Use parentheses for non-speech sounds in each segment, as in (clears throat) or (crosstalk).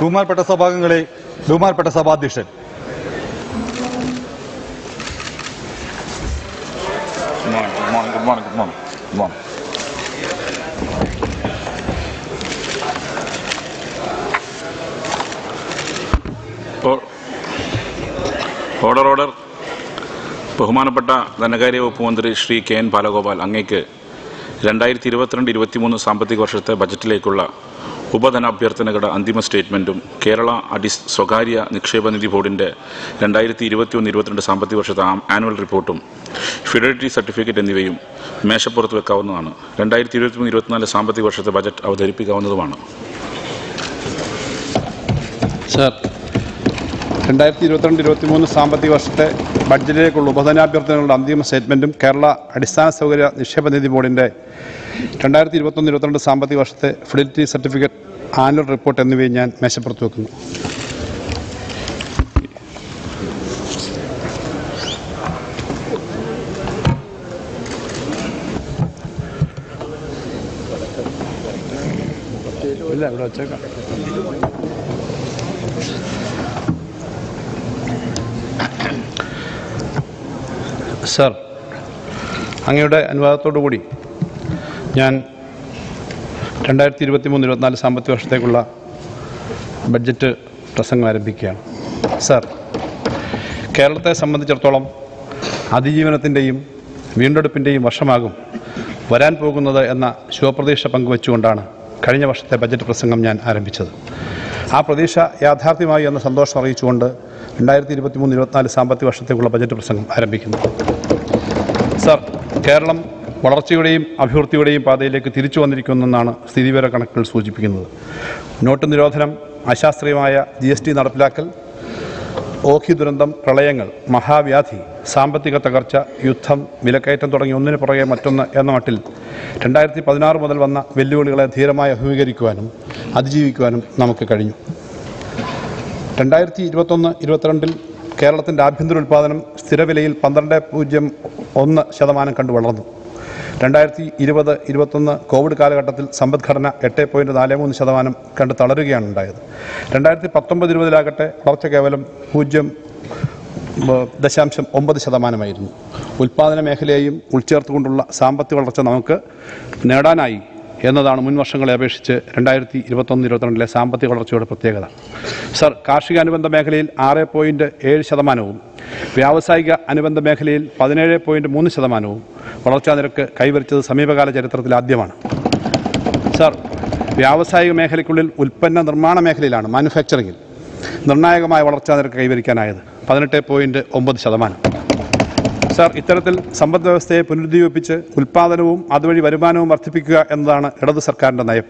ബഹുമാനപ്പെട്ട സഭാംഗങ്ങളെ ബഹുമാനപ്പെട്ട സഭാധ്യക്ഷൻ. Order order ബഹുമാനപ്പെട്ട ധനകാര്യ വകുപ്പ് മന്ത്രി ശ്രീ കെ എൻ ബാലഗോപാൽ അങ്ങേക്ക് രണ്ടായിരത്തി ഇരുപത്തിരണ്ട് ഇരുപത്തിമൂന്ന് സാമ്പത്തിക വർഷത്തെ ബജറ്റിലേക്കുള്ള ഉപധനാഭ്യർത്ഥനകളുടെ അന്തിമ സ്റ്റേറ്റ്മെന്റും കേരള അടി സ്വകാര്യ നിക്ഷേപ നിധി ബോർഡിന്റെ രണ്ടായിരത്തി ഇരുപത്തിയൊന്ന് ഇരുപത്തിരണ്ട് സാമ്പത്തിക വർഷത്തെ ആനുവൽ റിപ്പോർട്ടും ഫിഡലിറ്റി സർട്ടിഫിക്കറ്റ് എന്നിവയും മേശപ്പുറത്ത് വെക്കാവുന്നതാണ്. രണ്ടായിരത്തി ഇരുപത്തിമൂന്ന് ഇരുപത്തിനാല് സാമ്പത്തിക വർഷത്തെ ബജറ്റ് അവതരിപ്പിക്കാവുന്നതുമാണ്. രണ്ടായിരത്തി ഇരുപത്തിരണ്ട് ഇരുപത്തിമൂന്ന് സാമ്പത്തിക വർഷത്തെ ബഡ്ജറ്റിലേക്കുള്ള ഉപധനാഭ്യർത്ഥനകളുടെ അന്തിമ സ്റ്റേറ്റ്മെന്റും കേരള അടിസ്ഥാന സൗകര്യ നിക്ഷേപ നിധി ബോർഡിന്റെ രണ്ടായിരത്തി ഇരുപത്തൊന്ന് ഇരുപത്തിരണ്ട് സാമ്പത്തിക വർഷത്തെ ഫിഡിലിറ്റി സർട്ടിഫിക്കറ്റ് ആനുവൽ റിപ്പോർട്ട് എന്നിവയും ഞാൻ മേശപ്പുറത്ത് വെക്കുന്നു. ഇല്ല ഇവിടെ വച്ചേക്കാം. സർ അങ്ങയുടെ അനുവാദത്തോടു കൂടി ഞാൻ രണ്ടായിരത്തി ഇരുപത്തി മൂന്ന് ഇരുപത്തിനാല് സാമ്പത്തിക വർഷത്തേക്കുള്ള ബഡ്ജറ്റ് പ്രസംഗം ആരംഭിക്കുകയാണ്. സാർ കേരളത്തെ സംബന്ധിച്ചിടത്തോളം അതിജീവനത്തിന്റെയും വീണ്ടെടുപ്പിന്റെയും വർഷമാകും വരാൻ പോകുന്നത് എന്ന ശുഭപ്രതീക്ഷ പങ്കുവച്ചുകൊണ്ടാണ് കഴിഞ്ഞ വർഷത്തെ ബജറ്റ് പ്രസംഗം ഞാൻ ആരംഭിച്ചത്. ആ പ്രതീക്ഷ യാഥാർത്ഥ്യമായി എന്ന സന്തോഷം അറിയിച്ചുകൊണ്ട് രണ്ടായിരത്തി ഇരുപത്തി മൂന്ന് ഇരുപത്തിനാല് സാമ്പത്തിക വർഷത്തേക്കുള്ള ബജറ്റ് പ്രസംഗം ആരംഭിക്കുന്നു. സർ കേരളം വളർച്ചയുടെയും അഭിവൃദ്ധിയുടെയും പാതയിലേക്ക് തിരിച്ചു വന്നിരിക്കുന്നെന്നാണ് സ്ഥിതിവിവര കണക്കുകൾ സൂചിപ്പിക്കുന്നത്. നോട്ട് നിരോധനം അശാസ്ത്രീയമായ ജി എസ് ടി നടപ്പിലാക്കൽ ഓഖി ദുരന്തം പ്രളയങ്ങൾ മഹാവ്യാധി സാമ്പത്തിക തകർച്ച യുദ്ധം വിലക്കയറ്റം തുടങ്ങി ഒന്നിന് പുറകെ മറ്റൊന്ന് എന്ന മട്ടിൽ രണ്ടായിരത്തി പതിനാറ് മുതൽ വന്ന വെല്ലുവിളികളെ ധീരമായി അഭിമുഖീകരിക്കുവാനും അതിജീവിക്കുവാനും നമുക്ക് കഴിഞ്ഞു. രണ്ടായിരത്തി ഇരുപത്തൊന്ന് ഇരുപത്തിരണ്ടിൽ കേരളത്തിന്റെ ആഭ്യന്തര ഉൽപ്പാദനം സ്ഥിരവിലയിൽ പന്ത്രണ്ട് പൂജ്യം ഒന്ന് ശതമാനം കണ്ടു വളർന്നു. രണ്ടായിരത്തി ഇരുപത് ഇരുപത്തൊന്ന് കോവിഡ് കാലഘട്ടത്തിൽ സമ്പദ്ഘടന എട്ട് പോയിന്റ് നാല് മൂന്ന് ശതമാനം കണ്ട് തളരുകയാണ് ഉണ്ടായത്. രണ്ടായിരത്തി പത്തൊമ്പത് ഇരുപതിലാകട്ടെ വളർച്ച കേവലം പൂജ്യം ദശാംശം ഒമ്പത് ശതമാനമായിരുന്നു. ഉൽപ്പാദന മേഖലയെയും ഉൾച്ചേർത്തുകൊണ്ടുള്ള സാമ്പത്തിക വളർച്ച നമുക്ക് നേടാനായി എന്നതാണ് മുൻ വർഷങ്ങളെ അപേക്ഷിച്ച് രണ്ടായിരത്തി ഇരുപത്തൊന്ന് ഇരുപത്തിരണ്ടിലെ സാമ്പത്തിക വളർച്ചയുടെ പ്രത്യേകത. സർ കാർഷിക അനുബന്ധ മേഖലയിൽ ആറ് പോയിന്റ് ഏഴ് ശതമാനവും വ്യാവസായിക അനുബന്ധ മേഖലയിൽ പതിനേഴ് പോയിന്റ് മൂന്ന് ശതമാനവും വളർച്ചാ നിരക്ക് കൈവരിച്ചത് സമീപകാല ചരിത്രത്തിൽ ആദ്യമാണ്. സർ വ്യാവസായിക മേഖലയ്ക്കുള്ളിൽ ഉൽപ്പന്ന നിർമ്മാണ മേഖലയിലാണ് മാനുഫാക്ചറിങ്ങിൽ നിർണായകമായ വളർച്ചാ നിരക്ക് കൈവരിക്കാനായത് പതിനെട്ട് പോയിന്റ് ഒമ്പത് ശതമാനം. സാർ ഇത്തരത്തിൽ സമ്പദ് വ്യവസ്ഥയെ പുനരുജ്ജീവിപ്പിച്ച് ഉൽപ്പാദനവും അതുവഴി വരുമാനവും വർദ്ധിപ്പിക്കുക എന്നതാണ് ഇടത് സർക്കാരിന്റെ നയം.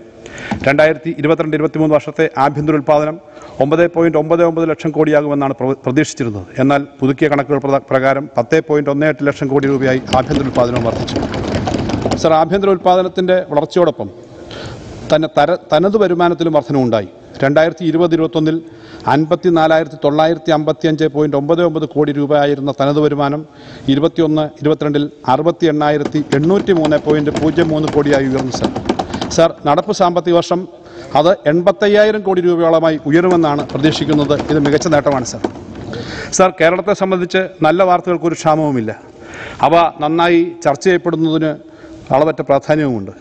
രണ്ടായിരത്തി ഇരുപത്തിരണ്ട് ഇരുപത്തിമൂന്ന് വർഷത്തെ ആഭ്യന്തര ഉൽപ്പാദനം ഒമ്പത് പോയിന്റ് ഒമ്പത് ഒമ്പത് ലക്ഷം കോടിയാകുമെന്നാണ് പ്ര- പ്രതീക്ഷിച്ചിരുന്നത്. എന്നാൽ പുതുക്കിയ കണക്കുകൾ പ്രകാരം പത്ത് പോയിന്റ് ഒന്ന് എട്ട് ലക്ഷം കോടി രൂപയായി ആഭ്യന്തര ഉൽപാദനവും വർദ്ധിച്ചു. സർ ആഭ്യന്തര ഉൽപ്പാദനത്തിന്റെ വളർച്ചയോടൊപ്പം തന്നെ തര തനത് വരുമാനത്തിലും വർധനവുണ്ടായി രണ്ടായിരത്തി ഇരുപത് ഇരുപത്തൊന്നിൽ അൻപത്തി നാലായിരത്തി തൊള്ളായിരത്തി അമ്പത്തി അഞ്ച് പോയിന്റ് ഒമ്പത് ഒമ്പത് കോടി രൂപയായിരുന്ന തനത് വരുമാനം ഇരുപത്തിയൊന്ന് ഇരുപത്തിരണ്ടിൽ അറുപത്തി എണ്ണായിരത്തി എണ്ണൂറ്റി മൂന്ന് പോയിന്റ് പൂജ്യം മൂന്ന് കോടിയായി ഉയർന്നു സർ. സർ നടപ്പ് സാമ്പത്തിക വർഷം അത് എൺപത്തയ്യായിരം കോടി രൂപയോളമായി ഉയരുമെന്നാണ് പ്രതീക്ഷിക്കുന്നത്. ഇത് മികച്ച നേട്ടമാണ് സാർ. സാർ കേരളത്തെ സംബന്ധിച്ച് നല്ല വാർത്തകൾക്കൊരു ക്ഷാമവുമില്ല. അവ നന്നായി ചർച്ച ചെയ്യപ്പെടുന്നതിന് അളവറ്റ പ്രാധാന്യവുമുണ്ട്.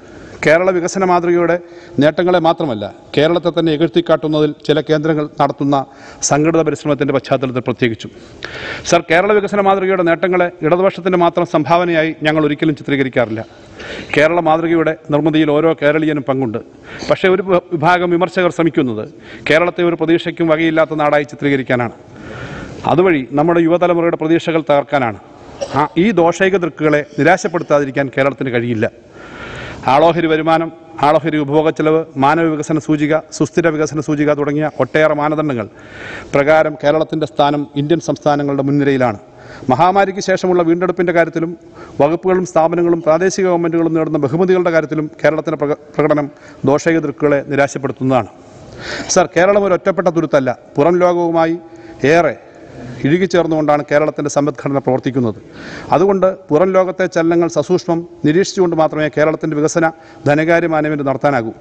കേരള വികസന മാതൃകയുടെ നേട്ടങ്ങളെ മാത്രമല്ല കേരളത്തെ തന്നെ എകഴ്ത്തിക്കാട്ടുന്നതിൽ ചില കേന്ദ്രങ്ങൾ നടത്തുന്ന സംഘടിത പരിശ്രമത്തിന്റെ പശ്ചാത്തലത്തിൽ പ്രത്യേകിച്ചും. സർ കേരള വികസന മാതൃകയുടെ നേട്ടങ്ങളെ ഇടതുപക്ഷത്തിന്റെ മാത്രം സംഭാവനയായി ഞങ്ങൾ ഒരിക്കലും ചിത്രീകരിക്കാറില്ല. കേരള മാതൃകയുടെ നിർമ്മിതിയിൽ ഓരോ കേരളീയനും പങ്കുണ്ട്. പക്ഷേ ഒരു വിഭാഗം വിമർശകർ ശ്രമിക്കുന്നത് കേരളത്തെ ഒരു പ്രതീക്ഷയ്ക്കും വകയില്ലാത്ത നാടായി ചിത്രീകരിക്കാനാണ്. അതുവഴി നമ്മുടെ യുവതലമുറയുടെ പ്രതീക്ഷകൾ തകർക്കാനാണ്. ഈ ദോഷൈക ദൃക്കുകളെ നിരാശപ്പെടുത്താതിരിക്കാൻ കേരളത്തിന് കഴിയില്ല. ആളോഹരി വരുമാനം ആളോഹരി ഉപഭോഗ ചെലവ് മാനവ വികസന സൂചിക സുസ്ഥിര വികസന സൂചിക തുടങ്ങിയ ഒട്ടേറെ മാനദണ്ഡങ്ങൾ പ്രകാരം കേരളത്തിന്റെ സ്ഥാനം ഇന്ത്യൻ സംസ്ഥാനങ്ങളുടെ മുൻനിരയിലാണ്. മഹാമാരിക്ക് ശേഷമുള്ള വീണ്ടെടുപ്പിന്റെ കാര്യത്തിലും വകുപ്പുകളും സ്ഥാപനങ്ങളും പ്രാദേശിക ഗവൺമെന്റുകളും നേടുന്ന ബഹുമതികളുടെ കാര്യത്തിലും കേരളത്തിന്റെ പ്രകടനം ദോഷയ ദൃക്കുകളെ നിരാശപ്പെടുത്തുന്നതാണ്. സർ കേരളം ഒരു ഒറ്റപ്പെട്ട തുരുത്തല്ല. പുറം ലോകവുമായി ഏറെ ഇഴുകിച്ചേർന്നുകൊണ്ടാണ് കേരളത്തിന്റെ സമ്പദ്ഘടന പ്രവർത്തിക്കുന്നത്. അതുകൊണ്ട് പുറം ലോകത്തെ ചലനങ്ങൾ സസൂക്ഷ്മം നിരീക്ഷിച്ചുകൊണ്ട് മാത്രമേ കേരളത്തിന്റെ വികസന ധനകാര്യ മാനേജ്മെന്റ് നടത്താനാകൂ.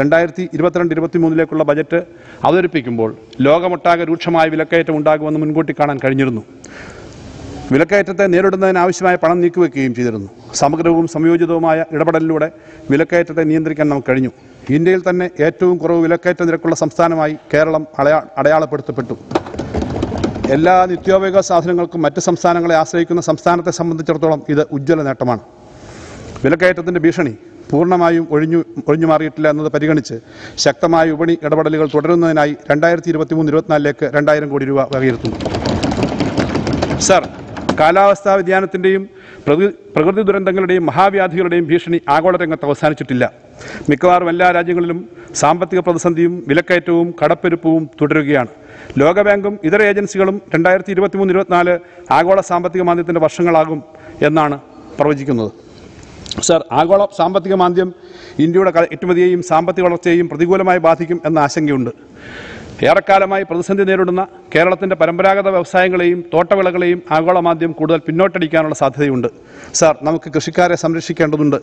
രണ്ടായിരത്തി ഇരുപത്തിരണ്ട് ഇരുപത്തി മൂന്നിലേക്കുള്ള ബജറ്റ് അവതരിപ്പിക്കുമ്പോൾ ലോകമൊട്ടാകെ രൂക്ഷമായ വിലക്കയറ്റം ഉണ്ടാകുമെന്ന് മുൻകൂട്ടി കാണാൻ കഴിഞ്ഞിരുന്നു. വിലക്കയറ്റത്തെ നേരിടുന്നതിനാവശ്യമായ പണം നീക്കിവെക്കുകയും ചെയ്തിരുന്നു. സമഗ്രവും സംയോജിതവുമായ ഇടപെടലിലൂടെ വിലക്കയറ്റത്തെ നിയന്ത്രിക്കാൻ നമുക്ക് കഴിഞ്ഞു. ഇന്ത്യയിൽ തന്നെ ഏറ്റവും കുറവ് വിലക്കയറ്റ നിരക്കുള്ള സംസ്ഥാനമായി കേരളം അടയാ അടയാളപ്പെടുത്തപ്പെട്ടു. എല്ലാ നിത്യോപയോഗ സാധനങ്ങൾക്കും മറ്റ് സംസ്ഥാനങ്ങളെ ആശ്രയിക്കുന്ന സംസ്ഥാനത്തെ സംബന്ധിച്ചിടത്തോളം ഇത് ഉജ്ജ്വല നേട്ടമാണ്. വിലക്കയറ്റത്തിന്റെ ഭീഷണി പൂർണമായും ഒഴിഞ്ഞു ഒഴിഞ്ഞു മാറിയിട്ടില്ല എന്നത് പരിഗണിച്ച് ശക്തമായ വിപണി ഇടപെടലുകൾ തുടരുന്നതിനായി രണ്ടായിരത്തി ഇരുപത്തി മൂന്ന് ഇരുപത്തിനാലിലേക്ക് രണ്ടായിരം കോടി രൂപ വകയിരുത്തുന്നു. സർ കാലാവസ്ഥാ വ്യതിയാനത്തിന്റെയും പ്രകൃതി ദുരന്തങ്ങളുടെയും മഹാവ്യാധികളുടെയും ഭീഷണി ആഗോളരംഗത്ത് അവസാനിച്ചിട്ടില്ല. മിക്കവാറും എല്ലാ രാജ്യങ്ങളിലും സാമ്പത്തിക പ്രതിസന്ധിയും വിലക്കയറ്റവും കടപ്പെരുപ്പവും തുടരുകയാണ്. ലോകബാങ്കും ഇതര ഏജൻസികളും രണ്ടായിരത്തി ഇരുപത്തി മൂന്ന് ഇരുപത്തിനാല് ആഗോള സാമ്പത്തിക മാന്ദ്യത്തിന്റെ വർഷങ്ങളാകും എന്നാണ് പ്രവചിക്കുന്നത്. സർ ആഗോള സാമ്പത്തിക മാന്ദ്യം ഇന്ത്യയുടെ കയറ്റുമതിയെയും സാമ്പത്തിക വളർച്ചയെയും പ്രതികൂലമായി ബാധിക്കും എന്ന ആശങ്കയുണ്ട്. ഏറെക്കാലമായി പ്രതിസന്ധി നേരിടുന്ന കേരളത്തിന്റെ പരമ്പരാഗത വ്യവസായങ്ങളെയും തോട്ടവിളകളെയും ആഗോള മാന്ദ്യം കൂടുതൽ പിന്നോട്ടടിക്കാനുള്ള സാധ്യതയുണ്ട്. സാർ നമുക്ക് കൃഷിക്കാരെ സംരക്ഷിക്കേണ്ടതുണ്ട്.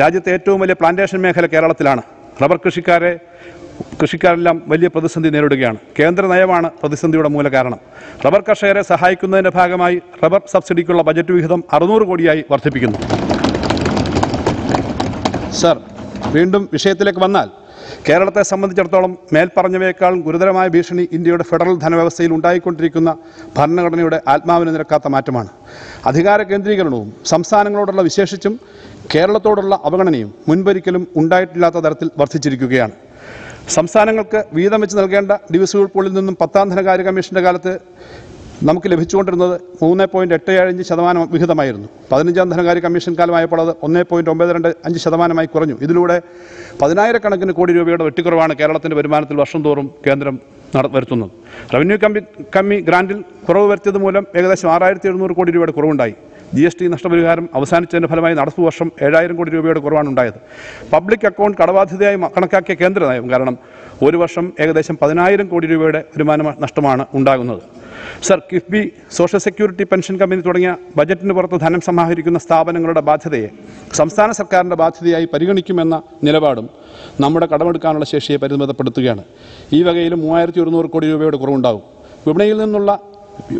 രാജ്യത്തെ ഏറ്റവും വലിയ പ്ലാന്റേഷൻ മേഖല കേരളത്തിലാണ്. റബ്ബർ കൃഷിക്കാരെ കൃഷിക്കാരെല്ലാം വലിയ പ്രതിസന്ധി നേരിടുകയാണ്. കേന്ദ്ര നയമാണ് പ്രതിസന്ധിയുടെ മൂല കാരണം. റബ്ബർ കർഷകരെ സഹായിക്കുന്നതിന്റെ ഭാഗമായി റബ്ബർ സബ്സിഡിക്കുള്ള ബജറ്റ് വിഹിതം അറുന്നൂറ് കോടിയായി വർദ്ധിപ്പിക്കുന്നു. സർ വീണ്ടും വിഷയത്തിലേക്ക് വന്നാൽ കേരളത്തെ സംബന്ധിച്ചിടത്തോളം മേൽപ്പറഞ്ഞവയേക്കാൾ ഗുരുതരമായ ഭീഷണി ഇന്ത്യയുടെ ഫെഡറൽ ധനവ്യവസ്ഥയിൽ ഉണ്ടായിക്കൊണ്ടിരിക്കുന്ന ഭരണഘടനയുടെ ആത്മാവിന് നിരക്കാത്ത മാറ്റമാണ്. അധികാര കേന്ദ്രീകരണവും സംസ്ഥാനങ്ങളോടുള്ള വിശേഷിച്ചും കേരളത്തോടുള്ള അവഗണനയും മുൻപൊരിക്കലും ഉണ്ടായിട്ടില്ലാത്ത തരത്തിൽ വർദ്ധിച്ചിരിക്കുകയാണ്. സംസ്ഥാനങ്ങൾക്ക് വീതം വെച്ച് നൽകേണ്ട ഡിവിസുകൾ പോളിൽ നിന്നും പത്താം ധനകാര്യ കമ്മീഷന്റെ കാലത്ത് നമുക്ക് ലഭിച്ചുകൊണ്ടിരുന്നത് മൂന്ന് പോയിന്റ് എട്ട് അഞ്ച് ശതമാനം വിഹിതമായിരുന്നു. പതിനഞ്ചാം ധനകാര്യ കമ്മീഷൻ കാലമായപ്പോൾ അത് ഒന്ന് പോയിന്റ് ഒമ്പത് രണ്ട് അഞ്ച് ശതമാനമായി കുറഞ്ഞു. ഇതിലൂടെ പതിനായിരക്കണക്കിന് കോടി രൂപയുടെ വെട്ടിക്കുറവാണ് കേരളത്തിന്റെ വരുമാനത്തിൽ വർഷം തോറും കേന്ദ്രം വരുത്തുന്നത്. റവന്യൂ കമ്മി കമ്മി ഗ്രാന്റിൽ കുറവ് വരുത്തിയത് മൂലം ഏകദേശം ആറായിരത്തി എഴുന്നൂറ് കോടി രൂപയുടെ കുറവുണ്ടായി. ജി എസ് ടി നഷ്ടപരിഹാരം അവസാനിച്ചതിന്റെ ഫലമായി നടപ്പു വർഷം ഏഴായിരം കോടി രൂപയുടെ കുറവാണ് ഉണ്ടായത് പബ്ലിക് അക്കൗണ്ട് കടബാധ്യതയായി കണക്കാക്കിയ കേന്ദ്ര നയം കാരണം ഒരു വർഷം ഏകദേശം പതിനായിരം കോടി രൂപയുടെ വരുമാന നഷ്ടമാണ് ഉണ്ടാകുന്നത്. Sir KIIFB social security pension company തുടങ്ങിയ ബജറ്റിന് പുറത്ത് ധനം സമാഹരിക്കുന്ന സ്ഥാപനങ്ങളുടെ ബാധ്യതയെ സംസ്ഥാന സർക്കാരിന്റെ ബാധ്യതയായി പരിഗണിക്കുമെന്ന നിലപാടും നമ്മുടെ കടമെടുക്കാനുള്ള ശേഷിയെ പരിമിതപ്പെടുത്തുകയാണ്. ഈ വകയിലും മൂവായിരത്തി ഒരുന്നൂറ് കോടി രൂപയുടെ കുറവുണ്ടാകും. വിപണിയിൽ നിന്നുള്ള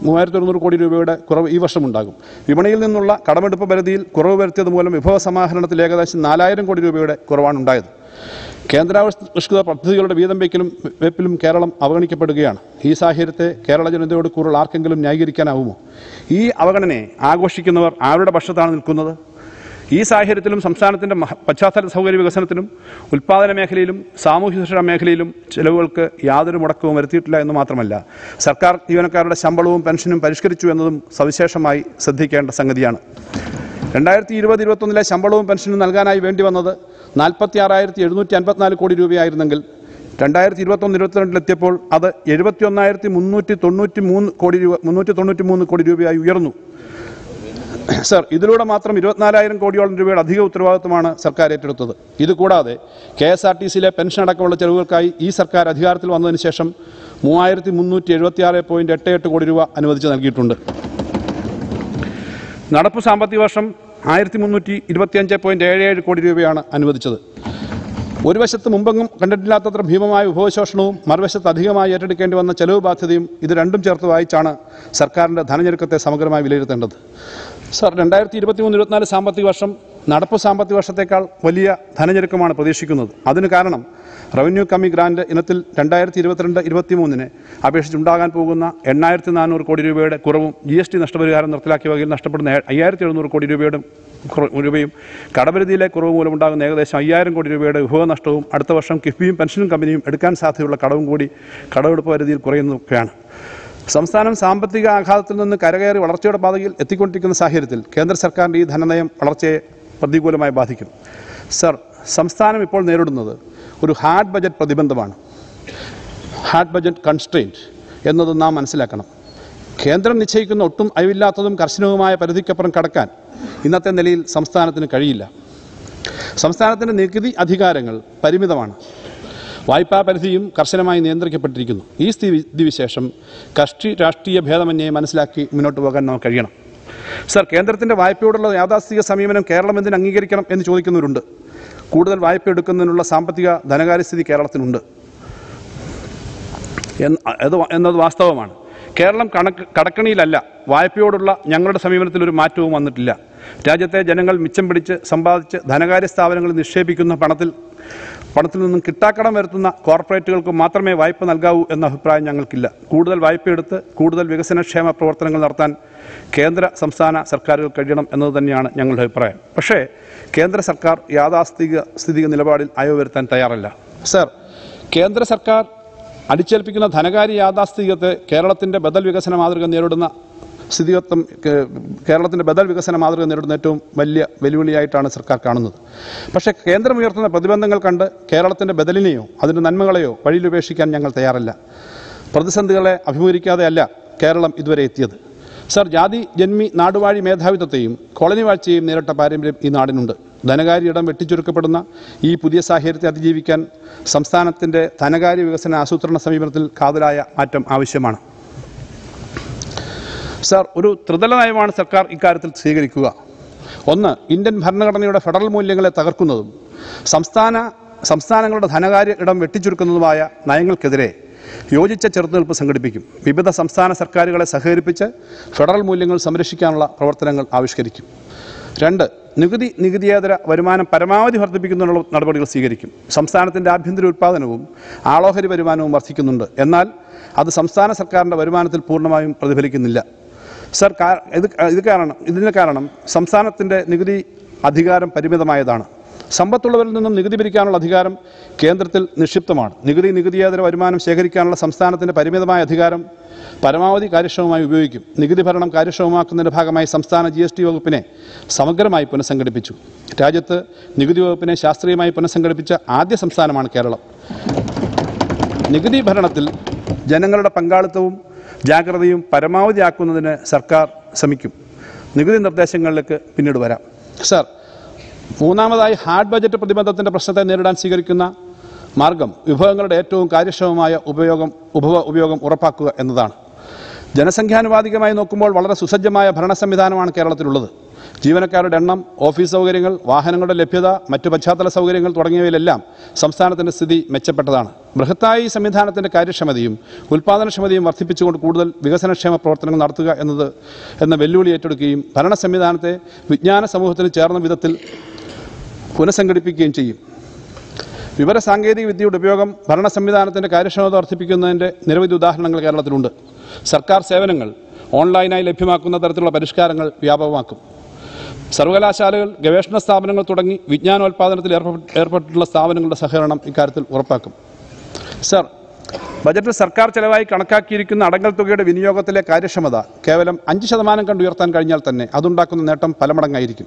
മൂവായിരത്തി ഒരുന്നൂറ് കോടി രൂപയുടെ കുറവ് ഈ വർഷം ഉണ്ടാകും വിപണിയിൽ നിന്നുള്ള കടമെടുപ്പ് പരിധിയിൽ കുറവ് വരുത്തിയത് മൂലം വിഭവ സമാഹരണത്തിൽ ഏകദേശം നാലായിരം കോടി രൂപയുടെ കുറവാണ് ഉണ്ടായത് കേന്ദ്രാവിഷ്കൃത പദ്ധതികളുടെ വീതം വയ്ക്കലും വെപ്പിലും കേരളം അവഗണിക്കപ്പെടുകയാണ്. ഈ സാഹചര്യത്തെ കേരള ജനതയോട് കൂടുതൽ ആർക്കെങ്കിലും ന്യായീകരിക്കാനാവുമോ? ഈ അവഗണനയെ ആഘോഷിക്കുന്നവർ ആരുടെ പക്ഷത്താണ് നിൽക്കുന്നത്? ഈ സാഹചര്യത്തിലും സംസ്ഥാനത്തിന്റെ പശ്ചാത്തല സൗകര്യ വികസനത്തിനും ഉൽപ്പാദന മേഖലയിലും സാമൂഹ്യ സുരക്ഷാ മേഖലയിലും ചിലവുകൾക്ക് യാതൊരു മുടക്കവും വരുത്തിയിട്ടില്ല എന്ന് മാത്രമല്ല സർക്കാർ ജീവനക്കാരുടെ ശമ്പളവും പെൻഷനും പരിഷ്കരിച്ചു എന്നതും സവിശേഷമായി ശ്രദ്ധിക്കേണ്ട സംഗതിയാണ്. രണ്ടായിരത്തി ഇരുപത് ഇരുപത്തൊന്നിലെ ശമ്പളവും പെൻഷനും നൽകാനായി വേണ്ടി വന്നത് നാൽപ്പത്തി ആറായിരത്തി എഴുന്നൂറ്റി അൻപത്തിനാല് കോടി രൂപയായിരുന്നെങ്കിൽ രണ്ടായിരത്തി ഇരുപത്തൊന്ന് ഇരുപത്തിരണ്ടിലെത്തിയപ്പോൾ അത് എഴുപത്തി ഒന്നായിരത്തി മുന്നൂറ്റി തൊണ്ണൂറ്റി മൂന്ന് കോടി രൂപ മുന്നൂറ്റി തൊണ്ണൂറ്റി മൂന്ന് കോടി രൂപയായി ഉയർന്നു. സർ ഇതിലൂടെ മാത്രം ഇരുപത്തിനാലായിരം കോടിയോളം രൂപയുടെ അധിക ഉത്തരവാദിത്വമാണ് സർക്കാർ ഏറ്റെടുത്തത്. ഇതുകൂടാതെ കെ എസ് ആർ ടി സിയിലെ പെൻഷൻ അടക്കമുള്ള ചെലവുകൾക്കായി ഈ സർക്കാർ അധികാരത്തിൽ വന്നതിന് ശേഷം മൂവായിരത്തി മുന്നൂറ്റി എഴുപത്തി ആറ് പോയിന്റ് എട്ട് എട്ട് കോടി രൂപ അനുവദിച്ച് നൽകിയിട്ടുണ്ട്. നടപ്പ് സാമ്പത്തിക വർഷം ആയിരത്തി മുന്നൂറ്റി ഇരുപത്തിയഞ്ച് പോയിന്റ് ഏഴ് ഏഴ് കോടി രൂപയാണ് അനുവദിച്ചത്. ഒരു വശത്ത് മുമ്പെങ്ങും കണ്ടിട്ടില്ലാത്തത്ര ഭീമമായ വിഭവശോഷണവും മറുവശത്ത് അധികമായി ഏറ്റെടുക്കേണ്ടി വന്ന ചെലവ് ബാധ്യതയും ഇത് രണ്ടും ചേർത്ത് വായിച്ചാണ് സർക്കാരിന്റെ ധനഞ്ഞെരുക്കത്തെ സമഗ്രമായി വിലയിരുത്തേണ്ടത്. സർ രണ്ടായിരത്തി ഇരുപത്തി മൂന്ന് ഇരുപത്തിനാല് സാമ്പത്തിക വർഷം നടപ്പ് സാമ്പത്തിക വർഷത്തേക്കാൾ വലിയ ധനഞ്ഞെരുക്കമാണ് പ്രതീക്ഷിക്കുന്നത്. അതിന് കാരണം റവന്യൂ കമ്മി ഗ്രാന്റ് ഇനത്തിൽ രണ്ടായിരത്തി ഇരുപത്തിരണ്ട് ഇരുപത്തി മൂന്നിന് അപേക്ഷിച്ചുണ്ടാകാൻ പോകുന്ന എണ്ണായിരത്തി നാനൂറ് കോടി രൂപയുടെ കുറവും ജി എസ് ടി നഷ്ടപരിഹാരം നിർത്തലാക്കിയ വകയിൽ നഷ്ടപ്പെടുന്ന അയ്യായിരത്തി എഴുന്നൂറ് കോടി രൂപയുടെ രൂപയും കടപരിധിയിലെ കുറവ് മൂലമുണ്ടാകുന്ന ഏകദേശം അയ്യായിരം കോടി രൂപയുടെ വിഭവനഷ്ടവും അടുത്ത വർഷം കിഫ്ബിയും പെൻഷനും കമ്പനിയും എടുക്കാൻ സാധ്യതയുള്ള കടവും കൂടി കടമെടുപ്പ് പരിധിയിൽ കുറയുന്നതൊക്കെയാണ്. സംസ്ഥാനം സാമ്പത്തിക ആഘാതത്തിൽ നിന്ന് കരകയറി വളർച്ചയുടെ പാതയിൽ എത്തിക്കൊണ്ടിരിക്കുന്ന സാഹചര്യത്തിൽ കേന്ദ്ര സർക്കാരിന്റെ ഈ ധനനയം വളർച്ചയെ പ്രതികൂലമായി ബാധിക്കും. സർ സംസ്ഥാനം ഇപ്പോൾ നേരിടുന്നത് ഒരു ഹാർഡ് ബജറ്റ് പ്രതിബന്ധമാണ്. ഹാർഡ് ബജറ്റ് കൺസ്ട്രെയിന്റ് എന്നത് നാം മനസ്സിലാക്കണം. കേന്ദ്രം നിശ്ചയിക്കുന്ന ഒട്ടും അയവില്ലാത്തതും കർശനവുമായ പരിധിക്കപ്പുറം കടക്കാൻ ഇന്നത്തെ നിലയിൽ സംസ്ഥാനത്തിന് കഴിയില്ല. സംസ്ഥാനത്തിന്റെ നികുതി അധികാരങ്ങൾ പരിമിതമാണ്. വായ്പാ പരിധിയും കർശനമായി നിയന്ത്രിക്കപ്പെട്ടിരിക്കുന്നു. ഈ സ്ഥിതി വിശേഷം കക്ഷി രാഷ്ട്രീയ ഭേദമന്യേ മനസ്സിലാക്കി മുന്നോട്ട് പോകാൻ നമുക്ക് കഴിയണം. സർ കേന്ദ്രത്തിന്റെ വായ്പയോടുള്ള യാഥാസ്ഥിക സമീപനം കേരളം എന്തിന് അംഗീകരിക്കണം എന്ന് ചോദിക്കുന്നവരുണ്ട്. കൂടുതൽ വായ്പ എടുക്കുന്നതിനുള്ള സാമ്പത്തിക ധനകാര്യസ്ഥിതി കേരളത്തിനുണ്ട്. എന്നത് വാസ്തവമാണ്. കേരളം കണക്ക് കടക്കണിയിലല്ല. വായ്പയോടുള്ള ഞങ്ങളുടെ സമീപനത്തിൽ ഒരു മാറ്റവും വന്നിട്ടില്ല. രാജ്യത്തെ ജനങ്ങൾ മിച്ചം പിടിച്ച് സമ്പാദിച്ച് ധനകാര്യ സ്ഥാപനങ്ങളിൽ നിക്ഷേപിക്കുന്ന പണത്തിൽ പണത്തിൽ നിന്നും കിട്ടാക്കടം വരുത്തുന്ന കോർപ്പറേറ്റുകൾക്ക് മാത്രമേ വായ്പ നൽകാവൂ എന്ന അഭിപ്രായം ഞങ്ങൾക്കില്ല. കൂടുതൽ വായ്പയെടുത്ത് കൂടുതൽ വികസനക്ഷേമ പ്രവർത്തനങ്ങൾ നടത്താൻ കേന്ദ്ര സംസ്ഥാന സർക്കാരുകൾ കഴിയണം എന്നത് തന്നെയാണ് ഞങ്ങളുടെ അഭിപ്രായം. പക്ഷേ കേന്ദ്ര സർക്കാർ യാഥാസ്ഥിക സ്ഥിതിക നിലപാടിൽ അയവ് വരുത്താൻ തയ്യാറല്ല. സർ കേന്ദ്ര സർക്കാർ അടിച്ചേൽപ്പിക്കുന്ന ധനകാര്യ യാഥാസ്ഥിതികത്തെ കേരളത്തിന്റെ ബദൽ വികസന മാതൃക നേരിടുന്ന സ്ഥിതിഗത്വം കേരളത്തിന്റെ ബദൽ വികസന മാതൃക നേരിടുന്ന ഏറ്റവും വലിയ വെല്ലുവിളിയായിട്ടാണ് സർക്കാർ കാണുന്നത്. പക്ഷേ കേന്ദ്രം ഉയർത്തുന്ന പ്രതിബന്ധങ്ങൾ കണ്ട് കേരളത്തിന്റെ ബദലിനെയോ അതിന്റെ നന്മകളെയോ വഴിയിലുപേക്ഷിക്കാൻ ഞങ്ങൾ തയ്യാറല്ല. പ്രതിസന്ധികളെ അഭിമുഖീകരിക്കാതെയല്ല കേരളം ഇതുവരെ എത്തിയത്. സർ ജാതി ജന്മി നാടുവാഴി മേധാവിത്വത്തെയും കോളനി വാഴ്ചയെയും നേരിട്ട പാരമ്പര്യം ഈ നാടിനുണ്ട്. ധനകാര്യ ഇടം വെട്ടിച്ചുരുക്കപ്പെടുന്ന ഈ പുതിയ സാഹചര്യത്തെ അതിജീവിക്കാൻ സംസ്ഥാനത്തിന്റെ ധനകാര്യ വികസന ആസൂത്രണ സമീപനത്തിൽ കാതലായ മാറ്റം ആവശ്യമാണ്. സർ ഒരു ത്രിതല നയമാണ് സർക്കാർ ഇക്കാര്യത്തിൽ സ്വീകരിക്കുക. ഒന്ന് ഇന്ത്യൻ ഭരണഘടനയുടെ ഫെഡറൽ മൂല്യങ്ങളെ തകർക്കുന്നതും സംസ്ഥാന സംസ്ഥാനങ്ങളുടെ ധനകാര്യ ഇടം വെട്ടിച്ചുരുക്കുന്നതുമായ നയങ്ങൾക്കെതിരെ യോജിച്ച ചെറുത്തുനിൽപ്പ് സംഘടിപ്പിക്കും. വിവിധ സംസ്ഥാന സർക്കാരുകളെ സഹകരിപ്പിച്ച് ഫെഡറൽ മൂല്യങ്ങൾ സംരക്ഷിക്കാനുള്ള പ്രവർത്തനങ്ങൾ ആവിഷ്കരിക്കും. രണ്ട് നികുതി നികുതിയേതര വരുമാനം പരമാവധി വർദ്ധിപ്പിക്കുന്നതിനുള്ള നടപടികൾ സ്വീകരിക്കും. സംസ്ഥാനത്തിന്റെ ആഭ്യന്തര ഉൽപ്പാദനവും ആളോഹരി വരുമാനവും വർദ്ധിക്കുന്നുണ്ട്. എന്നാൽ അത് സംസ്ഥാന സർക്കാരിന്റെ വരുമാനത്തിൽ പൂർണമായും പ്രതിഫലിക്കുന്നില്ല. സർ ഇത് ഇത് കാരണം ഇതിന് കാരണം സംസ്ഥാനത്തിന്റെ നികുതി അധികാരം പരിമിതമായതാണ്. സമ്പത്തുള്ളവരിൽ നിന്നും നികുതി പിരിക്കാനുള്ള അധികാരം കേന്ദ്രത്തിൽ നിക്ഷിപ്തമാണ്. നികുതി നികുതിയേതര വരുമാനം ശേഖരിക്കാനുള്ള സംസ്ഥാനത്തിന്റെ പരിമിതമായ അധികാരം പരമാവധി കാര്യക്ഷമമായി ഉപയോഗിക്കും. നികുതി ഭരണം കാര്യക്ഷമമാക്കുന്നതിന്റെ ഭാഗമായി സംസ്ഥാന ജി എസ് ടി വകുപ്പിനെ സമഗ്രമായി പുനഃസംഘടിപ്പിച്ചു. രാജ്യത്ത് നികുതി വകുപ്പിനെ ശാസ്ത്രീയമായി പുനഃസംഘടിപ്പിച്ച ആദ്യ സംസ്ഥാനമാണ് കേരളം. നികുതി ഭരണത്തിൽ ജനങ്ങളുടെ പങ്കാളിത്തവും ജാഗ്രതയും പരമാവധി പരമാവധിയാക്കുന്നതിന് സർക്കാർ ശ്രമിക്കും. നികുതി നിർദ്ദേശങ്ങളിലേക്ക് പിന്നീട് വരാം. സർ മൂന്നാമതായി ഹാർഡ് ബജറ്റ് പ്രതിബന്ധത്തിന്റെ പ്രശ്നത്തെ നേരിടാൻ സ്വീകരിക്കുന്ന മാർഗം വിഭവങ്ങളുടെ ഏറ്റവും കാര്യക്ഷമമായ ഉപയോഗം ഉപഭോഗ ഉപയോഗം ഉറപ്പാക്കുക എന്നതാണ്. ജനസംഖ്യാനുപാതികമായി നോക്കുമ്പോൾ വളരെ സുസജ്ജമായ ഭരണ സംവിധാനമാണ് കേരളത്തിലുള്ളത്. ജീവനക്കാരുടെ എണ്ണം ഓഫീസ് സൗകര്യങ്ങൾ വാഹനങ്ങളുടെ ലഭ്യത മറ്റു പശ്ചാത്തല സൗകര്യങ്ങൾ തുടങ്ങിയവയിലെല്ലാം സംസ്ഥാനത്തിന്റെ സ്ഥിതി മെച്ചപ്പെട്ടതാണ്. ബൃഹത്തായി സംവിധാനത്തിന്റെ കാര്യക്ഷമതയും ഉൽപ്പാദനക്ഷമതയും വർദ്ധിപ്പിച്ചുകൊണ്ട് കൂടുതൽ വികസനക്ഷേമ പ്രവർത്തനങ്ങൾ നടത്തുക എന്നത് എന്ന വെല്ലുവിളി ഏറ്റെടുക്കുകയും ഭരണ സംവിധാനത്തെ വിജ്ഞാന സമൂഹത്തിന് ചേർന്ന വിധത്തിൽ പുനഃസംഘടിപ്പിക്കുകയും ചെയ്യും. വിവര സാങ്കേതിക വിദ്യയുടെ ഉപയോഗം ഭരണ സംവിധാനത്തിന്റെ കാര്യക്ഷമത വർദ്ധിപ്പിക്കുന്നതിന്റെ നിരവധി ഉദാഹരണങ്ങൾ കേരളത്തിലുണ്ട്. സർക്കാർ സേവനങ്ങൾ ഓൺലൈനായി ലഭ്യമാക്കുന്ന തരത്തിലുള്ള പരിഷ്കാരങ്ങൾ വ്യാപകമാക്കും. സർവകലാശാലകൾ ഗവേഷണ സ്ഥാപനങ്ങൾ തുടങ്ങി വിജ്ഞാനോൽപാദനത്തിൽ ഏർപ്പെ- ഏർപ്പെട്ടിട്ടുള്ള സ്ഥാപനങ്ങളുടെ സഹകരണം ഇക്കാര്യത്തിൽ ഉറപ്പാക്കും. സർ ബജറ്റിൽ സർക്കാർ ചെലവായി കണക്കാക്കിയിരിക്കുന്ന അടങ്കൽ തുകയുടെ വിനിയോഗത്തിലെ കാര്യക്ഷമത കേവലം അഞ്ച് ശതമാനം കണ്ട് ഉയർത്താൻ കഴിഞ്ഞാൽ തന്നെ അതുണ്ടാക്കുന്ന നേട്ടം പലമടങ്ങായിരിക്കും.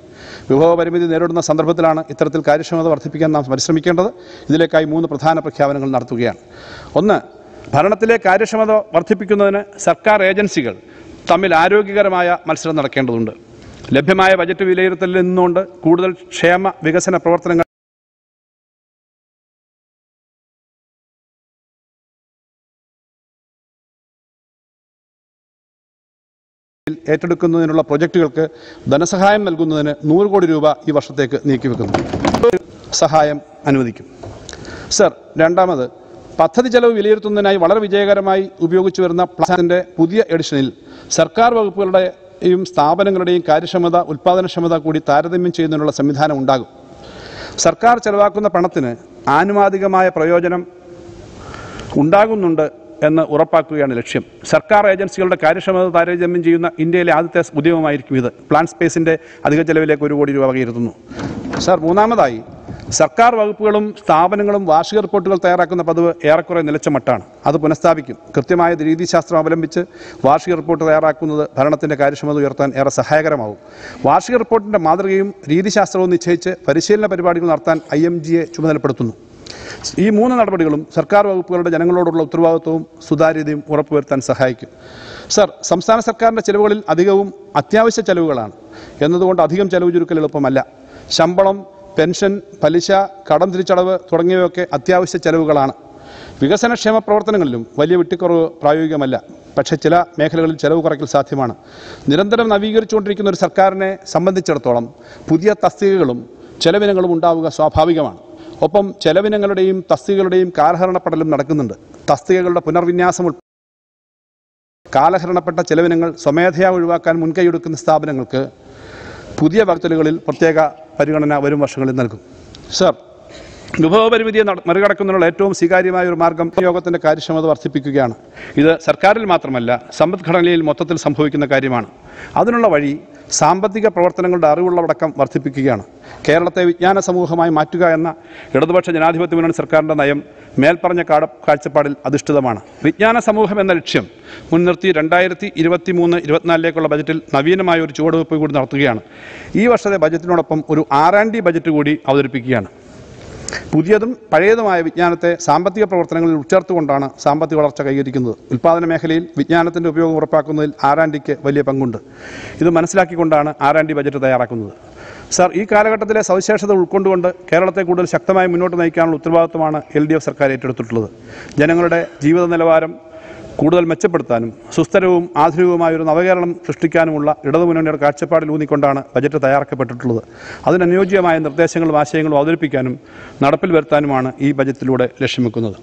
വിഭവ പരിമിതി നേരിടുന്ന സന്ദർഭത്തിലാണ് ഇത്തരത്തിൽ കാര്യക്ഷമത വർദ്ധിപ്പിക്കാൻ നാം പരിശ്രമിക്കേണ്ടത്. ഇതിലേക്കായി മൂന്ന് പ്രധാന പ്രഖ്യാപനങ്ങൾ നടത്തുകയാണ്. ഒന്ന് ഭരണത്തിലെ കാര്യക്ഷമത വർദ്ധിപ്പിക്കുന്നതിന് സർക്കാർ ഏജൻസികൾ തമ്മിൽ ആരോഗ്യകരമായ മത്സരം നടക്കേണ്ടതുണ്ട്. ലഭ്യമായ ബജറ്റ് വിലയിരുത്തലിൽ നിന്നുകൊണ്ട് കൂടുതൽ ക്ഷേമ വികസന പ്രവർത്തനങ്ങൾ ഏറ്റെടുക്കുന്നതിനുള്ള പ്രൊജക്റ്റുകൾക്ക് ധനസഹായം നൽകുന്നതിന് നൂറ് കോടി രൂപ ഈ വർഷത്തേക്ക് നീക്കിവെക്കുന്നു. സഹായം അനുവദിക്കും. സർ രണ്ടാമത് പദ്ധതി ചെലവ് വിലയിരുത്തുന്നതിനായി വളരെ വിജയകരമായി ഉപയോഗിച്ചു വരുന്ന പ്ലാനിന്റെ പുതിയ എഡിഷനിൽ സർക്കാർ വകുപ്പുകളുടെയും സ്ഥാപനങ്ങളുടെയും കാര്യക്ഷമത ഉൽപ്പാദനക്ഷമത കൂടി താരതമ്യം ചെയ്യുന്നതിനുള്ള സംവിധാനം ഉണ്ടാകും. സർക്കാർ ചെലവാക്കുന്ന പണത്തിന് ആനുപാതികമായ പ്രയോജനം ഉണ്ടാകുന്നുണ്ട് എന്ന് ഉറപ്പാക്കുകയാണ് ലക്ഷ്യം. സർക്കാർ ഏജൻസികളുടെ കാര്യക്ഷമത താരതമ്യം ചെയ്യുന്ന ഇന്ത്യയിലെ ആദ്യത്തെ ഉദ്യമമായിരിക്കും ഇത്. പ്ലാൻ സ്പേസിന്റെ അധിക ചെലവിലേക്ക് ഒരു കോടി രൂപ വകയിരുത്തുന്നു. സാർ മൂന്നാമതായി സർക്കാർ വകുപ്പുകളും സ്ഥാപനങ്ങളും വാർഷിക റിപ്പോർട്ടുകൾ തയ്യാറാക്കുന്ന പതിവ് ഏറെക്കുറെ നിലച്ച മട്ടാണ്. അത് പുനഃസ്ഥാപിക്കും. കൃത്യമായ രീതിശാസ്ത്രം അവലംബിച്ച് വാർഷിക റിപ്പോർട്ട് തയ്യാറാക്കുന്നത് ഭരണത്തിന്റെ കാര്യക്ഷമത ഉയർത്താൻ ഏറെ സഹായകരമാവും വാർഷിക റിപ്പോർട്ടിന്റെ മാതൃകയും രീതിശാസ്ത്രവും നിശ്ചയിച്ച് പരിശീലന പരിപാടികൾ നടത്താൻ ഐ എം ജിയെ ചുമതലപ്പെടുത്തുന്നു. ഈ മൂന്ന് നടപടികളും സർക്കാർ വകുപ്പുകളുടെ ജനങ്ങളോടുള്ള ഉത്തരവാദിത്വവും സുതാര്യതയും ഉറപ്പുവരുത്താൻ സഹായിക്കും. സർ സംസ്ഥാന സർക്കാരിന്റെ ചെലവുകളിൽ അധികവും അത്യാവശ്യ ചെലവുകളാണ്. എന്നതുകൊണ്ട് അധികം ചെലവ് ചുരുക്കൽ എളുപ്പമല്ല. ശമ്പളം പെൻഷൻ പലിശ കടം തിരിച്ചടവ് തുടങ്ങിയവയൊക്കെ അത്യാവശ്യ ചെലവുകളാണ്. വികസനക്ഷേമ പ്രവർത്തനങ്ങളിലും വലിയ വെട്ടിക്കുറവ് പ്രായോഗികമല്ല. പക്ഷേ ചില മേഖലകളിൽ ചെലവ് കുറയ്ക്കൽ സാധ്യമാണ്. നിരന്തരം നവീകരിച്ചുകൊണ്ടിരിക്കുന്ന ഒരു സർക്കാരിനെ സംബന്ധിച്ചിടത്തോളം പുതിയ തസ്തികകളും ചെലവിനങ്ങളും ഉണ്ടാവുക സ്വാഭാവികമാണ്. ഒപ്പം ചെലവിനങ്ങളുടെയും തസ്തികകളുടെയും കാലഹരണപ്പെടലും നടക്കുന്നുണ്ട്. തസ്തികകളുടെ പുനർവിന്യാസം കാലഹരണപ്പെട്ട ചെലവിനങ്ങൾ സ്വമേധയാ ഒഴിവാക്കാൻ മുൻകൈയെടുക്കുന്ന സ്ഥാപനങ്ങൾക്ക് പുതിയ വാക്തലുകളിൽ പ്രത്യേക പരിഗണന വരും വർഷങ്ങളിൽ നൽകും. സർ വിഭവപരിമിതിയെ മറികടക്കുന്നതിനുള്ള ഏറ്റവും സ്വീകാര്യമായ ഒരു മാർഗം യോഗത്തിന്റെ കാര്യക്ഷമത വർദ്ധിപ്പിക്കുകയാണ്. ഇത് സർക്കാരിൽ മാത്രമല്ല സമ്പദ്ഘടനയിൽ മൊത്തത്തിൽ സംഭവിക്കുന്ന കാര്യമാണ്. അതിനുള്ള വഴി സാമ്പത്തിക പ്രവർത്തനങ്ങളുടെ അറിവുള്ളടക്കം വർദ്ധിപ്പിക്കുകയാണ്. കേരളത്തെ വിജ്ഞാന സമൂഹമായി മാറ്റുക എന്ന ഇടതുപക്ഷ ജനാധിപത്യ മുന്നണി സർക്കാരിന്റെ നയം മേൽപ്പറഞ്ഞ കാട കാഴ്ചപ്പാടിൽ അധിഷ്ഠിതമാണ്. വിജ്ഞാന സമൂഹം എന്ന ലക്ഷ്യം മുൻനിർത്തി രണ്ടായിരത്തി ഇരുപത്തി മൂന്ന് ഇരുപത്തിനാലിലേക്കുള്ള ബജറ്റിൽ നവീനമായ ഒരു ചുവടുവയ്പ് കൂടി നടത്തുകയാണ്. ഈ വർഷത്തെ ബജറ്റിനോടൊപ്പം ഒരു ആർ ആൻഡ് ഡി ബജറ്റ് കൂടി അവതരിപ്പിക്കുകയാണ്. പുതിയതും പഴയതുമായ വിജ്ഞാനത്തെ സാമ്പത്തിക പ്രവർത്തനങ്ങളിൽ ഉൾച്ചേർത്തുകൊണ്ടാണ് സാമ്പത്തിക വളർച്ച കൈവരിക്കുന്നത്. ഉൽപ്പാദന മേഖലയിൽ വിജ്ഞാനത്തിന്റെ ഉപയോഗം ഉറപ്പാക്കുന്നതിൽ ആർ വലിയ പങ്കുണ്ട്. ഇത് മനസ്സിലാക്കിക്കൊണ്ടാണ് ആർ ബജറ്റ് തയ്യാറാക്കുന്നത്. സാർ ഈ കാലഘട്ടത്തിലെ സവിശേഷത ഉൾക്കൊണ്ടുകൊണ്ട് കേരളത്തെ കൂടുതൽ ശക്തമായി മുന്നോട്ട് നയിക്കാനുള്ള ഉത്തരവാദിത്വമാണ് എൽ ഡി എഫ് സർക്കാർ ഏറ്റെടുത്തിട്ടുള്ളത്. ജനങ്ങളുടെ ജീവിത നിലവാരം കൂടുതൽ മെച്ചപ്പെടുത്താനും സുസ്ഥിരവും ആധുനികവുമായ ഒരു നവകേരളം സൃഷ്ടിക്കാനുമുള്ള ഇടതുമുന്നണിയുടെ കാഴ്ചപ്പാടിൽ ഊന്നിക്കൊണ്ടാണ് ബജറ്റ് തയ്യാറാക്കപ്പെട്ടിട്ടുള്ളത്. അതിനനുയോജ്യമായ നിർദ്ദേശങ്ങളും ആശയങ്ങളും അവതരിപ്പിക്കാനും നടപ്പിൽ വരുത്താനുമാണ് ഈ ബജറ്റിലൂടെ ലക്ഷ്യം വെക്കുന്നത്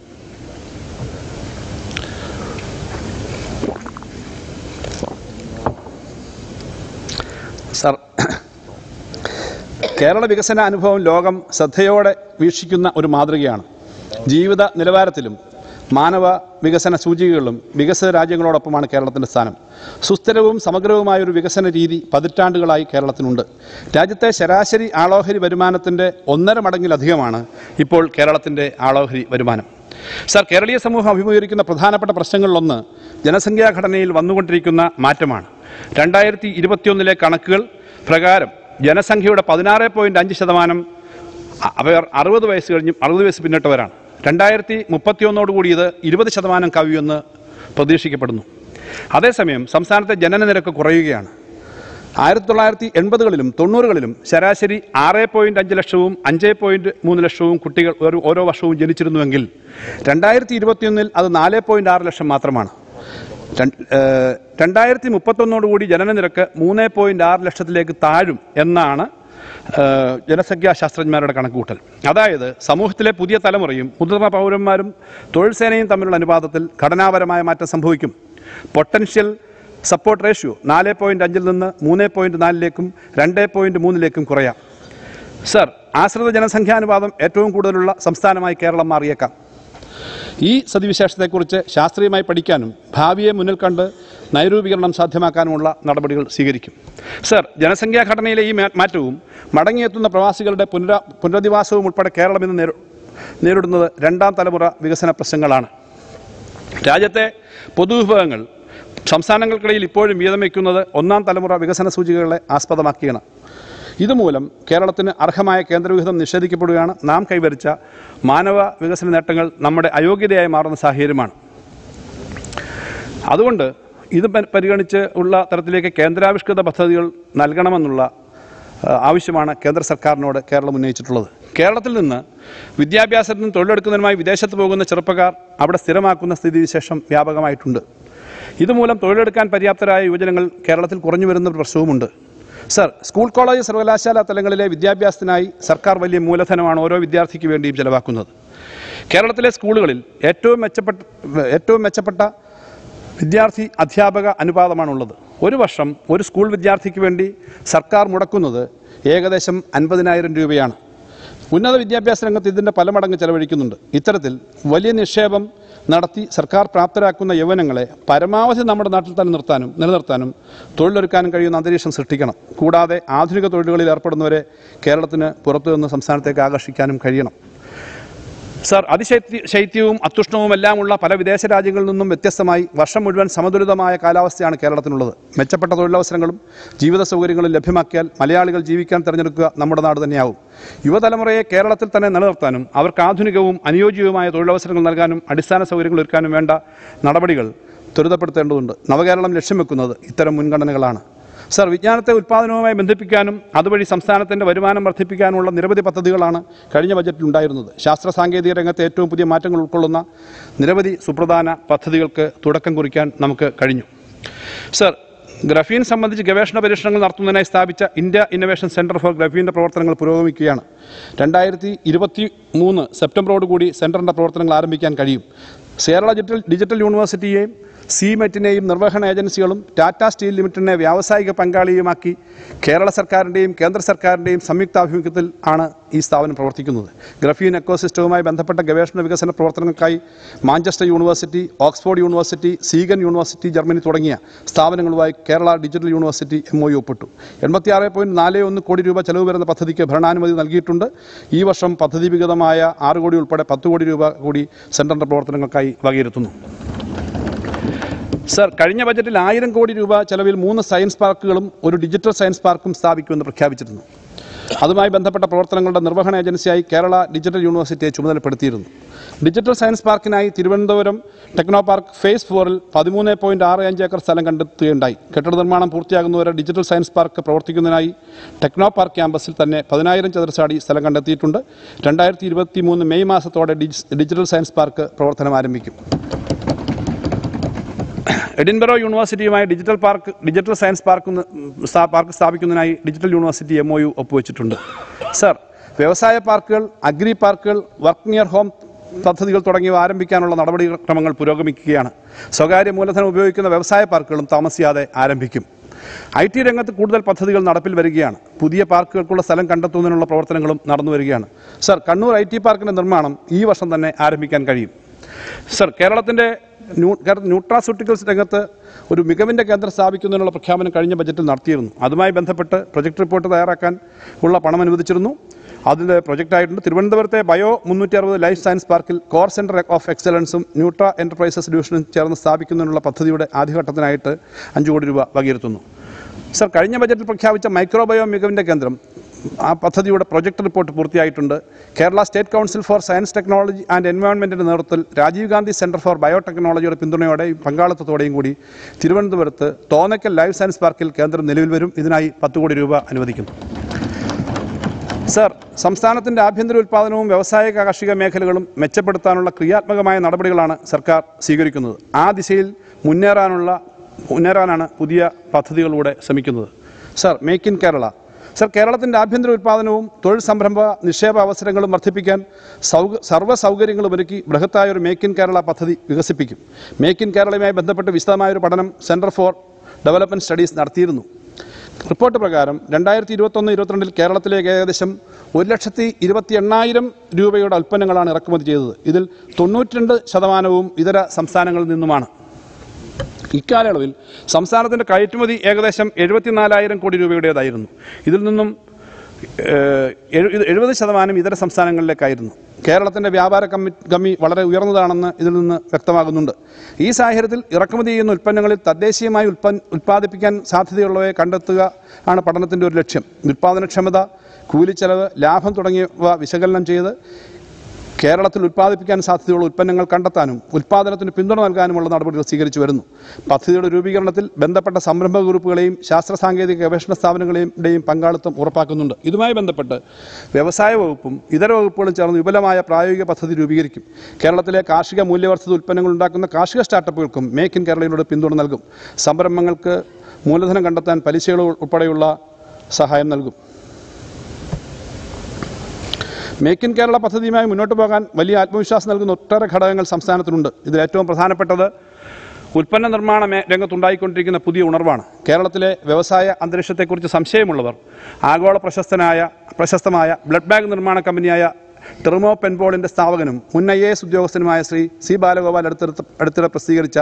സർ കേരള വികസന അനുഭവം ലോകം ശ്രദ്ധയോടെ വീക്ഷിക്കുന്ന ഒരു മാതൃകയാണ്. ജീവിത നിലവാരത്തിലും മാനവ വികസന സൂചികകളും വികസിത രാജ്യങ്ങളോടൊപ്പമാണ് കേരളത്തിന്റെ സ്ഥാനം. സുസ്ഥിരവും സമഗ്രവുമായ ഒരു വികസന രീതി പതിറ്റാണ്ടുകളായി കേരളത്തിനുണ്ട്. രാജ്യത്തെ ശരാശരി ആളോഹരി വരുമാനത്തിന്റെ ഒന്നര മടങ്ങിലധികമാണ് ഇപ്പോൾ കേരളത്തിന്റെ ആളോഹരി വരുമാനം. സാർ കേരളീയ സമൂഹം അഭിമുഖീകരിക്കുന്ന പ്രധാനപ്പെട്ട പ്രശ്നങ്ങളിലൊന്ന് ജനസംഖ്യാ ഘടനയിൽ വന്നുകൊണ്ടിരിക്കുന്ന മാറ്റമാണ്. രണ്ടായിരത്തി ഇരുപത്തിയൊന്നിലെ കണക്കുകൾ പ്രകാരം ജനസംഖ്യയുടെ പതിനാറ് പോയിന്റ് അഞ്ച് ശതമാനം അവർ അറുപത് വയസ്സ് കഴിഞ്ഞും അറുപത് വയസ്സ് പിന്നിട്ടവരാണ്. രണ്ടായിരത്തി മുപ്പത്തിയൊന്നോടുകൂടി ഇത് ഇരുപത് ശതമാനം കവിയെന്ന് പ്രതീക്ഷിക്കപ്പെടുന്നു. അതേസമയം സംസ്ഥാനത്തെ ജനന നിരക്ക് കുറയുകയാണ്. ആയിരത്തി തൊള്ളായിരത്തി എൺപതുകളിലും തൊണ്ണൂറുകളിലും ശരാശരി ആറ് പോയിന്റ് അഞ്ച് ലക്ഷവും അഞ്ച് പോയിന്റ് മൂന്ന് ലക്ഷവും കുട്ടികൾ ഒരു ഓരോ വർഷവും ജനിച്ചിരുന്നുവെങ്കിൽ രണ്ടായിരത്തി ഇരുപത്തിയൊന്നിൽ അത് നാല് പോയിന്റ് ആറ് ലക്ഷം മാത്രമാണ്. രണ്ടായിരത്തി മുപ്പത്തൊന്നോടുകൂടി ജനന നിരക്ക് മൂന്ന് പോയിന്റ് ആറ് ലക്ഷത്തിലേക്ക് താഴും എന്നാണ് ജനസംഖ്യാ ശാസ്ത്രജ്ഞന്മാരുടെ കണക്കുകൂട്ടൽ. അതായത് സമൂഹത്തിലെ പുതിയ തലമുറയും മുതിർന്ന പൗരന്മാരും തൊഴിൽ സേനയും തമ്മിലുള്ള അനുപാതത്തിൽ ഘടനാപരമായ മാറ്റം സംഭവിക്കും. പൊട്ടൻഷ്യൽ സപ്പോർട്ട് റേഷ്യോ നാല് പോയിന്റ് അഞ്ചിൽ നിന്ന് മൂന്ന് പോയിന്റ് നാലിലേക്കും രണ്ട് പോയിന്റ് മൂന്നിലേക്കും കുറയാം. സർ ആശ്രിത ജനസംഖ്യാനുപാതം ഏറ്റവും കൂടുതലുള്ള സംസ്ഥാനമായി കേരളം മാറിയേക്കാം. ഈ സ്ഥിതിവിശേഷത്തെക്കുറിച്ച് ശാസ്ത്രീയമായി പഠിക്കാനും ഭാവിയെ മുന്നിൽ കണ്ട് നൈരൂപീകരണം സാധ്യമാക്കാനുമുള്ള നടപടികൾ സ്വീകരിക്കും. സർ ജനസംഖ്യാഘടനയിലെ ഈ മാറ്റവും മടങ്ങിയെത്തുന്ന പ്രവാസികളുടെ പുനര പുനരധിവാസവും ഉൾപ്പെടെ കേരളം ഇന്ന് നേരിടുന്നത് രണ്ടാം തലമുറ വികസന പ്രശ്നങ്ങളാണ്. രാജ്യത്തെ പൊതുവിഭവങ്ങൾ സംസ്ഥാനങ്ങൾക്കിടയിൽ ഇപ്പോഴും വീതം വയ്ക്കുന്നത് ഒന്നാം തലമുറ വികസന സൂചികകളെ ആസ്പദമാക്കിയാണ്. ഇതുമൂലം കേരളത്തിന് അർഹമായ കേന്ദ്രവിഹിതം നിഷേധിക്കപ്പെടുകയാണ്. നാം കൈവരിച്ച മാനവ വികസന നേട്ടങ്ങൾ നമ്മുടെ അയോഗ്യതയായി മാറുന്ന സാഹചര്യമാണ്. അതുകൊണ്ട് ഇത് പരിഗണിച്ച് ഉള്ള തരത്തിലേക്ക് കേന്ദ്രാവിഷ്കൃത പദ്ധതികൾ നൽകണമെന്നുള്ള ആവശ്യമാണ് കേന്ദ്ര സർക്കാരിനോട് കേരളം ഉന്നയിച്ചിട്ടുള്ളത്. കേരളത്തിൽ നിന്ന് വിദ്യാഭ്യാസത്തിനും തൊഴിലെടുക്കുന്നതിനുമായി വിദേശത്ത് പോകുന്ന ചെറുപ്പക്കാർ അവിടെ സ്ഥിരമാക്കുന്ന സ്ഥിതിവിശേഷം വ്യാപകമായിട്ടുണ്ട്. ഇതുമൂലം തൊഴിലെടുക്കാൻ പര്യാപ്തരായ യുവജനങ്ങൾ കേരളത്തിൽ കുറഞ്ഞു വരുന്ന പ്രശ്നവുമുണ്ട്. സർ സ്കൂൾ കോളേജ് സർവകലാശാല തലങ്ങളിലെ വിദ്യാഭ്യാസത്തിനായി സർക്കാർ വലിയ മൂലധനമാണ് ഓരോ വിദ്യാർത്ഥിക്ക് വേണ്ടിയും ചെലവാക്കുന്നത്. കേരളത്തിലെ സ്കൂളുകളിൽ ഏറ്റവും മെച്ചപ്പെട്ട ഏറ്റവും മെച്ചപ്പെട്ട വിദ്യാർത്ഥി അധ്യാപക അനുപാതമാണുള്ളത്. ഒരു വർഷം ഒരു സ്കൂൾ വിദ്യാർത്ഥിക്ക് വേണ്ടി സർക്കാർ മുടക്കുന്നത് ഏകദേശം അൻപതിനായിരം രൂപയാണ്. ഉന്നത വിദ്യാഭ്യാസ രംഗത്ത് ഇതിന്റെ പല മടങ്ങ് ചെലവഴിക്കുന്നുണ്ട്. ഇത്തരത്തിൽ വലിയ നിക്ഷേപം നടത്തി സർക്കാർ പ്രാപ്തരാക്കുന്ന യൗവനങ്ങളെ പരമാവധി നമ്മുടെ നാട്ടിൽ തന്നെ നിർത്താനും നിലനിർത്താനും തൊഴിലൊരുക്കാനും കഴിയുന്ന അന്തരീക്ഷം സൃഷ്ടിക്കണം. കൂടാതെ ആധുനിക തൊഴിലുകളിൽ ഏർപ്പെടുന്നവരെ കേരളത്തിന് പുറത്തുനിന്ന് സംസ്ഥാനത്തേക്ക് ആകർഷിക്കാനും കഴിയണം. സർ അതിശൈത്യ ശൈത്യവും അത്യുഷ്ണവും എല്ലാമുള്ള പല വിദേശ രാജ്യങ്ങളിൽ നിന്നും വ്യത്യസ്തമായി വർഷം മുഴുവൻ സമതുലിതമായ കാലാവസ്ഥയാണ് കേരളത്തിനുള്ളത്. മെച്ചപ്പെട്ട തൊഴിലവസരങ്ങളും ജീവിത സൗകര്യങ്ങളും ലഭ്യമാക്കിയാൽ മലയാളികൾ ജീവിക്കാൻ തിരഞ്ഞെടുക്കുക നമ്മുടെ നാട് തന്നെയാവും. യുവതലമുറയെ കേരളത്തിൽ തന്നെ നിലനിർത്താനും അവർക്ക് ആധുനികവും അനുയോജ്യവുമായ തൊഴിലവസരങ്ങൾ നൽകാനും അടിസ്ഥാന സൗകര്യങ്ങൾ ഒരുക്കാനും വേണ്ട നടപടികൾ ത്വരിതപ്പെടുത്തേണ്ടതുണ്ട്. നവകേരളം ലക്ഷ്യം വെക്കുന്നത് ഇത്തരം മുൻഗണനകളാണ്. സർ വിജ്ഞാനത്തെ ഉൽപ്പാദനവുമായി ബന്ധിപ്പിക്കാനും അതുവഴി സംസ്ഥാനത്തിന്റെ വരുമാനം വർദ്ധിപ്പിക്കാനുമുള്ള നിരവധി പദ്ധതികളാണ് കഴിഞ്ഞ ബജറ്റിൽ ഉണ്ടായിരുന്നത്. ശാസ്ത്ര സാങ്കേതിക രംഗത്തെ ഏറ്റവും പുതിയ മാറ്റങ്ങൾ ഉൾക്കൊള്ളുന്ന നിരവധി സുപ്രധാന പദ്ധതികൾക്ക് തുടക്കം കുറിക്കാൻ നമുക്ക് കഴിഞ്ഞു. സർ ഗ്രഫീൻ സംബന്ധിച്ച് ഗവേഷണ പരീക്ഷണങ്ങൾ നടത്തുന്നതിനായി സ്ഥാപിച്ച ഇന്ത്യ ഇന്നൊവേഷൻ സെന്റർ ഫോർ ഗ്രഫീന്റെ പ്രവർത്തനങ്ങൾ പുരോഗമിക്കുകയാണ്. രണ്ടായിരത്തി ഇരുപത്തി മൂന്ന് സെപ്റ്റംബറോടുകൂടി സെന്ററിന്റെ പ്രവർത്തനങ്ങൾ ആരംഭിക്കാൻ കഴിയും. കേരള ഡിജിറ്റൽ ഡിജിറ്റൽ യൂണിവേഴ്സിറ്റിയെയും സിമെറ്റിനെയും നിർവഹണ ഏജൻസികളും ടാറ്റ സ്റ്റീൽ ലിമിറ്റഡിനെ വ്യാവസായിക പങ്കാളിയുമാക്കി കേരള സർക്കാരിന്റെയും കേന്ദ്ര സർക്കാരിന്റെയും സംയുക്താഭിമുഖ്യത്തിൽ ആണ് ഈ സ്ഥാപനം പ്രവർത്തിക്കുന്നത്. ഗ്രഫീൻ എക്കോസിസ്റ്റവുമായി ബന്ധപ്പെട്ട ഗവേഷണ വികസന പ്രവർത്തനങ്ങൾക്കായി Manchester University Oxford University Siegen University Germany തുടങ്ങിയ സ്ഥാപനങ്ങളുമായി Kerala Digital University M O ഒപ്പിട്ടു. എൺപത്തിയാറ് നാല് ഒന്ന് കോടി രൂപ ചെലവ് വരുന്ന പദ്ധതിക്ക് ഭരണാനുമതി നൽകിയിട്ടുണ്ട്. ഈ വർഷം പദ്ധതി വിഹിതമായ ആറ് കോടി ഉൾപ്പെടെ പത്ത് കോടി രൂപ കൂടി സെന്ററിന്റെ പ്രവർത്തനങ്ങൾക്കായി വകയിരുത്തുന്നു. സർ കഴിഞ്ഞ ബജറ്റിൽ ആയിരം കോടി രൂപ ചെലവിൽ മൂന്ന് സയൻസ് പാർക്കുകളും ഒരു ഡിജിറ്റൽ സയൻസ് പാർക്കും സ്ഥാപിക്കുമെന്ന് പ്രഖ്യാപിച്ചിരുന്നു. അതുമായി ബന്ധപ്പെട്ട പ്രവർത്തനങ്ങളുടെ നിർവഹണ ഏജൻസിയായി കേരള ഡിജിറ്റൽ യൂണിവേഴ്സിറ്റിയെ ചുമതലപ്പെടുത്തിയിരുന്നു. ഡിജിറ്റൽ സയൻസ് പാർക്കിനായി തിരുവനന്തപുരം ടെക്നോ പാർക്ക് ഫേസ് ഫോറിൽ പതിമൂന്ന് പോയിന്റ് ആറ് അഞ്ച് ഏക്കർ സ്ഥലം കണ്ടെത്തുകയുണ്ടായി. കെട്ടിട നിർമ്മാണം പൂർത്തിയാകുന്നവരെ ഡിജിറ്റൽ സയൻസ് പാർക്ക് പ്രവർത്തിക്കുന്നതിനായി ടെക്നോ പാർക്ക് ക്യാമ്പസിൽ തന്നെ പതിനായിരം ചതുരശ്രാടി സ്ഥലം കണ്ടെത്തിയിട്ടുണ്ട്. രണ്ടായിരത്തി മെയ് മാസത്തോടെ ഡിജിറ്റൽ സയൻസ് പാർക്ക് പ്രവർത്തനം ആരംഭിക്കും. Edinburgh യൂണിവേഴ്സിറ്റിയുമായി digital park digital science park park സ്ഥാപിക്കുന്നതിനായി digital university M O U ഒപ്പുവെച്ചിട്ടുണ്ട്. Sir വ്യവസായ പാർക്കുകൾ അഗ്രി പാർക്കുകൾ വർക്ക് നിയർ ഹോം പദ്ധതികൾ തുടങ്ങിയവ ആരംഭിക്കാനുള്ള നടപടിക്രമങ്ങൾ പുരോഗമിക്കുകയാണ്. സ്വകാര്യ മൂലധനം ഉപയോഗിക്കുന്ന വ്യവസായ പാർക്കുകളും താമസിയാതെ ആരംഭിക്കും. ഐ ടി രംഗത്ത് കൂടുതൽ പദ്ധതികൾ നടപ്പിൽ വരികയാണ്. പുതിയ പാർക്കുകൾക്കുള്ള സ്ഥലം കണ്ടെത്തുന്നതിനുള്ള പ്രവർത്തനങ്ങളും നടന്നു വരികയാണ്. സർ കണ്ണൂർ ഐ ടി പാർക്കിന്റെ നിർമ്മാണം ഈ വർഷം തന്നെ ആരംഭിക്കാൻ കഴിയും. സർ കേരളത്തിന്റെ ന്യൂ കേരള ന്യൂട്രാസ്യൂട്ടിക്കൽസ് രംഗത്ത് ഒരു മികവിന്റെ കേന്ദ്രം സ്ഥാപിക്കുന്നതിനുള്ള പ്രഖ്യാപനം കഴിഞ്ഞ ബജറ്റിൽ നടത്തിയിരുന്നു. അതുമായി ബന്ധപ്പെട്ട് പ്രൊജക്ട് റിപ്പോർട്ട് തയ്യാറാക്കാൻ ഉള്ള പണം അനുവദിച്ചിരുന്നു. അതിന്റെ പ്രൊജക്റ്റായിട്ടുണ്ട് തിരുവനന്തപുരത്തെ ബയോ മുന്നൂറ്റി അറുപത് ലൈഫ് സയൻസ് പാർക്കിൽ കോർ സെന്റർ ഓഫ് എക്സലൻസും ന്യൂട്ര എന്റർപ്രൈസസ് ഡിവിഷനും ചേർന്ന് സ്ഥാപിക്കുന്നതിനുള്ള പദ്ധതിയുടെ ആദ്യഘട്ടത്തിനായിട്ട് അഞ്ച് കോടി രൂപ വകയിരുത്തുന്നു. സർ കഴിഞ്ഞ ബജറ്റിൽ പ്രഖ്യാപിച്ച മൈക്രോബയോ മികവിന്റെ കേന്ദ്രം ആ പദ്ധതിയുടെ project report പൂർത്തിയായിട്ടുണ്ട്. Kerala State Council for Science Technology and എൻവയോൺമെന്റിന്റെ നേതൃത്വത്തിൽ രാജീവ് ഗാന്ധി സെന്റർ ഫോർ ബയോടെക്നോളജിയുടെ പിന്തുണയോടെയും പങ്കാളിത്തത്തോടെയും കൂടി തിരുവനന്തപുരത്ത് തോന്നക്കൽ ലൈഫ് സയൻസ് പാർക്കിൽ കേന്ദ്രം നിലവിൽ വരും. ഇതിനായി പത്ത് കോടി രൂപ അനുവദിക്കുന്നു. സർ സംസ്ഥാനത്തിന്റെ ആഭ്യന്തര ഉൽപ്പാദനവും വ്യവസായ കാർഷിക മേഖലകളും മെച്ചപ്പെടുത്താനുള്ള ക്രിയാത്മകമായ നടപടികളാണ് സർക്കാർ സ്വീകരിക്കുന്നത്. ആ ദിശയിൽ മുന്നേറാനുള്ള മുന്നേറാനാണ് പുതിയ പദ്ധതികളിലൂടെ ശ്രമിക്കുന്നത്. Sir make in Kerala. Sir കേരളത്തിന്റെ ആഭ്യന്തര ഉൽപ്പാദനവും തൊഴിൽ സംരംഭ നിക്ഷേപ അവസരങ്ങളും വർദ്ധിപ്പിക്കാൻ സൗക സർവ സൗകര്യങ്ങളും ഒരുക്കി ബൃഹത്തായ ഒരു മേക്ക് ഇൻ കേരള പദ്ധതി വികസിപ്പിക്കും. മേക്ക് ഇൻ കേരളയുമായി ബന്ധപ്പെട്ട് വിശദമായ ഒരു പഠനം സെന്റർ ഫോർ ഡെവലപ്മെന്റ് സ്റ്റഡീസ് നടത്തിയിരുന്നു. റിപ്പോർട്ട് പ്രകാരം രണ്ടായിരത്തി ഇരുപത്തൊന്ന് ഇരുപത്തിരണ്ടിൽ കേരളത്തിലേക്ക് ഏകദേശം ഒരു ലക്ഷത്തി ഇരുപത്തി എണ്ണായിരം രൂപയുടെ ഉൽപ്പന്നങ്ങളാണ് ഇറക്കുമതി ചെയ്തത്. ഇതിൽ തൊണ്ണൂറ്റിരണ്ട് ശതമാനവും ഇതര സംസ്ഥാനങ്ങളിൽ നിന്നുമാണ്. ഇക്കാലയളവിൽ സംസ്ഥാനത്തിന്റെ കയറ്റുമതി ഏകദേശം എഴുപത്തിനാലായിരം കോടി രൂപയുടേതായിരുന്നു. ഇതിൽ നിന്നും എഴുപത് ശതമാനം ഇതര സംസ്ഥാനങ്ങളിലേക്കായിരുന്നു. കേരളത്തിന്റെ വ്യാപാര കമ്മി കമ്മി വളരെ ഉയർന്നതാണെന്ന് ഇതിൽ നിന്ന് വ്യക്തമാകുന്നുണ്ട്. ഈ സാഹചര്യത്തിൽ ഇറക്കുമതി ചെയ്യുന്ന ഉൽപ്പന്നങ്ങളിൽ തദ്ദേശീയമായി ഉൽപ്പ ഉൽപ്പാദിപ്പിക്കാൻ സാധ്യതയുള്ളവയെ കണ്ടെത്തുക ആണ് പഠനത്തിന്റെ ഒരു ലക്ഷ്യം. ഉൽപ്പാദനക്ഷമത കൂലിച്ചെലവ് ലാഭം തുടങ്ങിയവ വിശകലനം ചെയ്ത് കേരളത്തിൽ ഉൽപ്പാദിപ്പിക്കാൻ സാധ്യതയുള്ള ഉൽപ്പന്നങ്ങൾ കണ്ടെത്താനും ഉൽപ്പാദനത്തിന് പിന്തുണ നൽകാനുമുള്ള നടപടികൾ സ്വീകരിച്ചു വരുന്നു. പദ്ധതിയുടെ രൂപീകരണത്തിൽ ബന്ധപ്പെട്ട സംരംഭക ഗ്രൂപ്പുകളെയും ശാസ്ത്ര സാങ്കേതിക ഗവേഷണ സ്ഥാപനങ്ങളെയും പങ്കാളിത്തം ഉറപ്പാക്കുന്നുണ്ട്. ഇതുമായി ബന്ധപ്പെട്ട് വ്യവസായ വകുപ്പും ഇതര വകുപ്പുകളും ചേർന്ന് വിപുലമായ പ്രായോഗിക പദ്ധതി രൂപീകരിക്കും. കേരളത്തിലെ കാർഷിക മൂല്യവർദ്ധിത ഉൽപ്പന്നങ്ങൾ ഉണ്ടാക്കുന്ന കാർഷിക സ്റ്റാർട്ടപ്പുകൾക്കും മേക്ക് ഇൻ കേരളയിലൂടെ പിന്തുണ നൽകും. സംരംഭങ്ങൾക്ക് മൂലധനം കണ്ടെത്താൻ പലിശകൾ ഉൾപ്പെടെയുള്ള സഹായം നൽകും. മേക്ക് ഇൻ കേരള പദ്ധതിയുമായി മുന്നോട്ട് പോകാൻ വലിയ ആത്മവിശ്വാസം നൽകുന്ന ഒട്ടേറെ ഘടകങ്ങൾ സംസ്ഥാനത്തിനുണ്ട്. ഇതിൽ ഏറ്റവും പ്രധാനപ്പെട്ടത് ഉൽപ്പന്ന നിർമ്മാണ രംഗത്തുണ്ടായിക്കൊണ്ടിരിക്കുന്ന പുതിയ ഉണർവാണ്. കേരളത്തിലെ വ്യവസായ അന്തരീക്ഷത്തെക്കുറിച്ച് സംശയമുള്ളവർ ആഗോള പ്രശസ്തനായ പ്രശസ്തമായ ബ്ലഡ് ബാങ്ക് നിർമ്മാണ കമ്പനിയായ ടെർമോ പെൻബോളിന്റെ സ്ഥാപകനും മുൻ ഐ എസ് ഉദ്യോഗസ്ഥനുമായ ശ്രീ സി ബാലഗോപാൽ അടുത്തിടത്ത് അടുത്തിടെ പ്രസിദ്ധീകരിച്ച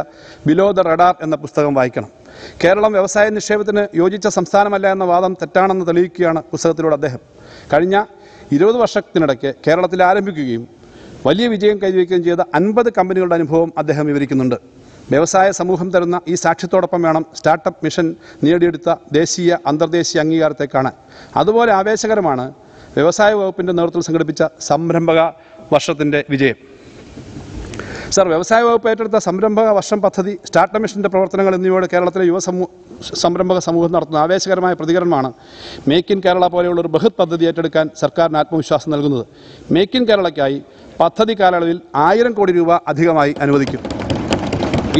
ബിലോ ദ റഡാർ എന്ന പുസ്തകം വായിക്കണം. കേരളം വ്യവസായ നിക്ഷേപത്തിന് യോജിച്ച സംസ്ഥാനമല്ല എന്ന വാദം തെറ്റാണെന്ന് തെളിയിക്കുകയാണ് പുസ്തകത്തിലൂടെ അദ്ദേഹം. കഴിഞ്ഞ ഇരുപത് വർഷത്തിനിടയ്ക്ക് കേരളത്തിൽ ആരംഭിക്കുകയും വലിയ വിജയം കൈവരിക്കുകയും ചെയ്ത അൻപത് കമ്പനികളുടെ അനുഭവം അദ്ദേഹം വിവരിക്കുന്നുണ്ട്. വ്യവസായ സമൂഹം തരുന്ന ഈ സാക്ഷ്യത്തോടൊപ്പം വേണം സ്റ്റാർട്ടപ്പ് മിഷൻ നേടിയെടുത്ത ദേശീയ അന്തർദേശീയ അംഗീകാരത്തെ കാണാൻ അതുപോലെ ആവേശകരമാണ് വ്യവസായ വകുപ്പിന്റെ നേതൃത്വത്തിൽ സംഘടിപ്പിച്ച സംരംഭക വർഷത്തിന്റെ വിജയം. സർ വ്യവസായ വകുപ്പ് ഏറ്റെടുത്ത സംരംഭക വർഷം പദ്ധതി സ്റ്റാർട്ടപ്പ് മിഷന്റെ പ്രവർത്തനങ്ങൾ എന്നിവയോട് കേരളത്തിലെ യുവ സംരംഭക സമൂഹം നടത്തുന്ന ആവേശകരമായ പ്രതികരണമാണ് മേക്ക് ഇൻ കേരള പോലെയുള്ള ഒരു ബൃഹത് പദ്ധതി ഏറ്റെടുക്കാൻ സർക്കാരിന് ആത്മവിശ്വാസം നൽകുന്നത്. മേക്ക് ഇൻ കേരളയ്ക്കായി പദ്ധതി കാലയളവിൽ ആയിരം കോടി രൂപ അധികമായി അനുവദിക്കും.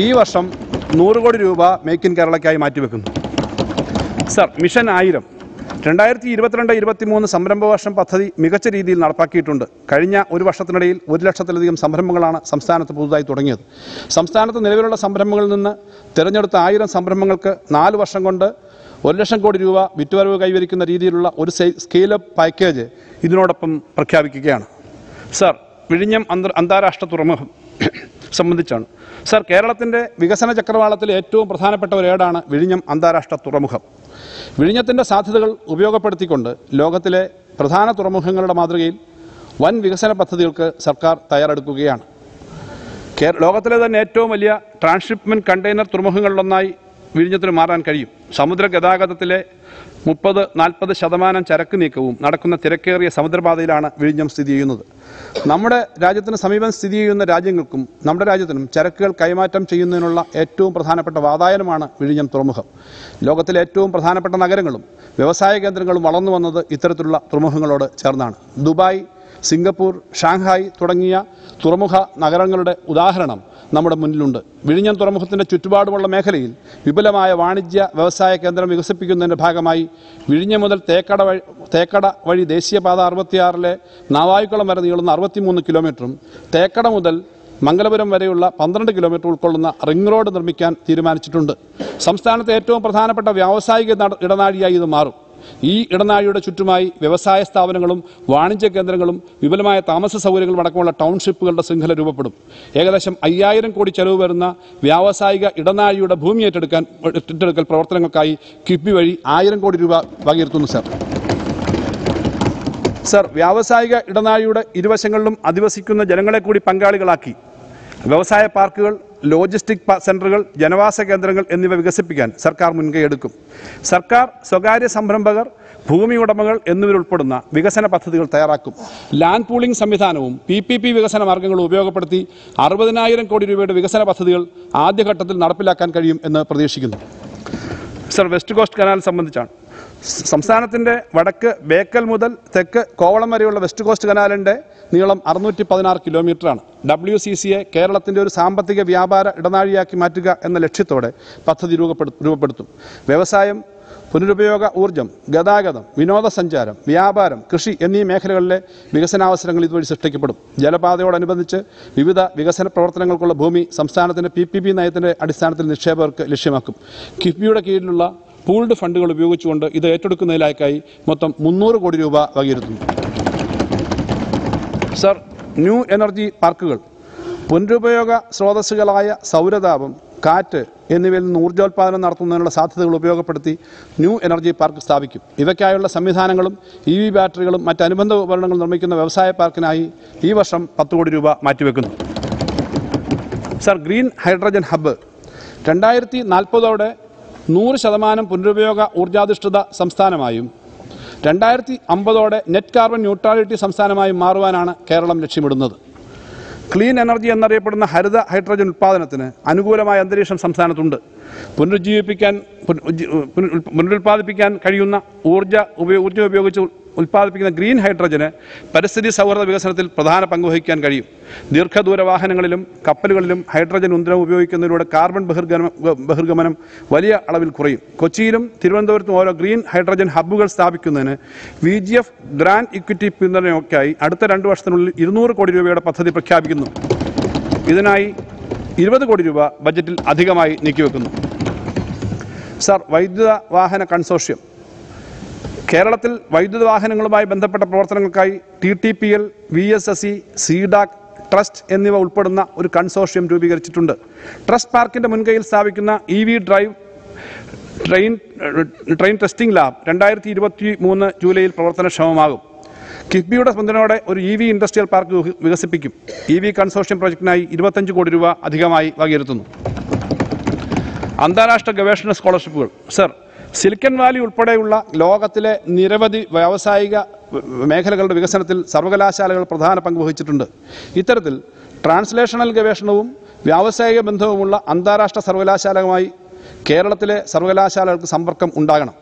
ഈ വർഷം നൂറ് കോടി രൂപ മേക്ക് ഇൻ കേരളയ്ക്കായി മാറ്റിവെക്കുന്നു. സർ മിഷൻ ആയിരം. രണ്ടായിരത്തി ഇരുപത്തിരണ്ട് ഇരുപത്തിമൂന്ന് സംരംഭ വർഷം പദ്ധതി മികച്ച രീതിയിൽ നടപ്പാക്കിയിട്ടുണ്ട്. കഴിഞ്ഞ ഒരു വർഷത്തിനിടയിൽ ഒരു ലക്ഷത്തിലധികം സംരംഭങ്ങളാണ് സംസ്ഥാനത്ത് പുതുതായി തുടങ്ങിയത്. സംസ്ഥാനത്ത് നിലവിലുള്ള സംരംഭങ്ങളിൽ നിന്ന് തിരഞ്ഞെടുത്ത ആയിരം സംരംഭങ്ങൾക്ക് നാല് വർഷം കൊണ്ട് ഒരു ലക്ഷം കോടി രൂപ വിറ്റുവരവ് കൈവരിക്കുന്ന രീതിയിലുള്ള ഒരു സ്കെയിലപ്പ് പാക്കേജ് ഇതിനോടൊപ്പം പ്രഖ്യാപിക്കുകയാണ്. സർ വിഴിഞ്ഞം അന്താരാഷ്ട്ര തുറമുഖം സംബന്ധിച്ചാണ്. സർ കേരളത്തിന്റെ വികസന ചക്രവാളത്തിലെ ഏറ്റവും പ്രധാനപ്പെട്ട ഒരു ഏടാണ് വിഴിഞ്ഞം അന്താരാഷ്ട്ര തുറമുഖം. വിഴിഞ്ഞത്തിന്റെ സാധ്യതകൾ ഉപയോഗപ്പെടുത്തിക്കൊണ്ട് ലോകത്തിലെ പ്രധാന തുറമുഖങ്ങളുടെ മാതൃകയിൽ വൻ വികസന പദ്ധതികൾക്ക് സർക്കാർ തയ്യാറെടുക്കുകയാണ്. ലോകത്തിലെ തന്നെ ഏറ്റവും വലിയ ട്രാൻസ്ഷിപ്മെന്റ് കണ്ടെയ്നർ തുറമുഖങ്ങളിലൊന്നായി വിഴിഞ്ഞത്തിന് മാറാൻ കഴിയും. സമുദ്ര ഗതാഗതത്തിലെ മുപ്പത് നാൽപ്പത് ശതമാനം ചരക്ക് നീക്കവും നടക്കുന്ന തിരക്കേറിയ സമുദ്രപാതയിലാണ് വിഴിഞ്ഞം സ്ഥിതി ചെയ്യുന്നത്. നമ്മുടെ രാജ്യത്തിന് സമീപം സ്ഥിതി ചെയ്യുന്ന രാജ്യങ്ങൾക്കും നമ്മുടെ രാജ്യത്തിനും ചരക്കുകൾ കൈമാറ്റം ചെയ്യുന്നതിനുള്ള ഏറ്റവും പ്രധാനപ്പെട്ട വാതായനമാണ് വിഴിഞ്ഞം തുറമുഖം. ലോകത്തിലെ ഏറ്റവും പ്രധാനപ്പെട്ട നഗരങ്ങളും വ്യവസായ കേന്ദ്രങ്ങളും വളർന്നു വന്നത് ഇത്തരത്തിലുള്ള തുറമുഖങ്ങളോട് ചേർന്നാണ്. ദുബായ് സിംഗപ്പൂർ ഷാങ്ഹായ് തുടങ്ങിയ തുറമുഖ നഗരങ്ങളുടെ ഉദാഹരണം നമ്മുടെ മുന്നിലുണ്ട്. വിഴിഞ്ഞം തുറമുഖത്തിന്റെ ചുറ്റുപാടുമുള്ള മേഖലയിൽ വിപുലമായ വാണിജ്യ വ്യവസായ കേന്ദ്രം വികസിപ്പിക്കുന്നതിന്റെ ഭാഗമായി വിഴിഞ്ഞം മുതൽ തേക്കട വഴി തേക്കട വഴി ദേശീയപാത അറുപത്തിയാറിലെ നാവായിക്കുളം വരെ നീളുന്ന അറുപത്തിമൂന്ന് കിലോമീറ്ററും തേക്കട മുതൽ മംഗലപുരം വരെയുള്ള പന്ത്രണ്ട് കിലോമീറ്റർ ഉൾക്കൊള്ളുന്ന റിംഗ് റോഡ് നിർമ്മിക്കാൻ തീരുമാനിച്ചിട്ടുണ്ട്. സംസ്ഥാനത്തെ ഏറ്റവും പ്രധാനപ്പെട്ട വ്യാവസായിക ഇടനാഴിയായി ഇത് മാറും. ഈ ഇടനാഴിയുടെ ചുറ്റുമായി വ്യവസായ സ്ഥാപനങ്ങളും വാണിജ്യ കേന്ദ്രങ്ങളും വിപുലമായ താമസ സൗകര്യങ്ങളും അടക്കമുള്ള ടൗൺഷിപ്പുകളുടെ ശൃംഖല രൂപപ്പെടും. ഏകദേശം അയ്യായിരം കോടി ചെലവ് വരുന്ന വ്യാവസായിക ഇടനാഴിയുടെ ഭൂമി ഏറ്റെടുക്കാൻ ഏറ്റെടുക്കൽ പ്രവർത്തനങ്ങൾക്കായി കിഫ്ബി വഴി ആയിരം കോടി രൂപ വകയിരുത്തുന്നു സർ. സർ വ്യാവസായിക ഇടനാഴിയുടെ ഇരുവശങ്ങളിലും അധിവസിക്കുന്ന ജനങ്ങളെ കൂടി പങ്കാളികളാക്കി. വ്യവസായ പാർക്കുകൾ ലോജിസ്റ്റിക് സെന്ററുകൾ ജനവാസ കേന്ദ്രങ്ങൾ എന്നിവ വികസിപ്പിക്കാൻ സർക്കാർ മുൻകൈ എടുക്കും. സർക്കാർ സ്വകാര്യ സംരംഭകർ ഭൂമി ഉടമകൾ എന്നിവരുൾപ്പെടുന്ന വികസന പദ്ധതികൾ തയ്യാറാക്കും. ലാൻഡ് പൂളിംഗ് സംവിധാനവും പി പി പി വികസന മാർഗങ്ങളും ഉപയോഗപ്പെടുത്തി അറുപതിനായിരം കോടി രൂപയുടെ വികസന പദ്ധതികൾ ആദ്യഘട്ടത്തിൽ നടപ്പിലാക്കാൻ കഴിയും എന്ന് പ്രതീക്ഷിക്കുന്നു. സർ വെസ്റ്റ് കോസ്റ്റ് കനാൽ സംബന്ധിച്ചാണ്. സംസ്ഥാനത്തിന്റെ വടക്ക് ബേക്കൽ മുതൽ തെക്ക് കോവളം വരെയുള്ള വെസ്റ്റ് കോസ്റ്റ് കനാലിന്റെ നീളം അറുന്നൂറ്റി പതിനാറ് കിലോമീറ്ററാണ് ഡബ്ല്യു സി സിയെ കേരളത്തിന്റെ ഒരു സാമ്പത്തിക വ്യാപാര ഇടനാഴിയാക്കി മാറ്റുക എന്ന ലക്ഷ്യത്തോടെ പദ്ധതി രൂപപ്പെടു രൂപപ്പെടുത്തും. വ്യവസായം പുനരുപയോഗ ഊർജം ഗതാഗതം വിനോദസഞ്ചാരം വ്യാപാരം കൃഷി എന്നീ മേഖലകളിലെ വികസനാവസരങ്ങൾ ഇതുവഴി സൃഷ്ടിക്കപ്പെടും. ജലപാതയോടനുബന്ധിച്ച് വിവിധ വികസന പ്രവർത്തനങ്ങൾക്കുള്ള ഭൂമി സംസ്ഥാനത്തിന്റെ പി പി പി നയത്തിന്റെ അടിസ്ഥാനത്തിൽ നിക്ഷേപകർക്ക് ലക്ഷ്യമാക്കും. കിഫ്ബിയുടെ കീഴിലുള്ള പൂൾഡ് ഫണ്ടുകൾ ഉപയോഗിച്ചുകൊണ്ട് ഇത് ഏറ്റെടുക്കുന്നതിലേക്കായി മൊത്തം മുന്നൂറ് കോടി രൂപ വകയിരുത്തുന്നു. സർ ന്യൂ എനർജി പാർക്കുകൾ പുനരുപയോഗ സ്രോതസ്സുകളായ സൗരതാപം കാറ്റ് എന്നിവയിൽ നിന്ന് ഊർജോൽപാദനം നടത്തുന്നതിനുള്ള സാധ്യതകൾ ഉപയോഗപ്പെടുത്തി ന്യൂ എനർജി പാർക്ക് സ്ഥാപിക്കും. ഇവയ്ക്കായുള്ള സംവിധാനങ്ങളും ഇ വി ബാറ്ററികളും മറ്റ് അനുബന്ധ ഉപകരണങ്ങൾ നിർമ്മിക്കുന്ന വ്യവസായ പാർക്കിനായി ഈ വർഷം പത്ത് കോടി രൂപ മാറ്റിവെക്കുന്നു. സർ ഗ്രീൻ ഹൈഡ്രജൻ ഹബ്ബ് രണ്ടായിരത്തി നാൽപ്പതോടെ നൂറ് ശതമാനം പുനരുപയോഗ ഊർജാധിഷ്ഠിത സംസ്ഥാനമായും രണ്ടായിരത്തി അമ്പതോടെ നെറ്റ് കാർബൺ ന്യൂട്രാലിറ്റി സംസ്ഥാനമായും മാറുവാനാണ് കേരളം ലക്ഷ്യമിടുന്നത്. ക്ലീൻ എനർജി എന്നറിയപ്പെടുന്ന ഹരിത ഹൈഡ്രജൻ ഉൽപ്പാദനത്തിന് അനുകൂലമായ അന്തരീക്ഷം സംസ്ഥാനത്തുണ്ട്. പുനരുജ്ജീവിപ്പിക്കാൻ പുനരുൽപ്പാദിപ്പിക്കാൻ കഴിയുന്ന ഊർജ ഉപയോ- ഊർജം ഉപയോഗിച്ച് ഉൽപ്പാദിപ്പിക്കുന്ന ഗ്രീൻ ഹൈഡ്രജന് പരിസ്ഥിതി സൗഹൃദ വികസനത്തിൽ പ്രധാന പങ്ക് വഹിക്കാൻ കഴിയും. ദീർഘദൂര വാഹനങ്ങളിലും കപ്പലുകളിലും ഹൈഡ്രജൻ ഉന്തരം ഉപയോഗിക്കുന്നതിലൂടെ കാർബൺ ബഹിർഗമനം ബഹിർഗമനം വലിയ അളവിൽ കുറയും. കൊച്ചിയിലും തിരുവനന്തപുരത്തും ഓരോ ഗ്രീൻ ഹൈഡ്രജൻ ഹബ്ബുകൾ സ്ഥാപിക്കുന്നതിന് V G F grant equity പിന്തുണയൊക്കെയായി അടുത്ത രണ്ട് വർഷത്തിനുള്ളിൽ ഇരുന്നൂറ് കോടി രൂപയുടെ പദ്ധതി പ്രഖ്യാപിക്കുന്നു. ഇതിനായി ഇരുപത് കോടി രൂപ ബജറ്റിൽ അധികമായി നീക്കിവെക്കുന്നു. സർ വൈദ്യുത വാഹന കൺസോർഷ്യം. കേരളത്തിൽ വൈദ്യുത വാഹനങ്ങളുമായി ബന്ധപ്പെട്ട പ്രവർത്തനങ്ങൾക്കായി T T P L V S S C CDAC trust എന്നിവ ഉൾപ്പെടുന്ന ഒരു കൺസോർഷ്യം രൂപീകരിച്ചിട്ടുണ്ട്. ട്രസ്റ്റ് പാർക്കിന്റെ മുൻകൈയിൽ സ്ഥാപിക്കുന്ന E V drive train train testing lab രണ്ടായിരത്തി ഇരുപത്തി മൂന്ന് ജൂലൈയിൽ പ്രവർത്തനക്ഷമമാകും. കിഫ്ബിയുടെ പിന്തുണയോടെ ഒരു ഇ വി ഇൻഡസ്ട്രിയൽ പാർക്ക് വികസിപ്പിക്കും. ഇ വി കൺസോർഷ്യം പ്രോജക്റ്റിനായി ഇരുപത്തഞ്ച് കോടി രൂപ അധികമായി വകയിരുത്തുന്നു. അന്താരാഷ്ട്ര ഗവേഷണ സ്കോളർഷിപ്പുകൾ. സർ സിലിക്കൺ വാലി ഉൾപ്പെടെയുള്ള ലോകത്തിലെ നിരവധി വ്യാവസായിക മേഖലകളുടെ വികസനത്തിൽ സർവകലാശാലകൾ പ്രധാന പങ്ക് വഹിച്ചിട്ടുണ്ട്. ഇത്തരത്തിൽ ട്രാൻസ്ലേഷണൽ ഗവേഷണവും വ്യാവസായിക ബന്ധവുമുള്ള അന്താരാഷ്ട്ര സർവകലാശാലകളുമായി കേരളത്തിലെ സർവകലാശാലകൾക്ക് സമ്പർക്കം ഉണ്ടാകണം.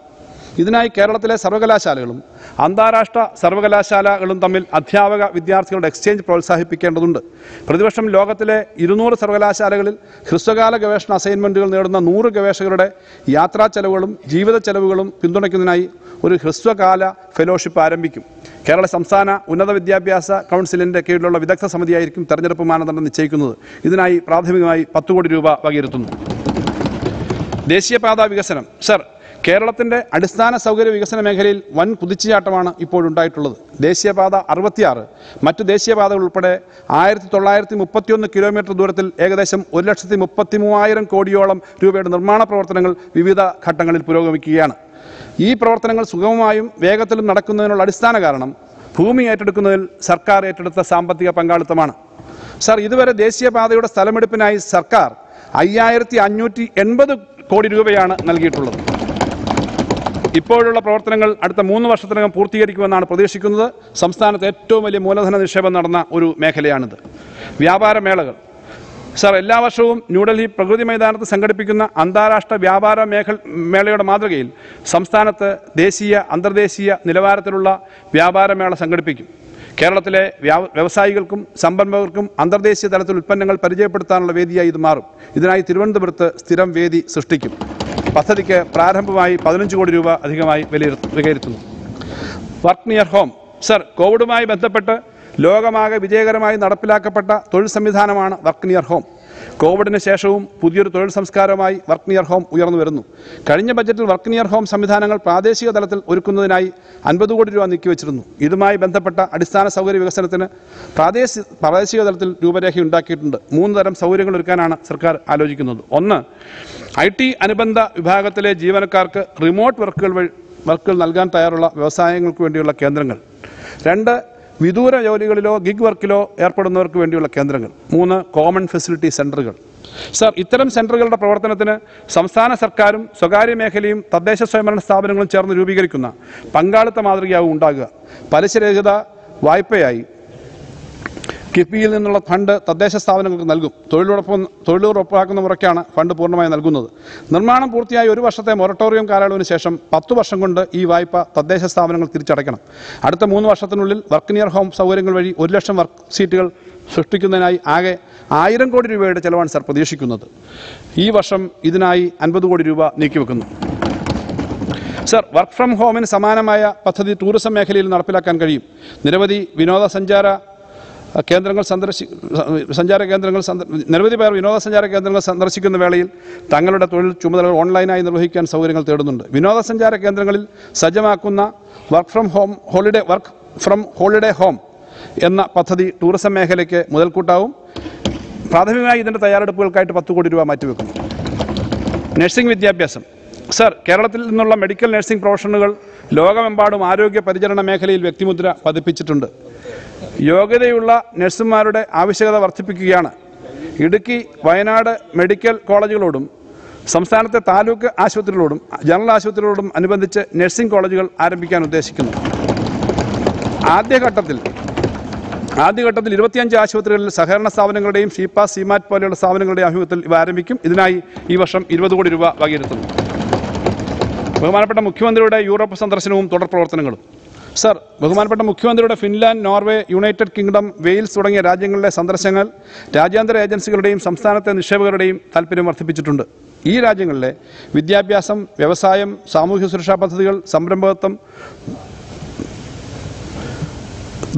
ഇതിനായി കേരളത്തിലെ സർവകലാശാലകളും അന്താരാഷ്ട്ര സർവകലാശാലകളും തമ്മിൽ അധ്യാപക വിദ്യാർത്ഥികളുടെ എക്സ്ചേഞ്ച് പ്രോത്സാഹിപ്പിക്കേണ്ടതുണ്ട്. പ്രതിവർഷം ലോകത്തിലെ ഇരുന്നൂറ് സർവകലാശാലകളിൽ ഹ്രസ്വകാല ഗവേഷണ അസൈൻമെന്റുകൾ നേടുന്ന നൂറ് ഗവേഷകരുടെ യാത്രാ ചെലവുകളും ജീവിത ചെലവുകളും പിന്തുണയ്ക്കുന്നതിനായി ഒരു ഹ്രസ്വകാല ഫെലോഷിപ്പ് ആരംഭിക്കും. കേരള സംസ്ഥാന ഉന്നത വിദ്യാഭ്യാസ കൗൺസിലിന്റെ കീഴിലുള്ള വിദഗ്ധ സമിതിയായിരിക്കും തെരഞ്ഞെടുപ്പ് മാനദണ്ഡം നിശ്ചയിക്കുന്നത്. ഇതിനായി പ്രാഥമികമായി പത്ത് കോടി രൂപ വകയിരുത്തുന്നു. ദേശീയപാത വികസനം. സർ കേരളത്തിന്റെ അടിസ്ഥാന സൗകര്യ വികസന മേഖലയിൽ വൻ കുതിച്ചുചാട്ടമാണ് ഇപ്പോഴുണ്ടായിട്ടുള്ളത്. ദേശീയപാത അറുപത്തിയാറ് മറ്റ് ദേശീയപാതകൾ ഉൾപ്പെടെ ആയിരത്തി തൊള്ളായിരത്തി മുപ്പത്തിയൊന്ന് കിലോമീറ്റർ ദൂരത്തിൽ ഏകദേശം ഒരു ലക്ഷത്തി മുപ്പത്തി മൂവായിരം കോടിയോളം രൂപയുടെ നിർമ്മാണ പ്രവർത്തനങ്ങൾ വിവിധ ഘട്ടങ്ങളിൽ പുരോഗമിക്കുകയാണ്. ഈ പ്രവർത്തനങ്ങൾ സുഗമമായും വേഗത്തിലും നടക്കുന്നതിനുള്ള അടിസ്ഥാന കാരണം ഭൂമി ഏറ്റെടുക്കുന്നതിൽ സർക്കാർ ഏറ്റെടുത്ത സാമ്പത്തിക പങ്കാളിത്തമാണ്. സാർ ഇതുവരെ ദേശീയപാതയുടെ സ്ഥലമെടുപ്പിനായി സർക്കാർ അയ്യായിരത്തി അഞ്ഞൂറ്റി എൺപത് കോടി രൂപയാണ് നൽകിയിട്ടുള്ളത്. ഇപ്പോഴുള്ള പ്രവർത്തനങ്ങൾ അടുത്ത മൂന്ന് വർഷത്തിനകം പൂർത്തീകരിക്കുമെന്നാണ് പ്രതീക്ഷിക്കുന്നത്. സംസ്ഥാനത്ത് ഏറ്റവും വലിയ മൂലധന നിക്ഷേപം നടന്ന ഒരു മേഖലയാണിത്. വ്യാപാര മേളകൾ. സാർ എല്ലാ വർഷവും ന്യൂഡൽഹി പ്രകൃതി മൈതാനത്ത് സംഘടിപ്പിക്കുന്ന അന്താരാഷ്ട്ര വ്യാപാര മേഖല മേളയുടെ മാതൃകയിൽ സംസ്ഥാനത്ത് ദേശീയ അന്തർദേശീയ നിലവാരത്തിലുള്ള വ്യാപാര മേള സംഘടിപ്പിക്കും. കേരളത്തിലെ വ്യാ- വ്യവസായികൾക്കും സംരംഭകർക്കും അന്തർദേശീയ തലത്തിൽ ഉൽപ്പന്നങ്ങൾ പരിചയപ്പെടുത്താനുള്ള വേദിയായി ഇത് മാറും. ഇതിനായി തിരുവനന്തപുരത്ത് സ്ഥിരം വേദി സൃഷ്ടിക്കും. പദ്ധതിക്ക് പ്രാരംഭമായി പതിനഞ്ച് കോടി രൂപ അധികമായി വിലയിരുത്തു വിലയിരുത്തുന്നു. വർക്ക് നിയർ ഹോം സർ കോവിഡുമായി ബന്ധപ്പെട്ട് ലോകമാകെ വിജയകരമായി നടപ്പിലാക്കപ്പെട്ട തൊഴിൽ സംവിധാനമാണ് വർക്ക് നിയർ ഹോം കോവിഡിന് ശേഷവും പുതിയൊരു തൊഴിൽ സംസ്കാരമായി വർക്ക് നിയർ ഹോം ഉയർന്നു വരുന്നു. കഴിഞ്ഞ ബജറ്റിൽ വർക്ക് നിയർ ഹോം സംവിധാനങ്ങൾ പ്രാദേശിക തലത്തിൽ ഒരുക്കുന്നതിനായി അൻപത് കോടി രൂപ നീക്കിവച്ചിരുന്നു ഇതുമായി ബന്ധപ്പെട്ട അടിസ്ഥാന സൗകര്യ വികസനത്തിന് പ്രാദേശിക പ്രാദേശിക തലത്തിൽ രൂപരേഖ ഉണ്ടാക്കിയിട്ടുണ്ട്. മൂന്ന് തരം സൗകര്യങ്ങൾ ഒരുക്കാനാണ് സർക്കാർ ആലോചിക്കുന്നത്. ഒന്ന് ഐ ടി അനുബന്ധ വിഭാഗത്തിലെ ജീവനക്കാർക്ക് റിമോട്ട് വർക്കുകൾ വർക്കുകൾ നൽകാൻ തയ്യാറുള്ള വ്യവസായങ്ങൾക്ക് വേണ്ടിയുള്ള കേന്ദ്രങ്ങൾ. രണ്ട് വിദൂര ജോലികളിലോ ഗിഗ് വർക്കിലോ ഏർപ്പെടുന്നവർക്ക് വേണ്ടിയുള്ള കേന്ദ്രങ്ങൾ. മൂന്ന് കോമൺ ഫെസിലിറ്റി സെന്ററുകൾ സർ ഇത്തരം സെന്ററുകളുടെ പ്രവർത്തനത്തിന് സംസ്ഥാന സർക്കാരും സ്വകാര്യ മേഖലയും തദ്ദേശ സ്വയംഭരണ സ്ഥാപനങ്ങളും ചേർന്ന് രൂപീകരിക്കുന്ന പങ്കാളിത്ത മാതൃകയാവും ഉണ്ടാകുക. പലിശരഹിത വായ്പയായി കിഫ്ബിയിൽ നിന്നുള്ള ഫണ്ട് തദ്ദേശ സ്ഥാപനങ്ങൾക്ക് നൽകും. തൊഴിലുറപ്പ് തൊഴിലുറപ്പാക്കുന്ന മുറയ്ക്കാണ് ഫണ്ട് പൂർണമായി നൽകുന്നത്. നിർമ്മാണം പൂർത്തിയായി ഒരു വർഷത്തെ മൊറട്ടോറിയം കാലയളവിന് ശേഷം പത്ത് വർഷം കൊണ്ട് ഈ വായ്പ തദ്ദേശ സ്ഥാപനങ്ങൾ തിരിച്ചടയ്ക്കണം. അടുത്ത മൂന്ന് വർഷത്തിനുള്ളിൽ വർക്ക് നിയർ ഹോം സൗകര്യങ്ങൾ വഴി ഒരു ലക്ഷം വർക്ക് സീറ്റുകൾ സൃഷ്ടിക്കുന്നതിനായി ആകെ ആയിരം കോടി രൂപയുടെ ചെലവാണ് സർ പ്രതീക്ഷിക്കുന്നത്. ഈ വർഷം ഇതിനായി അൻപത് കോടി രൂപ നീക്കിവെക്കുന്നു. സർ വർക്ക് ഫ്രം ഹോമിന് സമാനമായ പദ്ധതി ടൂറിസം മേഖലയിൽ നടപ്പിലാക്കാൻ കഴിയും. നിരവധി വിനോദസഞ്ചാര കേന്ദ്രങ്ങൾ സന്ദർശി സഞ്ചാര കേന്ദ്രങ്ങൾ നിരവധി പേർ വിനോദസഞ്ചാര കേന്ദ്രങ്ങൾ സന്ദർശിക്കുന്ന വേളയിൽ തങ്ങളുടെ തൊഴിൽ ചുമതലകൾ ഓൺലൈനായി നിർവഹിക്കാൻ സൗകര്യങ്ങൾ തേടുന്നുണ്ട്. വിനോദസഞ്ചാര കേന്ദ്രങ്ങളിൽ സജ്ജമാക്കുന്ന work from home holiday work from holiday home എന്ന പദ്ധതി ടൂറിസം മേഖലയ്ക്ക് മുതൽക്കൂട്ടാവും. പ്രാഥമികമായി ഇതിന്റെ തയ്യാറെടുപ്പുകൾക്കായിട്ട് പത്ത് കോടി രൂപ മാറ്റിവെക്കും നഴ്സിംഗ് വിദ്യാഭ്യാസം. സർ കേരളത്തിൽ നിന്നുള്ള മെഡിക്കൽ നഴ്സിംഗ് പ്രൊഫഷണലുകൾ ലോകമെമ്പാടും ആരോഗ്യ പരിചരണ മേഖലയിൽ വ്യക്തിമുദ്ര പതിപ്പിച്ചിട്ടുണ്ട്. യോഗ്യതയുള്ള നഴ്സുമാരുടെ ആവശ്യകത വർദ്ധിപ്പിക്കുകയാണ്. ഇടുക്കി വയനാട് മെഡിക്കൽ കോളേജുകളോടും സംസ്ഥാനത്തെ താലൂക്ക് ആശുപത്രികളോടും ജനറൽ ആശുപത്രികളോടും അനുബന്ധിച്ച് നഴ്സിംഗ് കോളേജുകൾ ആരംഭിക്കാൻ ഉദ്ദേശിക്കുന്നു. ആദ്യഘട്ടത്തിൽ ആദ്യഘട്ടത്തിൽ ഇരുപത്തിയഞ്ച് ആശുപത്രികളിൽ സഹകരണ സ്ഥാപനങ്ങളുടെയും ഷീപാസ് സീമാറ്റ് പോലെയുള്ള സ്ഥാപനങ്ങളുടെയും ആഭിമുഖ്യത്തിൽ ഇവ ആരംഭിക്കും. ഇതിനായി ഈ വർഷം ഇരുപത് കോടി രൂപ വകയിരുത്തുന്നു. ബഹുമാനപ്പെട്ട മുഖ്യമന്ത്രിയുടെ യൂറോപ്പ് സന്ദർശനവും തുടർ പ്രവർത്തനങ്ങളും. സർ ബഹുമാനപ്പെട്ട മുഖ്യമന്ത്രിയുടെ Finland Norway United Kingdom Wales തുടങ്ങിയ രാജ്യങ്ങളിലെ സന്ദർശനങ്ങൾ രാജ്യാന്തര ഏജൻസികളുടെയും സംസ്ഥാനത്തെ നിക്ഷേപകരുടെയും താൽപ്പര്യം വർദ്ധിപ്പിച്ചിട്ടുണ്ട്. ഈ രാജ്യങ്ങളിലെ വിദ്യാഭ്യാസം വ്യവസായം സാമൂഹ്യ സുരക്ഷാ പദ്ധതികൾ സംരംഭകത്വം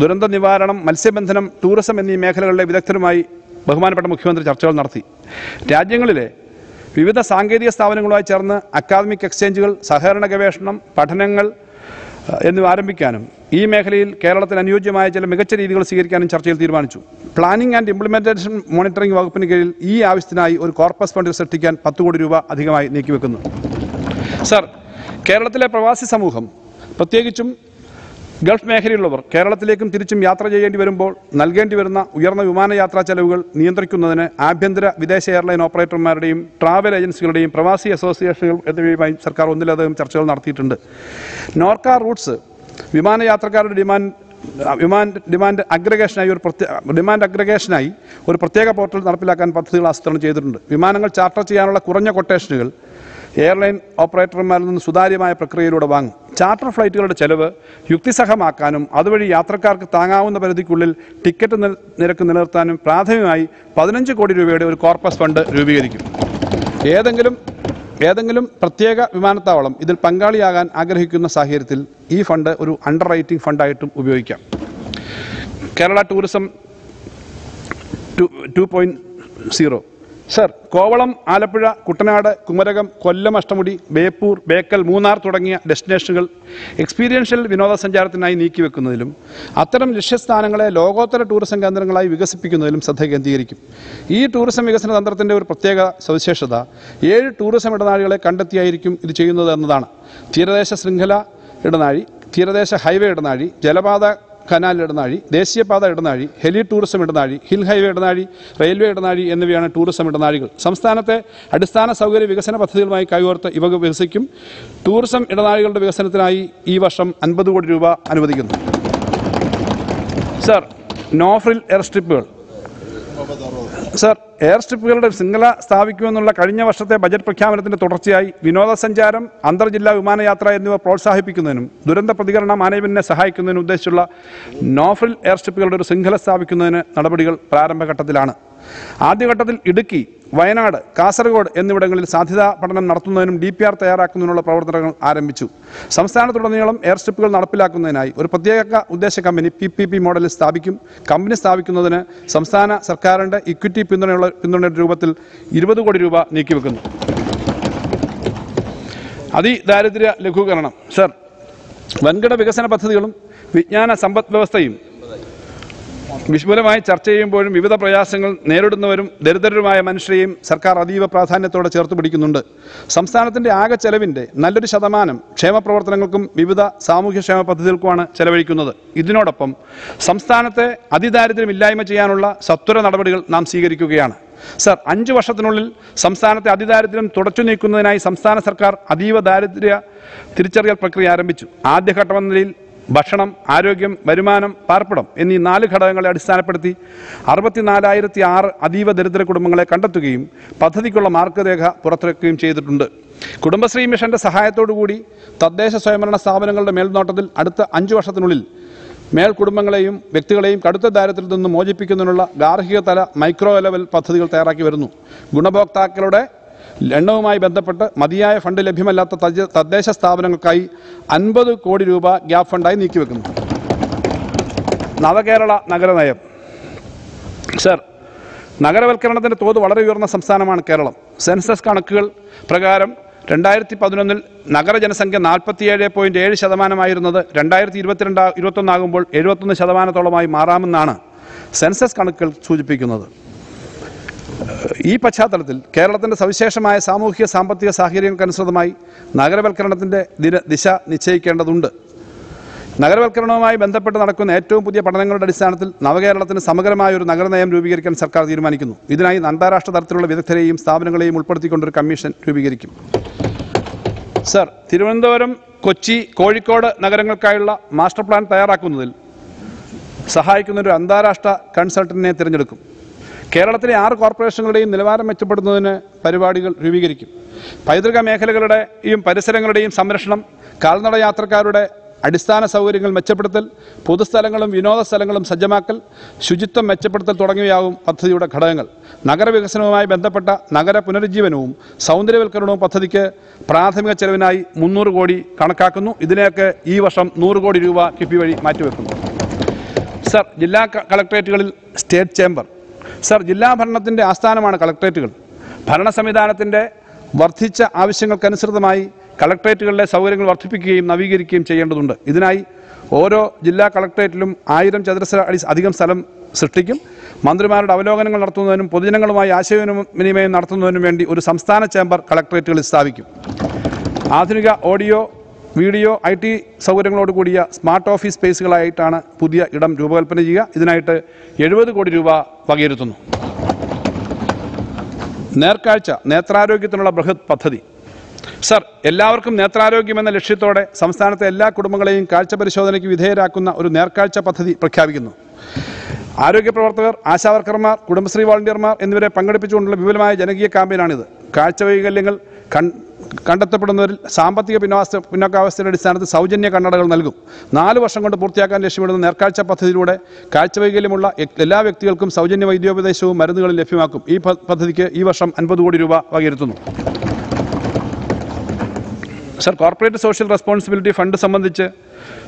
ദുരന്ത നിവാരണം മത്സ്യബന്ധനം ടൂറിസം എന്നീ മേഖലകളിലെ വിദഗ്ധരുമായി ബഹുമാനപ്പെട്ട മുഖ്യമന്ത്രി ചർച്ചകൾ നടത്തി. രാജ്യങ്ങളിലെ വിവിധ സാങ്കേതിക സ്ഥാപനങ്ങളുമായി ചേർന്ന് അക്കാദമിക് എക്സ്ചേഞ്ചുകൾ സഹകരണ ഗവേഷണം പഠനങ്ങൾ എന്നിവ ആരംഭിക്കാനും ഈ മേഖലയിൽ കേരളത്തിന് അനുയോജ്യമായ ചില മികച്ച രീതികൾ സ്വീകരിക്കാനും ചർച്ചയിൽ തീരുമാനിച്ചു. പ്ലാനിംഗ് ആൻഡ് ഇംപ്ലിമെന്റേഷൻ മോണിറ്ററിംഗ് വകുപ്പിന് കീഴിൽ ഈ ആവശ്യത്തിനായി ഒരു കോർപ്പസ് ഫണ്ട് സൃഷ്ടിക്കാൻ പത്ത് കോടി രൂപ അധികമായി നീക്കിവെക്കുന്നു. സർ കേരളത്തിലെ പ്രവാസി സമൂഹം പ്രത്യേകിച്ചും ഗൾഫ് മേഖലയിലുള്ളവർ കേരളത്തിലേക്കും തിരിച്ചും യാത്ര ചെയ്യേണ്ടി വരുമ്പോൾ നൽകേണ്ടി വരുന്ന ഉയർന്ന വിമാനയാത്രാ ചെലവുകൾ നിയന്ത്രിക്കുന്നതിന് ആഭ്യന്തര വിദേശ എയർലൈൻ ഓപ്പറേറ്റർമാരുടെയും ട്രാവൽ ഏജൻസികളുടെയും പ്രവാസി അസോസിയേഷനുകൾ എന്നിവയുമായി സർക്കാർ ഒന്നിലധികം ചർച്ചകൾ നടത്തിയിട്ടുണ്ട്. നോർക്ക റൂട്ട്സ് വിമാനയാത്രക്കാരുടെ ഡിമാൻഡ് ഡിമാൻഡ് ഡിമാൻഡ് അഗ്രഗേഷനായി ഒരു പ്രത്യേക ഡിമാൻഡ് അഗ്രഗേഷനായി ഒരു പ്രത്യേക പോർട്ടൽ നടപ്പിലാക്കാൻ പദ്ധതികൾ ആസൂത്രണം ചെയ്തിട്ടുണ്ട്. വിമാനങ്ങൾ ചാർട്ടർ ചെയ്യാനുള്ള കുറഞ്ഞ കൊട്ടേഷനുകൾ എയർലൈൻ ഓപ്പറേറ്റർമാരിൽ നിന്ന് സുതാര്യമായ പ്രക്രിയയിലൂടെ വാങ്ങും. ചാർട്ടർ ഫ്ലൈറ്റുകളുടെ ചെലവ് യുക്തിസഹമാക്കാനും അതുവഴി യാത്രക്കാർക്ക് താങ്ങാവുന്ന പരിധിക്കുള്ളിൽ ടിക്കറ്റ് നിരക്ക് നിലനിർത്താനും പ്രാഥമികമായി പതിനഞ്ച് കോടി രൂപയുടെ ഒരു കോർപ്പസ് ഫണ്ട് രൂപീകരിക്കും. ഏതെങ്കിലും ഏതെങ്കിലും പ്രത്യേക വിമാനത്താവളം ഇതിൽ പങ്കാളിയാകാൻ ആഗ്രഹിക്കുന്ന സാഹചര്യത്തിൽ ഈ ഫണ്ട് ഒരു അണ്ടർ റൈറ്റിംഗ് ഫണ്ടായിട്ടും ഉപയോഗിക്കാം. Kerala tourism two point zero sir Kovalam Alappuzha Kuttanad Kumarakom Kollam Ashtamudi Beypore Bekal Munnar തുടങ്ങിയ ഡെസ്റ്റിനേഷനുകൾ എക്സ്പീരിയൻഷ്യൽ വിനോദസഞ്ചാരത്തിനായി നീക്കിവെക്കുന്നതിലും അത്തരം ലക്ഷ്യസ്ഥാനങ്ങളെ ലോകോത്തര ടൂറിസം കേന്ദ്രങ്ങളായി വികസിപ്പിക്കുന്നതിലും ശ്രദ്ധ കേന്ദ്രീകരിക്കും. ഈ ടൂറിസം വികസന തന്ത്രത്തിന്റെ ഒരു പ്രത്യേക സവിശേഷത ഏഴ് ടൂറിസം ഇടനാഴികളെ കണ്ടെത്തിയായിരിക്കും ഇത് ചെയ്യുന്നത് എന്നതാണ്. തീരദേശ ശൃംഖല ഇടനാഴി തീരദേശ ഹൈവേ ഇടനാഴി ജലപാത കനാൽ ഇടനാഴി ദേശീയപാത ഇടനാഴി ഹെലി ടൂറിസം ഇടനാഴി ഹിൽ ഹൈവേ ഇടനാഴി റെയിൽവേ ഇടനാഴി എന്നിവയാണ് ടൂറിസം ഇടനാഴികൾ. സംസ്ഥാനത്തെ അടിസ്ഥാന സൗകര്യ വികസന പദ്ധതികളുമായി കൈകോർത്ത് ഇവ വികസിക്കും. ടൂറിസം ഇടനാഴികളുടെ വികസനത്തിനായി ഈ വർഷം അൻപത് കോടി രൂപ അനുവദിക്കുന്നു. സർ നോഫ്രിൽ എയർ സ്ട്രിപ്പുകൾ. സർ എയർ സ്ട്രിപ്പുകളുടെ ശൃംഖല സ്ഥാപിക്കുമെന്നുള്ള കഴിഞ്ഞ വർഷത്തെ ബജറ്റ് പ്രഖ്യാപനത്തിന്റെ തുടർച്ചയായി വിനോദസഞ്ചാരം അന്തർജില്ലാ വിമാനയാത്ര എന്നിവ പ്രോത്സാഹിപ്പിക്കുന്നതിനും ദുരന്ത പ്രതികരണ മാനേജ്മെന്റിനെ സഹായിക്കുന്നതിനും ഉദ്ദേശിച്ചുള്ള നോഫിൽ എയർ സ്ട്രിപ്പുകളുടെ ഒരു ശൃംഖല സ്ഥാപിക്കുന്നതിന് നടപടികൾ പ്രാരംഭഘട്ടത്തിലാണ്. ആദ്യഘട്ടത്തിൽ ഇടുക്കി വയനാട് കാസർഗോഡ് എന്നിവിടങ്ങളിൽ സാധ്യതാ പഠനം നടത്തുന്നതിനും ഡി പി ആർ തയ്യാറാക്കുന്നതിനുള്ള പ്രവർത്തനങ്ങൾ ആരംഭിച്ചു. സംസ്ഥാനത്തുടനീളം എയർ സ്ട്രിപ്പുകൾ നടപ്പിലാക്കുന്നതിനായി ഒരു പ്രത്യേക ഉദ്ദേശ കമ്പനി പി പി പി മോഡലിൽ സ്ഥാപിക്കും. കമ്പനി സ്ഥാപിക്കുന്നതിന് സംസ്ഥാന സർക്കാരിന്റെ ഇക്വിറ്റി പിന്തുണയുള്ള പിന്തുണയുടെ രൂപത്തിൽ ഇരുപത് കോടി രൂപ നീക്കിവെക്കുന്നു. അതിദാരിദ്ര്യ ലഘൂകരണം. സർ വൻകിട വികസന പദ്ധതികളും വിജ്ഞാന സമ്പദ് വ്യവസ്ഥയും വിശുലമായി ചർച്ച ചെയ്യുമ്പോഴും വിവിധ പ്രയാസങ്ങൾ നേരിടുന്നവരും ദരിദ്രരുമായ മനുഷ്യരെയും സർക്കാർ അതീവ പ്രാധാന്യത്തോടെ ചേർത്ത് പിടിക്കുന്നുണ്ട്. സംസ്ഥാനത്തിന്റെ ആകെ ചെലവിന്റെ നല്ലൊരു ശതമാനം ക്ഷേമ പ്രവർത്തനങ്ങൾക്കും വിവിധ സാമൂഹ്യക്ഷേമ പദ്ധതികൾക്കുമാണ് ചെലവഴിക്കുന്നത്. ഇതിനോടൊപ്പം സംസ്ഥാനത്തെ അതിദാരിദ്ര്യമില്ലായ്മ ചെയ്യാനുള്ള സത്വര നടപടികൾ നാം സ്വീകരിക്കുകയാണ്. സർ അഞ്ച് വർഷത്തിനുള്ളിൽ സംസ്ഥാനത്തെ അതിദാരിദ്ര്യം തുടച്ചു നീക്കുന്നതിനായി സംസ്ഥാന സർക്കാർ അതീവ ദാരിദ്ര്യ തിരിച്ചറിയൽ പ്രക്രിയ ആരംഭിച്ചു. ആദ്യഘട്ടമെന്ന നിലയിൽ ഭക്ഷണം ആരോഗ്യം വരുമാനം പാർപ്പിടം എന്നീ നാല് ഘടകങ്ങളെ അടിസ്ഥാനപ്പെടുത്തി അറുപത്തിനാലായിരത്തി ആറ് അതീവ ദരിദ്ര കുടുംബങ്ങളെ കണ്ടെത്തുകയും പദ്ധതിക്കുള്ള മാർഗരേഖ പുറത്തിറക്കുകയും ചെയ്തിട്ടുണ്ട്. കുടുംബശ്രീ മിഷന്റെ സഹായത്തോടുകൂടി തദ്ദേശ സ്വയംഭരണ സ്ഥാപനങ്ങളുടെ മേൽനോട്ടത്തിൽ അടുത്ത അഞ്ചു വർഷത്തിനുള്ളിൽ മേൽ കുടുംബങ്ങളെയും വ്യക്തികളെയും കടുത്ത ദാരിദ്ര്യത്തിൽ നിന്ന് മോചിപ്പിക്കുന്നതിനുള്ള ഗാർഹിക തല മൈക്രോ ലെവൽ പദ്ധതികൾ തയ്യാറാക്കി വരുന്നു. ഗുണഭോക്താക്കളുടെ എണ്ണവുമായി ബന്ധപ്പെട്ട് മതിയായ ഫണ്ട് ലഭ്യമല്ലാത്ത തദ്ദേശ സ്ഥാപനങ്ങൾക്കായി അൻപത് കോടി രൂപ ഗ്യാപ് ഫണ്ടായി നീക്കിവെക്കുന്നു. നവകേരള നഗരനയം. സർ നഗരവൽക്കരണത്തിന്റെ തോത് വളരെ ഉയർന്ന സംസ്ഥാനമാണ് കേരളം. സെൻസസ് കണക്കുകൾ പ്രകാരം രണ്ടായിരത്തി പതിനൊന്നിൽ നഗര ജനസംഖ്യ നാൽപ്പത്തിയേഴ് പോയിന്റ് ഏഴ് ശതമാനമായിരുന്നത് രണ്ടായിരത്തി ഇരുപത്തിരണ്ട് ഇരുപത്തൊന്നാകുമ്പോൾ എഴുപത്തൊന്ന് ശതമാനത്തോളമായി മാറാമെന്നാണ് സെൻസസ് കണക്കുകൾ സൂചിപ്പിക്കുന്നത്. ഈ പശ്ചാത്തലത്തിൽ കേരളത്തിന്റെ സവിശേഷമായ സാമൂഹിക സാമ്പത്തിക സാഹചര്യങ്ങൾക്കനുസൃതമായി നഗരവൽക്കരണത്തിന്റെ ദിശ നിശ്ചയിക്കേണ്ടതുണ്ട്. നഗരവൽക്കരണവുമായി ബന്ധപ്പെട്ട് നടക്കുന്ന ഏറ്റവും പുതിയ പഠനങ്ങളുടെ അടിസ്ഥാനത്തിൽ നവകേരളത്തിന് സമഗ്രമായ ഒരു നഗരനയം രൂപീകരിക്കാൻ സർക്കാർ തീരുമാനിക്കുന്നു. ഇതിനായി അന്താരാഷ്ട്ര തലത്തിലുള്ള വിദഗ്ധരെയും സ്ഥാപനങ്ങളെയും ഉൾപ്പെടുത്തിക്കൊണ്ടൊരു കമ്മീഷൻ രൂപീകരിക്കും. സർ തിരുവനന്തപുരം കൊച്ചി കോഴിക്കോട് നഗരങ്ങൾക്കായുള്ള മാസ്റ്റർ പ്ലാൻ തയ്യാറാക്കുന്നതിൽ സഹായിക്കുന്നൊരു അന്താരാഷ്ട്ര കൺസൾട്ടന്റിനെ തിരഞ്ഞെടുക്കും. കേരളത്തിലെ ആറ് കോർപ്പറേഷനുകളുടെയും നിലവാരം മെച്ചപ്പെടുത്തുന്നതിന് പരിപാടികൾ രൂപീകരിക്കും. പൈതൃക മേഖലകളുടെയും പരിസരങ്ങളുടെയും സംരക്ഷണം കാൽനട യാത്രക്കാരുടെ അടിസ്ഥാന സൗകര്യങ്ങൾ മെച്ചപ്പെടുത്തൽ പൊതുസ്ഥലങ്ങളും വിനോദ സ്ഥലങ്ങളും സജ്ജമാക്കൽ ശുചിത്വം മെച്ചപ്പെടുത്തൽ തുടങ്ങിയവയാവും പദ്ധതിയുടെ ഘടകങ്ങൾ. നഗരവികസനവുമായി ബന്ധപ്പെട്ട നഗര പുനരുജ്ജീവനവും സൗന്ദര്യവൽക്കരണവും പദ്ധതിക്ക് പ്രാഥമിക ചെലവിനായി മുന്നൂറ് കോടി കണക്കാക്കുന്നു. ഇതിനെയൊക്കെ ഈ വർഷം നൂറ് കോടി രൂപ കിഫി വഴി മാറ്റിവെക്കുന്നു. സർ ജില്ലാ കളക്ടറേറ്റുകളിൽ സ്റ്റേറ്റ് ചേംബർ സർ ജില്ലാ ഭരണത്തിന്റെ ആസ്ഥാനമാണ് കളക്ട്രേറ്റുകൾ. ഭരണ സംവിധാനത്തിന്റെ വർദ്ധിച്ച ആവശ്യങ്ങൾക്കനുസൃതമായി കളക്ട്രേറ്റുകളിലെ സൗകര്യങ്ങൾ വർദ്ധിപ്പിക്കുകയും നവീകരിക്കുകയും ചെയ്യേണ്ടതുണ്ട്. ഇതിനായി ഓരോ ജില്ലാ കളക്ട്രേറ്റിലും ആയിരം ചതുരശ്ര അടി അധികം സ്ഥലം സൃഷ്ടിക്കും. മന്ത്രിമാരുടെ അവലോകനങ്ങൾ നടത്തുന്നതിനും പൊതുജനങ്ങളുമായി ആശയവിനിമയം നടത്തുന്നതിനും വേണ്ടി ഒരു സംസ്ഥാന ചേംബർ കളക്ട്രേറ്റുകളിൽ സ്ഥാപിക്കും. ആധുനിക ഓഡിയോ വീഡിയോ ഐ ടി സൗകര്യങ്ങളോട് കൂടിയ സ്മാർട്ട് ഓഫീസ് സ്പേസുകളായിട്ടാണ് പുതിയ ഇടം രൂപകൽപ്പന ചെയ്യുക. ഇതിനായിട്ട് എഴുപത് കോടി രൂപ വകയിരുത്തുന്നു. നേർക്കാഴ്ച നേത്രാരോഗ്യത്തിനുള്ള ബൃഹത് പദ്ധതി. സർ എല്ലാവർക്കും നേത്രാരോഗ്യം എന്ന ലക്ഷ്യത്തോടെ സംസ്ഥാനത്തെ എല്ലാ കുടുംബങ്ങളെയും കാഴ്ച പരിശോധനയ്ക്ക് വിധേയരാക്കുന്ന ഒരു നേർക്കാഴ്ച പദ്ധതി പ്രഖ്യാപിക്കുന്നു. ആരോഗ്യ പ്രവർത്തകർ ആശാവർക്കർമാർ കുടുംബശ്രീ വോളണ്ടിയർമാർ എന്നിവരെ പങ്കെടുപ്പിച്ചുകൊണ്ടുള്ള വിപുലമായ ജനകീയ ക്യാമ്പയിനാണിത്. കാഴ്ച വൈകല്യങ്ങൾ കൺ കണ്ടെത്തപ്പെടുന്നവരിൽ സാമ്പത്തിക പിന്നോക്ക പിന്നോക്കാവസ്ഥയുടെ അടിസ്ഥാനത്തിൽ സൗജന്യ കണ്ണടകൾ നൽകും. നാല് വർഷം കൊണ്ട് പൂർത്തിയാക്കാൻ ലക്ഷ്യമിടുന്ന നേർക്കാഴ്ച പദ്ധതിയിലൂടെ കാഴ്ചവൈകല്യമുള്ള എല്ലാ വ്യക്തികൾക്കും സൗജന്യ വൈദ്യോപദേശവും മരുന്നുകളും ലഭ്യമാക്കും. ഈ പദ്ധതിക്ക് ഈ വർഷം അൻപത് കോടി രൂപ വകയിരുത്തുന്നു. Sir corporate social responsibility fund സംബന്ധിച്ച്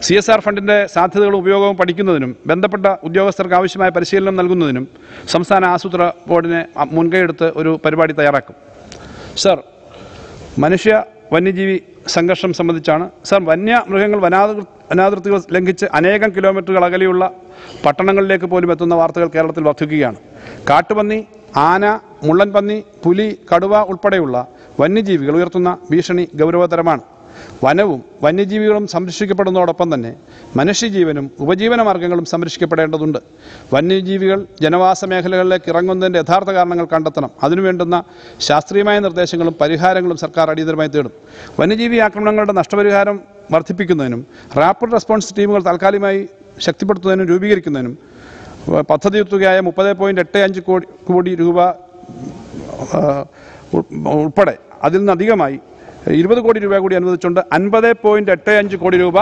സി എസ് ആർ ഫണ്ടിന്റെ സാധ്യതകളും ഉപയോഗവും പഠിക്കുന്നതിനും ബന്ധപ്പെട്ട ഉദ്യോഗസ്ഥർക്ക് ആവശ്യമായ പരിശീലനം നൽകുന്നതിനും സംസ്ഥാന ആസൂത്രണ ബോർഡിനെ മുൻകൈയെടുത്ത് ഒരു പരിപാടി തയ്യാറാക്കും. സർ മനുഷ്യ വന്യജീവി സംഘർഷം സംബന്ധിച്ചാണ്. സർ വന്യമൃഗങ്ങൾ വനാതൃ വനാതിർത്തികൾ ലംഘിച്ച് അനേകം കിലോമീറ്ററുകൾ അകലെയുള്ള പട്ടണങ്ങളിലേക്ക് പോലും എത്തുന്ന വാർത്തകൾ കേരളത്തിൽ വർദ്ധിക്കുകയാണ്. കാട്ടുപന്നി ആന മുള്ളൻപന്നി പുലി കടുവ ഉൾപ്പെടെയുള്ള വന്യജീവികൾ ഉയർത്തുന്ന ഭീഷണി ഗൗരവതരമാണ്. വനവും വന്യജീവികളും സംരക്ഷിക്കപ്പെടുന്നതോടൊപ്പം തന്നെ മനുഷ്യജീവനും ഉപജീവന മാർഗങ്ങളും സംരക്ഷിക്കപ്പെടേണ്ടതുണ്ട്. വന്യജീവികൾ ജനവാസ മേഖലകളിലേക്ക് ഇറങ്ങുന്നതിന്റെ യഥാർത്ഥ കാരണങ്ങൾ കണ്ടെത്തണം. അതിനുവേണ്ടുന്ന ശാസ്ത്രീയമായ നിർദ്ദേശങ്ങളും പരിഹാരങ്ങളും സർക്കാർ അടിയന്തരമായി തേടും. വന്യജീവി ആക്രമണങ്ങളുടെ നഷ്ടപരിഹാരം വർദ്ധിപ്പിക്കുന്നതിനും റാപ്പിഡ് റെസ്പോൺസ് ടീമുകൾ താൽക്കാലികമായി ശക്തിപ്പെടുത്തുന്നതിനും രൂപീകരിക്കുന്നതിനും പദ്ധതി തുകയായ മുപ്പത് പോയിന്റ് എട്ട് അഞ്ച് കോടി കോടി രൂപ ഉൾപ്പെടെ അതിൽ നിന്ന് അധികമായി ഇരുപത് കോടി രൂപ കൂടി അനുവദിച്ചുകൊണ്ട് അൻപത് പോയിന്റ് എട്ട് അഞ്ച് കോടി രൂപ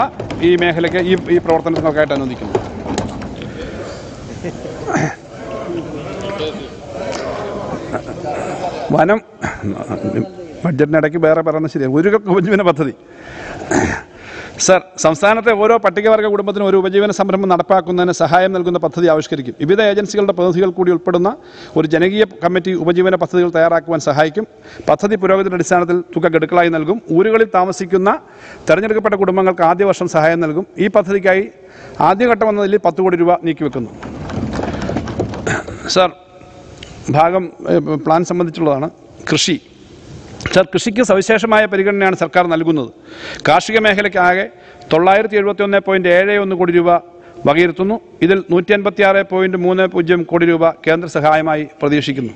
ഈ മേഖലയ്ക്ക് ഈ ഈ പ്രവർത്തനങ്ങൾക്കായിട്ട് അനുവദിക്കുന്നു. വനം ബഡ്ജറ്റിനിടയ്ക്ക് വേറെ പറയുന്നത് ശരിയാണ് ഒരു ഉപജീവന പദ്ധതി. സർ സംസ്ഥാനത്തെ ഓരോ പട്ടികവർഗ കുടുംബത്തിനും ഒരു ഉപജീവന സംരംഭം നടപ്പാക്കുന്നതിന് സഹായം നൽകുന്ന പദ്ധതി ആവിഷ്കരിക്കും. വിവിധ ഏജൻസികളുടെ പ്രതിനിധികൾ കൂടി ഉൾപ്പെടുന്ന ഒരു ജനകീയ കമ്മിറ്റി ഉപജീവന പദ്ധതികൾ തയ്യാറാക്കുവാൻ സഹായിക്കും. പദ്ധതി പുരോഗതിയുടെ അടിസ്ഥാനത്തിൽ തുക ഗഡുക്കളായി നൽകും. ഊരുകളിൽ താമസിക്കുന്ന തെരഞ്ഞെടുക്കപ്പെട്ട കുടുംബങ്ങൾക്ക് ആദ്യ വർഷം സഹായം നൽകും. ഈ പദ്ധതിക്കായി ആദ്യഘട്ടം എന്നതിൽ പത്ത് കോടി രൂപ നീക്കിവെക്കുന്നു. സർ ഭാഗം പ്ലാൻ സംബന്ധിച്ചുള്ളതാണ്. കൃഷി. സർ കൃഷിക്ക് സവിശേഷമായ പരിഗണനയാണ് സർക്കാർ നൽകുന്നത്. കാർഷിക മേഖലയ്ക്കാകെ തൊള്ളായിരത്തി എഴുപത്തി ഒന്ന് പോയിന്റ് ഏഴ് ഒന്ന് കോടി രൂപ വകയിരുത്തുന്നു. ഇതിൽ നൂറ്റി അൻപത്തി ആറ് പോയിന്റ് മൂന്ന് പൂജ്യം കോടി രൂപ കേന്ദ്ര സഹായമായി പ്രതീക്ഷിക്കുന്നു.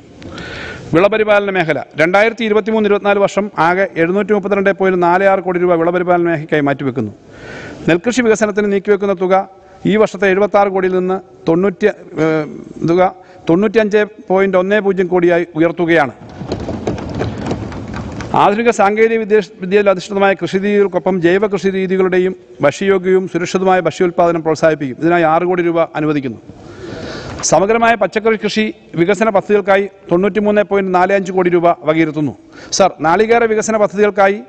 വിളപരിപാലന മേഖല രണ്ടായിരത്തി ഇരുപത്തി മൂന്ന് ഇരുപത്തിനാല് വർഷം ആകെ എഴുന്നൂറ്റി മുപ്പത്തിരണ്ട് പോയിന്റ് നാല് ആറ് കോടി രൂപ വിളപരിപാലന മേഖലയ്ക്കായി മാറ്റിവെക്കുന്നു. നെൽകൃഷി വികസനത്തിന് നീക്കിവെക്കുന്ന തുക ഈ വർഷത്തെ എഴുപത്തി ആറ് കോടിയിൽ നിന്ന് തൊണ്ണൂറ്റി തുക തൊണ്ണൂറ്റിയഞ്ച് പോയിന്റ് ഒന്ന് പൂജ്യം കോടിയായി ഉയർത്തുകയാണ്. ആധുനിക സാങ്കേതിക വിദ്യ വിദ്യയിൽ അധിഷ്ഠിതമായ കൃഷി രീതികൾക്കൊപ്പം ജൈവ കൃഷി രീതികളുടെയും ഭക്ഷ്യയോഗ്യവും സുരക്ഷിതമായ ഭക്ഷ്യോൽപാദനം പ്രോത്സാഹിപ്പിക്കും. ഇതിനായി ആറ് കോടി രൂപ അനുവദിക്കുന്നു. സമഗ്രമായ പച്ചക്കറി കൃഷി വികസന പദ്ധതികൾക്കായി തൊണ്ണൂറ്റിമൂന്ന് പോയിന്റ് നാല് അഞ്ച് കോടി രൂപ വകയിരുത്തുന്നു. സർ നാളികേര വികസന പദ്ധതികൾക്കായി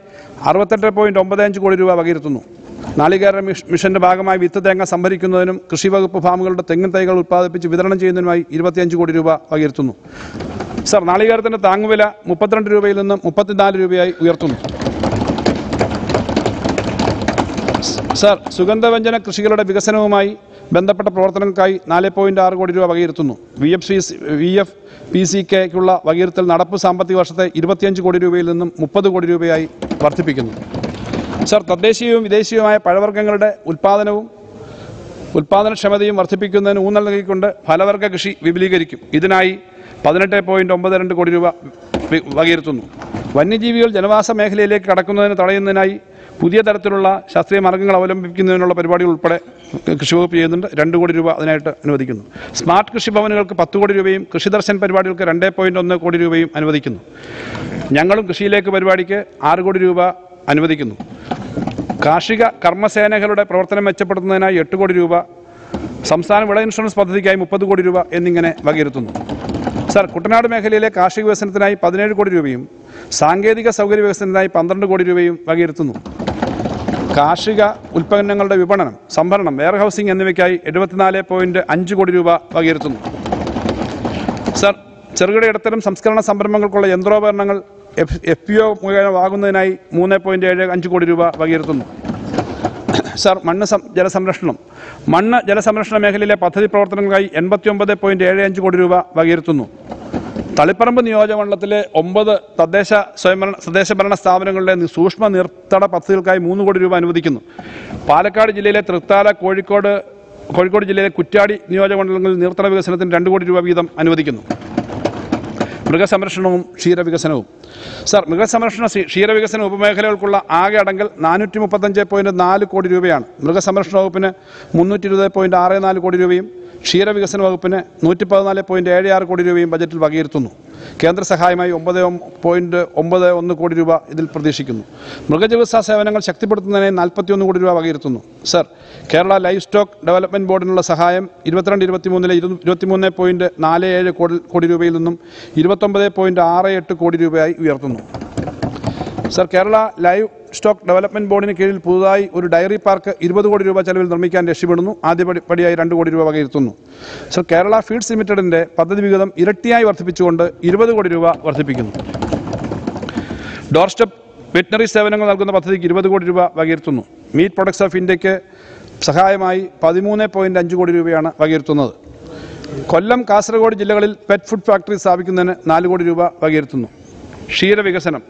അറുപത്തെട്ട് പോയിന്റ് ഒമ്പത് അഞ്ച് കോടി രൂപ വകയിരുത്തുന്നു. നാളികേര മിഷ- മിഷന്റെ ഭാഗമായി വിത്ത് തേങ്ങ സംഭരിക്കുന്നതിനും കൃഷി വകുപ്പ് ഫാമുകളുടെ തെങ്ങിൻ തൈകൾ ഉൽപ്പാദിപ്പിച്ച് വിതരണം ചെയ്യുന്നതിനുമായി ഇരുപത്തിയഞ്ച് കോടി രൂപ വകയിരുത്തുന്നു. സർ നാളികേരത്തിന്റെ താങ്ങുവില മുപ്പത്തിരണ്ട് രൂപയിൽ നിന്നും മുപ്പത്തിനാല് രൂപയായി ഉയർത്തുന്നു. സർ സുഗന്ധവ്യഞ്ജന കൃഷികളുടെ വികസനവുമായി ബന്ധപ്പെട്ട പ്രവർത്തനങ്ങൾക്കായി നാല് പോയിന്റ് ആറ് കോടി രൂപ വകയിരുത്തുന്നു. V F C V F P C കെക്കുള്ള വകയിരുത്തൽ നടപ്പ് സാമ്പത്തിക വർഷത്തെ ഇരുപത്തിയഞ്ച് കോടി രൂപയിൽ നിന്നും മുപ്പത് കോടി രൂപയായി വർദ്ധിപ്പിക്കുന്നു. സർ തദ്ദേശീയവും വിദേശീയവുമായ പഴവർഗങ്ങളുടെ ഉൽപ്പാദനവും ഉൽപ്പാദനക്ഷമതയും വർദ്ധിപ്പിക്കുന്നതിന് ഊന്നൽ നൽകിക്കൊണ്ട് ഫലവർഗ കൃഷി വിപുലീകരിക്കും. ഇതിനായി പതിനെട്ട് പോയിന്റ് ഒമ്പത് രണ്ട് കോടി രൂപ വകയിരുത്തുന്നു. വന്യജീവികൾ ജനവാസ മേഖലയിലേക്ക് കടക്കുന്നതിന് തടയുന്നതിനായി പുതിയ തരത്തിലുള്ള ശാസ്ത്രീയ മാർഗങ്ങൾ അവലംബിക്കുന്നതിനുള്ള പരിപാടികൾ ഉൾപ്പെടെ കൃഷി വകുപ്പ് ചെയ്യുന്നുണ്ട്. രണ്ട് കോടി രൂപ അതിനായിട്ട് അനുവദിക്കുന്നു. സ്മാർട്ട് കൃഷി ഭവനുകൾക്ക് പത്ത് കോടി രൂപയും കൃഷി ദർശൻ പരിപാടികൾക്ക് രണ്ട് പോയിന്റ് ഒന്ന് കോടി രൂപയും അനുവദിക്കുന്നു. ഞങ്ങളും കൃഷിയിലേക്ക് പരിപാടിക്ക് ആറ് കോടി രൂപ അനുവദിക്കുന്നു. കാർഷിക കർമ്മസേനകളുടെ പ്രവർത്തനം മെച്ചപ്പെടുത്തുന്നതിനായി എട്ട് കോടി രൂപ സംസ്ഥാന വിള ഇൻഷുറൻസ് പദ്ധതിക്കായി മുപ്പത് കോടി രൂപ എന്നിങ്ങനെ വകയിരുത്തുന്നു. സർ കുട്ടനാട് മേഖലയിലെ കാർഷിക വികസനത്തിനായി പതിനേഴ് കോടി രൂപയും സാങ്കേതിക സൗകര്യ വികസനത്തിനായി പന്ത്രണ്ട് കോടി രൂപയും വകയിരുത്തുന്നു. കാർഷിക ഉൽപ്പന്നങ്ങളുടെ വിപണനം സംഭരണം വെയർ ഹൗസിംഗ് എന്നിവയ്ക്കായി എഴുപത്തിനാല് പോയിന്റ് അഞ്ച് കോടി രൂപ വകയിരുത്തുന്നു. സർ ചെറുകിട ഇടത്തരം സംസ്കരണ സംരംഭങ്ങൾക്കുള്ള യന്ത്രോപകരണങ്ങൾ എഫ് എഫ് പി ഒ മുഖേന വാങ്ങുന്നതിനായി മൂന്ന് പോയിന്റ് ഏഴ് അഞ്ച് കോടി രൂപ വകയിരുത്തുന്നു. സർ മണ്ണ് ജലസംരക്ഷണം. മണ്ണ് ജലസംരക്ഷണ മേഖലയിലെ പദ്ധതി പ്രവർത്തനങ്ങൾക്കായി എൺപത്തി ഒമ്പത് പോയിന്റ് ഏഴ് അഞ്ച് കോടി രൂപ വകയിരുത്തുന്നു. തളിപ്പറമ്പ് നിയോജകമണ്ഡലത്തിലെ ഒമ്പത് തദ്ദേശ സ്വയംഭരണ തദ്ദേശ ഭരണ സ്ഥാപനങ്ങളുടെ സൂക്ഷ്മ നിർത്തട പദ്ധതികൾക്കായി മൂന്ന് കോടി രൂപ അനുവദിക്കുന്നു. പാലക്കാട് ജില്ലയിലെ തൃത്താല കോഴിക്കോട് കോഴിക്കോട് ജില്ലയിലെ കുറ്റാടി നിയോജകമണ്ഡലങ്ങളിൽ നീർത്തട വികസനത്തിന് രണ്ട് കോടി രൂപ വീതം അനുവദിക്കുന്നു. മൃഗസംരക്ഷണവും ക്ഷീരവികസനവും. സാർ മൃഗസംരക്ഷണ ക്ഷീരവികസന ഉപമേഖലകൾക്കുള്ള ആകെ അടങ്കൽ നാനൂറ്റി മുപ്പത്തഞ്ച് പോയിന്റ് നാല് കോടി രൂപയാണ്. മൃഗസംരക്ഷണ വകുപ്പിന് മുന്നൂറ്റി ഇരുപത് പോയിന്റ് ആറ് നാല് കോടി രൂപയും ക്ഷീരവികസന വകുപ്പിന് നൂറ്റി പതിനാല് പോയിന്റ് ഏഴ് ആറ് കോടി രൂപയും ബജറ്റിൽ വകയിരുത്തുന്നു. കേന്ദ്ര സഹായമായി ഒമ്പത് പോയിന്റ് ഒമ്പത് ഒന്ന് കോടി രൂപ ഇതിൽ പ്രതീക്ഷിക്കുന്നു. മൃഗചികിത്സാ സേവനങ്ങൾ ശക്തിപ്പെടുത്തുന്നതിനായി നാൽപ്പത്തിയൊന്ന് കോടി രൂപ വകയിരുത്തുന്നു. Sir Kerala livestock development ബോർഡിനുള്ള സഹായം ഇരുപത്തിരണ്ട് ഇരുപത്തിമൂന്നിലെ ഇരുപത്തിമൂന്ന് പോയിന്റ് നാല് ഏഴ് കോടി രൂപയിൽ നിന്നും ഇരുപത്തൊമ്പത് പോയിന്റ് ആറ് എട്ട് കോടി രൂപയായി ഉയർത്തുന്നു. Sir Kerala livestock development ബോർഡിന് കീഴിൽ പുതുതായി ഒരു ഡയറി പാർക്ക് ഇരുപത് കോടി രൂപ ചെലവിൽ നിർമ്മിക്കാൻ ലക്ഷ്യമിടുന്നു. ആദ്യ പടി- പടിയായി രണ്ട് കോടി രൂപ വകയിരുത്തുന്നു. സർ കേരള ഫീഡ്സ് ലിമിറ്റഡിന്റെ പദ്ധതി വിഹിതം ഇരട്ടിയായി വർദ്ധിപ്പിച്ചുകൊണ്ട് ഇരുപത് കോടി രൂപ വർദ്ധിപ്പിക്കുന്നു. ഡോർ സ്റ്റെപ്പ് വെറ്റിനറി സേവനങ്ങൾ നൽകുന്ന പദ്ധതിക്ക് ഇരുപത് കോടി രൂപ വകയിരുത്തുന്നു. മീറ്റ് പ്രൊഡക്ട്സ് ഓഫ് ഇന്ത്യയ്ക്ക് സഹായമായി പതിമൂന്ന് പോയിന്റ് അഞ്ച് കോടി രൂപയാണ് വകയിരുത്തുന്നത്. കൊല്ലം കാസർഗോഡ് ജില്ലകളിൽ പെറ്റ് ഫുഡ് ഫാക്ടറി സ്ഥാപിക്കുന്നതിന് നാല് കോടി രൂപ വകയിരുത്തുന്നു. ക്ഷീരവികസനം.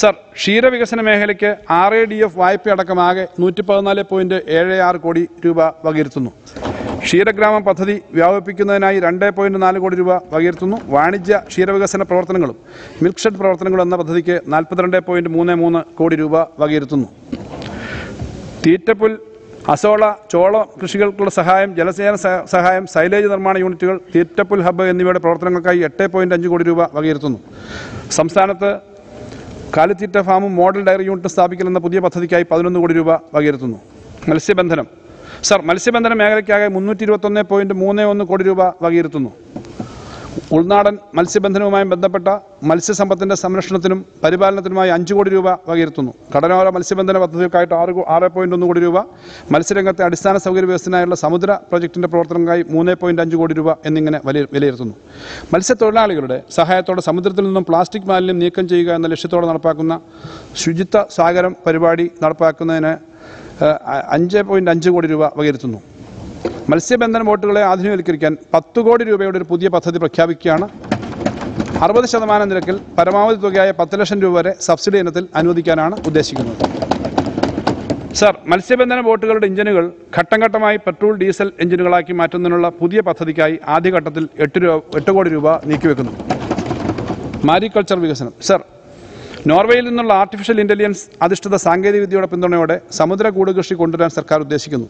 സർ ക്ഷീരവികസന മേഖലയ്ക്ക് ആർ എ ഡി എഫ് വായ്പയടക്കം ആകെ നൂറ്റി പതിനാല് പോയിന്റ് ഏഴ് ആറ് കോടി രൂപ വകയിരുത്തുന്നു. ക്ഷീരഗ്രാമം പദ്ധതി വ്യാപിപ്പിക്കുന്നതിനായി രണ്ട് പോയിന്റ് നാല് കോടി രൂപ വകയിരുത്തുന്നു. വാണിജ്യ ക്ഷീരവികസന പ്രവർത്തനങ്ങളും മിൽക്ക് ഷെഡ് പ്രവർത്തനങ്ങളും എന്ന പദ്ധതിക്ക് നാൽപ്പത്തിരണ്ട് പോയിന്റ് മൂന്ന് മൂന്ന് കോടി രൂപ വകയിരുത്തുന്നു. തീറ്റപ്പുൽ അസോള ചോള കൃഷികൾക്കുള്ള സഹായം ജലസേന സഹായം സൈലേജ് നിർമ്മാണ യൂണിറ്റുകൾ തീറ്റപ്പുൽ ഹബ്ബ് എന്നിവയുടെ പ്രവർത്തനങ്ങൾക്കായി എട്ട് പോയിന്റ് അഞ്ച് കോടി രൂപ വകയിരുത്തുന്നു. സംസ്ഥാനത്ത് കാലിത്തീറ്റ ഫാമും മോഡൽ ഡയറി യൂണിറ്റ് സ്ഥാപിക്കലെന്ന പുതിയ പദ്ധതിക്കായി പതിനൊന്ന് കോടി രൂപ വകയിരുത്തുന്നു. മത്സ്യബന്ധനം. സർ മത്സ്യബന്ധന മേഖലയ്ക്കാകെ മുന്നൂറ്റി ഇരുപത്തൊന്ന് മൂന്ന് ഒന്ന് കോടി രൂപ വകയിരുത്തുന്നു. ഉൾനാടൻ മത്സ്യബന്ധനവുമായി ബന്ധപ്പെട്ട മത്സ്യസമ്പത്തിന്റെ സംരക്ഷണത്തിനും പരിപാലനത്തിനുമായി അഞ്ച് കോടി രൂപ വകയിരുത്തുന്നു. കടലോര മത്സ്യബന്ധന പദ്ധതികൾക്കായിട്ട് ആറ് ആറ് പോയിന്റ് ഒന്ന് കോടി രൂപ മത്സ്യരംഗത്തെ അടിസ്ഥാന സൗകര്യ വ്യവസ്ഥനായുള്ള സമുദ്ര പ്രൊജക്ടിന്റെ പ്രവർത്തനങ്ങൾക്കായി മൂന്ന് പോയിന്റ് അഞ്ച് കോടി രൂപ എന്നിങ്ങനെ വില- വിലയിരുത്തുന്നു. മത്സ്യത്തൊഴിലാളികളുടെ സഹായത്തോടെ സമുദ്രത്തിൽ നിന്നും പ്ലാസ്റ്റിക് മാലിന്യം നീക്കം ചെയ്യുക എന്ന ലക്ഷ്യത്തോടെ നടപ്പാക്കുന്ന ശുചിത്വ സാഗരം പരിപാടി നടപ്പാക്കുന്നതിന് അഞ്ച് പോയിന്റ് അഞ്ച് കോടി രൂപ വകയിരുത്തുന്നു. മത്സ്യബന്ധന ബോട്ടുകളെ ആധുനികവൽക്കരിക്കാൻ പത്ത് കോടി രൂപയുടെ ഒരു പുതിയ പദ്ധതി പ്രഖ്യാപിക്കുകയാണ്. അറുപത് ശതമാനം നിരക്കിൽ പരമാവധി തുകയായ പത്ത് ലക്ഷം രൂപ വരെ സബ്സിഡി ഇനത്തിൽ അനുവദിക്കാനാണ് ഉദ്ദേശിക്കുന്നത്. സർ മത്സ്യബന്ധന ബോട്ടുകളുടെ എഞ്ചിനുകൾ ഘട്ടം ഘട്ടമായി പെട്രോൾ ഡീസൽ എഞ്ചിനുകളാക്കി മാറ്റുന്നതിനുള്ള പുതിയ പദ്ധതിക്കായി ആദ്യഘട്ടത്തിൽ എട്ട് രൂപ എട്ട് കോടി രൂപ നീക്കിവെക്കുന്നു. മാരികൾച്ചർ വികസനം. സർ നോർവേയിൽ നിന്നുള്ള ആർട്ടിഫിഷ്യൽ ഇന്റലിജൻസ് അധിഷ്ഠിത സാങ്കേതികവിദ്യയുടെ പിന്തുണയോടെ സമുദ്ര കൂടുകൃഷി കൊണ്ടുവരാൻ സർക്കാർ ഉദ്ദേശിക്കുന്നു.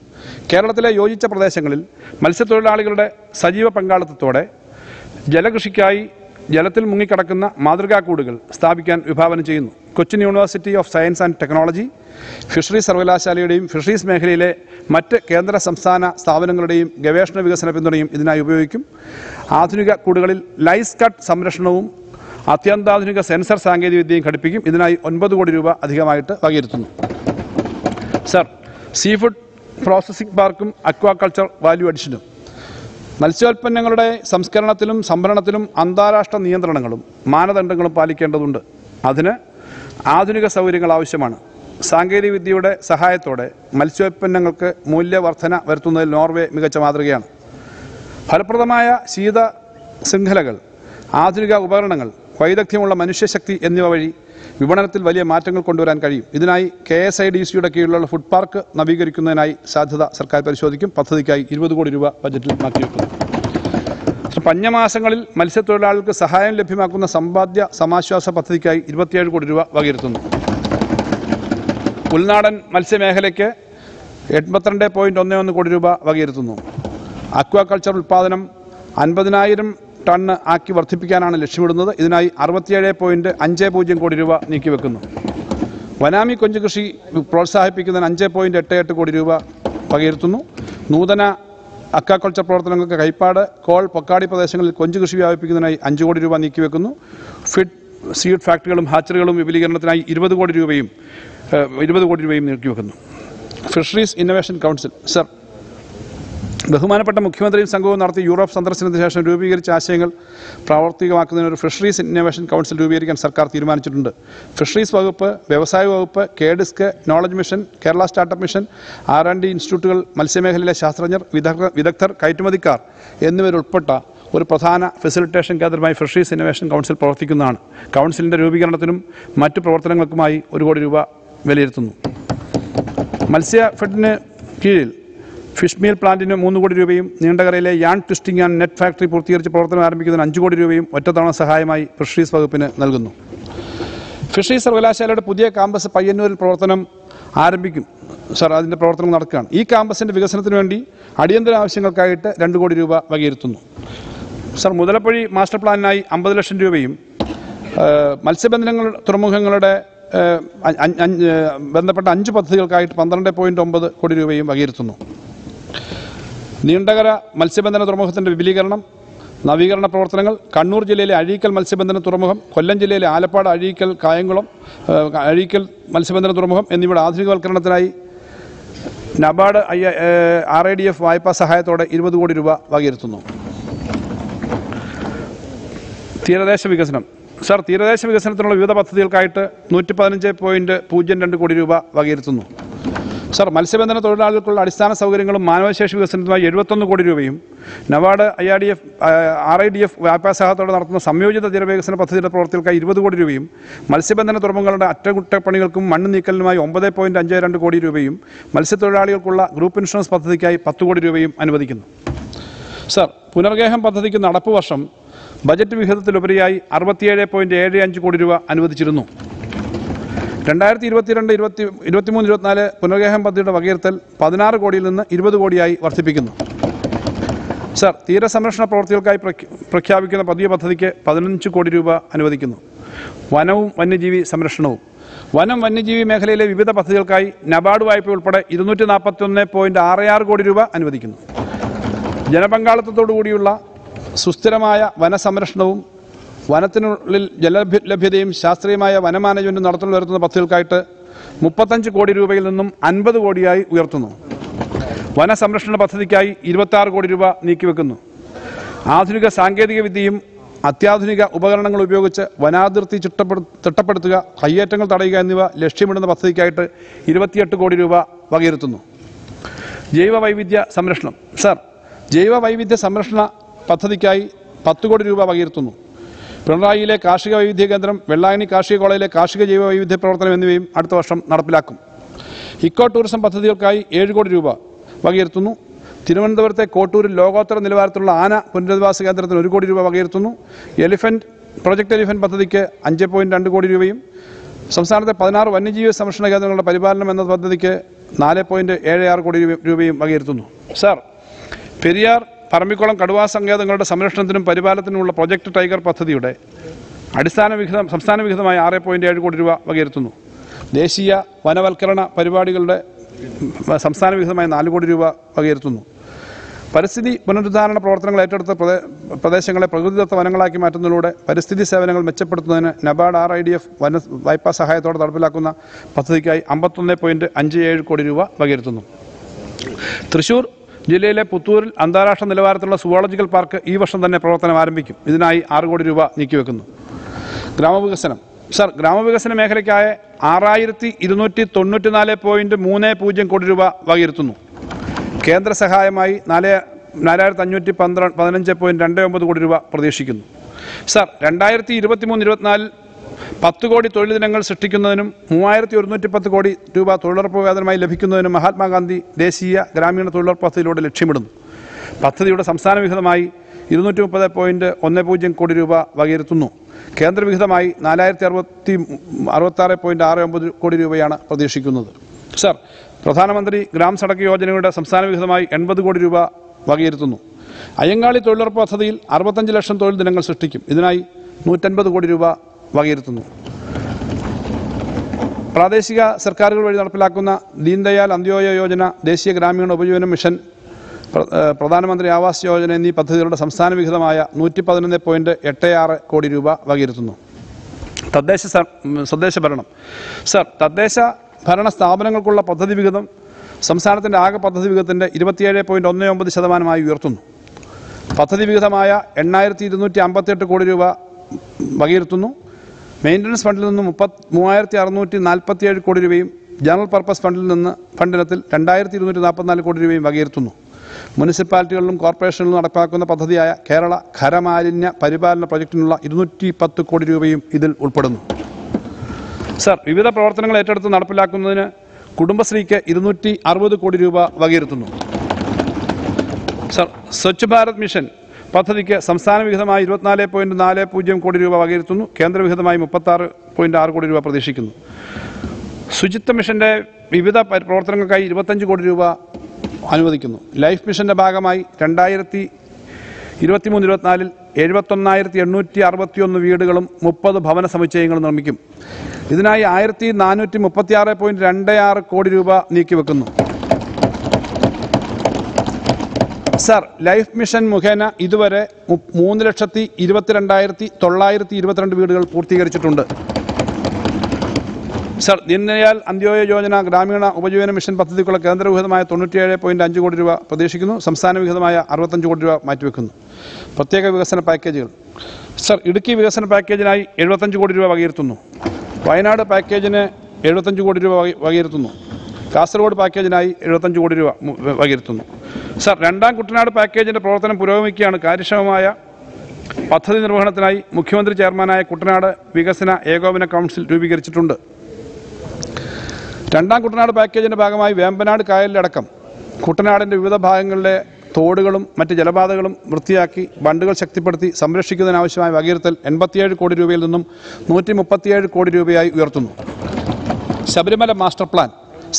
കേരളത്തിലെ യോജിച്ച പ്രദേശങ്ങളിൽ മത്സ്യത്തൊഴിലാളികളുടെ സജീവ പങ്കാളിത്തത്തോടെ ജലകൃഷിക്കായി ജലത്തിൽ മുങ്ങിക്കിടക്കുന്ന മാതൃകാ കൂടുകൾ സ്ഥാപിക്കാൻ വിഭാവനം ചെയ്യുന്നു. Cochin university of science and technology fisheries സർവകലാശാലയുടെയും fisheries മേഖലയിലെ മറ്റ് കേന്ദ്ര സംസ്ഥാന സ്ഥാപനങ്ങളുടെയും ഗവേഷണ വികസന പിന്തുണയും ഇതിനായി ഉപയോഗിക്കും. ആധുനിക കൂടുകളിൽ ലൈസ് കട്ട് സംരക്ഷണവും അത്യന്താധുനിക സെൻസർ സാങ്കേതികവിദ്യയും ഘടിപ്പിക്കും. ഇതിനായി ഒൻപത് കോടി രൂപ അധികമായിട്ട് വകയിരുത്തുന്നു. സർ സീ ഫുഡ് പ്രോസസ്സിംഗ് പാർക്കും അക്വാകൾച്ചർ വാല്യൂ അഡിഷനും മത്സ്യോൽപ്പന്നങ്ങളുടെ സംസ്കരണത്തിലും സംഭരണത്തിലും അന്താരാഷ്ട്ര നിയന്ത്രണങ്ങളും മാനദണ്ഡങ്ങളും പാലിക്കേണ്ടതുണ്ട്. അതിന് ആധുനിക സൗകര്യങ്ങൾ ആവശ്യമാണ്. സാങ്കേതികവിദ്യയുടെ സഹായത്തോടെ മത്സ്യോൽപ്പന്നങ്ങൾക്ക് മൂല്യവർധന വരുത്തുന്നതിൽ നോർവേ മികച്ച മാതൃകയാണ്. ഫലപ്രദമായ ശീത ശൃംഖലകൾ ആധുനിക ഉപകരണങ്ങൾ വൈദഗ്ധ്യമുള്ള മനുഷ്യശക്തി എന്നിവ വഴി വിപണനത്തിൽ വലിയ മാറ്റങ്ങൾ കൊണ്ടുവരാൻ കഴിയും. ഇതിനായി കെ എസ് ഐ ഡി സിയുടെ കീഴിലുള്ള ഫുഡ് പാർക്ക് നവീകരിക്കുന്നതിനായി സാധ്യത സർക്കാർ പരിശോധിക്കും. പദ്ധതിക്കായി ഇരുപത് കോടി രൂപ ബജറ്റിൽ മാറ്റിവെക്കുന്നു. പഞ്ഞമാസങ്ങളിൽ മത്സ്യത്തൊഴിലാളികൾക്ക് സഹായം ലഭ്യമാക്കുന്ന സമ്പാദ്യ സമാശ്വാസ പദ്ധതിക്കായി ഇരുപത്തിയേഴ് കോടി രൂപ വകയിരുത്തുന്നു. ഉൾനാടൻ മത്സ്യമേഖലയ്ക്ക് എൺപത്തിരണ്ട് പോയിന്റ് ഒന്ന് ഒന്ന് കോടി രൂപ വകയിരുത്തുന്നു. അക്വാകൾച്ചർ ഉൽപ്പാദനം അൻപതിനായിരം ടണ്ണ് ആക്കി വർദ്ധിപ്പിക്കാനാണ് ലക്ഷ്യമിടുന്നത്. ഇതിനായി അറുപത്തിയേഴ് പോയിന്റ് അഞ്ച് പൂജ്യം കോടി രൂപ നീക്കിവെക്കുന്നു. വനാമി കൊഞ്ച് കൃഷി പ്രോത്സാഹിപ്പിക്കുന്നതിന് അഞ്ച് പോയിന്റ് എട്ട് എട്ട് കോടി രൂപ വകയിരുത്തുന്നു. നൂതന അക്വാകൾച്ചർ പ്രവർത്തനങ്ങൾക്ക് കൈപ്പാട് കോൾ പൊക്കാടി പ്രദേശങ്ങളിൽ കൊഞ്ച് കൃഷി വ്യാപിപ്പിക്കുന്നതിനായി അഞ്ച് കോടി രൂപ നീക്കിവെക്കുന്നു. ഫിഡ് സീഡ് ഫാക്ടറികളും ഹാച്ചറികളും വിപുലീകരണത്തിനായി ഇരുപത് കോടി രൂപയും ഇരുപത് കോടി രൂപയും നീക്കിവെക്കുന്നു. ഫിഷറീസ് ഇന്നൊവേഷൻ കൗൺസിൽ സർ ബഹുമാനപ്പെട്ട മുഖ്യമന്ത്രിയും സംഘവും നടത്തിയ യൂറോപ്പ് സന്ദർശനത്തിന് ശേഷം രൂപീകരിച്ച ആശയങ്ങൾ പ്രാവർത്തികമാക്കുന്നതിന് ഒരു ഫിഷറീസ് ഇന്നോവേഷൻ കൗൺസിൽ രൂപീകരിക്കാൻ സർക്കാർ തീരുമാനിച്ചിട്ടുണ്ട്. ഫിഷറീസ് വകുപ്പ് വ്യവസായ വകുപ്പ് KDISC knowledge mission Kerala startup mission R and D ഇൻസ്റ്റിറ്റ്യൂട്ടുകൾ മത്സ്യമേഖലയിലെ ശാസ്ത്രജ്ഞർ വിദഗ്ധർ കയറ്റുമതിക്കാർ എന്നിവരുൾപ്പെട്ട ഒരു പ്രധാന ഫെസിലിറ്റേഷൻ കേന്ദ്രമായി ഫിഷറീസ് ഇന്നോവേഷൻ കൗൺസിൽ പ്രവർത്തിക്കുന്നതാണ്. കൗൺസിലിന്റെ രൂപീകരണത്തിനും മറ്റു പ്രവർത്തനങ്ങൾക്കുമായി ഒരു കോടി രൂപ വിലയിരുത്തുന്നു. മത്സ്യഫെഡിന് കീഴിൽ ഫിഷ് മീൽ പ്ലാന്റിന് മൂന്ന് കോടി രൂപയും നീണ്ടകരയിലെ yarn twisting and net factory പൂർത്തീകരിച്ച് പ്രവർത്തനം ആരംഭിക്കുന്നതിന് അഞ്ച് കോടി രൂപയും ഒറ്റത്തവണ സഹായമായി ഫിഷറീസ് വകുപ്പിന് നൽകുന്നു. ഫിഷറീസ് സർവകലാശാലയുടെ പുതിയ ക്യാമ്പസ് പയ്യന്നൂരിൽ പ്രവർത്തനം ആരംഭിക്കും. സാർ അതിന്റെ പ്രവർത്തനം നടക്കുകയാണ്. ഈ ക്യാമ്പസിന്റെ വികസനത്തിന് വേണ്ടി അടിയന്തര ആവശ്യങ്ങൾക്കായിട്ട് രണ്ട് കോടി രൂപ വകയിരുത്തുന്നു. സർ മുതലപ്പൊഴി മാസ്റ്റർ പ്ലാനിനായി അമ്പത് ലക്ഷം രൂപയും മത്സ്യബന്ധനങ്ങൾ തുറമുഖങ്ങളുടെ ബന്ധപ്പെട്ട അഞ്ച് പദ്ധതികൾക്കായിട്ട് പന്ത്രണ്ട് പോയിന്റ് ഒമ്പത് കോടി രൂപയും വകയിരുത്തുന്നു. നീണ്ടകര മത്സ്യബന്ധന തുറമുഖത്തിന്റെ വിപുലീകരണം നവീകരണ പ്രവർത്തനങ്ങൾ കണ്ണൂർ ജില്ലയിലെ അഴീക്കൽ മത്സ്യബന്ധന തുറമുഖം കൊല്ലം ജില്ലയിലെ ആലപ്പാട് അഴീക്കൽ കായംകുളം അഴീക്കൽ മത്സ്യബന്ധന തുറമുഖം എന്നിവയുടെ ആധുനികവൽക്കരണത്തിനായി NABARD I R I D F വായ്പാ സഹായത്തോടെ ഇരുപത് കോടി രൂപ വകയിരുത്തുന്നു. തീരദേശ വികസനം. സർ തീരദേശ വികസനത്തിനുള്ള വിവിധ പദ്ധതികൾക്കായിട്ട് നൂറ്റി പതിനഞ്ച് പോയിന്റ് പൂജ്യം രണ്ട് കോടി രൂപ വകയിരുത്തുന്നു. സാർ മത്സ്യബന്ധന തൊഴിലാളികൾക്കുള്ള അടിസ്ഥാന സൗകര്യങ്ങളും മാനവശേഷി വികസനത്തിനുമായി എഴുപത്തൊന്ന് കോടി രൂപയും NABARD I R D F R I D F വായ്പാ സഹായത്തോടെ നടത്തുന്ന സംയോജിത തീരവികസന പദ്ധതിയുടെ പ്രവർത്തികൾക്കായി ഇരുപത് കോടി രൂപയും മത്സ്യബന്ധന തുറമുഖങ്ങളുടെ അറ്റകുറ്റപ്പണികൾക്കും മണ്ണ് നീക്കലിനുമായി ഒമ്പത് പോയിന്റ് അഞ്ച് രണ്ട് കോടി രൂപയും മത്സ്യത്തൊഴിലാളികൾക്കുള്ള ഗ്രൂപ്പ് ഇൻഷുറൻസ് പദ്ധതിക്കായി പത്ത് കോടി രൂപയും അനുവദിക്കുന്നു. സർ പുനർഗേഹം പദ്ധതിക്ക് നടപ്പ് വർഷം ബജറ്റ് വിഹിതത്തിലുപരിയായി അറുപത്തിയേഴ് പോയിന്റ് ഏഴ് അഞ്ച് കോടി രൂപ അനുവദിച്ചിരുന്നു. രണ്ടായിരത്തി ഇരുപത്തിരണ്ട് ഇരുപത്തി ഇരുപത്തിമൂന്ന് ഇരുപത്തിനാല് പുനർഗേഹം പദ്ധതിയുടെ വകയിരുത്തൽ പതിനാറ് കോടിയിൽ നിന്ന് ഇരുപത് കോടിയായി വർദ്ധിപ്പിക്കുന്നു. സർ തീരസംരക്ഷണ പ്രവർത്തികൾക്കായി പ്രഖ്യ- പ്രഖ്യാപിക്കുന്ന പുതിയ പദ്ധതിക്ക് പതിനഞ്ച് കോടി രൂപ അനുവദിക്കുന്നു. വനവും വന്യജീവി സംരക്ഷണവും. വനം വന്യജീവി മേഖലയിലെ വിവിധ പദ്ധതികൾക്കായി നബാർഡ് വായ്പ ഉൾപ്പെടെ ഇരുന്നൂറ്റി നാൽപ്പത്തിയൊന്ന് പോയിന്റ് ആറ് ആറ് കോടി രൂപ അനുവദിക്കുന്നു. ജനപങ്കാളിത്തത്തോടുകൂടിയുള്ള സുസ്ഥിരമായ വനസംരക്ഷണവും വനത്തിനുള്ളിൽ ജലലഭ്യതയും ലഭ്യതയും ശാസ്ത്രീയമായ വനമാനേജ്മെന്റും നടത്തുന്ന വരുത്തുന്ന പദ്ധതികൾക്കായിട്ട് മുപ്പത്തഞ്ച് കോടി രൂപയിൽ നിന്നും അൻപത് കോടിയായി ഉയർത്തുന്നു. വനസംരക്ഷണ പദ്ധതിക്കായി ഇരുപത്തി കോടി രൂപ നീക്കിവെക്കുന്നു. ആധുനിക സാങ്കേതിക വിദ്യയും അത്യാധുനിക ഉപകരണങ്ങൾ ഉപയോഗിച്ച് വനാതിർത്തി ചിട്ടപ്പെടു തിട്ടപ്പെടുത്തുക കയ്യേറ്റങ്ങൾ തടയുക എന്നിവ ലക്ഷ്യമിടുന്ന പദ്ധതിക്കായിട്ട് ഇരുപത്തിയെട്ട് കോടി രൂപ വകയിരുത്തുന്നു. ജൈവ വൈവിധ്യ സംരക്ഷണം. സർ ജൈവ വൈവിധ്യ സംരക്ഷണ പദ്ധതിക്കായി പത്ത് കോടി രൂപ വകയിരുത്തുന്നു. പിണറായിയിലെ കാർഷിക വൈവിധ്യ കേന്ദ്രം വെള്ളായണി കാർഷിക കോളേജിലെ കാർഷിക ജൈവ വൈവിധ്യ പ്രവർത്തനം എന്നിവയും അടുത്ത വർഷം നടപ്പിലാക്കും. ഇക്കോ ടൂറിസം പദ്ധതികൾക്കായി ഏഴ് കോടി രൂപ വകയിരുത്തുന്നു. തിരുവനന്തപുരത്തെ കോട്ടൂരിൽ ലോകോത്തര നിലവാരത്തിലുള്ള ആന പുനരധിവാസ കേന്ദ്രത്തിന് ഒരു കോടി രൂപ വകയിരുത്തുന്നു. എലിഫന്റ് പ്രൊജക്ട് എലിഫന്റ് പദ്ധതിക്ക് അഞ്ച് പോയിന്റ് രണ്ട് കോടി രൂപയും സംസ്ഥാനത്തെ പതിനാറ് വന്യജീവി സംരക്ഷണ കേന്ദ്രങ്ങളുടെ പരിപാലനം എന്ന പദ്ധതിക്ക് നാല് പോയിന്റ് ഏഴ് ആറ് കോടി രൂപയും വകയിരുത്തുന്നു. സാർ പെരിയാർ പറമ്പിക്കുളം കടുവാ സങ്കേതങ്ങളുടെ സംരക്ഷണത്തിനും പരിപാലനത്തിനുമുള്ള പ്രൊജക്ട് ടൈഗർ പദ്ധതിയുടെ അടിസ്ഥാന വിഹിതം സംസ്ഥാന വിഹിതമായ ആറ് പോയിന്റ് ഏഴ് കോടി രൂപ വകയിരുത്തുന്നു. ദേശീയ വനവൽക്കരണ പരിപാടികളുടെ സംസ്ഥാന വിഹിതമായ നാല് കോടി രൂപ വകയിരുത്തുന്നു. പരിസ്ഥിതി പുനരുദ്ധാരണ പ്രവർത്തനങ്ങൾ ഏറ്റെടുത്ത പ്രദേ- പ്രദേശങ്ങളെ പ്രകൃതിദത്ത വനങ്ങളാക്കി മാറ്റുന്നതിലൂടെ പരിസ്ഥിതി സേവനങ്ങൾ മെച്ചപ്പെടുത്തുന്നതിന് NABARD R I D F വന വായ്പാ സഹായത്തോടെ നടപ്പിലാക്കുന്ന പദ്ധതിക്കായി അമ്പത്തൊന്ന് പോയിന്റ് അഞ്ച് ഏഴ് കോടി രൂപ വകയിരുത്തുന്നു. തൃശൂർ ജില്ലയിലെ പുത്തൂരിൽ അന്താരാഷ്ട്ര നിലവാരത്തിലുള്ള സുവോളജിക്കൽ പാർക്ക് ഈ വർഷം തന്നെ പ്രവർത്തനം ആരംഭിക്കും. ഇതിനായി ആറ് കോടി രൂപ നീക്കിവെക്കുന്നു. ഗ്രാമവികസനം. സർ ഗ്രാമവികസന മേഖലയ്ക്കായ ആറായിരത്തി ഇരുന്നൂറ്റി തൊണ്ണൂറ്റിനാല് പോയിന്റ് മൂന്ന് പൂജ്യം കോടി രൂപ വകയിരുത്തുന്നു. കേന്ദ്ര സഹായമായി നാല് നാലായിരത്തി അഞ്ഞൂറ്റി പന്ത്രണ്ട് പതിനഞ്ച് പോയിന്റ് രണ്ട് ഒമ്പത് കോടി രൂപ പ്രതീക്ഷിക്കുന്നു. സർ രണ്ടായിരത്തി ഇരുപത്തി മൂന്ന് ഇരുപത്തിനാലിൽ പത്ത് കോടി തൊഴിൽ ദിനങ്ങൾ സൃഷ്ടിക്കുന്നതിനും മൂവായിരത്തി ഒരുന്നൂറ്റി പത്ത് കോടി രൂപ തൊഴിലുറപ്പ് വേതനമായി ലഭിക്കുന്നതിനും മഹാത്മാഗാന്ധി ദേശീയ ഗ്രാമീണ തൊഴിലുറപ്പ് പദ്ധതിയിലൂടെ ലക്ഷ്യമിടുന്നു. പദ്ധതിയുടെ സംസ്ഥാന വിഹിതമായി ഇരുന്നൂറ്റി മുപ്പത് പോയിന്റ് ഒന്ന് പൂജ്യം കോടി രൂപ വകയിരുത്തുന്നു. കേന്ദ്രവിഹിതമായി നാലായിരത്തി അറുപത്തി അറുപത്താറ് പോയിന്റ് ആറ് ഒമ്പത് കോടി രൂപയാണ് പ്രതീക്ഷിക്കുന്നത്. സർ പ്രധാനമന്ത്രി ഗ്രാം സടക്ക് യോജനയുടെ സംസ്ഥാന വിഹിതമായി എൺപത് കോടി രൂപ വകയിരുത്തുന്നു. അയ്യങ്കാളി തൊഴിലുറപ്പ് പദ്ധതിയിൽ അറുപത്തഞ്ച് ലക്ഷം തൊഴിൽ ദിനങ്ങൾ സൃഷ്ടിക്കും. ഇതിനായി നൂറ്റൻപത് കോടി രൂപ വകയിരുത്തുന്നു. പ്രാദേശിക സർക്കാരുകൾ വഴി നടപ്പിലാക്കുന്ന ദീൻദയാൽ അന്ത്യോദയ യോജന ദേശീയ ഗ്രാമീണ ഉപജീവന മിഷൻ പ്രധാനമന്ത്രി ആവാസ് യോജന എന്നീ പദ്ധതികളുടെ സംസ്ഥാന വിഹിതമായ നൂറ്റി പതിനൊന്ന് പോയിന്റ് എട്ട് ആറ് കോടി രൂപ വകയിരുത്തുന്നു. തദ്ദേശ തദ്ദേശ ഭരണം. സർ തദ്ദേശ ഭരണ സ്ഥാപനങ്ങൾക്കുള്ള പദ്ധതി വിഹിതം സംസ്ഥാനത്തിന്റെ ആകെ പദ്ധതി വിഹിതത്തിന്റെ ഇരുപത്തിയേഴ് പോയിന്റ് ഒന്ന് ഒമ്പത് ശതമാനമായി ഉയർത്തുന്നു. പദ്ധതി വിഹിതമായ എണ്ണായിരത്തി ഇരുന്നൂറ്റി അമ്പത്തിയെട്ട് കോടി രൂപ വകയിരുത്തുന്നു. മെയിന്റനൻസ് ഫണ്ടിൽ നിന്ന് മുപ്പത് മൂവായിരത്തി അറുന്നൂറ്റി നാൽപ്പത്തിയേഴ് കോടി രൂപയും ജനറൽ പർപ്പസ് ഫണ്ടിൽ നിന്ന് ഫണ്ടിനത്തിൽ രണ്ടായിരത്തി ഇരുന്നൂറ്റി നാൽപ്പത്തിനാല് കോടി രൂപയും വകയിരുത്തുന്നു. മുനിസിപ്പാലിറ്റികളിലും കോർപ്പറേഷനിലും നടപ്പാക്കുന്ന പദ്ധതിയായ കേരള ഖരമാലിന്യ പരിപാലന പ്രൊജക്ടിനുള്ള ഇരുന്നൂറ്റി പത്ത് കോടി രൂപയും ഇതിൽ ഉൾപ്പെടുന്നു. സർ വിവിധ പ്രവർത്തനങ്ങൾ ഏറ്റെടുത്ത് നടപ്പിലാക്കുന്നതിന് കുടുംബശ്രീക്ക് ഇരുന്നൂറ്റി അറുപത് കോടി രൂപ വകയിരുത്തുന്നു. സർ സ്വച്ഛ് ഭാരത് മിഷൻ പദ്ധതിക്ക് സംസ്ഥാന വിഹിതമായി ഇരുപത്തിനാല് പോയിന്റ് നാല് പൂജ്യം കോടി രൂപ വകയിരുത്തുന്നു. കേന്ദ്ര വിഹിതമായി മുപ്പത്തി ആറ് പോയിന്റ് ആറ് കോടി രൂപ പ്രതീക്ഷിക്കുന്നു. ശുചിത്വ മിഷന്റെ വിവിധ പ്രവർത്തനങ്ങൾക്കായി ഇരുപത്തഞ്ച് കോടി രൂപ അനുവദിക്കുന്നു. ലൈഫ് മിഷന്റെ ഭാഗമായി രണ്ടായിരത്തി ഇരുപത്തിമൂന്ന് ഇരുപത്തിനാലിൽ എഴുപത്തൊന്നായിരത്തി എണ്ണൂറ്റി അറുപത്തിയൊന്ന് വീടുകളും മുപ്പത് ഭവന സമുച്ചയങ്ങളും നിർമ്മിക്കും. ഇതിനായി ആയിരത്തി നാനൂറ്റി മുപ്പത്തി ആറ് പോയിന്റ് രണ്ട് ആറ് കോടി രൂപ നീക്കിവെക്കുന്നു. സർ ലൈഫ് മിഷൻ മുഖേന ഇതുവരെ മൂന്ന് ലക്ഷത്തി ഇരുപത്തിരണ്ടായിരത്തി തൊള്ളായിരത്തി ഇരുപത്തിരണ്ട് വീടുകൾ പൂർത്തീകരിച്ചിട്ടുണ്ട്. സർ ദീൻദയാൽ അന്ത്യോദയ യോജന ഗ്രാമീണ ഉപജീവന മിഷൻ പദ്ധതിക്കുള്ള കേന്ദ്ര വിഹിതമായ തൊണ്ണൂറ്റിയേഴ് പോയിന്റ് അഞ്ച് കോടി രൂപ പ്രതീക്ഷിക്കുന്നു. സംസ്ഥാന വിഹിതമായ അറുപത്തഞ്ച് കോടി രൂപ മാറ്റിവെക്കുന്നു. പ്രത്യേക വികസന പാക്കേജുകൾ. സർ ഇടുക്കി വികസന പാക്കേജിനായി എഴുപത്തഞ്ച് കോടി രൂപ വകയിരുത്തുന്നു. വയനാട് പാക്കേജിന് എഴുപത്തഞ്ച് കോടി രൂപ വകയിരുത്തുന്നു. കാസർഗോഡ് പാക്കേജിനായി എഴുപത്തഞ്ച് കോടി രൂപ വകയിരുത്തുന്നു. സർ രണ്ടാം കുട്ടനാട് പാക്കേജിന്റെ പ്രവർത്തനം പുരോഗമിക്കുകയാണ്. കാര്യക്ഷമമായ പദ്ധതി നിർവഹണത്തിനായി മുഖ്യമന്ത്രി ചെയർമാനായ കുട്ടനാട് വികസന ഏകോപന കൗൺസിൽ രൂപീകരിച്ചിട്ടുണ്ട്. രണ്ടാം കുട്ടനാട് പാക്കേജിന്റെ ഭാഗമായി വേമ്പനാട് കായലിലടക്കം കുട്ടനാടിന്റെ വിവിധ ഭാഗങ്ങളിലെ തോടുകളും മറ്റ് ജലപാതകളും വൃത്തിയാക്കി ബണ്ടുകൾ ശക്തിപ്പെടുത്തി സംരക്ഷിക്കുന്നതിനാവശ്യമായ വകയിരുത്തൽ എൺപത്തിയേഴ് കോടി രൂപയിൽ നിന്നും നൂറ്റി മുപ്പത്തിയേഴ് കോടി രൂപയായി ഉയർത്തുന്നു. Sabarimala master plan.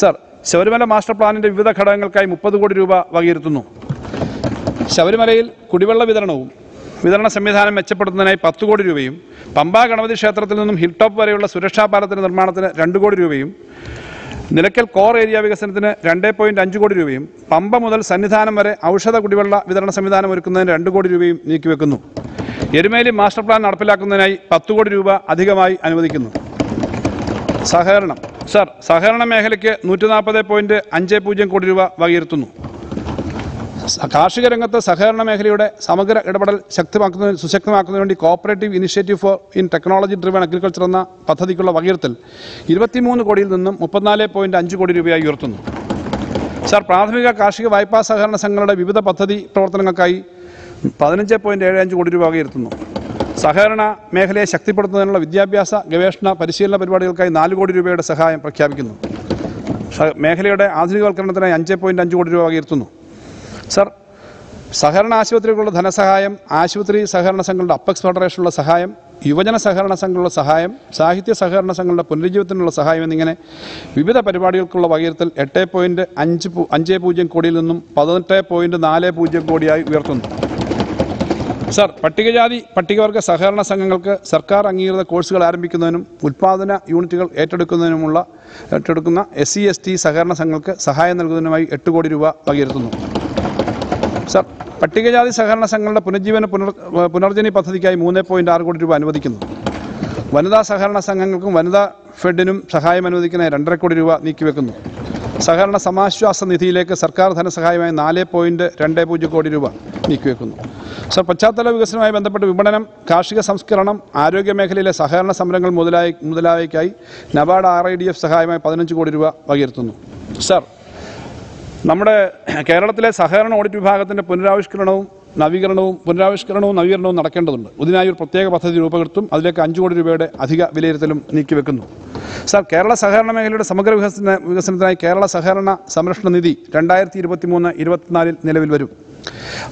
Sir Sabarimala master പ്ലാനിന്റെ വിവിധ ഘടകങ്ങൾക്കായി മുപ്പത് കോടി രൂപ വകയിരുത്തുന്നു. ശബരിമലയിൽ കുടിവെള്ള വിതരണവും വിതരണ സംവിധാനം മെച്ചപ്പെടുത്തുന്നതിനായി പത്ത് കോടി രൂപയും പമ്പാ ഗണപതി ക്ഷേത്രത്തിൽ നിന്നും ഹിൽ ടോപ്പ് വരെയുള്ള സുരക്ഷാ പാലത്തിന്റെ നിർമ്മാണത്തിന് രണ്ട് കോടി രൂപയും നിലയ്ക്കൽ കോർ ഏരിയ വികസനത്തിന് രണ്ട് പോയിന്റ് അഞ്ച് കോടി രൂപയും പമ്പ മുതൽ സന്നിധാനം വരെ ഔഷധ കുടിവെള്ള വിതരണ സംവിധാനം ഒരുക്കുന്നതിന് രണ്ട് കോടി രൂപയും നീക്കിവെക്കുന്നു. എരുമേലി മാസ്റ്റർ പ്ലാൻ നടപ്പിലാക്കുന്നതിനായി പത്ത് കോടി രൂപ അധികമായി അനുവദിക്കുന്നു. സഹകരണം. സർ സഹകരണ മേഖലയ്ക്ക് നൂറ്റി നാൽപ്പത് പോയിന്റ് അഞ്ച് പൂജ്യം കോടി രൂപ വകയിരുത്തുന്നു. കാർഷിക രംഗത്ത് സഹകരണ മേഖലയുടെ സമഗ്ര ഇടപെടൽ ശക്തമാക്കുന്നതിന് സുശക്തമാക്കുന്നതിന് വേണ്ടി cooperative initiative for in technology driven agriculture എന്ന പദ്ധതിക്കുള്ള വകയിരുത്തൽ ഇരുപത്തിമൂന്ന് കോടിയിൽ നിന്നും മുപ്പത്തിനാല് പോയിന്റ് അഞ്ച് കോടി രൂപയായി ഉയർത്തുന്നു. സാർ പ്രാഥമിക കാർഷിക വായ്പാ സഹകരണ സംഘങ്ങളുടെ വിവിധ പദ്ധതി പ്രവർത്തനങ്ങൾക്കായി പതിനഞ്ച് പോയിന്റ് ഏഴ് അഞ്ച് കോടി രൂപ വകയിരുത്തുന്നു. സഹകരണ മേഖലയെ ശക്തിപ്പെടുത്തുന്നതിനുള്ള വിദ്യാഭ്യാസ ഗവേഷണ പരിശീലന പരിപാടികൾക്കായി നാല് കോടി രൂപയുടെ സഹായം പ്രഖ്യാപിക്കുന്നു. മേഖലയുടെ ആധുനികവൽക്കരണത്തിനായി അഞ്ച് പോയിന്റ് അഞ്ച് കോടി രൂപ വകയിരുത്തുന്നു. സർ സഹകരണ ആശുപത്രികളുടെ ധനസഹായം ആശുപത്രി സഹകരണ സംഘങ്ങളുടെ അപ്പക്സ് ഫെഡറേഷനുള്ള സഹായം യുവജന സഹകരണ സംഘങ്ങളുടെ സഹായം സാഹിത്യ സഹകരണ സംഘങ്ങളുടെ പുനരുജ്ജീവത്തിനുള്ള സഹായം എന്നിങ്ങനെ വിവിധ പരിപാടികൾക്കുള്ള വകയിരുത്തൽ എട്ട് പോയിന്റ് അഞ്ച് അഞ്ച് പൂജ്യം കോടിയിൽ നിന്നും പതിനെട്ട് പോയിന്റ് നാല് പൂജ്യം കോടിയായി ഉയർത്തുന്നു. സർ പട്ടികജാതി പട്ടികവർഗ സഹകരണ സംഘങ്ങൾക്ക് സർക്കാർ അംഗീകൃത കോഴ്സുകൾ ആരംഭിക്കുന്നതിനും ഉൽപ്പാദന യൂണിറ്റുകൾ ഏറ്റെടുക്കുന്നതിനുമുള്ള ഏറ്റെടുക്കുന്ന എസ് സി എസ് ടി സഹകരണ സംഘങ്ങൾക്ക് സഹായം നൽകുന്നതിനുമായി എട്ട് കോടി രൂപ വകയിരുത്തുന്നു സർ പട്ടികജാതി സഹകരണ സംഘങ്ങളുടെ പുനർജീവന പുനർ പുനർജനി പദ്ധതിക്കായി മൂന്ന് പോയിന്റ് ആറ് കോടി രൂപ അനുവദിക്കുന്നു. വനിതാ സഹകരണ സംഘങ്ങൾക്കും വനിതാ ഫെഡിനും സഹായം അനുവദിക്കുന്ന രണ്ടര കോടി രൂപ നീക്കിവെക്കുന്നു. സഹകരണ സമാശ്വാസ നിധിയിലേക്ക് സർക്കാർ ധനസഹായമായി നാല് പോയിന്റ് രണ്ട് പൂജ്യം കോടി രൂപ നീക്കിവെക്കുന്നു. സർ പശ്ചാത്തല വികസനവുമായി ബന്ധപ്പെട്ട് വിപണനം കാർഷിക സംസ്കരണം ആരോഗ്യ മേഖലയിലെ സഹകരണ സമരങ്ങൾ മുതലായി മുതലായവയ്ക്കായി NABARD R I D F സഹായമായി പതിനഞ്ച് കോടി രൂപ വകയിരുത്തുന്നു. സർ നമ്മുടെ കേരളത്തിലെ സഹകരണ ഓഡിറ്റ് വിഭാഗത്തിന്റെ പുനരാവിഷ്കരണവും നവീകരണവും പുനരാവിഷ്കരണവും നവീകരണവും നടക്കേണ്ടതുണ്ട്. ഇതിനായി ഒരു പ്രത്യേക പദ്ധതി രൂപപ്പെടുത്തും. അതിലേക്ക് അഞ്ചു കോടി രൂപയുടെ അധിക വിലയിരുത്തലും നീക്കിവെക്കുന്നു സാർ കേരള സഹകരണ മേഖലയുടെ സമഗ്ര വികസന വികസനത്തിനായി കേരള സഹകരണ സംരക്ഷണ നിധി രണ്ടായിരത്തി ഇരുപത്തി മൂന്ന് ഇരുപത്തിനാലിൽ നിലവിൽ വരും.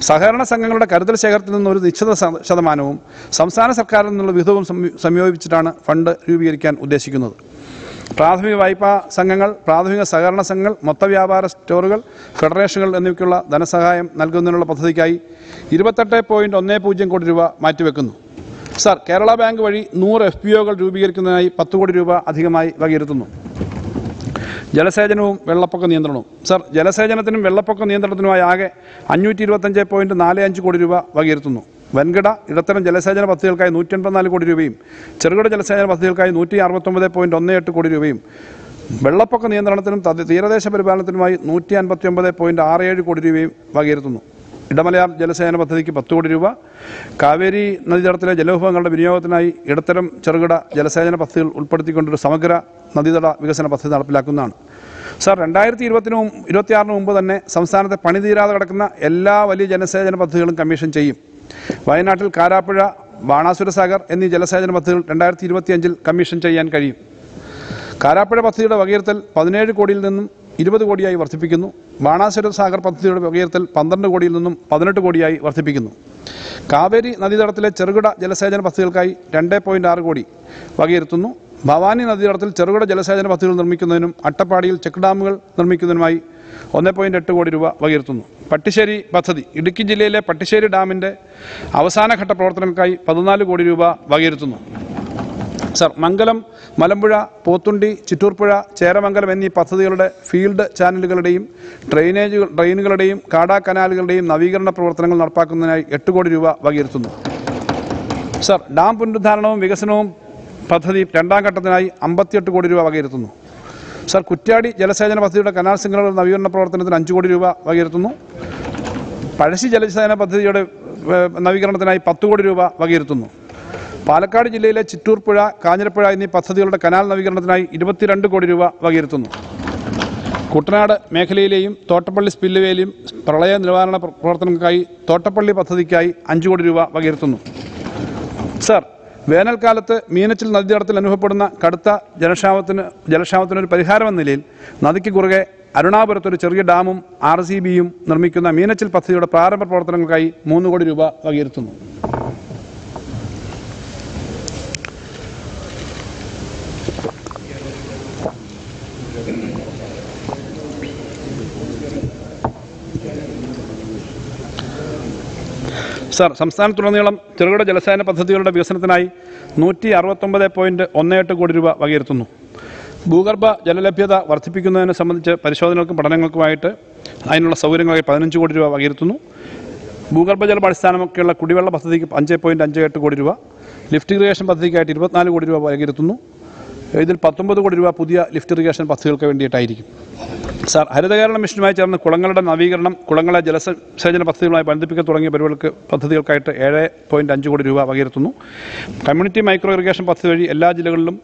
സഹകരണ സംഘങ്ങളുടെ കരുതൽ ശേഖരത്തിൽ നിന്ന് ഒരു നിശ്ചിത ശതമാനവും സംസ്ഥാന സർക്കാരിൽ നിന്നുള്ള വിഹിതവും സംയോ- സംയോജിപ്പിച്ചിട്ടാണ് ഫണ്ട് രൂപീകരിക്കാൻ ഉദ്ദേശിക്കുന്നത്. പ്രാഥമിക വായ്പാ സംഘങ്ങൾ പ്രാഥമിക സഹകരണ സംഘങ്ങൾ മൊത്തവ്യാപാര സ്റ്റോറുകൾ ഫെഡറേഷനുകൾ എന്നിവയ്ക്കുള്ള ധനസഹായം നൽകുന്നതിനുള്ള പദ്ധതിക്കായി ഇരുപത്തെട്ട് പോയിന്റ് ഒന്ന് പൂജ്യം കോടി രൂപ മാറ്റിവെക്കുന്നു. സാർ കേരള ബാങ്ക് വഴി നൂറ് എഫ് പി ഒകൾ രൂപീകരിക്കുന്നതിനായി പത്ത് കോടി രൂപ അധികമായി വകയിരുത്തുന്നു. ജലസേചനവും വെള്ളപ്പൊക്ക നിയന്ത്രണവും. സർ ജലസേചനത്തിനും വെള്ളപ്പൊക്ക നിയന്ത്രണത്തിനുമായി ആകെ അഞ്ഞൂറ്റി ഇരുപത്തഞ്ച് പോയിന്റ് നാല് അഞ്ച് കോടി രൂപ വകയിരുത്തുന്നു. വൻകിട ഇടത്തരം ജലസേചന പദ്ധതികൾക്കായി നൂറ്റി എൺപത്തിനാല് കോടി രൂപയും ചെറുകിട ജലസേചന പദ്ധതികൾക്കായി നൂറ്റി അറുപത്തൊമ്പത് പോയിന്റ് ഒന്ന് എട്ട് കോടി രൂപയും വെള്ളപ്പൊക്ക നിയന്ത്രണത്തിനും തീരദേശ പരിപാലനത്തിനുമായി നൂറ്റി അൻപത്തി ഒമ്പത് പോയിന്റ് ആറ് ഏഴ് കോടി രൂപയും വകയിരുത്തുന്നു. ഇടമലയാർ ജലസേചന പദ്ധതിക്ക് പത്ത് കോടി രൂപ കാവേരി നദീതടത്തിലെ ജലവിഭവങ്ങളുടെ വിനിയോഗത്തിനായി ഇടത്തരം ചെറുകിട ജലസേചന പദ്ധതികൾ ഉൾപ്പെടുത്തിക്കൊണ്ടൊരു സമഗ്ര നദീതട വികസന പദ്ധതി നടപ്പിലാക്കുന്നതാണ്. സാർ രണ്ടായിരത്തി ഇരുപത്തിന് ഇരുപത്തിയാറിന് മുമ്പ് തന്നെ സംസ്ഥാനത്തെ പണി തീരാതെ കിടക്കുന്ന എല്ലാ വലിയ ജലസേചന പദ്ധതികളും കമ്മീഷൻ ചെയ്യും. വയനാട്ടിൽ കാരാപ്പുഴ ബാണാസുരസാഗർ എന്നീ ജലസേചന പദ്ധതികൾ രണ്ടായിരത്തി ഇരുപത്തിയഞ്ചിൽ കമ്മീഷൻ ചെയ്യാൻ കഴിയും. കാരാപ്പുഴ പദ്ധതിയുടെ വകയിരുത്തൽ പതിനേഴ് കോടിയിൽ നിന്നും ഇരുപത് കോടിയായി വർദ്ധിപ്പിക്കുന്നു. ബാണാസുര സാഗർ പദ്ധതിയുടെ വകയിരുത്തൽ പന്ത്രണ്ട് കോടിയിൽ നിന്നും പതിനെട്ട് കോടിയായി വർദ്ധിപ്പിക്കുന്നു. കാവേരി നദീതടത്തിലെ ചെറുകിട ജലസേചന പദ്ധതികൾക്കായി രണ്ട് പോയിന്റ് ആറ് കോടി വകയിരുത്തുന്നു. ഭവാനി നദീതടത്തിൽ ചെറുകിട ജലസേചന പദ്ധതികൾ നിർമ്മിക്കുന്നതിനും അട്ടപ്പാടിയിൽ ചെക്ക് ഡാമുകൾ നിർമ്മിക്കുന്നതിനുമായി ഒന്ന് പോയിന്റ് എട്ട് കോടി രൂപ വകയിരുത്തുന്നു. പട്ടിശ്ശേരി പദ്ധതി ഇടുക്കി ജില്ലയിലെ പട്ടിശ്ശേരി ഡാമിന്റെ അവസാനഘട്ട പ്രവർത്തനങ്ങൾക്കായി പതിനാല് കോടി രൂപ വകയിരുത്തുന്നു. സർ മംഗലം മലമ്പുഴ പോത്തുണ്ടി ചിറ്റൂർപ്പുഴ ചേരമംഗലം എന്നീ പദ്ധതികളുടെ ഫീൽഡ് ചാനലുകളുടെയും ഡ്രെയിനേജുകൾ ഡ്രെയിനുകളുടെയും കാടാ കനാലുകളുടെയും നവീകരണ പ്രവർത്തനങ്ങൾ നടപ്പാക്കുന്നതിനായി എട്ട് കോടി രൂപ വകയിരുത്തുന്നു. സർ ഡാം പുനരുദ്ധാരണവും വികസനവും പദ്ധതി രണ്ടാം ഘട്ടത്തിനായി അമ്പത്തിയെട്ട് കോടി രൂപ വകയിരുത്തുന്നു. സർ കുറ്റ്യാടി ജലസേചന പദ്ധതിയുടെ കനാൽ സിംഗറുകളുടെ നവീകരണ പ്രവർത്തനത്തിന് അഞ്ച് കോടി രൂപ വകയിരുത്തുന്നു. പഴശ്ശി ജലസേചന പദ്ധതിയുടെ നവീകരണത്തിനായി പത്ത് കോടി രൂപ വകയിരുത്തുന്നു. പാലക്കാട് ജില്ലയിലെ ചിറ്റൂർ പുഴ കാഞ്ഞിരപ്പുഴ എന്നീ പദ്ധതികളുടെ കനാൽ നവീകരണത്തിനായി ഇരുപത്തിരണ്ട് കോടി രൂപ വകയിരുത്തുന്നു. കുട്ടനാട് മേഖലയിലെയും തോട്ടപ്പള്ളി സ്പില്ലുവേയിലെയും പ്രളയ നിവാരണ പ്രവർത്തനങ്ങൾക്കായി തോട്ടപ്പള്ളി പദ്ധതിക്കായി അഞ്ച് കോടി രൂപ വകയിരുത്തുന്നു. സർ വേനൽക്കാലത്ത് മീനച്ചിൽ നദീതടത്തിൽ അനുഭവപ്പെടുന്ന കടുത്ത ജലക്ഷാമത്തിന് ജലക്ഷാമത്തിനൊരു പരിഹാരമെന്ന നിലയിൽ നദിക്ക് കുറുകെ അരുണാപുരത്ത് ഒരു ചെറിയ ഡാമും ആർ സി ബിയും നിർമ്മിക്കുന്ന മീനച്ചിൽ പദ്ധതിയുടെ പ്രാരംഭ പ്രവർത്തനങ്ങൾക്കായി മൂന്ന് കോടി രൂപ വകയിരുത്തുന്നു. സർ സംസ്ഥാനത്തുടനീളം ചെറുകിട ജലസേന പദ്ധതികളുടെ വികസനത്തിനായി നൂറ്റി അറുപത്തൊമ്പത് പോയിന്റ് ഒന്ന് എട്ട് കോടി രൂപ വകയിരുത്തുന്നു. ഭൂഗർഭ ജലലഭ്യത വർദ്ധിപ്പിക്കുന്നതിനെ സംബന്ധിച്ച് പരിശോധനകൾക്കും പഠനങ്ങൾക്കുമായിട്ട് അതിനുള്ള സൗകര്യങ്ങളായി പതിനഞ്ച് കോടി രൂപ വകയിരുത്തുന്നു. ഭൂഗർഭജലം അടിസ്ഥാനമൊക്കെയുള്ള കുടിവെള്ള പദ്ധതിക്ക് അഞ്ച് പോയിന്റ് അഞ്ച് എട്ട് കോടി രൂപ. ലിഫ്റ്റ് ഇറിഗേഷൻ പദ്ധതിക്കായിട്ട് ഇരുപത്തിനാല് കോടി രൂപ വകയിരുത്തുന്നു. ഇതിൽ പത്തൊമ്പത് കോടി രൂപ പുതിയ ലിഫ്റ്റ് ഇറിഗേഷൻ പദ്ധതികൾക്ക് വേണ്ടിയിട്ടായിരിക്കും. സാർ ഹരിതകേരള മിഷനുമായി ചേർന്ന് കുളങ്ങളുടെ നവീകരണം കുളങ്ങളെ ജലസേചന പദ്ധതികളുമായി ബന്ധിപ്പിക്കുക തുടങ്ങിയ പരിപാടികൾക്ക് പദ്ധതികൾക്കായിട്ട് ഏഴ് പോയിന്റ് അഞ്ച് കോടി രൂപ വകയിരുത്തുന്നു. കമ്മ്യൂണിറ്റി മൈക്രോ ഇറിഗേഷൻ പദ്ധതി വഴി എല്ലാ ജില്ലകളിലും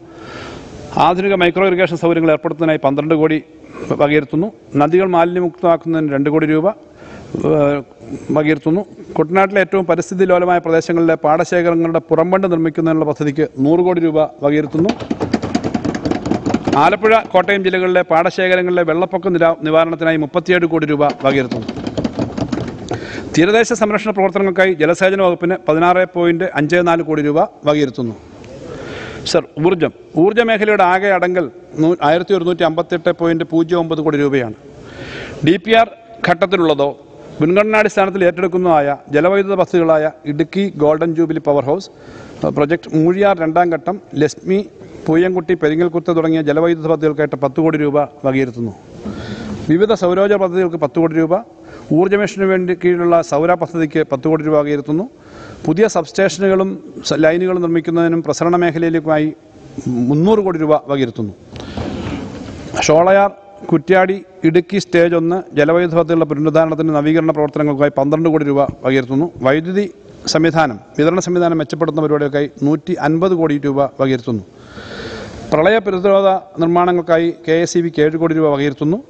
ആധുനിക മൈക്രോ ഇറിഗേഷൻ സൗകര്യങ്ങൾ ഏർപ്പെടുത്തുന്നതിനായി പന്ത്രണ്ട് കോടി വകയിരുത്തുന്നു. നദികൾ മാലിന്യമുക്തമാക്കുന്നതിന് രണ്ട് കോടി രൂപ വകയിരുത്തുന്നു. കുട്ടനാട്ടിലെ ഏറ്റവും പരിസ്ഥിതി ലോലമായ പ്രദേശങ്ങളിലെ പാടശേഖരങ്ങളുടെ പുറംബണ്ട് നിർമ്മിക്കുന്നതിനുള്ള പദ്ധതിക്ക് നൂറ് കോടി രൂപ വകയിരുത്തുന്നു. ആലപ്പുഴ കോട്ടയം ജില്ലകളിലെ പാടശേഖരങ്ങളിലെ വെള്ളപ്പൊക്ക നിവാരണത്തിനായി മുപ്പത്തിയേഴ് കോടി രൂപ വകയിരുത്തുന്നു. തീരദേശ സംരക്ഷണ പ്രവർത്തനങ്ങൾക്കായി ജലസേചന വകുപ്പിന് പതിനാറ് പോയിന്റ് അഞ്ച് നാല് കോടി രൂപ വകയിരുത്തുന്നു. സർ ഊർജം ഊർജ മേഖലയുടെ ആകെ അടങ്കൽ ആയിരത്തി ഒരുന്നൂറ്റി അമ്പത്തെട്ട് പോയിന്റ് പൂജ്യം ഒമ്പത് കോടി രൂപയാണ്. ഡി പി ആർ ഘട്ടത്തിലുള്ളതോ മുൻഗണനാടിസ്ഥാനത്തിൽ ഏറ്റെടുക്കുന്നതായ ജലവൈദ്യുത പദ്ധതികളായ Idukki golden jubilee power house project Moozhiyar രണ്ടാം ഘട്ടം ലക്ഷ്മി പൂയംകുട്ടി പെരിങ്ങൽകുത്ത് തുടങ്ങിയ ജലവൈദ്യുത പദ്ധതികൾക്കായിട്ട് പത്ത് കോടി രൂപ വകയിരുത്തുന്നു. വിവിധ സൗരോർജ പദ്ധതികൾക്ക് പത്ത് കോടി രൂപ ഊർജ മിഷന് വേണ്ടി കീഴിലുള്ള സൗര പദ്ധതിക്ക് പത്ത് കോടി രൂപ വകയിരുത്തുന്നു. പുതിയ സബ്സ്റ്റേഷനുകളും ലൈനുകളും നിർമ്മിക്കുന്നതിനും പ്രസരണ മേഖലയിലേക്കുമായി മുന്നൂറ് കോടി രൂപ വകയിരുത്തുന്നു. ഷോളയാർ കുറ്റ്യാടി ഇടുക്കി സ്റ്റേജ് ഒന്ന് ജലവൈദ്യുത പദ്ധതികളുടെ പുനരുദ്ധാരണത്തിന് നവീകരണ പ്രവർത്തനങ്ങൾക്കായി പന്ത്രണ്ട് കോടി രൂപ വകയിരുത്തുന്നു. വൈദ്യുതി സംവിധാനം വിതരണ സംവിധാനം മെച്ചപ്പെടുത്തുന്ന പരിപാടികൾക്കായി നൂറ്റി അൻപത് കോടി രൂപ വകയിരുത്തുന്നു. പ്രളയ പ്രതിരോധ നിർമ്മാണങ്ങൾക്കായി കെ എസ് ഇ ഏഴ് കോടി രൂപ വകയിരുത്തുന്നു.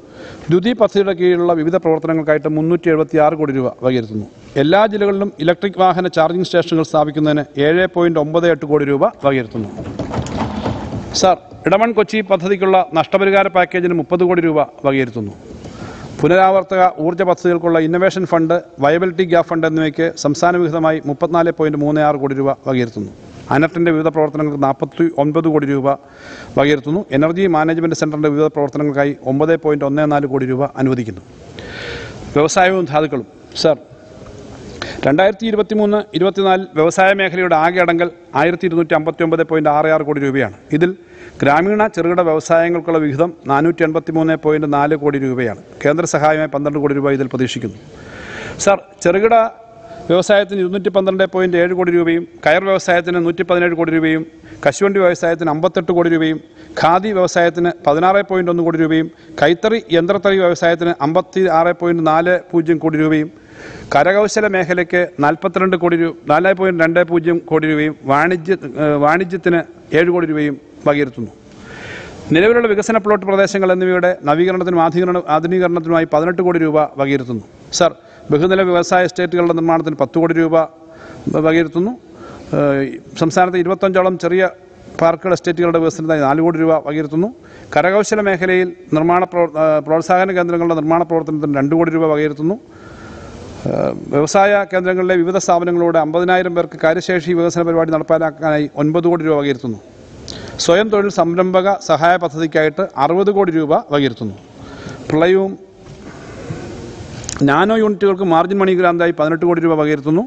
ദ്യുതി പദ്ധതിയുടെ കീഴിലുള്ള വിവിധ പ്രവർത്തനങ്ങൾക്കായിട്ട് മുന്നൂറ്റി എഴുപത്തി ആറ് കോടി രൂപ വകയിരുത്തുന്നു. എല്ലാ ജില്ലകളിലും ഇലക്ട്രിക് വാഹന ചാർജിംഗ് സ്റ്റേഷനുകൾ സ്ഥാപിക്കുന്നതിന് ഏഴ് പോയിന്റ് ഒമ്പത് എട്ട് കോടി രൂപ വകയിരുത്തുന്നു. സാർ ഇടമൺ കൊച്ചി പദ്ധതിക്കുള്ള നഷ്ടപരിഹാര പാക്കേജിന് മുപ്പത് കോടി രൂപ വകയിരുത്തുന്നു. പുനരാവർത്തക ഊർജ പദ്ധതികൾക്കുള്ള innovation fund viability gap fund എന്നിവയ്ക്ക് സംസ്ഥാന വിഹിതമായി മുപ്പത്തിനാല് പോയിന്റ് മൂന്ന് ആറ് കോടി രൂപ വകയിരുത്തുന്നു. അനർട്ടിന്റെ വിവിധ പ്രവർത്തനങ്ങൾക്ക് നാൽപ്പത്തി ഒൻപത് കോടി രൂപ വകയിരുത്തുന്നു. എനർജി മാനേജ്മെന്റ് സെന്ററിന്റെ വിവിധ പ്രവർത്തനങ്ങൾക്കായി ഒമ്പത് പോയിന്റ് ഒന്ന് നാല് കോടി രൂപ അനുവദിക്കുന്നു. വ്യവസായവും ധാതുക്കളും. സാർ രണ്ടായിരത്തി ഇരുപത്തി മൂന്ന് ഇരുപത്തിനാലിൽ വ്യവസായ മേഖലയുടെ ആകെ അടങ്കൽ ആയിരത്തി ഇരുന്നൂറ്റി അമ്പത്തി ഒമ്പത് പോയിന്റ് ആറ് ആറ് കോടി രൂപയാണ്. ഇതിൽ ഗ്രാമീണ ചെറുകിട വ്യവസായങ്ങൾക്കുള്ള വിഹിതം നാനൂറ്റി എൺപത്തി മൂന്ന് പോയിന്റ് നാല് കോടി രൂപയാണ്. കേന്ദ്ര സഹായമായി പന്ത്രണ്ട് കോടി രൂപ ഇതിൽ പ്രതീക്ഷിക്കുന്നു. സാർ ചെറുകിട വ്യവസായത്തിന് ഇരുന്നൂറ്റി പന്ത്രണ്ട് പോയിന്റ് ഏഴ് കോടി രൂപയും കയർ വ്യവസായത്തിന് നൂറ്റി പതിനേഴ് കോടി രൂപയും കശുവണ്ടി വ്യവസായത്തിന് അമ്പത്തെട്ട് കോടി രൂപയും ഖാദി വ്യവസായത്തിന് പതിനാറ് പോയിന്റ് ഒന്ന് കോടി രൂപയും കൈത്തറി യന്ത്രത്തറി വ്യവസായത്തിന് അമ്പത്തി ആറ് പോയിന്റ് നാല് പൂജ്യം കോടി രൂപയും കരകൗശല മേഖലയ്ക്ക് നാൽപ്പത്തിരണ്ട് കോടി രൂപ നാല് പോയിന്റ് രണ്ട് പൂജ്യം കോടി രൂപയും വാണിജ്യ വാണിജ്യത്തിന് ഏഴ് കോടി രൂപയും വകയിരുത്തുന്നു. നിലവിലുള്ള വികസന പ്ലോട്ട് പ്രദേശങ്ങൾ എന്നിവയുടെ നവീകരണത്തിനും ആധുനീകരണ ആധുനീകരണത്തിനുമായി പതിനെട്ട് കോടി രൂപ വകയിരുത്തുന്നു. സർ ബഹുനില വ്യവസായ എസ്റ്റേറ്റുകളുടെ നിർമ്മാണത്തിന് പത്ത് കോടി രൂപ വകയിരുത്തുന്നു. സംസ്ഥാനത്ത് ഇരുപത്തഞ്ചോളം ചെറിയ പാർക്കുകൾ എസ്റ്റേറ്റുകളുടെ വികസനത്തിനായി നാല് കോടി രൂപ വകയിരുത്തുന്നു. കരകൗശല മേഖലയിൽ നിർമ്മാണ പ്രോത്സാഹന കേന്ദ്രങ്ങളുടെ നിർമ്മാണ പ്രവർത്തനത്തിന് രണ്ട് കോടി രൂപ വകയിരുത്തുന്നു. വ്യവസായ കേന്ദ്രങ്ങളിലെ വിവിധ സ്ഥാപനങ്ങളോട് അമ്പതിനായിരം പേർക്ക് കാര്യശേഷി വികസന പരിപാടി നടപ്പിലാക്കാനായി ഒൻപത് കോടി രൂപ വകയിരുത്തുന്നു. സ്വയം തൊഴിൽ സംരംഭക സഹായ പദ്ധതിക്കായിട്ട് അറുപത് കോടി രൂപ വകയിരുത്തുന്നു. പ്രളയവും നാനോ യൂണിറ്റുകൾക്ക് മാർജിൻ മണി ഗ്രാന്തായി പതിനെട്ട് കോടി രൂപ വകയിരുത്തുന്നു.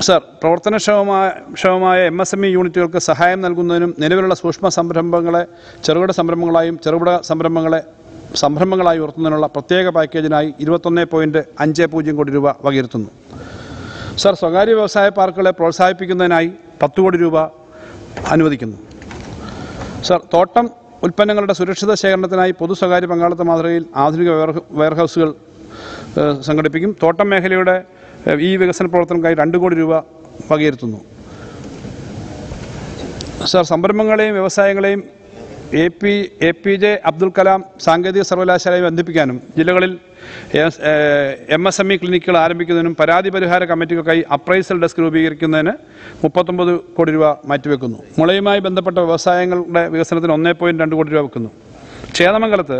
സർ പ്രവർത്തനക്ഷമമായ ക്ഷമമായ എം എസ് എം ഇ യൂണിറ്റുകൾക്ക് സഹായം നൽകുന്നതിനും നിലവിലുള്ള സൂക്ഷ്മ സംരംഭങ്ങളെ ചെറുകിട സംരംഭങ്ങളായും ചെറുകിട സംരംഭങ്ങളെ സംരംഭങ്ങളായി ഉയർത്തുന്നതിനുള്ള പ്രത്യേക പാക്കേജിനായി ഇരുപത്തൊന്ന് പോയിന്റ് അഞ്ച് പൂജ്യം കോടി രൂപ വകയിരുത്തുന്നു. സർ സ്വകാര്യ വ്യവസായ പാർക്കുകളെ പ്രോത്സാഹിപ്പിക്കുന്നതിനായി പത്ത് കോടി രൂപ അനുവദിക്കുന്നു. സർ തോട്ടം ഉൽപ്പന്നങ്ങളുടെ സുരക്ഷിത ശേഖരണത്തിനായി പൊതു സ്വകാര്യ പങ്കാളിത്ത മാതൃകയിൽ ആധുനിക വെയർ- വെയർഹൗസുകൾ സംഘടിപ്പിക്കും. തോട്ടം മേഖലയുടെ ഈ വികസന പ്രവർത്തനങ്ങൾക്കായി രണ്ട് കോടി രൂപ വകയിരുത്തുന്നു. സർ സംരംഭങ്ങളെയും വ്യവസായങ്ങളെയും A P A P J Abdul Kalam സാങ്കേതിക സർവകലാശാലയെ ബന്ധിപ്പിക്കാനും ജില്ലകളിൽ എം എസ് എം ഇ ക്ലിനിക്കുകൾ ആരംഭിക്കുന്നതിനും പരാതി പരിഹാര കമ്മിറ്റികൾക്കായി അപ്രൈസൽ ഡെസ്ക് രൂപീകരിക്കുന്നതിന് മുപ്പത്തൊമ്പത് കോടി രൂപ മാറ്റിവെക്കുന്നു. മുളയുമായി ബന്ധപ്പെട്ട വ്യവസായങ്ങളുടെ വികസനത്തിന് ഒന്നേ പോയിന്റ് രണ്ട് കോടി രൂപ വെക്കുന്നു. ചേതമംഗലത്ത്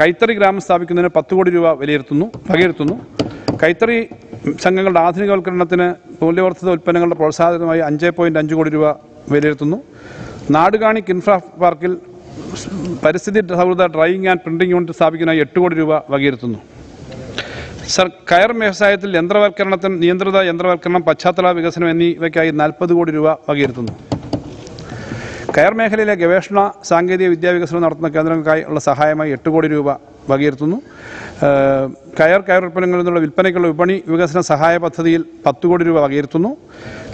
കൈത്തറി ഗ്രാമം സ്ഥാപിക്കുന്നതിന് പത്ത് കോടി രൂപ വിലയിരുത്തുന്നു വകയിരുത്തുന്നു. കൈത്തറി സംഘങ്ങളുടെ ആധുനികവൽക്കരണത്തിന് മൂല്യവർദ്ധിത ഉൽപ്പന്നങ്ങളുടെ പ്രോത്സാഹനമായി അഞ്ച് പോയിന്റ് അഞ്ച് കോടി രൂപ വിലയിരുത്തുന്നു. നാടുകാണി കിൻഫ്രാ പാർക്കിൽ പരിസ്ഥിതി സൗഹൃദ ഡ്രൈവിംഗ് ആൻഡ് പ്രിന്റിംഗ് യൂണിറ്റ് സ്ഥാപിക്കുന്നതിനായി എട്ട് കോടി രൂപ വകയിരുത്തുന്നു. സർ കയർ വ്യവസായത്തിൽ യന്ത്രവൽക്കരണത്തിന് നിയന്ത്രിത യന്ത്രവൽക്കരണം പശ്ചാത്തല വികസനം എന്നിവയ്ക്കായി നാൽപ്പത് കോടി രൂപ വകയിരുത്തുന്നു. കയർ മേഖലയിലെ ഗവേഷണ സാങ്കേതിക വിദ്യാവികസനം നടത്തുന്ന കേന്ദ്രങ്ങൾക്കായി ഉള്ള സഹായമായി എട്ട് കോടി രൂപ വകയിരുത്തുന്നു. കയർ കയർ ഉൽപ്പന്നങ്ങളിൽ നിന്നുള്ള വിൽപ്പനയ്ക്കുള്ള വിപണി വികസന സഹായ പദ്ധതിയിൽ പത്ത് കോടി രൂപ വകയിരുത്തുന്നു.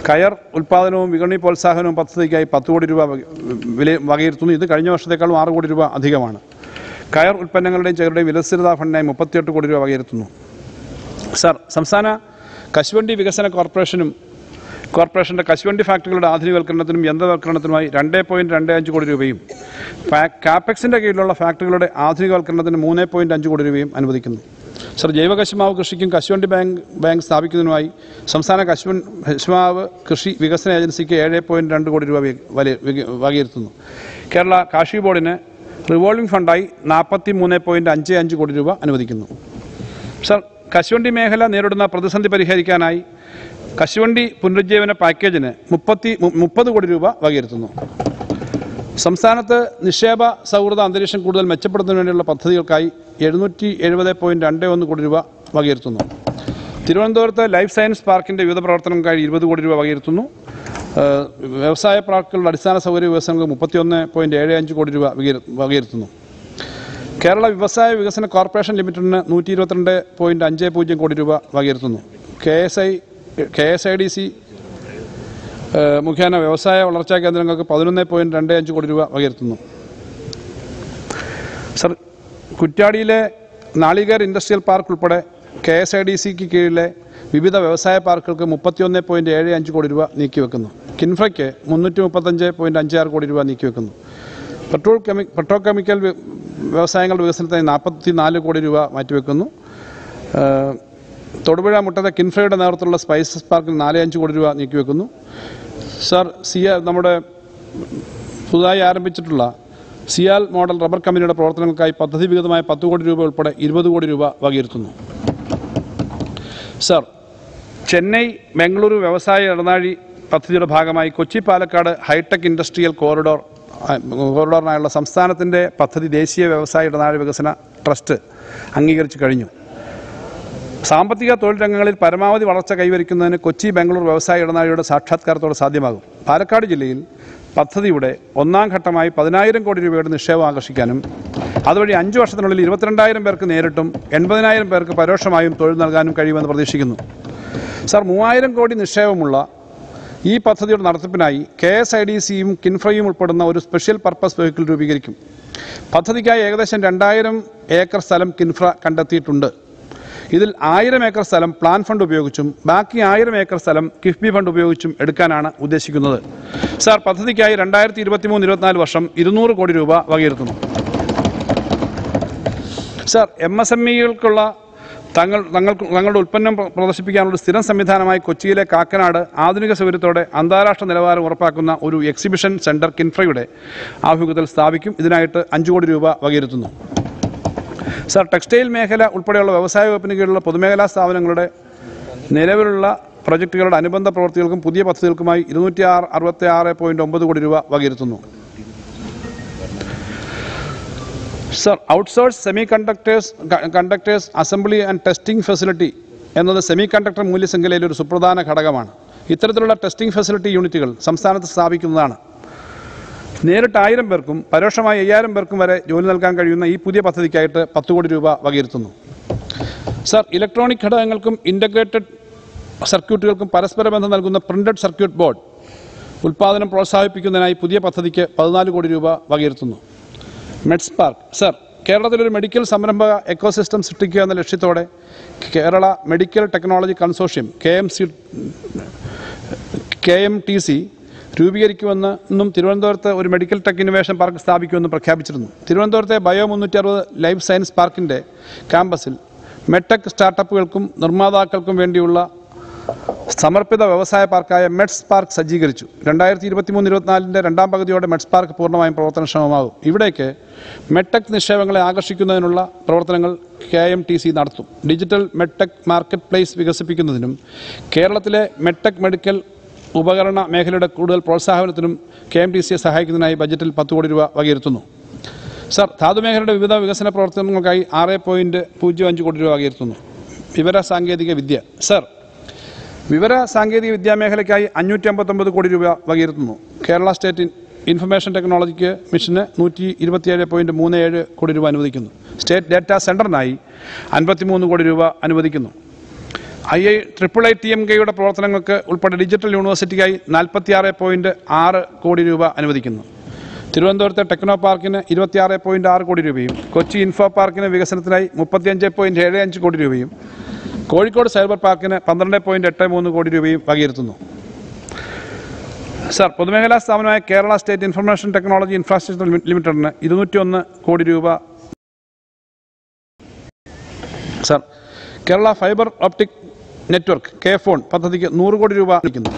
കയർ ഉൽപ്പാദനവും വിപണി പ്രോത്സാഹനവും പദ്ധതിക്കായി പത്ത് കോടി രൂപ വില വകയിരുത്തുന്നു. ഇത് കഴിഞ്ഞ വർഷത്തേക്കാളും ആറ് കോടി രൂപ അധികമാണ്. കയർ ഉൽപ്പന്നങ്ങളുടെയും ചെറുടെയും വിലസ്ഥിരതാ ഫണ്ടിനായി മുപ്പത്തിയെട്ട് കോടി രൂപ വകയിരുത്തുന്നു. സർ സംസ്ഥാന കശുവണ്ടി വികസന കോർപ്പറേഷനും കോർപ്പറേഷന്റെ കശുവണ്ടി ഫാക്ടറികളുടെ ആധുനികവൽക്കരണത്തിനും യന്ത്രവൽക്കരണത്തിനുമായി രണ്ട് പോയിന്റ് രണ്ട് അഞ്ച് കോടി രൂപയും കാപ്പെക്സിന്റെ കീഴിലുള്ള ഫാക്ടറികളുടെ ആധുനികവൽക്കരണത്തിന് മൂന്ന് പോയിന്റ് അഞ്ച് കോടി രൂപയും അനുവദിക്കുന്നു. സർ ജൈവ കശുമാവ് കൃഷിക്കും കശുവണ്ടി ബാങ്ക് ബാങ്ക് സ്ഥാപിക്കുന്നതിനുമായി സംസ്ഥാന കശുവൻ കശുമാവ് കൃഷി വികസന ഏജൻസിക്ക് ഏഴ് പോയിന്റ് രണ്ട് കോടി രൂപ വക- വകയിരുത്തുന്നു. കേരള കാർഷിക ബോർഡിന് റിവോൾവിംഗ് ഫണ്ടായി നാൽപ്പത്തി മൂന്ന് പോയിന്റ് അഞ്ച് അഞ്ച് കോടി രൂപ അനുവദിക്കുന്നു. സർ കശുവണ്ടി മേഖല നേരിടുന്ന പ്രതിസന്ധി പരിഹരിക്കാനായി കശുവണ്ടി പുനരുജ്ജീവന പാക്കേജിന് മുപ്പത്തി മുപ്പത് കോടി രൂപ വകയിരുത്തുന്നു. സംസ്ഥാനത്ത് നിക്ഷേപ സൗഹൃദ അന്തരീക്ഷം കൂടുതൽ മെച്ചപ്പെടുത്തുന്നതിന് വേണ്ടിയുള്ള പദ്ധതികൾക്കായി എഴുന്നൂറ്റി എഴുപത് പോയിന്റ് രണ്ട് ഒന്ന് കോടി രൂപ വകയിരുത്തുന്നു. തിരുവനന്തപുരത്ത് ലൈഫ് സയൻസ് പാർക്കിന്റെ വിവിധ പ്രവർത്തനങ്ങൾക്കായി ഇരുപത് കോടി രൂപ വകയിരുത്തുന്നു. വ്യവസായ പാർക്കുകളുടെ അടിസ്ഥാന സൗകര്യ വികസനങ്ങൾക്ക് മുപ്പത്തിയൊന്ന് പോയിന്റ് ഏഴ് അഞ്ച് കോടി രൂപ വകയിരുത്തുന്നു. കേരള വ്യവസായ വികസന കോർപ്പറേഷൻ ലിമിറ്റഡിന് നൂറ്റി ഇരുപത്തിരണ്ട് പോയിന്റ് അഞ്ച് പൂജ്യം കോടി രൂപ വകയിരുത്തുന്നു. K S I K S I D C മുഖേന വ്യവസായ വളർച്ചാ കേന്ദ്രങ്ങൾക്ക് പതിനൊന്ന് പോയിന്റ് രണ്ട് അഞ്ച് കോടി രൂപ വകയിരുത്തുന്നു. സർ കുറ്റാടിയിലെ നാളികേർ ഇൻഡസ്ട്രിയൽ പാർക്ക് ഉൾപ്പെടെ കെ എസ് ഐ ഡി സിക്ക് കീഴിലെ വിവിധ വ്യവസായ പാർക്കുകൾക്ക് മുപ്പത്തിയൊന്ന് പോയിന്റ് ഏഴ് അഞ്ച് കോടി രൂപ നീക്കിവെക്കുന്നു. കിൻഫ്രയ്ക്ക് മുന്നൂറ്റി മുപ്പത്തഞ്ച് പോയിന്റ് അഞ്ച് ആറ് കോടി രൂപ നീക്കിവെക്കുന്നു. പെട്രോൾ കെമി പെട്രോ കെമിക്കൽ വ്യവസായങ്ങളുടെ വികസനത്തിന് നാൽപ്പത്തി നാല് കോടി രൂപ മാറ്റിവെക്കുന്നു. തൊടുപുഴ മുട്ടത്തെ കിൻഫ്രയുടെ നേതൃത്വത്തിലുള്ള സ്പൈസസ് പാർക്കിൽ നാല് അഞ്ച് കോടി രൂപ നീക്കിവെക്കുന്നു. സർ സിയ നമ്മുടെ പുതുതായി ആരംഭിച്ചിട്ടുള്ള സിയാൽ മോഡൽ റബ്ബർ കമ്പനിയുടെ പ്രവർത്തനങ്ങൾക്കായി പദ്ധതി വിഹിതമായ പത്ത് കോടി രൂപ ഉൾപ്പെടെ ഇരുപത് കോടി രൂപ വകയിരുത്തുന്നു. സാർ ചെന്നൈ ബംഗളൂരു വ്യവസായ ഇടനാഴി പദ്ധതിയുടെ ഭാഗമായി Kochi Palakkad hi tech industrial corridor കോറിഡോറിനായുള്ള സംസ്ഥാനത്തിന്റെ പദ്ധതി ദേശീയ വ്യവസായ ഇടനാഴി വികസന ട്രസ്റ്റ് അംഗീകരിച്ചു കഴിഞ്ഞു. സാമ്പത്തിക തൊഴിൽ രംഗങ്ങളിൽ പരമാവധി വളർച്ച കൈവരിക്കുന്നതിന് കൊച്ചി ബംഗളൂർ വ്യവസായ ഇടനാഴിയുടെ സാക്ഷാത്കാരത്തോടെ സാധ്യമാകും. പാലക്കാട് ജില്ലയിൽ പദ്ധതിയുടെ ഒന്നാം ഘട്ടമായി പതിനായിരം കോടി രൂപയുടെ നിക്ഷേപം ആകർഷിക്കാനും അതുവഴി അഞ്ച് വർഷത്തിനുള്ളിൽ ഇരുപത്തിരണ്ടായിരം പേർക്ക് നേരിട്ടും എൺപതിനായിരം പേർക്ക് പരോക്ഷമായും തൊഴിൽ നൽകാനും കഴിയുമെന്ന് പ്രതീക്ഷിക്കുന്നു. സാർ മൂവായിരം കോടി നിക്ഷേപമുള്ള ഈ പദ്ധതിയുടെ നടത്തിപ്പിനായി കെ എസ് ഐ ഡി സിയും കിൻഫ്രയും ഉൾപ്പെടുന്ന ഒരു സ്പെഷ്യൽ പർപ്പസ് വെഹിക്കിൾ രൂപീകരിക്കും. പദ്ധതിക്കായി ഏകദേശം രണ്ടായിരം ഏക്കർ സ്ഥലം കിൻഫ്ര കണ്ടെത്തിയിട്ടുണ്ട്. ഇതിൽ ആയിരം ഏക്കർ സ്ഥലം പ്ലാൻ ഫണ്ട് ഉപയോഗിച്ചും ബാക്കി ആയിരം ഏക്കർ സ്ഥലം കിഫ്ബി ഫണ്ട് ഉപയോഗിച്ചും എടുക്കാനാണ് ഉദ്ദേശിക്കുന്നത്. സാർ പദ്ധതിക്കായി രണ്ടായിരത്തി ഇരുപത്തി മൂന്ന് ഇരുപത്തിനാല് വർഷം ഇരുന്നൂറ് കോടി രൂപ വകയിരുത്തുന്നു. സാർ എം എസ് എം ഇകൾക്കുള്ള തങ്ങൾ തങ്ങൾക്ക് തങ്ങളുടെ ഉൽപ്പന്നം പ്രദർശിപ്പിക്കാനുള്ള സ്ഥിരം സംവിധാനമായി കൊച്ചിയിലെ കാക്കനാട് ആധുനിക സൗകര്യത്തോടെ അന്താരാഷ്ട്ര നിലവാരം ഉറപ്പാക്കുന്ന ഒരു എക്സിബിഷൻ സെന്റർ കിൻഫ്രയുടെ ആഭിമുഖ്യത്തിൽ സ്ഥാപിക്കും. ഇതിനായിട്ട് അഞ്ചു കോടി രൂപ വകയിരുത്തുന്നു. സർ ടെക്സ്റ്റൈൽ മേഖല ഉൾപ്പെടെയുള്ള വ്യവസായ വകുപ്പിന് കീഴിലുള്ള പൊതുമേഖലാ സ്ഥാപനങ്ങളുടെ നിലവിലുള്ള പ്രൊജക്ടുകളുടെ അനുബന്ധ പ്രവൃത്തികൾക്കും പുതിയ പദ്ധതികൾക്കുമായി ഇരുന്നൂറ്റി ആറ് അറുപത്തി ആറ് ഒമ്പത് കോടി രൂപ വകയിരുത്തുന്നു. Sir outsource semiconductors conductors assembly and testing facility എന്നത് സെമി കണ്ടക്ടർ മൂല്യശൃംഖലയിലെ ഒരു സുപ്രധാന ഘടകമാണ്. ഇത്തരത്തിലുള്ള ടെസ്റ്റിംഗ് ഫെസിലിറ്റി യൂണിറ്റുകൾ സംസ്ഥാനത്ത് സ്ഥാപിക്കുന്നതാണ്. നേരിട്ട് ആയിരം പേർക്കും പരോക്ഷമായി അയ്യായിരം പേർക്കും വരെ ജോലി നൽകാൻ കഴിയുന്ന ഈ പുതിയ പദ്ധതിക്കായിട്ട് പത്ത് കോടി രൂപ വകയിരുത്തുന്നു. സർ ഇലക്ട്രോണിക് ഘടകങ്ങൾക്കും ഇന്റഗ്രേറ്റഡ് സർക്യൂട്ടുകൾക്കും പരസ്പര ബന്ധം നൽകുന്ന പ്രിന്റഡ് സർക്യൂട്ട് ബോർഡ് ഉൽപ്പാദനം പ്രോത്സാഹിപ്പിക്കുന്നതിനായി പുതിയ പദ്ധതിക്ക് പതിനാല് കോടി രൂപ വകയിരുത്തുന്നു. മെഡ്സ് പാർക്ക് സർ കേരളത്തിലൊരു മെഡിക്കൽ സംരംഭക എക്കോസിസ്റ്റം സൃഷ്ടിക്കുക എന്ന ലക്ഷ്യത്തോടെ Kerala medical technology consortium K M C K M T C രൂപീകരിക്കുമെന്നും തിരുവനന്തപുരത്ത് ഒരു മെഡിക്കൽ ടെക് ഇന്നോവേഷൻ പാർക്ക് സ്ഥാപിക്കുമെന്ന് പ്രഖ്യാപിച്ചിരുന്നു. തിരുവനന്തപുരത്തെ ബയോ മുന്നൂറ്റി അറുപത് ലൈഫ് സയൻസ് പാർക്കിന്റെ ക്യാമ്പസിൽ മെഡ്ടെക് സ്റ്റാർട്ടപ്പുകൾക്കും നിർമ്മാതാക്കൾക്കും വേണ്ടിയുള്ള സമർപ്പിത വ്യവസായ പാർക്കായ മെഡ്സ് പാർക്ക് സജ്ജീകരിച്ചു. രണ്ടായിരത്തി ഇരുപത്തി മൂന്ന് ഇരുപത്തിനാലിന്റെ രണ്ടാം പകുതിയോടെ മെഡ്സ് പാർക്ക് പൂർണമായും പ്രവർത്തനക്ഷമമാകും. ഇവിടേക്ക് മെഡ്ടെക് നിക്ഷേപങ്ങളെ ആകർഷിക്കുന്നതിനുള്ള പ്രവർത്തനങ്ങൾ കെ എം ടി സി നടത്തും. ഡിജിറ്റൽ മെഡ്ടെക് മാർക്കറ്റ് പ്ലേസ് വികസിപ്പിക്കുന്നതിനും കേരളത്തിലെ മെഡ്ടെക് മെഡിക്കൽ ഉപകരണ മേഖലയുടെ കൂടുതൽ പ്രോത്സാഹനത്തിനും കെ എം ടി സിയെ സഹായിക്കുന്നതിനായി ബജറ്റിൽ പത്ത് കോടി രൂപ വകയിരുത്തുന്നു. സർ ധാതുമേഖലയുടെ വിവിധ വികസന പ്രവർത്തനങ്ങൾക്കായി ആറ് പോയിന്റ് പൂജ്യം അഞ്ച് കോടി രൂപ വകയിരുത്തുന്നു. വിവര സാങ്കേതിക വിദ്യ. സർ വിവര സാങ്കേതിക വിദ്യാമേഖലയ്ക്കായി അഞ്ഞൂറ്റി അമ്പത്തൊമ്പത് കോടി രൂപ വകയിരുത്തുന്നു. കേരള സ്റ്റേറ്റ് ഇൻഫർമേഷൻ ടെക്നോളജിക്ക് മിഷന് നൂറ്റി ഇരുപത്തിയേഴ് പോയിന്റ് മൂന്ന് ഏഴ് കോടി രൂപ അനുവദിക്കുന്നു. സ്റ്റേറ്റ് ഡാറ്റാ സെന്ററിനായി അൻപത്തിമൂന്ന് കോടി രൂപ അനുവദിക്കുന്നു. I I triple I T M കെയുടെ പ്രവർത്തനങ്ങൾക്ക് ഉൾപ്പെടെ ഡിജിറ്റൽ യൂണിവേഴ്സിറ്റിക്കായി നാൽപ്പത്തിയാറ് പോയിന്റ് ആറ് കോടി രൂപ അനുവദിക്കുന്നു. തിരുവനന്തപുരത്തെ ടെക്നോ പാർക്കിന് ഇരുപത്തിയാറ് പോയിന്റ് ആറ് കോടി രൂപയും കൊച്ചി ഇൻഫോ പാർക്കിന് വികസനത്തിനായി മുപ്പത്തിയഞ്ച് പോയിന്റ് ഏഴ് അഞ്ച് കോടി രൂപയും കോഴിക്കോട് സൈബർ പാർക്കിന് പന്ത്രണ്ട് പോയിന്റ് എട്ട് മൂന്ന് കോടി രൂപയും വകയിരുത്തുന്നു. സാർ പൊതുമേഖലാ സ്ഥാപനമായ Kerala state information technology infrastructure ലിമിറ്റഡിന് ഇരുന്നൂറ്റി ഒന്ന് കോടി രൂപ. Sir Kerala fibre optic network K phone പദ്ധതിക്ക് നൂറ് കോടി രൂപ ലഭിക്കുന്നു.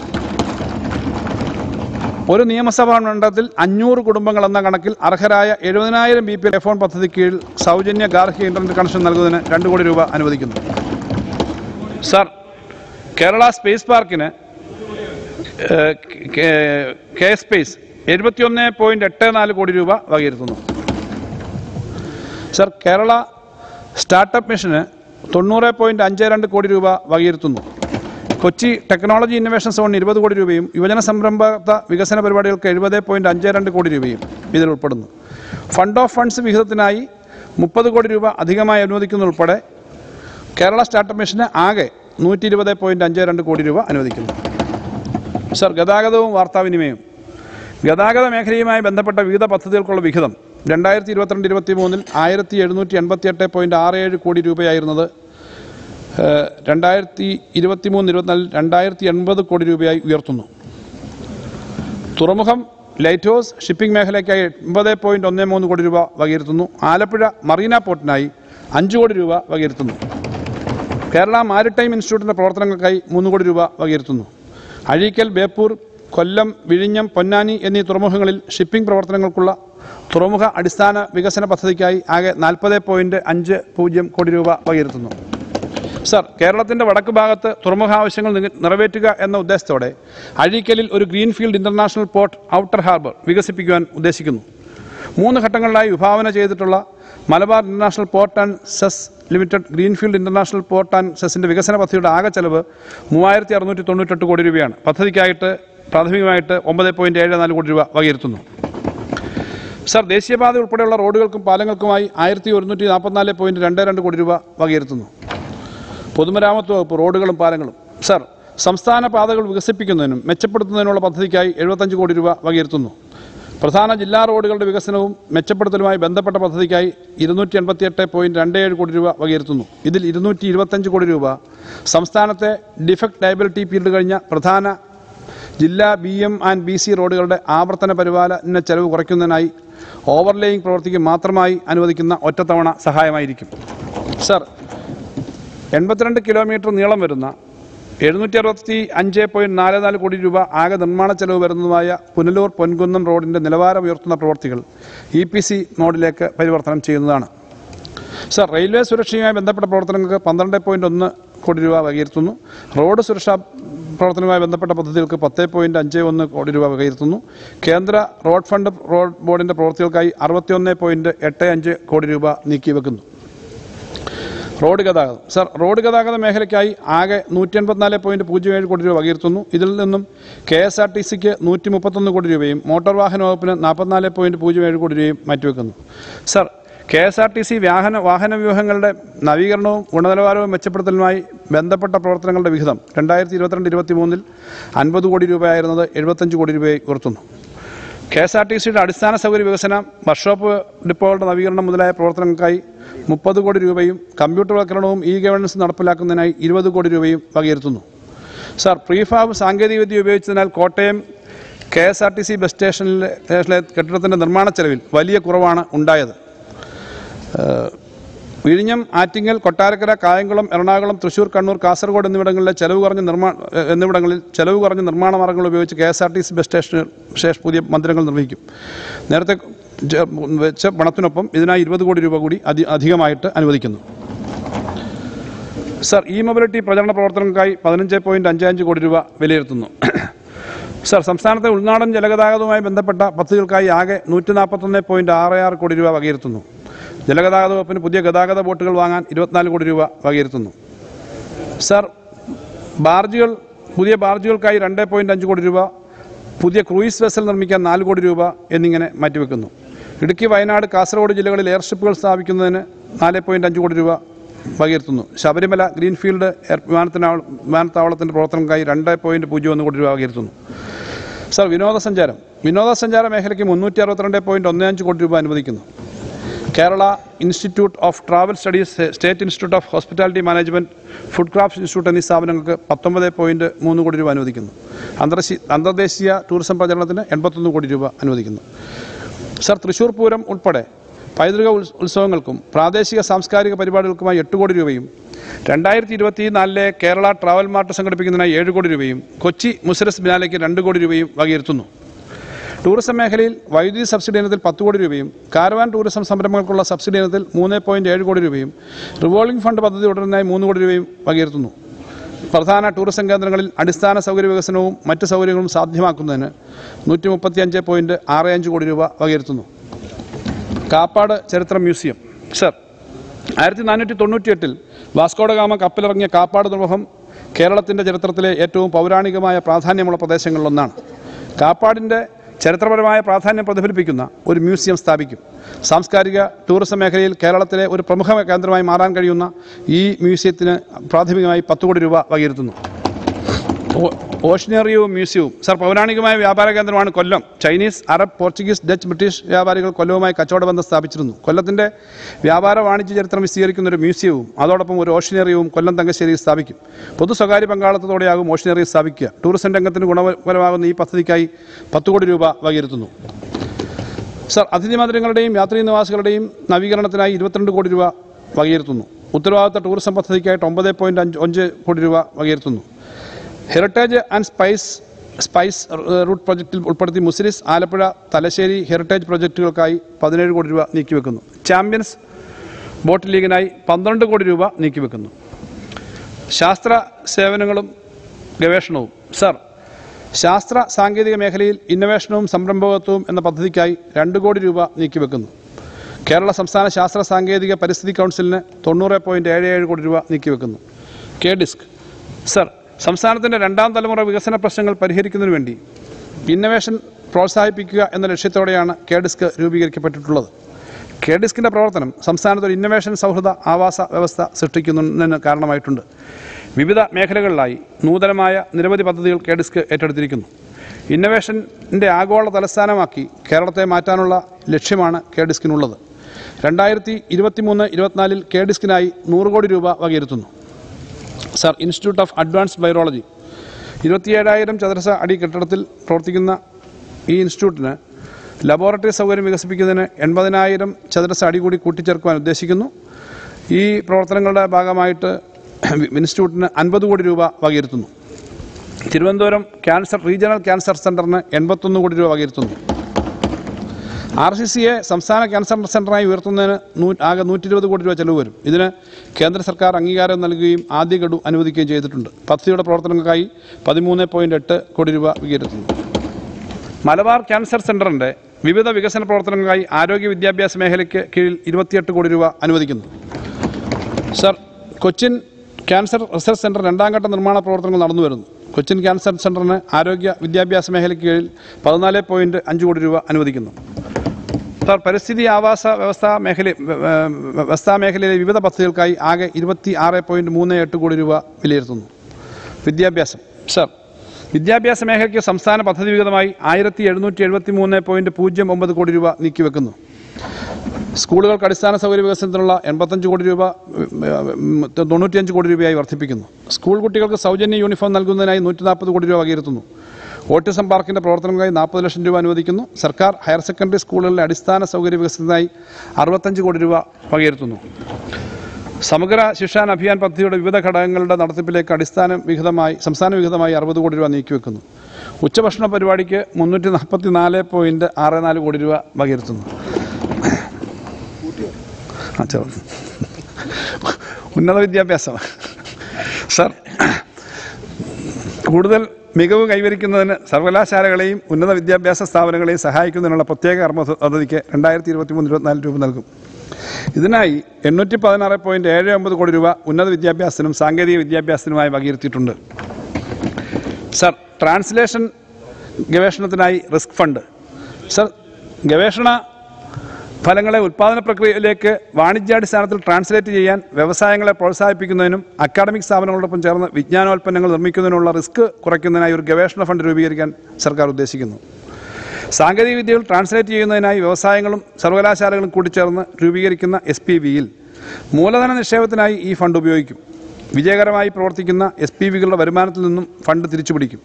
ഒരു നിയമസഭാ മണ്ഡലത്തിൽ അഞ്ഞൂറ് കുടുംബങ്ങൾ എന്ന കണക്കിൽ അർഹരായ എഴുപതിനായിരം ബി പി ഫോൺ പദ്ധതി കീഴിൽ സൗജന്യ ഗാർഹിക ഇന്റർനെറ്റ് കണക്ഷൻ നൽകുന്നതിന് രണ്ട് കോടി രൂപ അനുവദിക്കുന്നു. സർ കേരള സ്പേസ് പാർക്കിന് കെ സ്പേസ് എഴുപത്തിയൊന്ന് പോയിന്റ് എട്ട് നാല് കോടി രൂപ വകയിരുത്തുന്നു. സർ കേരള സ്റ്റാർട്ടപ്പ് മിഷന് തൊണ്ണൂറ് പോയിന്റ് അഞ്ച് രണ്ട് കോടി രൂപ വകയിരുത്തുന്നു. കൊച്ചി ടെക്നോളജി ഇന്നൊവേഷൻ സോണിന് ഇരുപത് കോടി രൂപയും യുവജന സംരംഭകത്വ വികസന പരിപാടികൾക്ക് എഴുപത് പോയിന്റ് അഞ്ച് രണ്ട് കോടി രൂപയും ഇതിൽ ഉൾപ്പെടുന്നു. ഫണ്ട് ഓഫ് ഫണ്ട്സ് വിഹിതത്തിനായി മുപ്പത് കോടി രൂപ അധികമായി അനുവദിക്കുന്നതുൾപ്പെടെ കേരള സ്റ്റാർട്ടപ്പ് മിഷന് ആകെ നൂറ്റി ഇരുപത് പോയിന്റ് അഞ്ച് രണ്ട് കോടി രൂപ അനുവദിക്കുന്നു. സർ ഗതാഗതവും വാർത്താവിനിമയവും. ഗതാഗത മേഖലയുമായി ബന്ധപ്പെട്ട വിവിധ പദ്ധതികൾക്കുള്ള വിഹിതം രണ്ടായിരത്തി ഇരുപത്തിരണ്ട് ഇരുപത്തി മൂന്നിൽ ആയിരത്തി എഴുന്നൂറ്റി എൺപത്തി എട്ട് പോയിന്റ് ആറ് ഏഴ് കോടി രൂപയായിരുന്നത്. രണ്ടായിരത്തി ഇരുപത്തി മൂന്ന് ഇരുപത്തിനാലിൽ രണ്ടായിരത്തി എൺപത് കോടി രൂപയായി ഉയർത്തുന്നു. തുറമുഖം ലൈറ്റ് ഹൗസ് ഷിപ്പിംഗ് മേഖലയ്ക്കായി എൺപത് പോയിന്റ് ഒന്ന് മൂന്ന് കോടി രൂപ വകയിരുത്തുന്നു. ആലപ്പുഴ മറീന പോർട്ടിനായി അഞ്ച് കോടി രൂപ വകയിരുത്തുന്നു. കേരള മാരിടൈം ഇൻസ്റ്റിറ്റ്യൂട്ടിന്റെ പ്രവർത്തനങ്ങൾക്കായി മൂന്ന് കോടി രൂപ വകയിരുത്തുന്നു. അഴീക്കൽ ബേപ്പൂർ കൊല്ലം വിഴിഞ്ഞം പൊന്നാനി എന്നീ തുറമുഖങ്ങളിൽ ഷിപ്പിംഗ് പ്രവർത്തനങ്ങൾക്കുള്ള തുറമുഖ അടിസ്ഥാന വികസന പദ്ധതിക്കായി ആകെ നാൽപ്പത് പോയിന്റ് അഞ്ച് പൂജ്യം കോടി രൂപ വകയിരുത്തുന്നു. സർ കേരളത്തിന്റെ വടക്ക് ഭാഗത്ത് തുറമുഖ ആവശ്യങ്ങൾ നിറവേറ്റുക എന്ന ഉദ്ദേശത്തോടെ അഴീക്കലിൽ ഒരു greenfield international port outer harbour വികസിപ്പിക്കുവാൻ ഉദ്ദേശിക്കുന്നു. മൂന്ന് ഘട്ടങ്ങളിലായി വിഭാവന ചെയ്തിട്ടുള്ള Malabar international port and SEZ limited greenfield international port and സെസിന്റെ വികസന പദ്ധതിയുടെ ആകെ ചെലവ് മൂവായിരത്തി അറുന്നൂറ്റി തൊണ്ണൂറ്റെട്ട് കോടി രൂപയാണ്. പദ്ധതിക്കായിട്ട് പ്രാഥമികമായിട്ട് ഒമ്പത് പോയിന്റ് ഏഴ് നാല് കോടി രൂപ വകയിരുത്തുന്നു. സർ ദേശീയപാത ഉൾപ്പെടെയുള്ള റോഡുകൾക്കും പാലങ്ങൾക്കുമായി ആയിരത്തി ഒരുന്നൂറ്റി നാൽപ്പത്തിനാല് പോയിന്റ് രണ്ട് രണ്ട് കോടി രൂപ വകയിരുത്തുന്നു. പൊതുമരാമത്ത് വകുപ്പ് റോഡുകളും പാലങ്ങളും. സർ സംസ്ഥാന പാതകൾ വികസിപ്പിക്കുന്നതിനും മെച്ചപ്പെടുത്തുന്നതിനുള്ള പദ്ധതിക്കായി എഴുപത്തഞ്ച് കോടി രൂപ വകയിരുത്തുന്നു. പ്രധാന ജില്ലാ റോഡുകളുടെ വികസനവും മെച്ചപ്പെടുത്തലുമായി ബന്ധപ്പെട്ട പദ്ധതിക്കായി ഇരുന്നൂറ്റി എൺപത്തി എട്ട് പോയിന്റ് രണ്ട് ഏഴ് കോടി രൂപ വകയിരുത്തുന്നു. ഇതിൽ ഇരുന്നൂറ്റി ഇരുപത്തഞ്ച് കോടി രൂപ സംസ്ഥാനത്തെ ഡിഫക്ട് ലയബിലിറ്റി പീരീഡ് കഴിഞ്ഞ പ്രധാന ജില്ലാ B M and B C റോഡുകളുടെ ആവർത്തന പരിപാലന ചെലവ് കുറയ്ക്കുന്നതിനായി ഓവർലേയിങ് പ്രവൃത്തിക്ക് മാത്രമായി അനുവദിക്കുന്ന ഒറ്റത്തവണ സഹായമായിരിക്കും. സർ എൺപത്തിരണ്ട് കിലോമീറ്റർ നീളം വരുന്ന എഴുന്നൂറ്റി അറുപത്തി അഞ്ച് പോയിന്റ് നാല് നാല് കോടി രൂപ ആകെ നിർമ്മാണ ചെലവ് വരുന്നതുമായ പുനലൂർ പൊൻകുന്നം റോഡിന്റെ നിലവാരം ഉയർത്തുന്ന പ്രവൃത്തികൾ ഇ പി സി നോഡിലേക്ക് പരിവർത്തനം ചെയ്യുന്നതാണ്. സർ റെയിൽവേ സുരക്ഷയുമായി ബന്ധപ്പെട്ട പ്രവർത്തനങ്ങൾക്ക് പന്ത്രണ്ട് പോയിന്റ് ഒന്ന് കോടി രൂപ വകയിരുത്തുന്നു. റോഡ് സുരക്ഷാ പ്രവർത്തനവുമായി ബന്ധപ്പെട്ട പദ്ധതികൾക്ക് പത്ത് പോയിന്റ് അഞ്ച് ഒന്ന് കോടി രൂപ വകയിരുത്തുന്നു. കേന്ദ്ര റോഡ് ഫണ്ട് റോഡ് ബോർഡിന്റെ പ്രവൃത്തികൾക്കായി അറുപത്തിയൊന്ന് പോയിന്റ് എട്ട് അഞ്ച് കോടി രൂപ നീക്കിവെക്കുന്നു. റോഡ് ഗതാഗതം. സർ റോഡ് ഗതാഗത മേഖലയ്ക്കായി ആകെ നൂറ്റി എൺപത്തിനാല് പോയിന്റ് പൂജ്യം ഏഴ് കോടി രൂപ വകയിരുത്തുന്നു. ഇതിൽ നിന്നും കെ എസ് ആർ ടി സിക്ക് നൂറ്റി മുപ്പത്തൊന്ന് കോടി രൂപയും മോട്ടോർ വാഹന വകുപ്പിന് നാൽപ്പത്തിനാല് പോയിന്റ് പൂജ്യം ഏഴ് കോടി രൂപയും മാറ്റിവെക്കുന്നു. Sir K S R T C വാഹന വാഹന വ്യൂഹങ്ങളുടെ നവീകരണവും ഗുണനിലവാരവും മെച്ചപ്പെടുത്തലുമായി ബന്ധപ്പെട്ട പ്രവർത്തനങ്ങളുടെ വിഹിതം രണ്ടായിരത്തി ഇരുപത്തിരണ്ട് ഇരുപത്തി മൂന്നിൽ അൻപത് കോടി രൂപയായിരുന്നത് എഴുപത്തഞ്ച് കോടി രൂപയായി ഉയർത്തുന്നു. കെ എസ് ആർ ടി സിയുടെ അടിസ്ഥാന സൗകര്യ വികസനം വർക്ക്ഷോപ്പ് ഡിപ്പോകളുടെ നവീകരണം മുതലായ പ്രവർത്തനങ്ങൾക്കായി മുപ്പത് കോടി രൂപയും കമ്പ്യൂട്ടർവൽക്കരണവും ഇ ഗവേണൻസ് നടപ്പിലാക്കുന്നതിനായി ഇരുപത് കോടി രൂപയും വകയിരുത്തുന്നു. സാർ പ്രീഫാബ് സാങ്കേതികവിദ്യ ഉപയോഗിച്ചതിനാൽ Kottayam K S R T C bus സ്റ്റേഷനിലെ കെട്ടിടത്തിന്റെ നിർമ്മാണ ചെലവിൽ വലിയ കുറവാണ് ഉണ്ടായത്. വിഴിഞ്ഞം ആറ്റിങ്ങൽ കൊട്ടാരക്കര കായംകുളം എറണാകുളം തൃശൂർ കണ്ണൂർ കാസർഗോഡ് എന്നിവിടങ്ങളിലെ ചെലവ് കുറഞ്ഞ നിർമ്മാണ എന്നിവിടങ്ങളിൽ ചെലവ് കുറഞ്ഞ നിർമ്മാണ മാർഗങ്ങൾ ഉപയോഗിച്ച് K S R T C bus station ശേഷം പുതിയ മന്ദിരങ്ങൾ നിർമ്മിക്കും. നേരത്തെ വെച്ച പണത്തിനൊപ്പം ഇതിനായി ഇരുപത് കോടി രൂപ കൂടി അധി അധികമായിട്ട് അനുവദിക്കുന്നു. സർ ഇ മൊബിലിറ്റി പ്രചരണ പ്രവർത്തനങ്ങൾക്കായി പതിനഞ്ച് പോയിന്റ് അഞ്ച് അഞ്ച് കോടി രൂപ വിലയിരുത്തുന്നു. (clears throat) സർ സംസ്ഥാനത്തെ ഉൾനാടൻ ജലഗതാഗതവുമായി ബന്ധപ്പെട്ട പദ്ധതികൾക്കായി ആകെ നൂറ്റി നാൽപ്പത്തൊന്ന് പോയിന്റ് ആറ് ആറ് കോടി രൂപ വകയിരുത്തുന്നു. ജലഗതാഗത വകുപ്പിന് പുതിയ ഗതാഗത ബോട്ടുകൾ വാങ്ങാൻ ഇരുപത്തിനാല് കോടി രൂപ വകയിരുത്തുന്നു. സർ ബാർജുകൾ പുതിയ ബാർജുകൾക്കായി രണ്ട് പോയിന്റ് അഞ്ച് കോടി രൂപ പുതിയ ക്രൂയിസ് വെസൽ നിർമ്മിക്കാൻ നാല് കോടി രൂപ എന്നിങ്ങനെ മാറ്റിവെക്കുന്നു. ഇടുക്കി വയനാട് കാസർഗോഡ് ജില്ലകളിൽ എയർഷിപ്പുകൾ സ്ഥാപിക്കുന്നതിന് നാല് പോയിന്റ് അഞ്ച് കോടി രൂപ വകയിരുത്തുന്നു. ശബരിമല ഗ്രീൻഫീൽഡ് എയർ വിമാനത്തിനാവ വിമാനത്താവളത്തിന്റെ പ്രവർത്തനങ്ങൾക്കായി രണ്ട് പോയിന്റ് പൂജ്യം ഒന്ന് കോടി രൂപ വകയിരുത്തുന്നു. സർ വിനോദസഞ്ചാരം. വിനോദസഞ്ചാര മേഖലയ്ക്ക് മുന്നൂറ്റി അറുപത്തിരണ്ട് പോയിന്റ് ഒന്ന് അഞ്ച് കോടി രൂപ അനുവദിക്കുന്നു. Kerala institute of travel studies state institute of hospitality management food craft institute എന്നീ സ്ഥാപനങ്ങൾക്ക് പത്തൊമ്പത് പോയിന്റ് മൂന്ന് കോടി രൂപ അനുവദിക്കുന്നു. അന്തർദേശീയ ടൂറിസം പ്രചരണത്തിന് എൺപത്തൊന്ന് കോടി രൂപ അനുവദിക്കുന്നു. സർ തൃശ്ശൂർ പൂരം ഉൾപ്പെടെ പൈതൃക ഉത്സവങ്ങൾക്കും പ്രാദേശിക സാംസ്കാരിക പരിപാടികൾക്കുമായി എട്ട് കോടി രൂപയും രണ്ടായിരത്തി ഇരുപത്തി നാലിലെ കേരള ട്രാവൽ മാർട്ട് സംഘടിപ്പിക്കുന്നതിനായി ഏഴ് കോടി രൂപയും കൊച്ചി മുസരസ് ബിനാലയ്ക്ക് രണ്ട് കോടി രൂപയും വകയിരുത്തുന്നു. ടൂറിസം മേഖലയിൽ വൈദ്യുതി സബ്സിഡി ഇനത്തിൽ പത്ത് കോടി രൂപയും കാരവാൻ ടൂറിസം സംരംഭങ്ങൾക്കുള്ള സബ്സിഡി ഇനത്തിൽ മൂന്ന് പോയിന്റ് ഏഴ് കോടി രൂപയും റിവോൾവിംഗ് ഫണ്ട് പദ്ധതി ഉടനായി മൂന്ന് കോടി രൂപയും വകയിരുത്തുന്നു. പ്രധാന ടൂറിസം കേന്ദ്രങ്ങളിൽ അടിസ്ഥാന സൗകര്യ വികസനവും മറ്റ് സൗകര്യങ്ങളും സാധ്യമാക്കുന്നതിന് നൂറ്റി മുപ്പത്തി അഞ്ച് പോയിന്റ് ആറ് അഞ്ച് കോടി രൂപ വകയിരുത്തുന്നു. കാപ്പാട് ചരിത്ര മ്യൂസിയം. സർ ആയിരത്തി നാനൂറ്റി തൊണ്ണൂറ്റിയെട്ടിൽ വാസ്കോഡഗാമ കപ്പലിറങ്ങിയ കാപ്പാട് തുറമുഖം കേരളത്തിന്റെ ചരിത്രത്തിലെ ഏറ്റവും പൗരാണികമായ പ്രാധാന്യമുള്ള പ്രദേശങ്ങളിലൊന്നാണ്. കാപ്പാടിന്റെ ചരിത്രപരമായ പ്രാധാന്യം പ്രതിഫലിപ്പിക്കുന്ന ഒരു മ്യൂസിയം സ്ഥാപിക്കും. സാംസ്കാരിക ടൂറിസം മേഖലയിൽ കേരളത്തിലെ ഒരു പ്രമുഖ കേന്ദ്രമായി മാറാൻ കഴിയുന്ന ഈ മ്യൂസിയത്തിന് പ്രാഥമികമായി പത്ത് കോടി രൂപ വകയിരുത്തുന്നു. ഓ- ഓഷനേറിയവും മ്യൂസിയവും. സർ പൗരാണികമായ വ്യാപാര കേന്ദ്രമാണ് Kollam. Chinese Arab Portuguese Dutch British വ്യാപാരികൾ കൊല്ലവുമായി കച്ചവട ബന്ധം സ്ഥാപിച്ചിരുന്നു. കൊല്ലത്തിന്റെ വ്യാപാര വാണിജ്യ ചരിത്രം വിശദീകരിക്കുന്ന ഒരു മ്യൂസിയവും അതോടൊപ്പം ഒരു ഓഷനറിയവും കൊല്ലം തങ്കശ്ശേരിയിൽ സ്ഥാപിക്കും. പൊതു സ്വകാര്യ പങ്കാളിത്തത്തോടെയാകും ഓഷനറി സ്ഥാപിക്കുക. ടൂറിസം രംഗത്തിന് ഗുണപരമാകുന്ന ഈ പദ്ധതിക്കായി പത്ത് കോടി രൂപ വകയിരുത്തുന്നു. സർ അതിഥി മന്ദിരങ്ങളുടെയും യാത്രീ നിവാസികളുടെയും നവീകരണത്തിനായി ഇരുപത്തിരണ്ട് കോടി രൂപ വകയിരുത്തുന്നു. ഉത്തരവാദിത്ത ടൂറിസം പദ്ധതിക്കായിട്ട് ഒമ്പത് പോയിന്റ് അഞ്ച് അഞ്ച് കോടി രൂപ വകയിരുത്തുന്നു. Heritage and spice spice route പ്രൊജക്റ്റിൽ ഉൾപ്പെടുത്തി മുസിരിസ് ആലപ്പുഴ തലശ്ശേരി ഹെറിറ്റേജ് പ്രൊജക്റ്റുകൾക്കായി പതിനേഴ് കോടി രൂപ നീക്കിവെക്കുന്നു. ചാമ്പ്യൻസ് ബോട്ട് ലീഗിനായി പന്ത്രണ്ട് കോടി രൂപ നീക്കിവെക്കുന്നു. ശാസ്ത്ര സേവനങ്ങളും ഗവേഷണവും. സർ ശാസ്ത്ര സാങ്കേതിക മേഖലയിൽ ഇന്നവേഷനവും സംരംഭകത്വവും എന്ന പദ്ധതിക്കായി രണ്ട് കോടി രൂപ നീക്കിവെക്കുന്നു. കേരള സംസ്ഥാന ശാസ്ത്ര സാങ്കേതിക പരിസ്ഥിതി കൗൺസിലിന് തൊണ്ണൂറ് പോയിന്റ് ഏഴ് ഏഴ് കോടി രൂപ നീക്കിവെക്കുന്നു. K disk. സർ സംസ്ഥാനത്തിന്റെ രണ്ടാം തലമുറ വികസന പ്രശ്നങ്ങൾ പരിഹരിക്കുന്നതിന് വേണ്ടി ഇന്നവേഷൻ പ്രോത്സാഹിപ്പിക്കുക എന്ന ലക്ഷ്യത്തോടെയാണ് കെ ഡിസ്ക് രൂപീകരിക്കപ്പെട്ടിട്ടുള്ളത്. കെ ഡിസ്കിന്റെ പ്രവർത്തനം സംസ്ഥാനത്ത് ഒരു ഇന്നവേഷൻ സൗഹൃദ ആവാസ വ്യവസ്ഥ സൃഷ്ടിക്കുന്നതിന് കാരണമായിട്ടുണ്ട്. വിവിധ മേഖലകളിലായി നൂതനമായ നിരവധി പദ്ധതികൾ കെ ഡിസ്ക് ഏറ്റെടുത്തിരിക്കുന്നു. ഇന്നവേഷന്റെ ആഗോള തലസ്ഥാനമാക്കി കേരളത്തെ മാറ്റാനുള്ള ലക്ഷ്യമാണ് കെ ഡിസ്കിനുള്ളത് രണ്ടായിരത്തി ഇരുപത്തി മൂന്ന് ഇരുപത്തിനാലിൽ കെ ഡിസ്കിനായി നൂറ് കോടി രൂപ വകയിരുത്തുന്നു. Sir institute of advanced biology ഇരുപത്തിയേഴായിരം ചതുരശ്ര അടി കെട്ടിടത്തിൽ പ്രവർത്തിക്കുന്ന ഈ ഇൻസ്റ്റിറ്റ്യൂട്ടിന് ലബോറട്ടറി സൗകര്യം വികസിപ്പിക്കുന്നതിന് എൺപതിനായിരം ചതുരശ്ര അടി കൂടി കൂട്ടിച്ചേർക്കുവാൻ ഉദ്ദേശിക്കുന്നു. ഈ പ്രവർത്തനങ്ങളുടെ ഭാഗമായിട്ട് ഇൻസ്റ്റിറ്റ്യൂട്ടിന് അൻപത് കോടി രൂപ വകയിരുത്തുന്നു. തിരുവനന്തപുരം ക്യാൻസർ റീജിയണൽ ക്യാൻസർ സെന്ററിന് എൺപത്തൊന്ന് കോടി രൂപ വകയിരുത്തുന്നു. ആർ സി സിയെ സംസ്ഥാന ക്യാൻസർ സെന്ററായി ഉയർത്തുന്നതിന് നൂ ആകെ നൂറ്റി ഇരുപത് കോടി രൂപ ചെലവ് വരും. ഇതിന് കേന്ദ്ര സർക്കാർ അംഗീകാരം നൽകുകയും ആദ്യ ഗഡു അനുവദിക്കുകയും ചെയ്തിട്ടുണ്ട്. പദ്ധതിയുടെ പ്രവർത്തനങ്ങൾക്കായി പതിമൂന്ന് പോയിന്റ് എട്ട് കോടി രൂപ വികരുത്തുന്നു മലബാർ ക്യാൻസർ സെന്ററിന്റെ വിവിധ വികസന പ്രവർത്തനങ്ങൾക്കായി ആരോഗ്യ വിദ്യാഭ്യാസ മേഖലയ്ക്ക് കീഴിൽ ഇരുപത്തിയെട്ട് കോടി രൂപ അനുവദിക്കുന്നു. Sir Cochin cancer research centre രണ്ടാം ഘട്ട നിർമ്മാണ പ്രവർത്തനങ്ങൾ നടന്നു വരുന്നു. കൊച്ചിൻ ക്യാൻസർ സെന്ററിന് ആരോഗ്യ വിദ്യാഭ്യാസ മേഖലയ്ക്ക് കീഴിൽ പതിനാല് പോയിന്റ് അഞ്ച് കോടി രൂപ അനുവദിക്കുന്നു. സർ പരിസ്ഥിതി ആവാസ വ്യവസ്ഥാ മേഖല വ്യവസ്ഥാ മേഖലയിലെ വിവിധ പദ്ധതികൾക്കായി ആകെ ഇരുപത്തി ആറ് പോയിന്റ് മൂന്ന് എട്ട് കോടി രൂപ വിലയിരുത്തുന്നു. വിദ്യാഭ്യാസം. സർ. വിദ്യാഭ്യാസ മേഖലയ്ക്ക് സംസ്ഥാന പദ്ധതി വിഹിതമായി ആയിരത്തി എഴുന്നൂറ്റി എഴുപത്തി മൂന്ന് പോയിന്റ് പൂജ്യം ഒമ്പത് കോടി രൂപ നീക്കിവെക്കുന്നു. സ്കൂളുകൾക്ക് അടിസ്ഥാന സൗകര്യ വികസനത്തിനുള്ള എൺപത്തഞ്ച് കോടി രൂപ തൊണ്ണൂറ്റിയഞ്ച് കോടി രൂപയായി വർദ്ധിപ്പിക്കുന്നു. സ്കൂൾ കുട്ടികൾക്ക് സൗജന്യ യൂണിഫോം നൽകുന്നതിനായി നൂറ്റി നാൽപ്പത് കോടി രൂപ വകയിരുത്തുന്നു. ഓട്ടിസം പാർക്കിന്റെ പ്രവർത്തനങ്ങൾക്കായി നാൽപ്പത് ലക്ഷം രൂപ അനുവദിക്കുന്നു. സർക്കാർ ഹയർ സെക്കൻഡറി സ്കൂളുകളിലെ അടിസ്ഥാന സൗകര്യ വികസനത്തിനായി അറുപത്തഞ്ച് കോടി രൂപ വകയിരുത്തുന്നു. സമഗ്ര ശിക്ഷാൻ അഭിയാൻ പദ്ധതിയുടെ വിവിധ ഘടകങ്ങളുടെ നടത്തിപ്പിലേക്ക് അടിസ്ഥാന വിഹിതമായി സംസ്ഥാന വിഹിതമായി അറുപത് കോടി രൂപ നീക്കിവെക്കുന്നു. ഉച്ചഭക്ഷണ പരിപാടിക്ക് മുന്നൂറ്റി നാൽപ്പത്തി നാല് പോയിന്റ് ആറ് നാല് കോടി രൂപ വകയിരുത്തുന്നു. ഉന്നത വിദ്യാഭ്യാസം. സർ കൂടുതൽ മികവ് കൈവരിക്കുന്നതിന് സർവകലാശാലകളെയും ഉന്നത വിദ്യാഭ്യാസ സ്ഥാപനങ്ങളെയും സഹായിക്കുന്നതിനുള്ള പ്രത്യേക കർമ്മ പദ്ധതിക്ക് രണ്ടായിരത്തി ഇരുപത്തി മൂന്ന് ഇരുപത്തിനാല് രൂപ നൽകും. ഇതിനായി എണ്ണൂറ്റി പതിനാറ് പോയിന്റ് ഏഴ് ഒമ്പത് കോടി രൂപ ഉന്നത വിദ്യാഭ്യാസത്തിനും സാങ്കേതിക വിദ്യാഭ്യാസത്തിനുമായി വകയിരുത്തിയിട്ടുണ്ട്. സർ ട്രാൻസ്ലേഷൻ ഗവേഷണത്തിനായി റിസ്ക് ഫണ്ട്. സർ ഗവേഷണ ഫലങ്ങളെ ഉൽപ്പാദന പ്രക്രിയയിലേക്ക് വാണിജ്യാടിസ്ഥാനത്തിൽ ട്രാൻസ്ലേറ്റ് ചെയ്യാൻ വ്യവസായങ്ങളെ പ്രോത്സാഹിപ്പിക്കുന്നതിനും അക്കാഡമിക് സ്ഥാപനങ്ങളോടൊപ്പം ചേർന്ന് വിജ്ഞാനോൽപ്പന്നങ്ങൾ നിർമ്മിക്കുന്നതിനുള്ള റിസ്ക് കുറയ്ക്കുന്നതിനായി ഒരു ഗവേഷണ ഫണ്ട് രൂപീകരിക്കാൻ സർക്കാർ ഉദ്ദേശിക്കുന്നു. സാങ്കേതിക വിദ്യകൾ ട്രാൻസ്ലേറ്റ് ചെയ്യുന്നതിനായി വ്യവസായങ്ങളും സർവകലാശാലകളും കൂടിച്ചേർന്ന് രൂപീകരിക്കുന്ന എസ് പി വിയിൽ മൂലധന നിക്ഷേപത്തിനായി ഈ ഫണ്ട് ഉപയോഗിക്കും. വിജയകരമായി പ്രവർത്തിക്കുന്ന എസ് പി വികളുടെ വരുമാനത്തിൽ നിന്നും ഫണ്ട് തിരിച്ചുപിടിക്കും.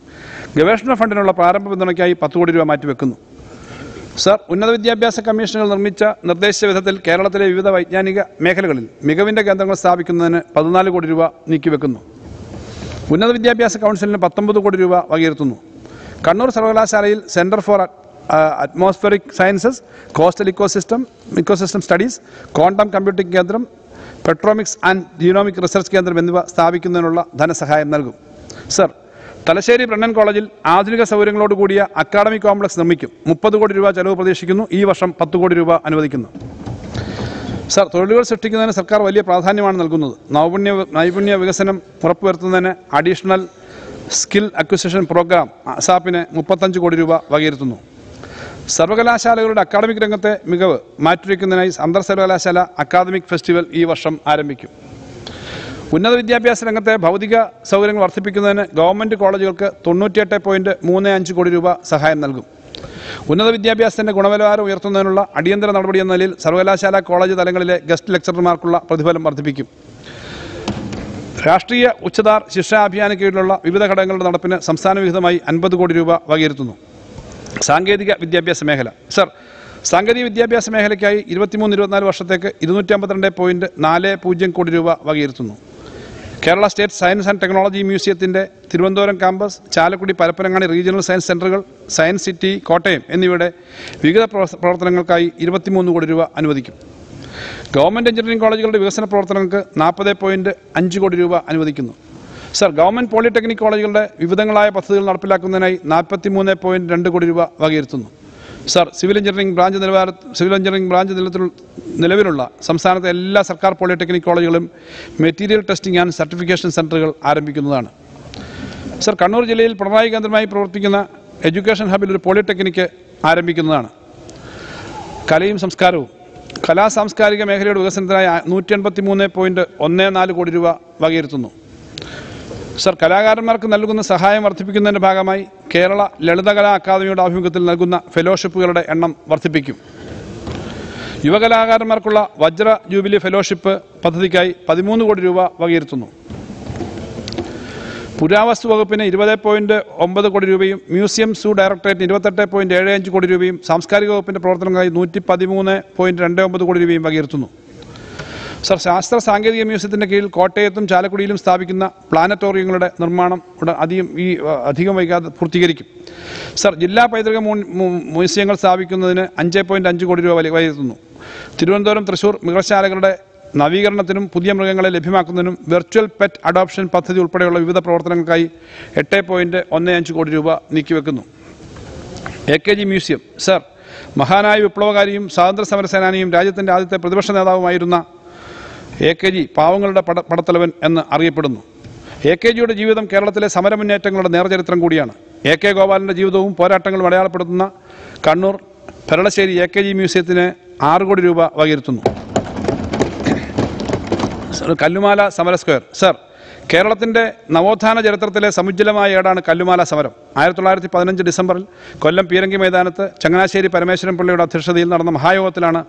ഗവേഷണ ഫണ്ടിനുള്ള പ്രാരംഭ പിന്തുണയ്ക്കായി പത്ത് കോടി രൂപ മാറ്റിവെക്കുന്നു. സർ ഉന്നത വിദ്യാഭ്യാസ കമ്മീഷനുകൾ നിർമ്മിച്ച നിർദ്ദേശവിധത്തിൽ കേരളത്തിലെ വിവിധ വൈജ്ഞാനിക മേഖലകളിൽ മികവിന്റെ കേന്ദ്രങ്ങൾ സ്ഥാപിക്കുന്നതിന് പതിനാല് കോടി രൂപ നീക്കിവെക്കുന്നു. ഉന്നത വിദ്യാഭ്യാസ കൗൺസിലിന് പത്തൊമ്പത് കോടി രൂപ വകയിരുത്തുന്നു. കണ്ണൂർ സർവകലാശാലയിൽ centre for atmospheric sciences coastal ecosystem ecosystem studies quantum computing കേന്ദ്രം പെട്രോമിക്സ് ആൻഡ് ജീനോമിക് റിസർച്ച് കേന്ദ്രം എന്നിവ സ്ഥാപിക്കുന്നതിനുള്ള ധനസഹായം നൽകും. സർ തലശ്ശേരി ബ്രണ്ണൻ കോളേജിൽ ആധുനിക സൗകര്യങ്ങളോട് കൂടിയ അക്കാഡമിക് കോംപ്ലക്സ് നിർമ്മിക്കും. മുപ്പത് കോടി രൂപ ചെലവ് പ്രതീക്ഷിക്കുന്നു. ഈ വർഷം പത്ത് കോടി രൂപ അനുവദിക്കുന്നു. സർ തൊഴിലുകൾ സൃഷ്ടിക്കുന്നതിന് സർക്കാർ വലിയ പ്രാധാന്യമാണ് നൽകുന്നത്. നൈപുണ്യ നൈപുണ്യ വികസനം ഉറപ്പുവരുത്തുന്നതിന് അഡീഷണൽ സ്കിൽ അക്വിസിഷൻ പ്രോഗ്രാം അസാപ്പിന് മുപ്പത്തഞ്ച് കോടി രൂപ വകയിരുത്തുന്നു. സർവകലാശാലകളുടെ അക്കാദമിക് രംഗത്തെ മികവ് മാറ്റിവെക്കുന്നതിനായി അന്തർ സർവകലാശാല അക്കാദമിക് ഫെസ്റ്റിവൽ ഈ വർഷം ആരംഭിക്കും. ഉന്നത വിദ്യാഭ്യാസ രംഗത്തെ ഭൗതിക സൗകര്യങ്ങൾ വർദ്ധിപ്പിക്കുന്നതിന് ഗവൺമെന്റ് കോളേജുകൾക്ക് തൊണ്ണൂറ്റിയെട്ട് പോയിന്റ് മൂന്ന് അഞ്ച് കോടി രൂപ സഹായം നൽകും. ഉന്നത വിദ്യാഭ്യാസത്തിന്റെ ഗുണനിലവാരം ഉയർത്തുന്നതിനുള്ള അടിയന്തര നടപടി എന്ന നിലയിൽ സർവകലാശാല കോളേജ് തലങ്ങളിലെ ഗസ്റ്റ് ലെക്ചറർമാർക്കുള്ള പ്രതിഫലം വർദ്ധിപ്പിക്കും. രാഷ്ട്രീയ ഉച്ചതാർ ശിക്ഷാ അഭിയാന കീഴിലുള്ള വിവിധ ഘടകങ്ങളുടെ നടപ്പിന് സംസ്ഥാന വിഹിതമായി അൻപത് കോടി രൂപ വകയിരുത്തുന്നു. സാങ്കേതിക വിദ്യാഭ്യാസ മേഖല. സർ സാങ്കേതിക വിദ്യാഭ്യാസ മേഖലയ്ക്കായി ഇരുപത്തിമൂന്ന് ഇരുപത്തിനാല് വർഷത്തേക്ക് ഇരുന്നൂറ്റി അമ്പത്തിരണ്ട് പോയിന്റ് നാല് പൂജ്യം കോടി രൂപ വകയിരുത്തുന്നു. Kerala state science and technology മ്യൂസിയത്തിന്റെ Thiruvananthapuram campus Chalakudy Parappanangadi regional science സെന്ററുകൾ സയൻസ് സിറ്റി കോട്ടയം എന്നിവയുടെ വിവിധ പ്രവർത്തനങ്ങൾക്കായി ഇരുപത്തിമൂന്ന് കോടി രൂപ അനുവദിക്കും. ഗവൺമെന്റ് എഞ്ചിനീയറിംഗ് കോളേജുകളുടെ വികസന പ്രവർത്തനങ്ങൾക്ക് നാൽപ്പത് പോയിന്റ് അഞ്ച് കോടി രൂപ അനുവദിക്കുന്നു. സർ ഗവൺമെന്റ് പോളിടെക്നിക് കോളേജുകളുടെ വിവിധങ്ങളായ പദ്ധതികൾ നടപ്പിലാക്കുന്നതിനായി നാൽപ്പത്തി മൂന്ന് പോയിന്റ് രണ്ട് കോടി രൂപ വകയിരുത്തുന്നു. സർ സിവിൽ എഞ്ചിനീയറിംഗ് ബ്രാഞ്ച് നിലവാര സിവിൽ എഞ്ചിനീയറിംഗ് ബ്രാഞ്ച് നിലത്തിൽ നിലവിലുള്ള സംസ്ഥാനത്തെ എല്ലാ സർക്കാർ പോളിടെക്നിക് കോളേജുകളും മെറ്റീരിയൽ ടെസ്റ്റിംഗ് ആൻഡ് സർട്ടിഫിക്കേഷൻ സെന്ററുകൾ ആരംഭിക്കുന്നതാണ്. സർ കണ്ണൂർ ജില്ലയിൽ പിണറായി കേന്ദ്രമായി പ്രവർത്തിക്കുന്ന എഡ്യൂക്കേഷൻ ഹബിൽ ഒരു പോളിടെക്നിക് ആരംഭിക്കുന്നതാണ്. കലയും സംസ്കാരവും. കലാ സാംസ്കാരിക മേഖലയുടെ വികസനത്തിനായി നൂറ്റി എൺപത്തി മൂന്ന് പോയിന്റ് ഒന്ന് നാല് കോടി രൂപ വകയിരുത്തുന്നു. സർ കലാകാരന്മാർക്ക് നൽകുന്ന സഹായം വർദ്ധിപ്പിക്കുന്നതിന്റെ ഭാഗമായി കേരള ലളിതകലാ അക്കാദമിയുടെ ആഭിമുഖ്യത്തിൽ നൽകുന്ന ഫെലോഷിപ്പുകളുടെ എണ്ണം വർദ്ധിപ്പിക്കും. യുവകലാകാരന്മാർക്കുള്ള വജ്ര ജൂബിലി ഫെലോഷിപ്പ് പദ്ധതിക്കായി പതിമൂന്ന് കോടി രൂപ വകയിരുത്തുന്നു. പുരാവസ്തു വകുപ്പിന് ഇരുപത് പോയിന്റ് ഒമ്പത് കോടി രൂപയും മ്യൂസിയം സൂ ഡയറക്ടറേറ്റിന് ഇരുപത്തെട്ട് പോയിന്റ് ഏഴ് അഞ്ച് കോടി രൂപയും സാംസ്കാരിക വകുപ്പിന്റെ പ്രവർത്തനങ്ങൾക്കായി നൂറ്റി പതിമൂന്ന് പോയിന്റ് രണ്ട് ഒമ്പത് കോടി രൂപയും വകയിരുത്തുന്നു. സർ ശാസ്ത്ര സാങ്കേതിക മ്യൂസിയത്തിന്റെ കീഴിൽ കോട്ടയത്തും ചാലക്കുടിയിലും സ്ഥാപിക്കുന്ന പ്ലാനറ്റോറിയങ്ങളുടെ നിർമ്മാണം അധികം ഈ അധികം വൈകാതെ പൂർത്തീകരിക്കും. സർ ജില്ലാ പൈതൃക മ്യൂസിയങ്ങൾ സ്ഥാപിക്കുന്നതിന് അഞ്ച് പോയിന്റ് അഞ്ച് കോടി രൂപ വില- വകയിരുത്തുന്നു തിരുവനന്തപുരം തൃശൂർ മൃഗശാലകളുടെ നവീകരണത്തിനും പുതിയ മൃഗങ്ങളെ ലഭ്യമാക്കുന്നതിനും വെർച്വൽ പെറ്റ് അഡോപ്ഷൻ പദ്ധതി ഉൾപ്പെടെയുള്ള വിവിധ പ്രവർത്തനങ്ങൾക്കായി എട്ട് പോയിന്റ് ഒന്ന് അഞ്ച് കോടി രൂപ നീക്കിവെക്കുന്നു. A K G museum. Sir മഹാനായ വിപ്ലവകാരിയും സ്വാതന്ത്ര്യ സമര സേനാനിയും രാജ്യത്തിന്റെ ആദ്യത്തെ പ്രതിപക്ഷ നേതാവുമായിരുന്ന എ കെ ജി പാവങ്ങളുടെ പട പടത്തലവൻ എന്ന് അറിയപ്പെടുന്നു. എ കെ ജിയുടെ ജീവിതം കേരളത്തിലെ സമരമുന്നേറ്റങ്ങളുടെ നേർചരിത്രം കൂടിയാണ്. എ കെ ഗോപാലന്റെ ജീവിതവും പോരാട്ടങ്ങളും അടയാളപ്പെടുത്തുന്ന Kannur Peralassery A K G മ്യൂസിയത്തിന് ആറ് കോടി രൂപ വകയിരുത്തുന്നു. കല്ലുമാല സമര സ്ക്വയർ. സർ കേരളത്തിന്റെ നവോത്ഥാന ചരിത്രത്തിലെ സമുജ്ജലമായ ഏടാണ് കല്ലുമാല സമരം. ആയിരത്തി തൊള്ളായിരത്തി പതിനഞ്ച് ഡിസംബറിൽ കൊല്ലം പീരങ്കി മൈതാനത്ത് ചങ്ങനാശ്ശേരി പരമേശ്വരൻ പിള്ളയുടെ അധ്യക്ഷതയിൽ നടന്ന മഹായോഗത്തിലാണ്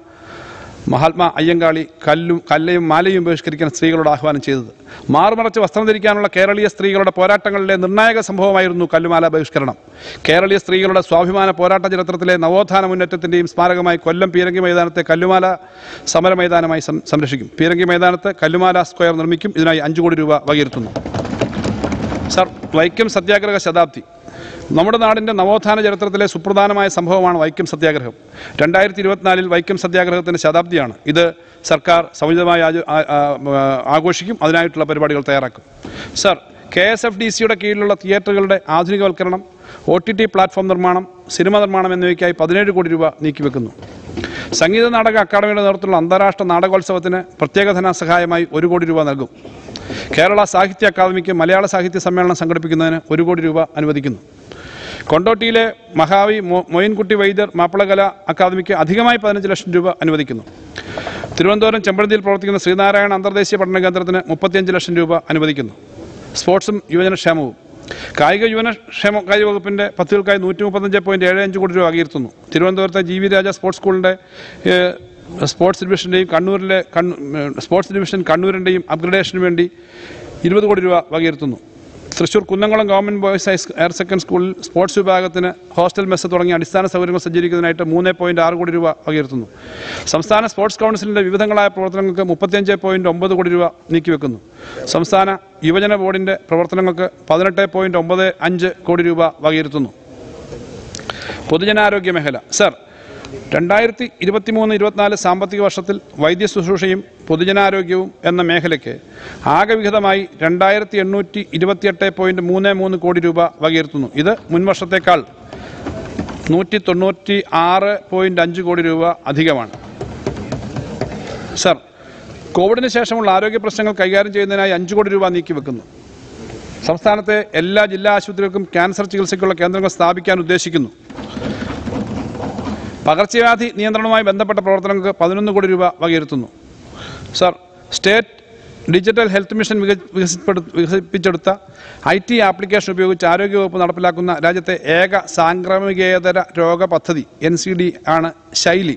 മഹാത്മാ അയ്യങ്കാളി കല്ലും കല്ലയും മാലയും ബഹിഷ്കരിക്കാൻ സ്ത്രീകളോട് ആഹ്വാനം ചെയ്തത്. മാറുമറച്ച് വസ്ത്രം ധരിക്കാനുള്ള കേരളീയ സ്ത്രീകളുടെ പോരാട്ടങ്ങളിലെ നിർണായക സംഭവമായിരുന്നു കല്ലുമാല ബഹിഷ്കരണം. കേരളീയ സ്ത്രീകളുടെ സ്വാഭിമാന പോരാട്ട ചരിത്രത്തിലെ നവോത്ഥാന മുന്നേറ്റത്തിന്റെയും സ്മാരകമായി കൊല്ലം പീരങ്കി മൈതാനത്തെ കല്ലുമാല സമര മൈതാനമായി സംരക്ഷിക്കും. പീരങ്കി മൈതാനത്ത് കല്ലുമാല സ്ക്വയർ നിർമ്മിക്കും. ഇതിനായി അഞ്ചു കോടി രൂപ വകയിരുത്തുന്നു. സർ വൈക്കം സത്യാഗ്രഹ ശതാബ്ദി. നമ്മുടെ നാടിന്റെ നവോത്ഥാന ചരിത്രത്തിലെ സുപ്രധാനമായ സംഭവമാണ് വൈക്കം സത്യാഗ്രഹം. രണ്ടായിരത്തി ഇരുപത്തിനാലിൽ വൈക്കം സത്യാഗ്രഹത്തിന്റെ ശതാബ്ദിയാണ്. ഇത് സർക്കാർ സമുചിതമായി ആഘോഷിക്കും. അതിനായിട്ടുള്ള പരിപാടികൾ തയ്യാറാക്കും. Sir K S F D സിയുടെ കീഴിലുള്ള തിയേറ്ററുകളുടെ ആധുനികവൽക്കരണം ഒ ടി ടി പ്ലാറ്റ്ഫോം നിർമ്മാണം സിനിമ നിർമ്മാണം എന്നിവയ്ക്കായി പതിനേഴ് കോടി രൂപ നീക്കിവെക്കുന്നു. സംഗീത നാടക അക്കാദമിയുടെ നേതൃത്വത്തിലുള്ള അന്താരാഷ്ട്ര നാടകോത്സവത്തിന് പ്രത്യേക ധനസഹായമായി ഒരു കോടി രൂപ നൽകും. കേരള സാഹിത്യ അക്കാദമിക്ക് മലയാള സാഹിത്യ സമ്മേളനം സംഘടിപ്പിക്കുന്നതിന് ഒരു കോടി രൂപ അനുവദിക്കുന്നു. കൊണ്ടോട്ടിയിലെ മഹാവി മൊയിൻകുട്ടി വൈദ്യർ മാപ്പിളകല അക്കാദമിക്ക് അധികമായി പതിനഞ്ച് ലക്ഷം രൂപ അനുവദിക്കുന്നു. തിരുവനന്തപുരം ചെമ്പഴന്തിയിൽ പ്രവർത്തിക്കുന്ന ശ്രീനാരായണ അന്തർദേശീയ പഠന കേന്ദ്രത്തിന് മുപ്പത്തിയഞ്ച് ലക്ഷം രൂപ അനുവദിക്കുന്നു. സ്പോർട്സും യുവജനക്ഷേമവും കായിക യുവനക്ഷേമ കായിക വകുപ്പിന്റെ പദ്ധതികൾക്കായി നൂറ്റി മുപ്പത്തഞ്ച് പോയിന്റ് ഏഴ് അഞ്ച് കോടി രൂപ അകീർത്തുന്നു. തിരുവനന്തപുരത്തെ ജി വി രാജ സ്പോർട്സ് സ്കൂളിന്റെ സ്പോർട്സ് ഡിവിഷന്റെയും കണ്ണൂരിലെ സ്പോർട്സ് ഡിവിഷൻ കണ്ണൂരിന്റെയും അപ്ഗ്രഡേഷന് വേണ്ടി ഇരുപത് കോടി രൂപ വകയിരുത്തുന്നു. Thrissur Kunnamkulam government boys high higher secondary സ്കൂളിൽ സ്പോർട്സ് വിഭാഗത്തിന് ഹോസ്റ്റൽ മെസ്സ് തുടങ്ങിയ അടിസ്ഥാന സൗകര്യങ്ങൾ സജ്ജീകരിക്കുന്നതിനായിട്ട് മൂന്ന് പോയിന്റ് ആറ് കോടി രൂപ വകയിരുത്തുന്നു. സംസ്ഥാന സ്പോർട്സ് കൗൺസിലിന്റെ വിവിധങ്ങളായ പ്രവർത്തനങ്ങൾക്ക് മുപ്പത്തിയഞ്ച് പോയിന്റ് ഒമ്പത് കോടി രൂപ നീക്കിവെക്കുന്നു. സംസ്ഥാന യുവജന ബോർഡിന്റെ പ്രവർത്തനങ്ങൾക്ക് പതിനെട്ട് പോയിന്റ് ഒമ്പത് അഞ്ച് കോടി രൂപ വകയിരുത്തുന്നു. പൊതുജനാരോഗ്യ മേഖല. സർ രണ്ടായിരത്തി ഇരുപത്തി മൂന്ന് ഇരുപത്തിനാല് സാമ്പത്തിക വർഷത്തിൽ വൈദ്യ ശുശ്രൂഷയും പൊതുജനാരോഗ്യവും എന്ന മേഖലയ്ക്ക് ആകെ വിഹിതമായി രണ്ടായിരത്തി എണ്ണൂറ്റി ഇരുപത്തിയെട്ട് പോയിന്റ് മൂന്ന് മൂന്ന് കോടി രൂപ വകയിരുത്തുന്നു. ഇത് മുൻവർഷത്തേക്കാൾ നൂറ്റി തൊണ്ണൂറ്റി ആറ് പോയിന്റ് അഞ്ച് കോടി രൂപ അധികമാണ്. സർ കോവിഡിന് ശേഷമുള്ള ആരോഗ്യ പ്രശ്നങ്ങൾ കൈകാര്യം ചെയ്യുന്നതിനായി അഞ്ച് കോടി രൂപ നീക്കി വെക്കുന്നു. സംസ്ഥാനത്തെ എല്ലാ ജില്ലാ ആശുപത്രികൾക്കും ക്യാൻസർ ചികിത്സയ്ക്കുള്ള കേന്ദ്രങ്ങൾ സ്ഥാപിക്കാൻ ഉദ്ദേശിക്കുന്നു. പകർച്ചവ്യാധി നിയന്ത്രണവുമായി ബന്ധപ്പെട്ട പ്രവർത്തനങ്ങൾക്ക് പതിനൊന്ന് കോടി രൂപ വകയിരുത്തുന്നു. Sir state digital health mission വികസിപ്പിച്ചെടുത്ത ഐ ടി ആപ്ലിക്കേഷൻ ഉപയോഗിച്ച് ആരോഗ്യവകുപ്പ് നടപ്പിലാക്കുന്ന രാജ്യത്തെ ഏക സാംക്രമികേതര രോഗ പദ്ധതി എൻ സി ഡി ആണ് ശൈലി.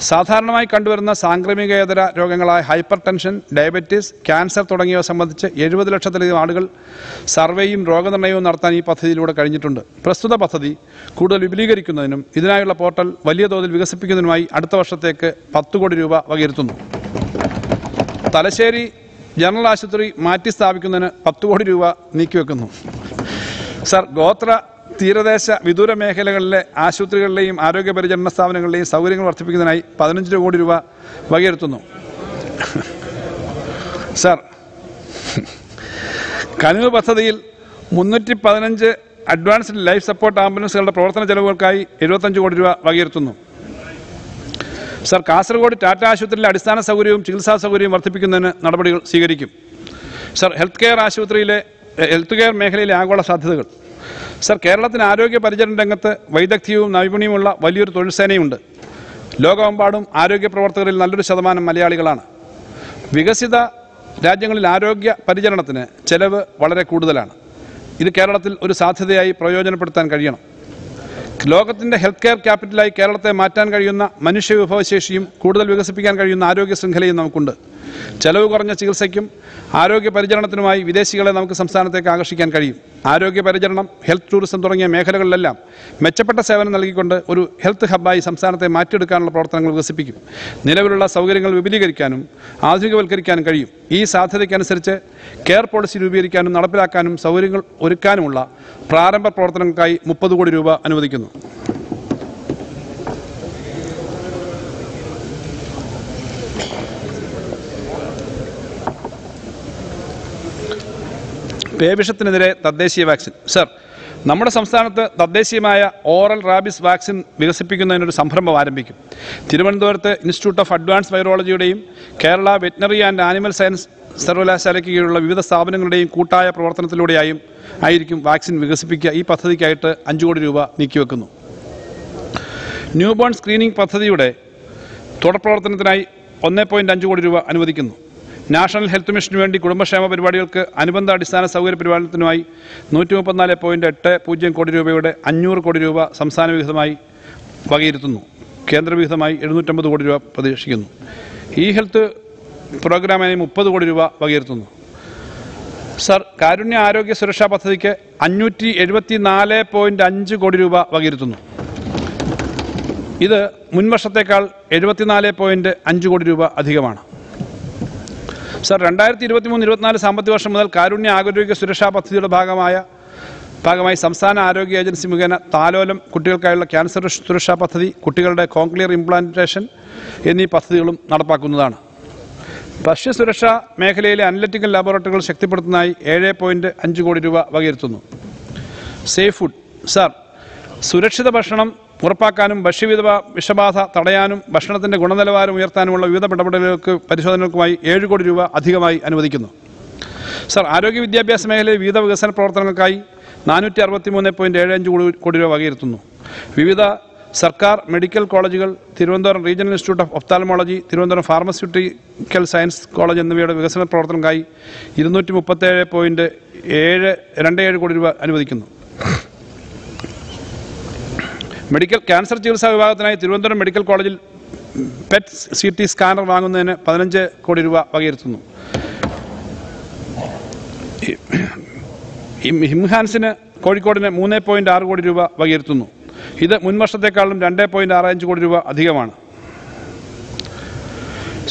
സാധാരണമായി കണ്ടുവരുന്ന സാംക്രമികേതര രോഗങ്ങളായ ഹൈപ്പർ ടെൻഷൻ ഡയബറ്റീസ് ക്യാൻസർ തുടങ്ങിയവ സംബന്ധിച്ച് എഴുപത് ലക്ഷത്തിലധികം ആളുകൾ സർവേയും രോഗനിർണയവും നടത്താൻ ഈ പദ്ധതിയിലൂടെ കഴിഞ്ഞിട്ടുണ്ട്. പ്രസ്തുത പദ്ധതി കൂടുതൽ വിപുലീകരിക്കുന്നതിനും ഇതിനായുള്ള പോർട്ടൽ വലിയ തോതിൽ വികസിപ്പിക്കുന്നതിനുമായി അടുത്ത വർഷത്തേക്ക് പത്ത് കോടി രൂപ വകയിരുത്തുന്നു. തലശ്ശേരി ജനറൽ ആശുപത്രി മാറ്റി സ്ഥാപിക്കുന്നതിന് പത്ത് കോടി രൂപ നീക്കിവെക്കുന്നു. സർ ഗോത്ര തീരദേശ വിദൂര മേഖലകളിലെ ആശുപത്രികളിലെയും ആരോഗ്യ പരിചരണ സ്ഥാപനങ്ങളിലെയും സൗകര്യങ്ങൾ വർദ്ധിപ്പിക്കുന്നതിനായി പതിനഞ്ച് കോടി രൂപ വകയിരുത്തുന്നു. സാർ കനിവ് പദ്ധതിയിൽ മുന്നൂറ്റി പതിനഞ്ച് അഡ്വാൻസ്ഡ് ലൈഫ് സപ്പോർട്ട് ആംബുലൻസുകളുടെ പ്രവർത്തന ചെലവുകൾക്കായി എഴുപത്തഞ്ച് കോടി രൂപ വകയിരുത്തുന്നു. സർ കാസർഗോഡ് ടാറ്റ ആശുപത്രിയിലെ അടിസ്ഥാന സൗകര്യവും ചികിത്സാ സൗകര്യവും വർദ്ധിപ്പിക്കുന്നതിന് നടപടികൾ സ്വീകരിക്കും. സർ ഹെൽത്ത് കെയർ ആശുപത്രിയിലെ ഹെൽത്ത് കെയർ മേഖലയിലെ ആഗോള സാധ്യതകൾ. സർ കേരളത്തിന് ആരോഗ്യ പരിചരണ രംഗത്ത് വൈദഗ്ധ്യവും നൈപുണ്യവുമുള്ള വലിയൊരു തൊഴിൽ സേനയുണ്ട്. ലോകമെമ്പാടും ആരോഗ്യ പ്രവർത്തകരിൽ നല്ലൊരു ശതമാനം മലയാളികളാണ്. വികസിത രാജ്യങ്ങളിൽ ആരോഗ്യ പരിചരണത്തിന് ചെലവ് വളരെ കൂടുതലാണ്. ഇത് കേരളത്തിൽ ഒരു സാധ്യതയായി പ്രയോജനപ്പെടുത്താൻ കഴിയണം. ലോകത്തിന്റെ ഹെൽത്ത് കെയർ ക്യാപിറ്റലായി കേരളത്തെ മാറ്റാൻ കഴിയുന്ന മനുഷ്യ വിഭവശേഷിയും കൂടുതൽ വികസിപ്പിക്കാൻ കഴിയുന്ന ആരോഗ്യ ശൃംഖലയും നമുക്കുണ്ട്. ചെലവ് കുറഞ്ഞ ചികിത്സയ്ക്കും ആരോഗ്യ പരിചരണത്തിനുമായി വിദേശികളെ നമുക്ക് സംസ്ഥാനത്തേക്ക് ആകർഷിക്കാൻ കഴിയും. ആരോഗ്യ പരിചരണം ഹെൽത്ത് ടൂറിസം തുടങ്ങിയ മേഖലകളിലെല്ലാം മെച്ചപ്പെട്ട സേവനം നൽകിക്കൊണ്ട് ഒരു ഹെൽത്ത് ഹബ്ബായി സംസ്ഥാനത്തെ മാറ്റിയെടുക്കാനുള്ള പ്രവർത്തനങ്ങൾ വികസിപ്പിക്കും. നിലവിലുള്ള സൗകര്യങ്ങൾ വിപുലീകരിക്കാനും ആധുനികവൽക്കരിക്കാനും കഴിയും. ഈ സാധ്യതയ്ക്കനുസരിച്ച് കെയർ പോളിസി രൂപീകരിക്കാനും നടപ്പിലാക്കാനും സൗകര്യങ്ങൾ ഒരുക്കാനുമുള്ള പ്രാരംഭ പ്രവർത്തനങ്ങൾക്കായി മുപ്പത് കോടി രൂപ അനുവദിക്കുന്നു. പേവിഷത്തിനെതിരെ തദ്ദേശീയ വാക്സിൻ. സർ നമ്മുടെ സംസ്ഥാനത്ത് തദ്ദേശീയമായ ഓറൽ റാബിസ് വാക്സിൻ വികസിപ്പിക്കുന്നതിനൊരു സംരംഭം ആരംഭിക്കും. തിരുവനന്തപുരത്ത് institute of advance വൈറോളജിയുടെയും Kerala veterinary and animal science സർവകലാശാലയ്ക്ക് കീഴിലുള്ള വിവിധ സ്ഥാപനങ്ങളുടെയും കൂട്ടായ പ്രവർത്തനത്തിലൂടെയായും ആയിരിക്കും വാക്സിൻ വികസിപ്പിക്കുക. ഈ പദ്ധതിക്കായിട്ട് അഞ്ച് കോടി രൂപ നീക്കിവെക്കുന്നു. ന്യൂബോൺ സ്ക്രീനിംഗ് പദ്ധതിയുടെ തുടർപ്രവർത്തനത്തിനായി ഒന്ന് പോയിന്റ് അഞ്ച് കോടി രൂപ അനുവദിക്കുന്നു. നാഷണൽ ഹെൽത്ത് മിഷന് വേണ്ടി കുടുംബക്ഷേമ പരിപാടികൾക്ക് അനുബന്ധ അടിസ്ഥാന സൗകര്യ പരിപാലനത്തിനുമായി നൂറ്റി മുപ്പത്തിനാല് പോയിന്റ് എട്ട് പൂജ്യം കോടി രൂപയുടെ അഞ്ഞൂറ് കോടി രൂപ സംസ്ഥാന വിഹിതമായി വകയിരുത്തുന്നു. കേന്ദ്രവിഹിതമായി എഴുന്നൂറ്റമ്പത് കോടി രൂപ പ്രതീക്ഷിക്കുന്നു. ഈ ഹെൽത്ത് പ്രോഗ്രാമിനായി മുപ്പത് കോടി രൂപ വകയിരുത്തുന്നു. സർ കാരുണ്യ ആരോഗ്യ സുരക്ഷാ പദ്ധതിക്ക് അഞ്ഞൂറ്റി എഴുപത്തി നാല് പോയിന്റ് അഞ്ച് കോടി രൂപ വകയിരുത്തുന്നു. ഇത് മുൻവർഷത്തേക്കാൾ എഴുപത്തിനാല് പോയിന്റ് അഞ്ച് കോടി രൂപ അധികമാണ്. സർ രണ്ടായിരത്തി ഇരുപത്തി മൂന്ന് ഇരുപത്തിനാല് സാമ്പത്തിക വർഷം മുതൽ കാരുണ്യ ആരോഗ്യ സുരക്ഷാ പദ്ധതിയുടെ ഭാഗമായ ഭാഗമായി സംസ്ഥാന ആരോഗ്യ ഏജൻസി മുഖേന താലോലം കുട്ടികൾക്കായുള്ള ക്യാൻസർ സുരക്ഷാ പദ്ധതി കുട്ടികളുടെ കോൺക്ലിയർ ഇംപ്ലാന്റേഷൻ എന്നീ പദ്ധതികളും നടപ്പാക്കുന്നതാണ്. ഭക്ഷ്യസുരക്ഷാ മേഖലയിലെ അനലറ്റിക്കൽ ലബോറട്ടറികൾ ശക്തിപ്പെടുത്തുന്നതായി ഏഴ് പോയിന്റ് അഞ്ച് കോടി രൂപ വകയിരുത്തുന്നു. സേഫ് ഫുഡ് സർ സുരക്ഷിത ഭക്ഷണം ഉറപ്പാക്കാനും ഭക്ഷ്യവിധ വിഷബാധ തടയാനും ഭക്ഷണത്തിന്റെ ഗുണനിലവാരം ഉയർത്താനുമുള്ള വിവിധ ഇടപെടലുകൾക്ക് പരിശോധനകൾക്കുമായി ഏഴ് കോടി രൂപ അധികമായി അനുവദിക്കുന്നു. സർ ആരോഗ്യ വിദ്യാഭ്യാസ മേഖലയിൽ വിവിധ വികസന പ്രവർത്തനങ്ങൾക്കായി നാനൂറ്റി അറുപത്തി മൂന്ന് പോയിന്റ് ഏഴ് അഞ്ച് കോടി- കോടി രൂപ വകയിരുത്തുന്നു. വിവിധ സർക്കാർ മെഡിക്കൽ കോളേജുകൾ Thiruvananthapuram regional institute of ophthalmology Thiruvananthapuram pharmaceutical science college എന്നിവയുടെ വികസന പ്രവർത്തനങ്ങൾക്കായി ഇരുന്നൂറ്റി മുപ്പത്തേഴ് പോയിന്റ് ഏഴ് രണ്ട് ഏഴ് കോടി രൂപ അനുവദിക്കുന്നു. മെഡിക്കൽ ക്യാൻസർ ചികിത്സാ വിഭാഗത്തിനായി തിരുവനന്തപുരം മെഡിക്കൽ കോളേജിൽ പെറ്റ് സി ടി സ്കാനർ വാങ്ങുന്നതിന് പതിനഞ്ച് കോടി രൂപ വകയിരുത്തുന്നു. ഹിംഹാൻസിന് കോഴിക്കോടിന് മൂന്ന് പോയിന്റ് ആറ് കോടി രൂപ വകയിരുത്തുന്നു. ഇത് മുൻ വർഷത്തെക്കാളും രണ്ട് പോയിന്റ് ആറ് അഞ്ച് കോടി രൂപ അധികമാണ്.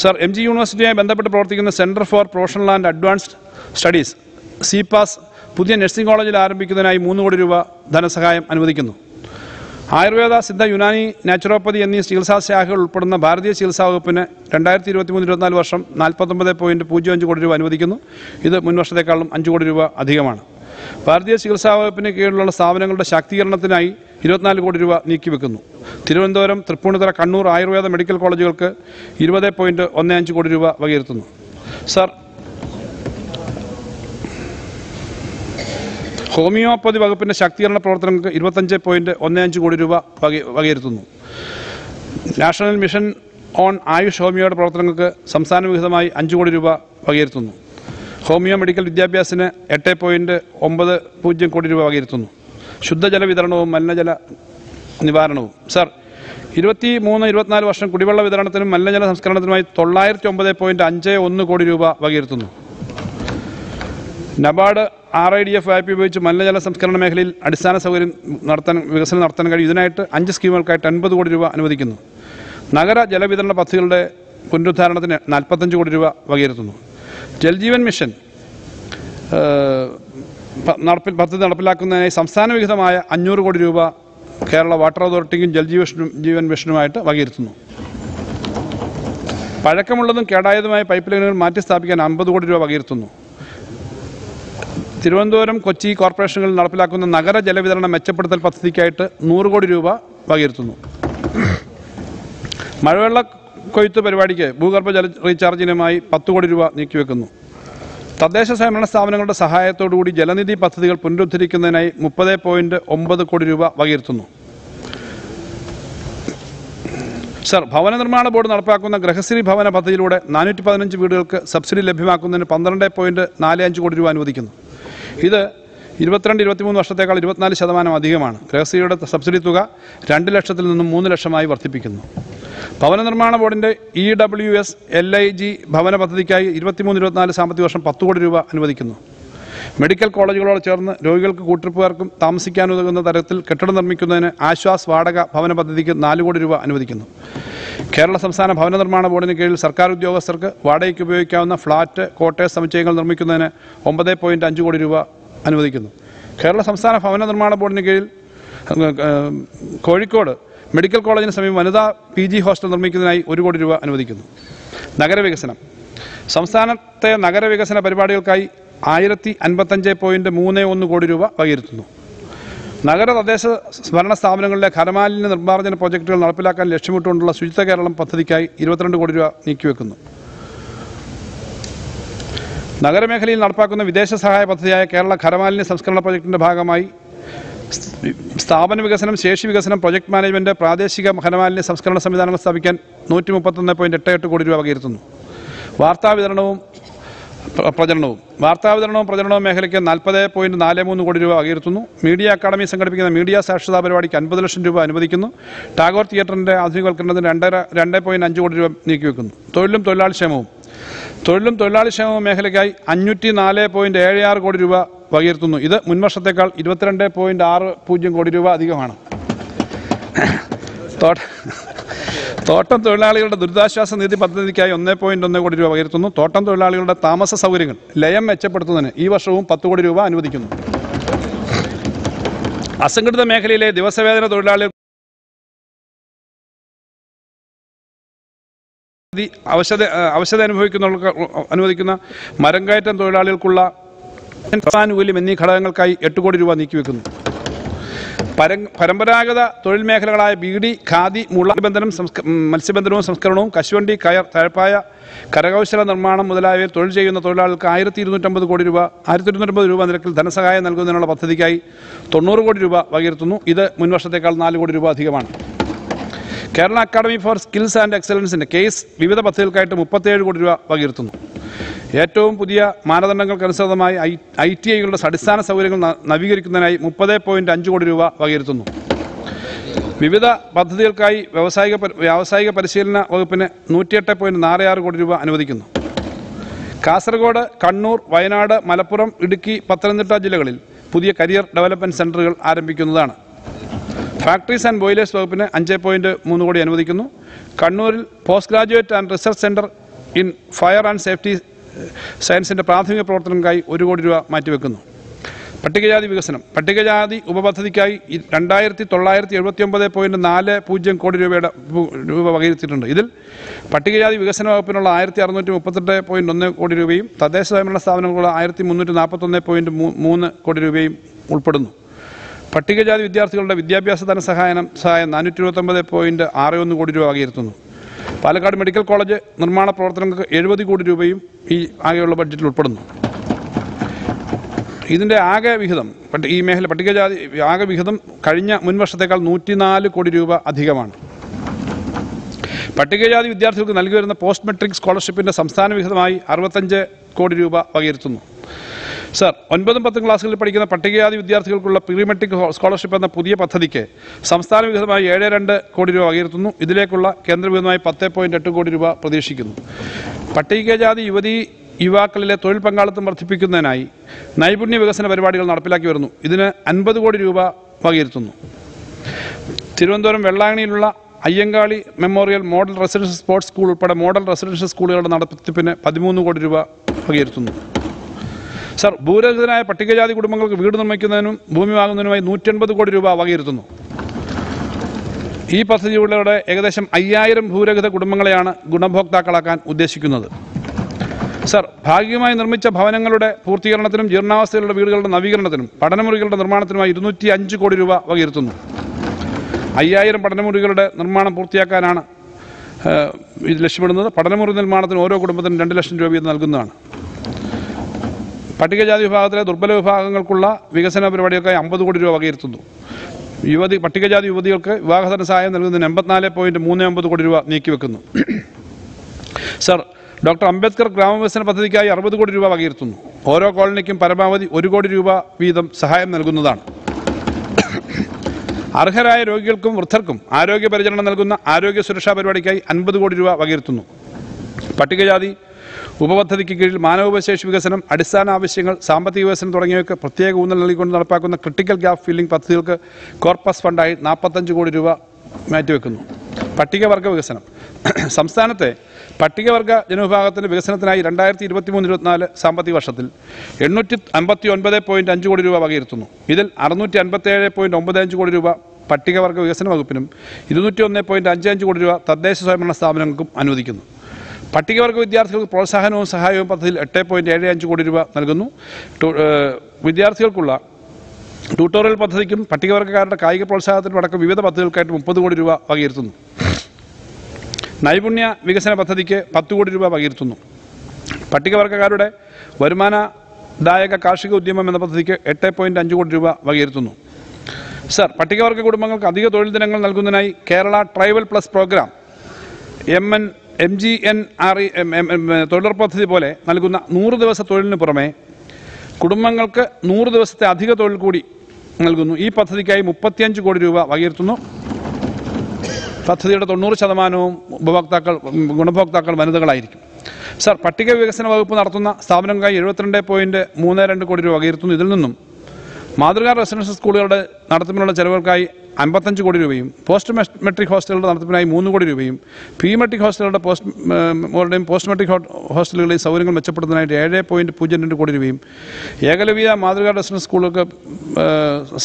സർ എം ജി യൂണിവേഴ്സിറ്റിയുമായി ബന്ധപ്പെട്ട് പ്രവർത്തിക്കുന്ന centre for professional and advanced studies C PAS പുതിയ നഴ്സിംഗ് കോളേജിൽ ആരംഭിക്കുന്നതിനായി മൂന്ന് കോടി രൂപ ധനസഹായം അനുവദിക്കുന്നു. ആയുർവേദ സിദ്ധ യുനാനി നാച്ചുറോപ്പതി എന്നീ ചികിത്സാ ശാഖകൾ ഉൾപ്പെടുന്ന ഭാരതീയ ചികിത്സാ വകുപ്പിന് രണ്ടായിരത്തി ഇരുപത്തി മൂന്ന് ഇരുപത്തിനാല് വർഷം നാൽപ്പത്തൊമ്പത് പോയിന്റ് പൂജ്യം അഞ്ച് കോടി രൂപ അനുവദിക്കുന്നു. ഇത് മുൻ വർഷത്തെക്കാളും അഞ്ച് കോടി രൂപ അധികമാണ്. ഭാരതീയ ചികിത്സാ വകുപ്പിന് കീഴിലുള്ള സ്ഥാപനങ്ങളുടെ ശാക്തീകരണത്തിനായി ഇരുപത്തിനാല് കോടി രൂപ നീക്കിവെക്കുന്നു. തിരുവനന്തപുരം തൃപ്പൂണിത്തുറ കണ്ണൂർ ആയുർവേദ മെഡിക്കൽ കോളേജുകൾക്ക് ഇരുപത് പോയിന്റ് ഒന്ന് അഞ്ച് കോടി രൂപ വകയിരുത്തുന്നു. സർ ഹോമിയോപ്പതി വകുപ്പിന്റെ ശാക്തീകരണ പ്രവർത്തനങ്ങൾക്ക് ഇരുപത്തഞ്ച് പോയിന്റ് ഒന്ന് അഞ്ച് കോടി രൂപ വക- വകയിരുത്തുന്നു. നാഷണൽ മിഷൻ ഓൺ ആയുഷ് ഹോമിയോയുടെ പ്രവർത്തനങ്ങൾക്ക് സംസ്ഥാന വിഹിതമായി അഞ്ച് കോടി രൂപ വകയിരുത്തുന്നു. ഹോമിയോ മെഡിക്കൽ വിദ്യാഭ്യാസത്തിന് എട്ട് പോയിന്റ് ഒമ്പത് പൂജ്യം കോടി രൂപ വകയിരുത്തുന്നു. ശുദ്ധജല വിതരണവും മലിനജല നിവാരണവും. സർ ഇരുപത്തി മൂന്ന് ഇരുപത്തിനാല് വർഷം കുടിവെള്ള വിതരണത്തിനും മലിനജല സംസ്കരണത്തിനുമായി തൊള്ളായിരത്തി ഒമ്പത് പോയിന്റ് അഞ്ച് ഒന്ന് കോടി രൂപ വകയിരുത്തുന്നു. NABARD R I D F വായ്പ ഉപയോഗിച്ച് മലിനജല സംസ്കരണ മേഖലയിൽ അടിസ്ഥാന സൗകര്യം നടത്താൻ വികസനം നടത്താൻ കഴിയും. ഇതിനായിട്ട് അഞ്ച് സ്കീമുകൾക്കായിട്ട് അൻപത് കോടി രൂപ അനുവദിക്കുന്നു. നഗര ജലവിതരണ പദ്ധതികളുടെ പുനരുദ്ധാരണത്തിന് നാൽപ്പത്തഞ്ച് കോടി രൂപ വകയിരുത്തുന്നു. ജൽജീവൻ മിഷൻ നടപ്പിൽ പദ്ധതി നടപ്പിലാക്കുന്നതിനായി സംസ്ഥാന വിഹിതമായ അഞ്ഞൂറ് കോടി രൂപ കേരള വാട്ടർ അതോറിറ്റിക്കും ജൽജീവൻ ജീവൻ മിഷനുമായിട്ട് വകയിരുത്തുന്നു. പഴക്കമുള്ളതും കേടായതുമായ പൈപ്പ് ലൈനുകൾ മാറ്റി സ്ഥാപിക്കാൻ അമ്പത് കോടി രൂപ വകയിരുത്തുന്നു. തിരുവനന്തപുരം കൊച്ചി കോർപ്പറേഷനുകളിൽ നടപ്പിലാക്കുന്ന നഗര ജലവിതരണ മെച്ചപ്പെടുത്തൽ പദ്ധതിക്കായിട്ട് നൂറ് കോടി രൂപ വകയിരുത്തുന്നു. മഴവെള്ള കൊയ്ത്ത് പരിപാടിക്ക് ഭൂഗർഭ ജല റീചാർജിനുമായി പത്ത് കോടി രൂപ നീക്കിവെക്കുന്നു. തദ്ദേശ സ്വയംഭരണ സ്ഥാപനങ്ങളുടെ സഹായത്തോടുകൂടി ജലനിധി പദ്ധതികൾ പുനരുദ്ധരിക്കുന്നതിനായി മുപ്പത് പോയിന്റ് ഒമ്പത് കോടി രൂപ വകയിരുത്തുന്നു. സർ ഭവന നിർമ്മാണ ബോർഡ് നടപ്പാക്കുന്ന ഗൃഹശ്രീ ഭവന പദ്ധതിയിലൂടെ നാനൂറ്റി പതിനഞ്ച് വീടുകൾക്ക് സബ്സിഡി ലഭ്യമാക്കുന്നതിന് പന്ത്രണ്ട് പോയിന്റ് നാല് അഞ്ച് കോടി രൂപ അനുവദിക്കുന്നു. ഇത് ഇരുപത്തിരണ്ട് ഇരുപത്തിമൂന്ന് വർഷത്തേക്കാൾ ഇരുപത്തിനാല് ശതമാനം അധികമാണ്. ഗൃഹസ്ഥിയുടെ സബ്സിഡി തുക രണ്ട് ലക്ഷത്തിൽ നിന്നും മൂന്ന് ലക്ഷമായി വർദ്ധിപ്പിക്കുന്നു. ഭവന നിർമ്മാണ ബോർഡിന്റെ E W S L I G ഭവന പദ്ധതിക്കായി ഇരുപത്തിമൂന്ന് ഇരുപത്തിനാല് സാമ്പത്തിക വർഷം പത്ത് കോടി രൂപ അനുവദിക്കുന്നു. മെഡിക്കൽ കോളേജുകളോട് ചേർന്ന് രോഗികൾക്ക് കൂട്ടിരിപ്പുകാർക്കും താമസിക്കാനുതകുന്ന തരത്തിൽ കെട്ടിടം നിർമ്മിക്കുന്നതിന് ആശ്വാസ് വാടക ഭവന പദ്ധതിക്ക് നാല് കോടി രൂപ അനുവദിക്കുന്നു. കേരള സംസ്ഥാന ഭവന നിർമ്മാണ ബോർഡിന് കീഴിൽ സർക്കാർ ഉദ്യോഗസ്ഥർക്ക് വാടകയ്ക്ക് ഉപയോഗിക്കാവുന്ന ഫ്ളാറ്റ് കോട്ടേഴ്സ് സമുച്ചയങ്ങൾ നിർമ്മിക്കുന്നതിന് ഒമ്പത് പോയിന്റ് അഞ്ച് കോടി രൂപ അനുവദിക്കുന്നു. കേരള സംസ്ഥാന ഭവന നിർമ്മാണ ബോർഡിന് കീഴിൽ കോഴിക്കോട് മെഡിക്കൽ കോളേജിന് സമീപം വനിതാ പി ജി ഹോസ്റ്റൽ നിർമ്മിക്കുന്നതിനായി ഒരു കോടി രൂപ അനുവദിക്കുന്നു. നഗരവികസനം. സംസ്ഥാനത്തെ നഗരവികസന പരിപാടികൾക്കായി ആയിരത്തി അൻപത്തഞ്ച് പോയിന്റ് മൂന്ന് ഒന്ന് കോടി രൂപ വകയിരുത്തുന്നു. നഗര തദ്ദേശ ഭരണ സ്ഥാപനങ്ങളിലെ ഖരമാലിന്യ നിർമ്മാർജന പ്രോജക്റ്റുകൾ നടപ്പിലാക്കാൻ ലക്ഷ്യമിട്ടുകൊണ്ടുള്ള ശുചിത്വ കേരളം പദ്ധതിക്കായി ഇരുപത്തിരണ്ട് കോടി രൂപ നീക്കിവെക്കുന്നു. നഗരമേഖലയിൽ നടപ്പാക്കുന്ന വിദേശ സഹായ പദ്ധതിയായ കേരള ഖരമാലിന്യ സംസ്കരണ പ്രോജക്ടിന്റെ ഭാഗമായി സ്ഥാപന വികസനം ശേഷി വികസനം പ്രൊജക്ട് മാനേജ്മെന്റ് പ്രാദേശിക ഖരമാലിന്യ സംസ്കരണ സംവിധാനങ്ങൾ സ്ഥാപിക്കാൻ നൂറ്റി മുപ്പത്തൊന്ന് പോയിന്റ് എട്ട് എട്ട് കോടി രൂപ വകയിരുത്തുന്നു. വാർത്താ വിതരണവും പ്ര- പ്രചരണവും. വാർത്താവിതരണവും പ്രചരണവും മേഖലയ്ക്ക് നാൽപ്പത് പോയിന്റ് നാല് മൂന്ന് കോടി രൂപ വകയിരുത്തുന്നു. മീഡിയ അക്കാദമി സംഘടിപ്പിക്കുന്ന മീഡിയ സാക്ഷരതാ പരിപാടിക്ക് അൻപത് ലക്ഷം രൂപ അനുവദിക്കുന്നു. ടാഗോർ തിയേറ്ററിന്റെ ആധുനികവൽക്കരണത്തിന് രണ്ടര രണ്ട് പോയിന്റ് അഞ്ച് കോടി രൂപ നീക്കിവെക്കുന്നു. തൊഴിലും തൊഴിലാളി ക്ഷേമവും തൊഴിലും തൊഴിലാളി ക്ഷേമവും മേഖലയ്ക്കായി അഞ്ഞൂറ്റി നാല് പോയിന്റ് ഏഴ് ആറ് കോടി രൂപ വകയിരുത്തുന്നു. ഇത് മുൻവർഷത്തേക്കാൾ ഇരുപത്തിരണ്ട് പോയിന്റ് ആറ് പൂജ്യം കോടി രൂപ അധികമാണ്. തോട്ട തോട്ടം തൊഴിലാളികളുടെ ദുരിതാശ്വാസ നിധി പദ്ധതിക്കായി ഒന്നേ പോയിന്റ് ഒന്ന് കോടി രൂപ ഉയർത്തുന്നു തോട്ടം തൊഴിലാളികളുടെ താമസ സൗകര്യങ്ങൾ ലയം മെച്ചപ്പെടുത്തുന്നതിന് ഈ വർഷവും പത്ത് കോടി രൂപ അനുവദിക്കുന്നു. അസംഘടിത മേഖലയിലെ ദിവസവേതന തൊഴിലാളികൾ അവശത അവശത അനുഭവിക്കുന്നവർക്ക് അനുവദിക്കുന്ന മരം കയറ്റം തൊഴിലാളികൾക്കുള്ള ആനുകൂല്യം എന്നീ ഘടകങ്ങൾക്കായി എട്ട് കോടി രൂപ നീക്കിവെക്കുന്നു. പരമ്പരാഗത തൊഴിൽ മേഖലകളായ ബീഡി ഖാദി മുളബന്ധനം സംസ്ക- ഉം, മത്സ്യബന്ധനവും സംസ്കരണവും കശുവണ്ടി കയർ തഴപ്പായ കരകൗശല നിർമ്മാണം മുതലായവയിൽ തൊഴിൽ ചെയ്യുന്ന തൊഴിലാളികൾക്ക് ആയിരത്തി ഇരുന്നൂറ്റമ്പത് കോടി രൂപ ആയിരത്തി ഇരുന്നൂറ്റമ്പത് രൂപ നിരക്കിൽ ധനസഹായം നൽകുന്നതിനുള്ള പദ്ധതിക്കായി തൊണ്ണൂറ് കോടി രൂപ വകയിരുത്തുന്നു. ഇത് മുൻവർഷത്തേക്കാൾ നാല് കോടി രൂപ അധികമാണ്. Kerala academy for skills and എക്സലൻസിന്റെ case വിവിധ പദ്ധതികൾക്കായിട്ട് മുപ്പത്തേഴ് കോടി രൂപ വകയിരുത്തുന്നു. ഏറ്റവും പുതിയ മാനദണ്ഡങ്ങൾക്കനുസൃതമായി ഐ ഐ ടി ഐകളുടെ അടിസ്ഥാന സൗകര്യങ്ങൾ നവീകരിക്കുന്നതിനായി മുപ്പത് പോയിന്റ് അഞ്ച് കോടി രൂപ വകയിരുത്തുന്നു. വിവിധ പദ്ധതികൾക്കായി വ്യാവസായിക വ്യാവസായിക പരിശീലന വകുപ്പിന് നൂറ്റിയെട്ട് പോയിന്റ് നാല് ആറ് കോടി രൂപ അനുവദിക്കുന്നു. കാസർഗോഡ് കണ്ണൂർ വയനാട് മലപ്പുറം ഇടുക്കി പത്തനംതിട്ട ജില്ലകളിൽ പുതിയ കരിയർ ഡെവലപ്മെന്റ് സെന്ററുകൾ ആരംഭിക്കുന്നതാണ്. ഫാക്ടറീസ് ആൻഡ് ബോയിലേഴ്സ് വകുപ്പിന് അഞ്ച് പോയിന്റ് മൂന്ന് കോടി അനുവദിക്കുന്നു. കണ്ണൂരിൽ post graduate and research centre in fire and safety സയൻസിന്റെ പ്രാഥമിക പ്രവർത്തനങ്ങൾക്കായി ഒരു കോടി രൂപ മാറ്റിവെക്കുന്നു. പട്ടികജാതി വികസനം. പട്ടികജാതി ഉപപദ്ധതിക്കായി രണ്ടായിരത്തി തൊള്ളായിരത്തി എഴുപത്തി ഒമ്പത് പോയിന്റ് നാല് പൂജ്യം കോടി രൂപയുടെ രൂപ വകയിരുത്തിയിട്ടുണ്ട്. ഇതിൽ പട്ടികജാതി വികസന വകുപ്പിനുള്ള ആയിരത്തി അറുന്നൂറ്റി മുപ്പത്തെട്ട് പോയിന്റ് ഒന്ന് കോടി രൂപയും തദ്ദേശ സ്വയംഭരണ സ്ഥാപനങ്ങളുള്ള ആയിരത്തി മുന്നൂറ്റി നാൽപ്പത്തൊന്ന് പോയിന്റ് മൂന്ന് കോടി രൂപയും ഉൾപ്പെടുന്നു. പട്ടികജാതി വിദ്യാർത്ഥികളുടെ വിദ്യാഭ്യാസ ധനസഹായം സഹായം നാനൂറ്റി ഇരുപത്തൊമ്പത് പോയിന്റ് ആറ് ഒന്ന് കോടി രൂപ വകയിരുത്തുന്നു. പാലക്കാട് മെഡിക്കൽ കോളേജ് നിർമ്മാണ പ്രവർത്തനങ്ങൾക്ക് എഴുപത് കോടി രൂപയും ഈ ആകെയുള്ള ബഡ്ജറ്റിൽ ഉൾപ്പെടുന്നു. ഇതിന്റെ ആകെ വിഹിതം ഈ മേഖല പട്ടികജാതി ആകെ വിഹിതം കഴിഞ്ഞ മുൻവർഷത്തേക്കാൾ നൂറ്റിനാല് കോടി രൂപ അധികമാണ്. പട്ടികജാതി വിദ്യാർത്ഥികൾക്ക് നൽകി വരുന്ന പോസ്റ്റ് മെട്രിക് സ്കോളർഷിപ്പിന്റെ സംസ്ഥാന വിഹിതമായി അറുപത്തഞ്ച് കോടി രൂപ വകയിരുത്തുന്നു. സർ ഒൻപതും പത്തും ക്ലാസ്സുകളിൽ പഠിക്കുന്ന പട്ടികജാതി വിദ്യാർത്ഥികൾക്കുള്ള പ്രീമെട്രിക് സ്കോളർഷിപ്പ് എന്ന പുതിയ പദ്ധതിക്ക് സംസ്ഥാന വിഹിതമായി ഏഴ് രണ്ട് കോടി രൂപ വകയിരുത്തുന്നു. ഇതിലേക്കുള്ള കേന്ദ്രവിഹിതമായി പത്ത് പോയിന്റ് എട്ട് കോടി രൂപ പ്രതീക്ഷിക്കുന്നു. പട്ടികജാതി യുവതി യുവാക്കളിലെ തൊഴിൽ പങ്കാളിത്തം വർദ്ധിപ്പിക്കുന്നതിനായി നൈപുണ്യ വികസന പരിപാടികൾ നടപ്പിലാക്കി വരുന്നു. ഇതിന് അൻപത് കോടി രൂപ വകയിരുത്തുന്നു. Thiruvananthapuram വെള്ളാങ്ങണിയിലുള്ള Ayyankali memorial model residential sports school ഉൾപ്പെടെ മോഡൽ റെസിഡൻഷ്യൽ സ്കൂളുകളുടെ നടത്തിപ്പിന് പതിമൂന്ന് കോടി രൂപ വകയിരുത്തുന്നു. സർ ഭൂരഹിതരായ പട്ടികജാതി കുടുംബങ്ങൾക്ക് വീട് നിർമ്മിക്കുന്നതിനും ഭൂമി വാങ്ങുന്നതിനുമായി നൂറ്റൻപത് കോടി രൂപ വകയിരുത്തുന്നു. ഈ പദ്ധതിയിലൂടെ ഏകദേശം അയ്യായിരം ഭൂരഹിത കുടുംബങ്ങളെയാണ് ഗുണഭോക്താക്കളാക്കാൻ ഉദ്ദേശിക്കുന്നത്. സർ ഭാഗികമായി നിർമ്മിച്ച ഭവനങ്ങളുടെ പൂർത്തീകരണത്തിനും ജീർണാവസ്ഥയിലുള്ള വീടുകളുടെ നവീകരണത്തിനും പഠനമുറികളുടെ നിർമ്മാണത്തിനുമായി ഇരുന്നൂറ്റി അഞ്ച് കോടി രൂപ വകയിരുത്തുന്നു. അയ്യായിരം പഠനമുറികളുടെ നിർമ്മാണം പൂർത്തിയാക്കാനാണ് ഇത് ലക്ഷ്യമിടുന്നത്. പഠനമുറി നിർമ്മാണത്തിന് ഓരോ കുടുംബത്തിനും രണ്ട് ലക്ഷം രൂപ നൽകുന്നതാണ്. പട്ടികജാതി വിഭാഗത്തിലെ ദുർബല വിഭാഗങ്ങൾക്കുള്ള വികസന പരിപാടിയൊക്കെ അമ്പത് കോടി രൂപ വകയിരുത്തുന്നു. യുവതി പട്ടികജാതി യുവതികൾക്ക് വിവാഹധന സഹായം നൽകുന്നതിന് എൺപത്തിനാല് പോയിന്റ് മൂന്ന് ഒമ്പത് കോടി രൂപ നീക്കിവെക്കുന്നു. സർ ഡോക്ടർ അംബേദ്കർ ഗ്രാമവികസന പദ്ധതിക്കായി അറുപത് കോടി രൂപ വകയിരുത്തുന്നു. ഓരോ കോളനിക്കും പരമാവധി ഒരു കോടി രൂപ വീതം സഹായം നൽകുന്നതാണ്. അർഹരായ രോഗികൾക്കും വൃദ്ധർക്കും ആരോഗ്യ പരിചരണം നൽകുന്ന ആരോഗ്യ സുരക്ഷാ പരിപാടിക്കായി അൻപത് കോടി രൂപ വകയിരുത്തുന്നു. പട്ടികജാതി ഉപപദ്ധതിക്ക് കീഴിൽ മാനവോപശേഷി വികസനം അടിസ്ഥാന ആവശ്യങ്ങൾ സാമ്പത്തിക വികസനം തുടങ്ങിയവയ്ക്ക് പ്രത്യേക ഊന്നൽ നൽകിക്കൊണ്ട് നടപ്പാക്കുന്ന ക്രിട്ടിക്കൽ ഗ്യാപ്പ് ഫില്ലിംഗ് പദ്ധതികൾക്ക് കോർപ്പസ് ഫണ്ടായി നാൽപ്പത്തഞ്ച് കോടി രൂപ മാറ്റിവെക്കുന്നു. പട്ടികവർഗ വികസനം. (clears throat) സംസ്ഥാനത്തെ പട്ടികവർഗ ജനവിഭാഗത്തിന്റെ വികസനത്തിനായി രണ്ടായിരത്തി ഇരുപത്തി മൂന്ന് ഇരുപത്തിനാല് സാമ്പത്തിക വർഷത്തിൽ എണ്ണൂറ്റി അമ്പത്തി ഒൻപത് പോയിന്റ് അഞ്ച് കോടി രൂപ വകയിരുത്തുന്നു. ഇതിൽ അറുന്നൂറ്റി അൻപത്തി ഏഴ് പോയിന്റ് ഒമ്പത് അഞ്ച് കോടി രൂപ പട്ടികവർഗ വികസന വകുപ്പിനും ഇരുന്നൂറ്റി ഒന്ന് പോയിന്റ് അഞ്ച് അഞ്ച് കോടി രൂപ തദ്ദേശ സ്വയംഭരണ സ്ഥാപനങ്ങൾക്കും അനുവദിക്കുന്നു. പട്ടികവർഗ വിദ്യാർത്ഥികൾക്ക് പ്രോത്സാഹനവും സഹായവും പദ്ധതിയിൽ എട്ട് പോയിന്റ് ഏഴ് അഞ്ച് കോടി രൂപ നൽകുന്നു. വിദ്യാർത്ഥികൾക്കുള്ള ട്യൂട്ടോറിയൽ പദ്ധതിക്കും പട്ടികവർഗക്കാരുടെ കായിക പ്രോത്സാഹനത്തിനും അടക്കം വിവിധ പദ്ധതികൾക്കായിട്ട് മുപ്പത് കോടി രൂപ വകയിരുത്തുന്നു. നൈപുണ്യ വികസന പദ്ധതിക്ക് പത്ത് കോടി രൂപ വകയിരുത്തുന്നു. പട്ടികവർഗക്കാരുടെ വരുമാനദായക കാർഷിക ഉദ്യമം എന്ന പദ്ധതിക്ക് എട്ട് പോയിന്റ് അഞ്ച് കോടി രൂപ വകയിരുത്തുന്നു. സർ പട്ടികവർഗ കുടുംബങ്ങൾക്ക് അധിക തൊഴിൽ ദിനങ്ങൾ നൽകുന്നതിനായി Kerala tribal plus program M N M G N R E തൊഴിലുറപ്പ് പദ്ധതി പോലെ നൽകുന്ന നൂറ് ദിവസ തൊഴിലിന് പുറമെ കുടുംബങ്ങൾക്ക് നൂറ് ദിവസത്തെ അധിക തൊഴിൽ കൂടി നൽകുന്നു. ഈ പദ്ധതിക്കായി മുപ്പത്തിയഞ്ച് കോടി രൂപ വകയിരുത്തുന്നു. പദ്ധതിയുടെ തൊണ്ണൂറ് ശതമാനവും ഉപഭോക്താക്കൾ ഗുണഭോക്താക്കൾ വനിതകളായിരിക്കും. സർ പട്ടിക വികസന വകുപ്പ് നടത്തുന്ന സ്ഥാപനങ്ങൾക്കായി എഴുപത്തിരണ്ട് പോയിന്റ് മൂന്ന് രണ്ട് കോടി രൂപ വകയിരുത്തുന്നു. ഇതിൽ നിന്നും മാതൃകാ റെസിഡൻഷ്യൽ സ്കൂളുകളുടെ നടത്തിപ്പിനുള്ള ചെലവുകൾക്കായി അമ്പത്തഞ്ച് കോടി രൂപയും പോസ്റ്റ് മെട്രിക് ഹോസ്റ്റലുകളുടെ നടത്തിപ്പിനായി മൂന്ന് കോടി രൂപയും പ്രീ മെട്രിക് ഹോസ്റ്റലുകളുടെ പോസ്റ്റ് പോസ്റ്റ് മെട്രിക് ഹോസ്റ്റലുകളിൽ സൗകര്യങ്ങൾ മെച്ചപ്പെടുത്തുന്നതിനായിട്ട് ഏഴ് പോയിന്റ് പൂജ്യം രണ്ട് കോടി രൂപയും ഏകലവ്യ മാതൃകാ റെസിഡൻസ് സ്കൂളുകൾക്ക്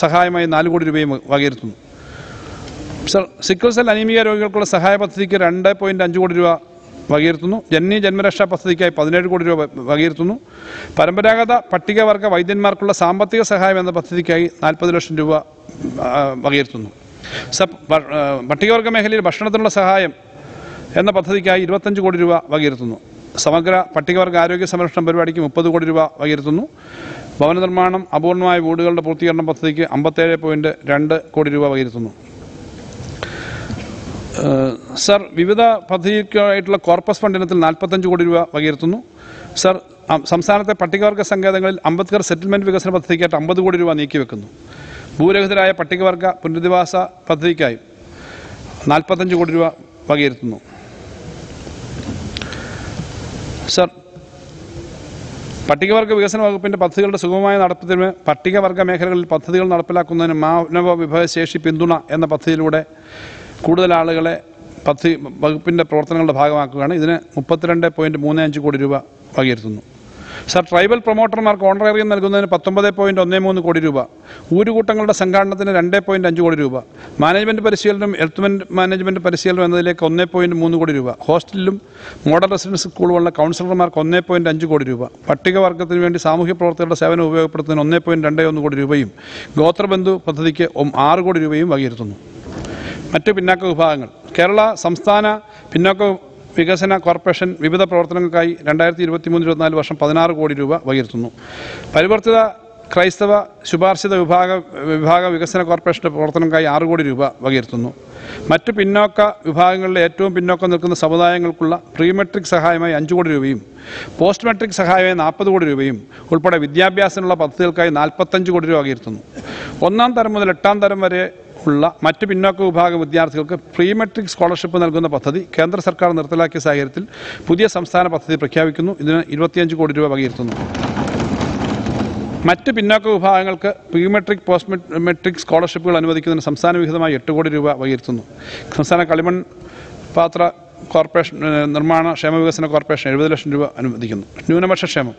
സഹായമായി നാല് കോടി രൂപയും വകയിരുത്തുന്നു. സർ സിക്കിൾ സെൽ അനീമിക രോഗികൾക്കുള്ള സഹായ പദ്ധതിക്ക് രണ്ട് പോയിന്റ് അഞ്ച് കോടി രൂപ വകയിരുത്തുന്നു. ജന്നി ജന്മരക്ഷാ പദ്ധതിക്കായി പതിനേഴ് കോടി രൂപ വകയിരുത്തുന്നു. പരമ്പരാഗത പട്ടികവർഗ വൈദ്യന്മാർക്കുള്ള സാമ്പത്തിക സഹായം എന്ന പദ്ധതിക്കായി നാൽപ്പത് ലക്ഷം രൂപ വകയിരുത്തുന്നു. പട്ടികവർഗ മേഖലയിൽ ഭക്ഷണത്തിനുള്ള സഹായം എന്ന പദ്ധതിക്കായി ഇരുപത്തഞ്ച് കോടി രൂപ വകയിരുത്തുന്നു. സമഗ്ര പട്ടികവർഗ ആരോഗ്യ സംരക്ഷണ പരിപാടിക്ക് മുപ്പത് കോടി രൂപ വകയിരുത്തുന്നു. ഭവന നിർമ്മാണം അപൂർണമായ വീടുകളുടെ പൂർത്തീകരണ പദ്ധതിക്ക് അമ്പത്തേഴ് പോയിന്റ് രണ്ട് കോടി രൂപ വകയിരുത്തുന്നു. സർ വിവിധ പദ്ധതിക്കായിട്ടുള്ള കോർപ്പസ് ഫണ്ട് ഇനത്തിൽ നാൽപ്പത്തഞ്ച് കോടി രൂപ വകയിരുത്തുന്നു. സർ സംസ്ഥാനത്തെ പട്ടികവർഗ സങ്കേതങ്ങളിൽ അംബേദ്കർ സെറ്റിൽമെന്റ് വികസന പദ്ധതിക്കായിട്ട് അമ്പത് കോടി രൂപ നീക്കിവെക്കുന്നു ഭൂരഹിതരായ പട്ടികവർഗ പുനരധിവാസ പദ്ധതിക്കായി നാൽപ്പത്തഞ്ച് കോടി രൂപ വകയിരുത്തുന്നു. സർ പട്ടികവർഗ വികസന വകുപ്പിന്റെ പദ്ധതികളുടെ സുഗമമായ നടത്തിപ്പിന് പട്ടികവർഗ മേഖലകളിൽ പദ്ധതികൾ നടപ്പിലാക്കുന്നതിന് മാനവ വിഭവശേഷി പിന്തുണ എന്ന പദ്ധതിയിലൂടെ കൂടുതൽ ആളുകളെ പദ്ധതി വകുപ്പിന്റെ പ്രവർത്തനങ്ങളുടെ ഭാഗമാക്കുകയാണ്. ഇതിന് മുപ്പത്തിരണ്ട് പോയിന്റ് മൂന്ന് അഞ്ച് കോടി രൂപ വകയിരുത്തുന്നു. സർ ട്രൈബൽ പ്രൊമോട്ടർമാർക്ക് ഓണറേറിയം നൽകുന്നതിന് പത്തൊമ്പത് പോയിന്റ് ഒന്ന് മൂന്ന് കോടി രൂപ ഊരുകൂട്ടങ്ങളുടെ സംഘാടനത്തിന് രണ്ട് പോയിന്റ് അഞ്ച് കോടി രൂപ മാനേജ്മെന്റ് പരിശീലനം ഹെൽത്ത് മാനേജ്മെന്റ് പരിശീലനം എന്നതിലേക്ക് ഒന്ന് പോയിന്റ് മൂന്ന് കോടി രൂപ ഹോസ്റ്റലിലും മോഡൽ റെസിഡൻസ് സ്കൂളുകളിലെ കൗൺസിലർമാർക്ക് ഒന്ന് പോയിന്റ് അഞ്ച് കോടി രൂപ പട്ടികവർഗത്തിന് വേണ്ടി സാമൂഹ്യ പ്രവർത്തകരുടെ സേവനം ഉപയോഗപ്പെടുത്തുന്നതിന് ഒന്ന് പോയിന്റ് രണ്ട് ഒന്ന് കോടി രൂപയും ഗോത്രബന്ധു പദ്ധതിക്ക് ആറ് കോടി രൂപയും വകയിരുത്തുന്നു. മറ്റ് പിന്നാക്ക വിഭാഗങ്ങൾ. കേരള സംസ്ഥാന പിന്നോക്ക വികസന കോർപ്പറേഷൻ വിവിധ പ്രവർത്തനങ്ങൾക്കായി രണ്ടായിരത്തി ഇരുപത്തി മൂന്ന് ഇരുപത്തിനാല് വർഷം പതിനാറ് കോടി രൂപ വകയിരുത്തുന്നു പരിവർത്തിത ക്രൈസ്തവ ശുപാർശിത വിഭാഗ വിഭാഗ വികസന കോർപ്പറേഷന്റെ പ്രവർത്തനങ്ങൾക്കായി ആറ് കോടി രൂപ വകയിരുത്തുന്നു മറ്റ് പിന്നോക്ക വിഭാഗങ്ങളിലെ ഏറ്റവും പിന്നോക്കം നിൽക്കുന്ന സമുദായങ്ങൾക്കുള്ള പ്രീ മെട്രിക് സഹായമായി അഞ്ച് കോടി രൂപയും പോസ്റ്റ് മെട്രിക് സഹായമായി നാൽപ്പത് കോടി രൂപയും ഉൾപ്പെടെ വിദ്യാഭ്യാസത്തിനുള്ള പദ്ധതികൾക്കായി നാൽപ്പത്തഞ്ച് കോടി രൂപ വകയിരുത്തുന്നു ഒന്നാം തരം മുതൽ എട്ടാം തരം വരെ ഉള്ള മറ്റ് പിന്നോക്ക വിഭാഗം വിദ്യാർത്ഥികൾക്ക് പ്രീ മെട്രിക് സ്കോളർഷിപ്പ് നൽകുന്ന പദ്ധതി കേന്ദ്ര സർക്കാർ നിർത്തലാക്കിയ സാഹചര്യത്തിൽ പുതിയ സംസ്ഥാന പദ്ധതി പ്രഖ്യാപിക്കുന്നു. ഇതിന് ഇരുപത്തിയഞ്ച് കോടി രൂപ വകയിരുത്തുന്നു. മറ്റ് പിന്നോക്ക വിഭാഗങ്ങൾക്ക് പ്രീ മെട്രിക് പോസ്റ്റ് മെട്- മെട്രിക് സ്കോളർഷിപ്പുകൾ അനുവദിക്കുന്നതിന് സംസ്ഥാന വിഹിതമായി എട്ട് കോടി രൂപ വകയിരുത്തുന്നു. സംസ്ഥാന കളിമൺ പാത്ര കോർപ്പറേഷൻ നിർമ്മാണ ക്ഷേമ വികസന കോർപ്പറേഷൻ എഴുപത് ലക്ഷം രൂപ അനുവദിക്കുന്നു. ന്യൂനപക്ഷ ക്ഷേമം.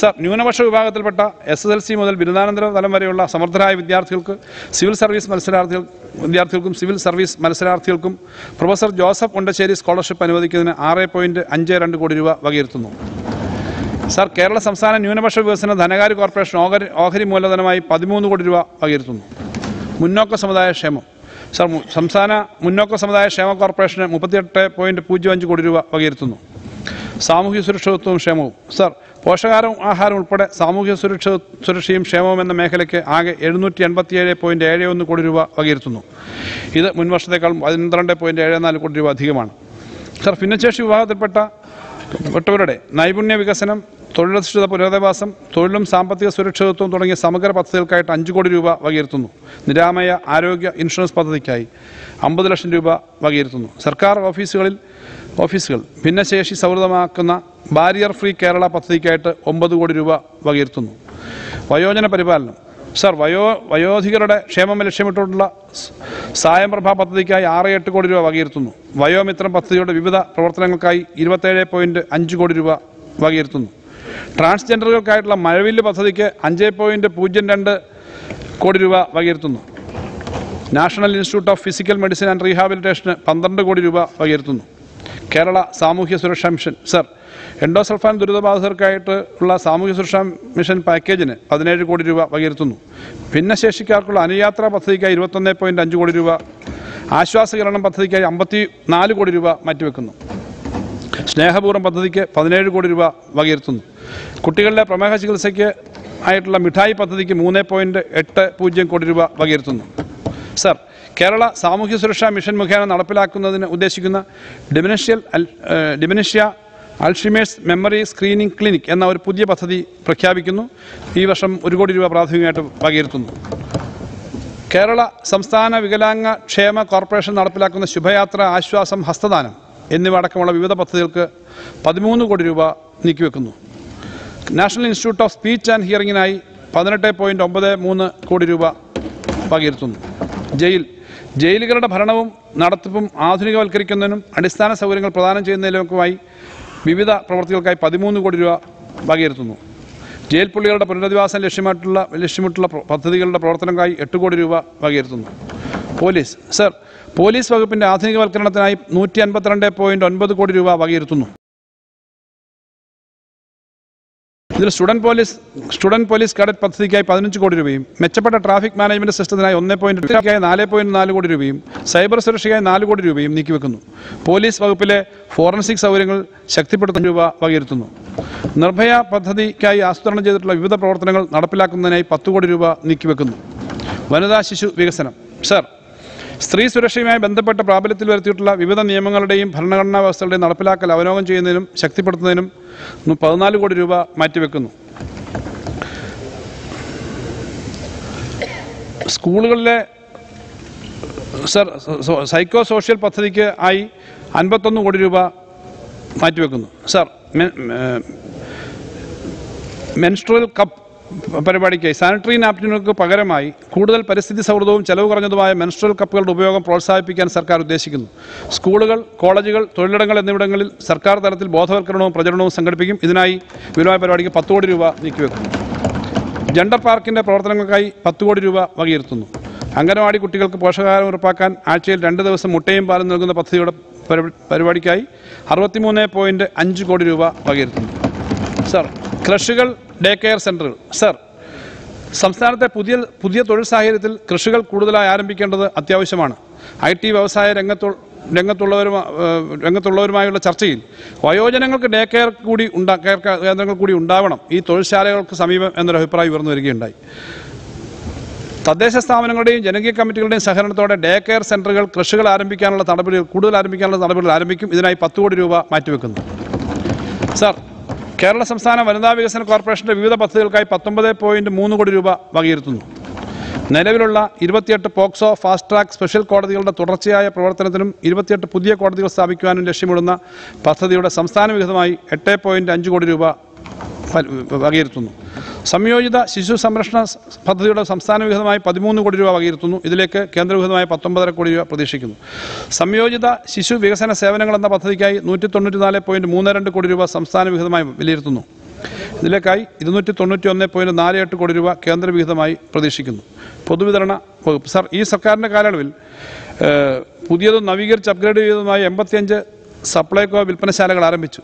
സാർ ന്യൂനപക്ഷ വിഭാഗത്തിൽപ്പെട്ട എസ് എസ് എൽ സി മുതൽ ബിരുദാനന്തര തലം വരെയുള്ള സമർത്ഥരായ വിദ്യാർത്ഥികൾക്ക് സിവിൽ സർവീസ് മത്സരാർത്ഥികൾ വിദ്യാർത്ഥികൾക്കും സിവിൽ സർവീസ് മത്സരാർത്ഥികൾക്കും പ്രൊഫസർ ജോസഫ് ഉണ്ടശ്ശേരി സ്കോളർഷിപ്പ് അനുവദിക്കുന്നതിന് ആറ് പോയിന്റ് അഞ്ച് രണ്ട് കോടി രൂപ വകയിരുത്തുന്നു. സാർ കേരള സംസ്ഥാന ന്യൂനപക്ഷ വികസന ധനകാര്യ കോർപ്പറേഷൻ ഓഹരി ഓഹരി മൂലധനമായി പതിമൂന്ന് കോടി രൂപ വകയിരുത്തുന്നു. മുന്നോക്ക സമുദായ ക്ഷേമം. സംസ്ഥാന മുന്നോക്ക സമുദായ ക്ഷേമ കോർപ്പറേഷന് മുപ്പത്തിയെട്ട് പോയിന്റ് പൂജ്യം അഞ്ച് കോടി രൂപ വകയിരുത്തുന്നു. സാമൂഹ്യ സുരക്ഷിതത്വവും ക്ഷേമവും. സർ പോഷകാരവും ആഹാരം ഉൾപ്പെടെ സാമൂഹ്യ സുരക്ഷ സുരക്ഷയും ക്ഷേമവും എന്ന മേഖലയ്ക്ക് ആകെ എഴുന്നൂറ്റി എൺപത്തിയേഴ് പോയിന്റ് ഏഴ് ഒന്ന് കോടി രൂപ വകയിരുത്തുന്നു. ഇത് മുൻവർഷത്തേക്കാൾ പന്ത്രണ്ട് പോയിന്റ് ഏഴ് നാല് കോടി രൂപ അധികമാണ്. സർ ഭിന്നശേഷി വിഭാഗത്തിൽപ്പെട്ട പെട്ടവരുടെ നൈപുണ്യ വികസനം തൊഴിലധിഷ്ഠിത പുനരധിവാസം തൊഴിലും സാമ്പത്തിക സുരക്ഷിതത്വം തുടങ്ങിയ സമഗ്ര പദ്ധതികൾക്കായിട്ട് അഞ്ച് കോടി രൂപ വകയിരുത്തുന്നു. നിരാമയ ആരോഗ്യ ഇൻഷുറൻസ് പദ്ധതിക്കായി അമ്പത് ലക്ഷം രൂപ വകയിരുത്തുന്നു. സർക്കാർ ഓഫീസുകളിൽ ഓഫീസുകൾ ഭിന്നശേഷി സൗഹൃദമാക്കുന്ന ബാരിയർ ഫ്രീ കേരള പദ്ധതിക്കായിട്ട് ഒമ്പത് കോടി രൂപ വകയിരുത്തുന്നു. വയോജന പരിപാലനം. സർ വയോ വയോധികരുടെ ക്ഷേമം ലക്ഷ്യമിട്ടുള്ള സായംപ്രഭ പദ്ധതിക്കായി ആറ് എട്ട് കോടി രൂപ വകയിരുത്തുന്നു. വയോമിത്രം പദ്ധതിയുടെ വിവിധ പ്രവർത്തനങ്ങൾക്കായി ഇരുപത്തേഴ് പോയിന്റ് അഞ്ച് കോടി രൂപ വകയിരുത്തുന്നു. ട്രാൻസ്ജെൻഡറുകൾക്കായിട്ടുള്ള മഴവില്ല് പദ്ധതിക്ക് അഞ്ച് പോയിന്റ് പൂജ്യം രണ്ട് കോടി രൂപ വകയിരുത്തുന്നു. National institute of physical medicine and റീഹാബിലിറ്റേഷന് പന്ത്രണ്ട് കോടി രൂപ വകയിരുത്തുന്നു. കേരള സാമൂഹ്യ സുരക്ഷാ മിഷൻ. സർ എൻഡോസൾഫാൻ ദുരിതബാധിതർക്കായിട്ട് ഉള്ള സാമൂഹ്യ സുരക്ഷാ മിഷൻ പാക്കേജിന് പതിനേഴ് കോടി രൂപ വകയിരുത്തുന്നു. ഭിന്നശേഷിക്കാർക്കുള്ള അനുയാത്രാ പദ്ധതിക്കായി ഇരുപത്തൊന്ന് പോയിന്റ് അഞ്ച് കോടി രൂപ. ആശ്വാസകരണം പദ്ധതിക്കായി അമ്പത്തി നാല് കോടി രൂപ മാറ്റിവെക്കുന്നു. സ്നേഹപൂർവം പദ്ധതിക്ക് പതിനേഴ് കോടി രൂപ വകയിരുത്തുന്നു. കുട്ടികളുടെ പ്രമേഹ ചികിത്സയ്ക്ക് ആയിട്ടുള്ള മിഠായി പദ്ധതിക്ക് മൂന്ന് പോയിന്റ് എട്ട് പൂജ്യം കോടി രൂപ വകയിരുത്തുന്നു. സർ കേരള സാമൂഹ്യ സുരക്ഷാ മിഷൻ മുഖേന നടപ്പിലാക്കുന്നതിന് ഉദ്ദേശിക്കുന്ന dementia dementia Alzheimer's memory screening clinic എന്ന ഒരു പുതിയ പദ്ധതി പ്രഖ്യാപിക്കുന്നു. ഈ വർഷം ഒരു കോടി രൂപ പ്രാഥമികമായിട്ട് വകയിരുത്തുന്നു. കേരള സംസ്ഥാന വികലാംഗ ക്ഷേമ കോർപ്പറേഷൻ നടപ്പിലാക്കുന്ന ശുഭയാത്ര ആശ്വാസം ഹസ്തദാനം. എന്നിവ അടക്കമുള്ള വിവിധ പദ്ധതികൾക്ക് പതിമൂന്ന് കോടി രൂപ നീക്കിവെക്കുന്നു. National institute of speech and ഹിയറിംഗിനായി പതിനെട്ട് പോയിന്റ് ഒമ്പത് മൂന്ന് കോടി രൂപ വകയിരുത്തുന്നു. ജയിൽ ജയിലുകളുടെ ഭരണവും നടത്തിപ്പും ആധുനികവൽക്കരിക്കുന്നതിനും അടിസ്ഥാന സൗകര്യങ്ങൾ പ്രദാനം ചെയ്യുന്നതിനുമൊക്കെയായി വിവിധ പ്രവർത്തികൾക്കായി പതിമൂന്ന് കോടി രൂപ വകയിരുത്തുന്നു. ജയിൽ പുള്ളികളുടെ പുനരധിവാസം ലക്ഷ്യമായിട്ടുള്ള ലക്ഷ്യമിട്ടുള്ള പദ്ധതികളുടെ പ്രവർത്തനങ്ങൾക്കായി എട്ട് കോടി രൂപ വകയിരുത്തുന്നു. പോലീസ് സർ പോലീസ് വകുപ്പിന്റെ ആധുനികവൽക്കരണത്തിനായി നൂറ്റി അൻപത്തിരണ്ട് പോയിന്റ് ഒൻപത് കോടി രൂപ വകയിരുത്തുന്നു. ഇതിൽ student police student police cadet പദ്ധതിക്കായി പതിനഞ്ച് കോടി രൂപയും മെച്ചപ്പെട്ട ട്രാഫിക് മാനേജ്മെന്റ് സിസ്റ്റത്തിനായി ഒന്ന് പോയിന്റ് എട്ടിനായി നാല് പോയിന്റ് നാല് കോടി രൂപയും സൈബർ സുരക്ഷയ്ക്കായി നാല് കോടി രൂപയും നീക്കിവെക്കുന്നു. പോലീസ് വകുപ്പിലെ ഫോറൻസിക് സൗകര്യങ്ങൾ ശക്തിപ്പെടുത്തുന്ന രൂപ വകയിരുത്തുന്നു. നിർഭയ പദ്ധതിക്കായി ആസൂത്രണം ചെയ്തിട്ടുള്ള വിവിധ പ്രവർത്തനങ്ങൾ നടപ്പിലാക്കുന്നതിനായി പത്ത് കോടി രൂപ നീക്കിവെക്കുന്നു. വനിതാ ശിശു വികസനം. സർ സ്ത്രീ സുരക്ഷയുമായി ബന്ധപ്പെട്ട പ്രാബല്യത്തിൽ വരുത്തിയിട്ടുള്ള വിവിധ നിയമങ്ങളുടെയും ഭരണഘടനാ വ്യവസ്ഥകളുടെയും നടപ്പിലാക്കൽ അവലോകനം ചെയ്യുന്നതിനും ശക്തിപ്പെടുത്തുന്നതിനും പതിനാല് കോടി രൂപ മാറ്റിവെക്കുന്നു. സ്കൂളുകളിലെ സർ സൈക്കോ സോഷ്യൽ പദ്ധതിക്ക് ആയി അൻപത്തൊന്ന് കോടി രൂപ മാറ്റിവെക്കുന്നു. സർ മെൻസ്ട്രൽ കപ്പ് പരിപാടിക്കായി. സാനിറ്ററി നാപ്കിനുകൾക്ക് പകരമായി കൂടുതൽ പരിസ്ഥിതി സൗഹൃദവും ചെലവ് കുറഞ്ഞതുമായ മെൻസ്ട്രൽ കപ്പുകളുടെ ഉപയോഗം പ്രോത്സാഹിപ്പിക്കാൻ സർക്കാർ ഉദ്ദേശിക്കുന്നു. സ്കൂളുകൾ കോളേജുകൾ തൊഴിലിടങ്ങൾ എന്നിവിടങ്ങളിൽ സർക്കാർ തലത്തിൽ ബോധവൽക്കരണവും പ്രചരണവും സംഘടിപ്പിക്കും. ഇതിനായി വിപുലമായ പരിപാടിക്ക് പത്ത് കോടി രൂപ നീക്കിവെക്കുന്നു. ജെൻഡർ പാർക്കിന്റെ പ്രവർത്തനങ്ങൾക്കായി പത്ത് കോടി രൂപ വകയിരുത്തുന്നു. അംഗനവാടി കുട്ടികൾക്ക് പോഷകാഹാരം ഉറപ്പാക്കാൻ ആഴ്ചയിൽ രണ്ട് ദിവസം മുട്ടയും പാലും നൽകുന്ന പദ്ധതിയുടെ പരി- പരിപാടിക്കായി അറുപത്തിമൂന്ന് പോയിന്റ് അഞ്ച് കോടി രൂപ വകയിരുത്തുന്നു. സർ കൃഷികൾ ഡേ കെയർ സെന്ററുകൾ സർ സംസ്ഥാനത്തെ പുതിയ പുതിയ തൊഴിൽ സാഹചര്യത്തിൽ കൃഷികൾ കൂടുതലായി ആരംഭിക്കേണ്ടത് അത്യാവശ്യമാണ്. ഐ ടി വ്യവസായ രംഗത്തു രംഗത്തുള്ളവരുമാ രംഗത്തുള്ളവരുമായുള്ള ചർച്ചയിൽ വയോജനങ്ങൾക്ക് ഡേ കെയർ കൂടി ഉണ്ടാ കെയർ കേന്ദ്രങ്ങൾ കൂടി ഉണ്ടാവണം. ഈ തൊഴിൽശാലകൾക്ക് സമീപം എന്നൊരു അഭിപ്രായം ഉയർന്നു വരികയുണ്ടായി. തദ്ദേശ സ്ഥാപനങ്ങളുടെയും ജനകീയ കമ്മിറ്റികളുടെയും സഹകരണത്തോടെ ഡേ കെയർ സെന്ററുകൾ കൃഷികൾ ആരംഭിക്കാനുള്ള നടപടികൾ കൂടുതൽ ആരംഭിക്കാനുള്ള നടപടികൾ ആരംഭിക്കും. ഇതിനായി പത്ത് കോടി രൂപ മാറ്റിവെക്കുന്നു. സാർ കേരള സംസ്ഥാന വനിതാ വികസന കോർപ്പറേഷന്റെ വിവിധ പദ്ധതികൾക്കായി പത്തൊമ്പത് പോയിന്റ് മൂന്ന് കോടി രൂപ വകയിരുത്തുന്നു. നിലവിലുള്ള ഇരുപത്തിയെട്ട് പോക്സോ ഫാസ്റ്റ് ട്രാക്ക് സ്പെഷ്യൽ കോടതികളുടെ തുടർച്ചയായ പ്രവർത്തനത്തിനും ഇരുപത്തിയെട്ട് പുതിയ കോടതികൾ സ്ഥാപിക്കുവാനും ലക്ഷ്യമിടുന്ന പദ്ധതിയുടെ സംസ്ഥാന വിഹിതമായി എട്ട് പോയിന്റ് അഞ്ച് കോടി രൂപ വകയിരുത്തുന്നു. സംയോജിത ശിശു സംരക്ഷണ പദ്ധതിയുടെ സംസ്ഥാന വിഹിതമായി പതിമൂന്ന് കോടി രൂപ വകയിരുത്തുന്നു. ഇതിലേക്ക് കേന്ദ്രവിഹിതമായി പത്തൊമ്പതര കോടി രൂപ പ്രതീക്ഷിക്കുന്നു. സംയോജിത ശിശു വികസന സേവനങ്ങൾ എന്ന പദ്ധതിക്കായി നൂറ്റി തൊണ്ണൂറ്റിനാല് പോയിന്റ് മൂന്ന് രണ്ട് കോടി രൂപ സംസ്ഥാന വിഹിതമായി വിലയിരുത്തുന്നു. ഇതിലേക്കായി ഇരുന്നൂറ്റി തൊണ്ണൂറ്റി ഒന്ന് പോയിന്റ് നാല് എട്ട് കോടി രൂപ കേന്ദ്ര വിഹിതമായി പ്രതീക്ഷിക്കുന്നു. പൊതുവിതരണ വകുപ്പ് സർ ഈ സർക്കാരിന്റെ കാലയളവിൽ പുതിയതും നവീകരിച്ച് അപ്ഗ്രേഡ് ചെയ്തതുമായ എൺപത്തിയഞ്ച് സപ്ലൈകോ വിൽപ്പനശാലകൾ ആരംഭിച്ചു.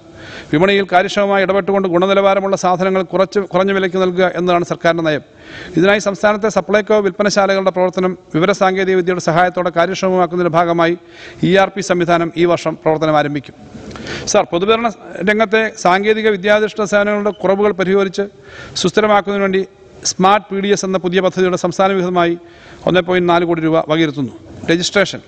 വിപണിയിൽ കാര്യക്ഷമമായി ഇടപെട്ടുകൊണ്ട് ഗുണനിലവാരമുള്ള സാധനങ്ങൾ കുറച്ച് കുറഞ്ഞ വിലയ്ക്ക് നൽകുക എന്നതാണ് സർക്കാരിന്റെ നയം. ഇതിനായി സംസ്ഥാനത്തെ സപ്ലൈകോ വിൽപ്പനശാലകളുടെ പ്രവർത്തനം വിവരസാങ്കേതിക വിദ്യയുടെ സഹായത്തോടെ കാര്യക്ഷമമാക്കുന്നതിന്റെ ഭാഗമായി ഇ ആർ പി സംവിധാനം ഈ വർഷം പ്രവർത്തനം ആരംഭിക്കും. സാർ പൊതുവിതരണ രംഗത്തെ സാങ്കേതിക വിദ്യാധിഷ്ഠിത സേവനങ്ങളുടെ കുറവുകൾ പരിഹരിച്ച് സുസ്ഥിരമാക്കുന്നതിന് വേണ്ടി സ്മാർട്ട് പി ഡി എസ് എന്ന പുതിയ പദ്ധതിയുടെ സംസ്ഥാന വിഹിതമായി ഒന്ന് പോയിന്റ് നാല് കോടി രൂപ വകയിരുത്തുന്നു. രജിസ്ട്രേഷൻ.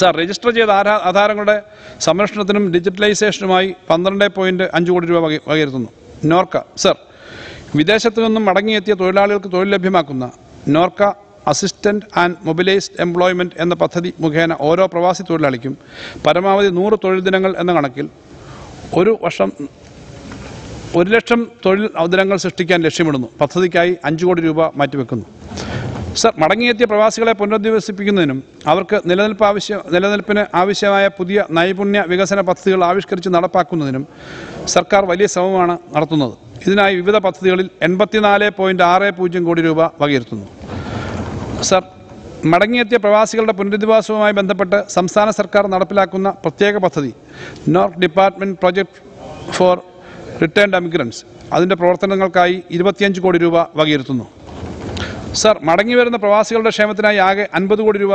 സാർ രജിസ്റ്റർ ചെയ്ത ആധാ ആധാരങ്ങളുടെ സംരക്ഷണത്തിനും ഡിജിറ്റലൈസേഷനുമായി പന്ത്രണ്ട് പോയിന്റ് അഞ്ച് കോടി രൂപ വക- വകയിരുത്തുന്നു. നോർക്ക സർ വിദേശത്തു നിന്നും മടങ്ങിയെത്തിയ തൊഴിലാളികൾക്ക് തൊഴിൽ ലഭ്യമാക്കുന്ന NORKA assistant and mobilised employment എന്ന പദ്ധതി മുഖേന ഓരോ പ്രവാസി തൊഴിലാളിക്കും പരമാവധി നൂറ് തൊഴിൽ ദിനങ്ങൾ എന്ന കണക്കിൽ ഒരു വർഷം ഒരു ലക്ഷം തൊഴിൽ അവസരങ്ങൾ സൃഷ്ടിക്കാൻ ലക്ഷ്യമിടുന്നു. പദ്ധതിക്കായി അഞ്ച് കോടി രൂപ മാറ്റിവെക്കുന്നു. സർ മടങ്ങിയെത്തിയ പ്രവാസികളെ പുനരധിവസിപ്പിക്കുന്നതിനും അവർക്ക് നിലനിൽപ്പ് ആവശ്യ നിലനിൽപ്പിന് ആവശ്യമായ പുതിയ നൈപുണ്യ വികസന പദ്ധതികൾ ആവിഷ്കരിച്ച് നടപ്പാക്കുന്നതിനും സർക്കാർ വലിയ ശ്രമമാണ് നടത്തുന്നത്. ഇതിനായി വിവിധ പദ്ധതികളിൽ എൺപത്തിനാല് പോയിന്റ് ആറ് പൂജ്യം കോടി രൂപ വകയിരുത്തുന്നു. സർ മടങ്ങിയെത്തിയ പ്രവാസികളുടെ പുനരധിവാസവുമായി ബന്ധപ്പെട്ട് സംസ്ഥാന സർക്കാർ നടപ്പിലാക്കുന്ന പ്രത്യേക പദ്ധതി north department project for returned emigrants അതിന്റെ പ്രവർത്തനങ്ങൾക്കായി ഇരുപത്തിയഞ്ച് കോടി രൂപ വകയിരുത്തുന്നു. സർ മടങ്ങി വരുന്ന പ്രവാസികളുടെ ക്ഷേമത്തിനായി ആകെ അൻപത് കോടി രൂപ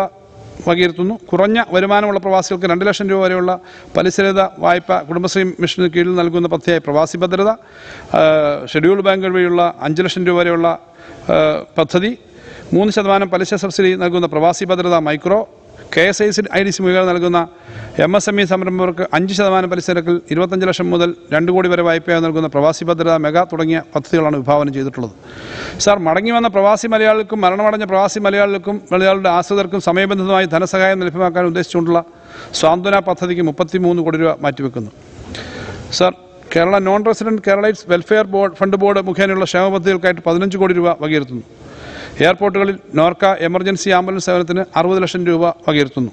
വകയിരുത്തുന്നു. കുറഞ്ഞ വരുമാനമുള്ള പ്രവാസികൾക്ക് രണ്ട് ലക്ഷം രൂപ വരെയുള്ള പലിശരഹിത വായ്പ കുടുംബശ്രീ മിഷന് കീഴിൽ നൽകുന്ന പദ്ധതിയായി പ്രവാസി ഭദ്രത ഷെഡ്യൂൾഡ് ഷെഡ്യൂൾ ബാങ്കുകൾ വഴിയുള്ള അഞ്ച് ലക്ഷം രൂപ വരെയുള്ള പദ്ധതി മൂന്ന് ശതമാനം പലിശ സബ്സിഡി നൽകുന്ന പ്രവാസി ഭദ്രത micro K S I D C D C മുഖേന നൽകുന്ന എം എസ് എം ഇ സംരംഭകർക്ക് അഞ്ച് ശതമാനം പലിശ നിരക്കിൽ ഇരുപത്തഞ്ച് ലക്ഷം മുതൽ രണ്ട് കോടി വരെ വായ്പയായി നൽകുന്ന പ്രവാസി ഭദ്രത മെഗാ തുടങ്ങിയ പദ്ധതികളാണ് വിഭാവനം ചെയ്തിട്ടുള്ളത്. സാർ മടങ്ങി വന്ന പ്രവാസി മലയാളികൾക്കും മരണമടഞ്ഞ പ്രവാസി മലയാളികൾക്കും മലയാളികളുടെ ആശ്രിതർക്കും സമയബന്ധിതമായി ധനസഹായം ലഭ്യമാക്കാൻ ഉദ്ദേശിച്ചുകൊണ്ടുള്ള സ്വാന്തന പദ്ധതിക്ക് മുപ്പത്തിമൂന്ന് കോടി രൂപ മാറ്റിവെക്കുന്നു. Sir Kerala non resident Keralites welfare board fund board മുഖേനയുള്ള ക്ഷേമ പദ്ധതികൾക്കായിട്ട് പതിനഞ്ച് കോടി രൂപ വകയിരുത്തുന്നു. എയർപോർട്ടുകളിൽ നോർക്ക എമർജൻസി ആംബുലൻസ് സേവനത്തിന് അറുപത് ലക്ഷം രൂപ വകയിരുത്തുന്നു.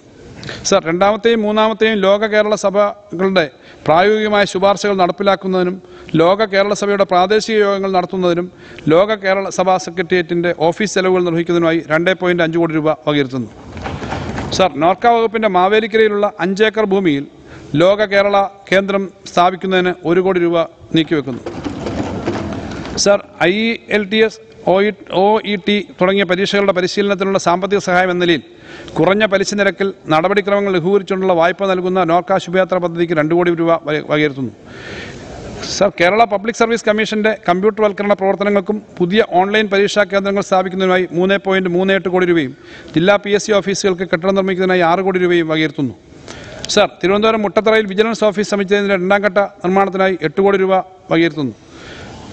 സർ രണ്ടാമത്തെയും മൂന്നാമത്തെയും ലോക കേരള സഭകളുടെ പ്രായോഗികമായ ശുപാർശകൾ നടപ്പിലാക്കുന്നതിനും ലോക കേരള സഭയുടെ പ്രാദേശിക യോഗങ്ങൾ നടത്തുന്നതിനും ലോക കേരള സഭാ സെക്രട്ടേറിയറ്റിന്റെ ഓഫീസ് ചെലവുകൾ നിർവഹിക്കുന്നതിനുമായി രണ്ട് പോയിന്റ് അഞ്ച് കോടി രൂപ വകയിരുത്തുന്നു. സർ നോർക്ക വകുപ്പിന്റെ മാവേലിക്കരയിലുള്ള അഞ്ചേക്കർ ഭൂമിയിൽ ലോക കേരള കേന്ദ്രം സ്ഥാപിക്കുന്നതിന് ഒരു കോടി രൂപ നീക്കിവെക്കുന്നു. Sir I L T S O E O E T തുടങ്ങിയ പരീക്ഷകളുടെ പരിശീലനത്തിനുള്ള സാമ്പത്തിക സഹായം എന്ന നിലയിൽ കുറഞ്ഞ പലിശ നിരക്കിൽ നടപടിക്രമങ്ങൾ ലഘൂകരിച്ചുകൊണ്ടുള്ള വായ്പ നൽകുന്ന നോർക്ക ശുഭയാത്ര പദ്ധതിക്ക് രണ്ട് കോടി രൂപ വകയിരുത്തുന്നു. സർ കേരള പബ്ലിക് സർവീസ് കമ്മീഷന്റെ കമ്പ്യൂട്ടർവൽക്കരണ പ്രവർത്തനങ്ങൾക്കും പുതിയ ഓൺലൈൻ പരീക്ഷാ കേന്ദ്രങ്ങൾ സ്ഥാപിക്കുന്നതിനായി മൂന്ന് പോയിന്റ് മൂന്ന് എട്ട് കോടി രൂപയും ജില്ലാ പി എസ് സി ഓഫീസുകൾക്ക് കെട്ടിടം നിർമ്മിക്കുന്നതിനായി ആറ് കോടി രൂപയും വകയിരുത്തുന്നു. സർ തിരുവനന്തപുരം മുട്ടത്തറയിൽ വിജിലൻസ് ഓഫീസ് സമുച്ചയത്തിന്റെ രണ്ടാം ഘട്ട നിർമ്മാണത്തിനായി എട്ട് കോടി രൂപ വകയിരുത്തുന്നു.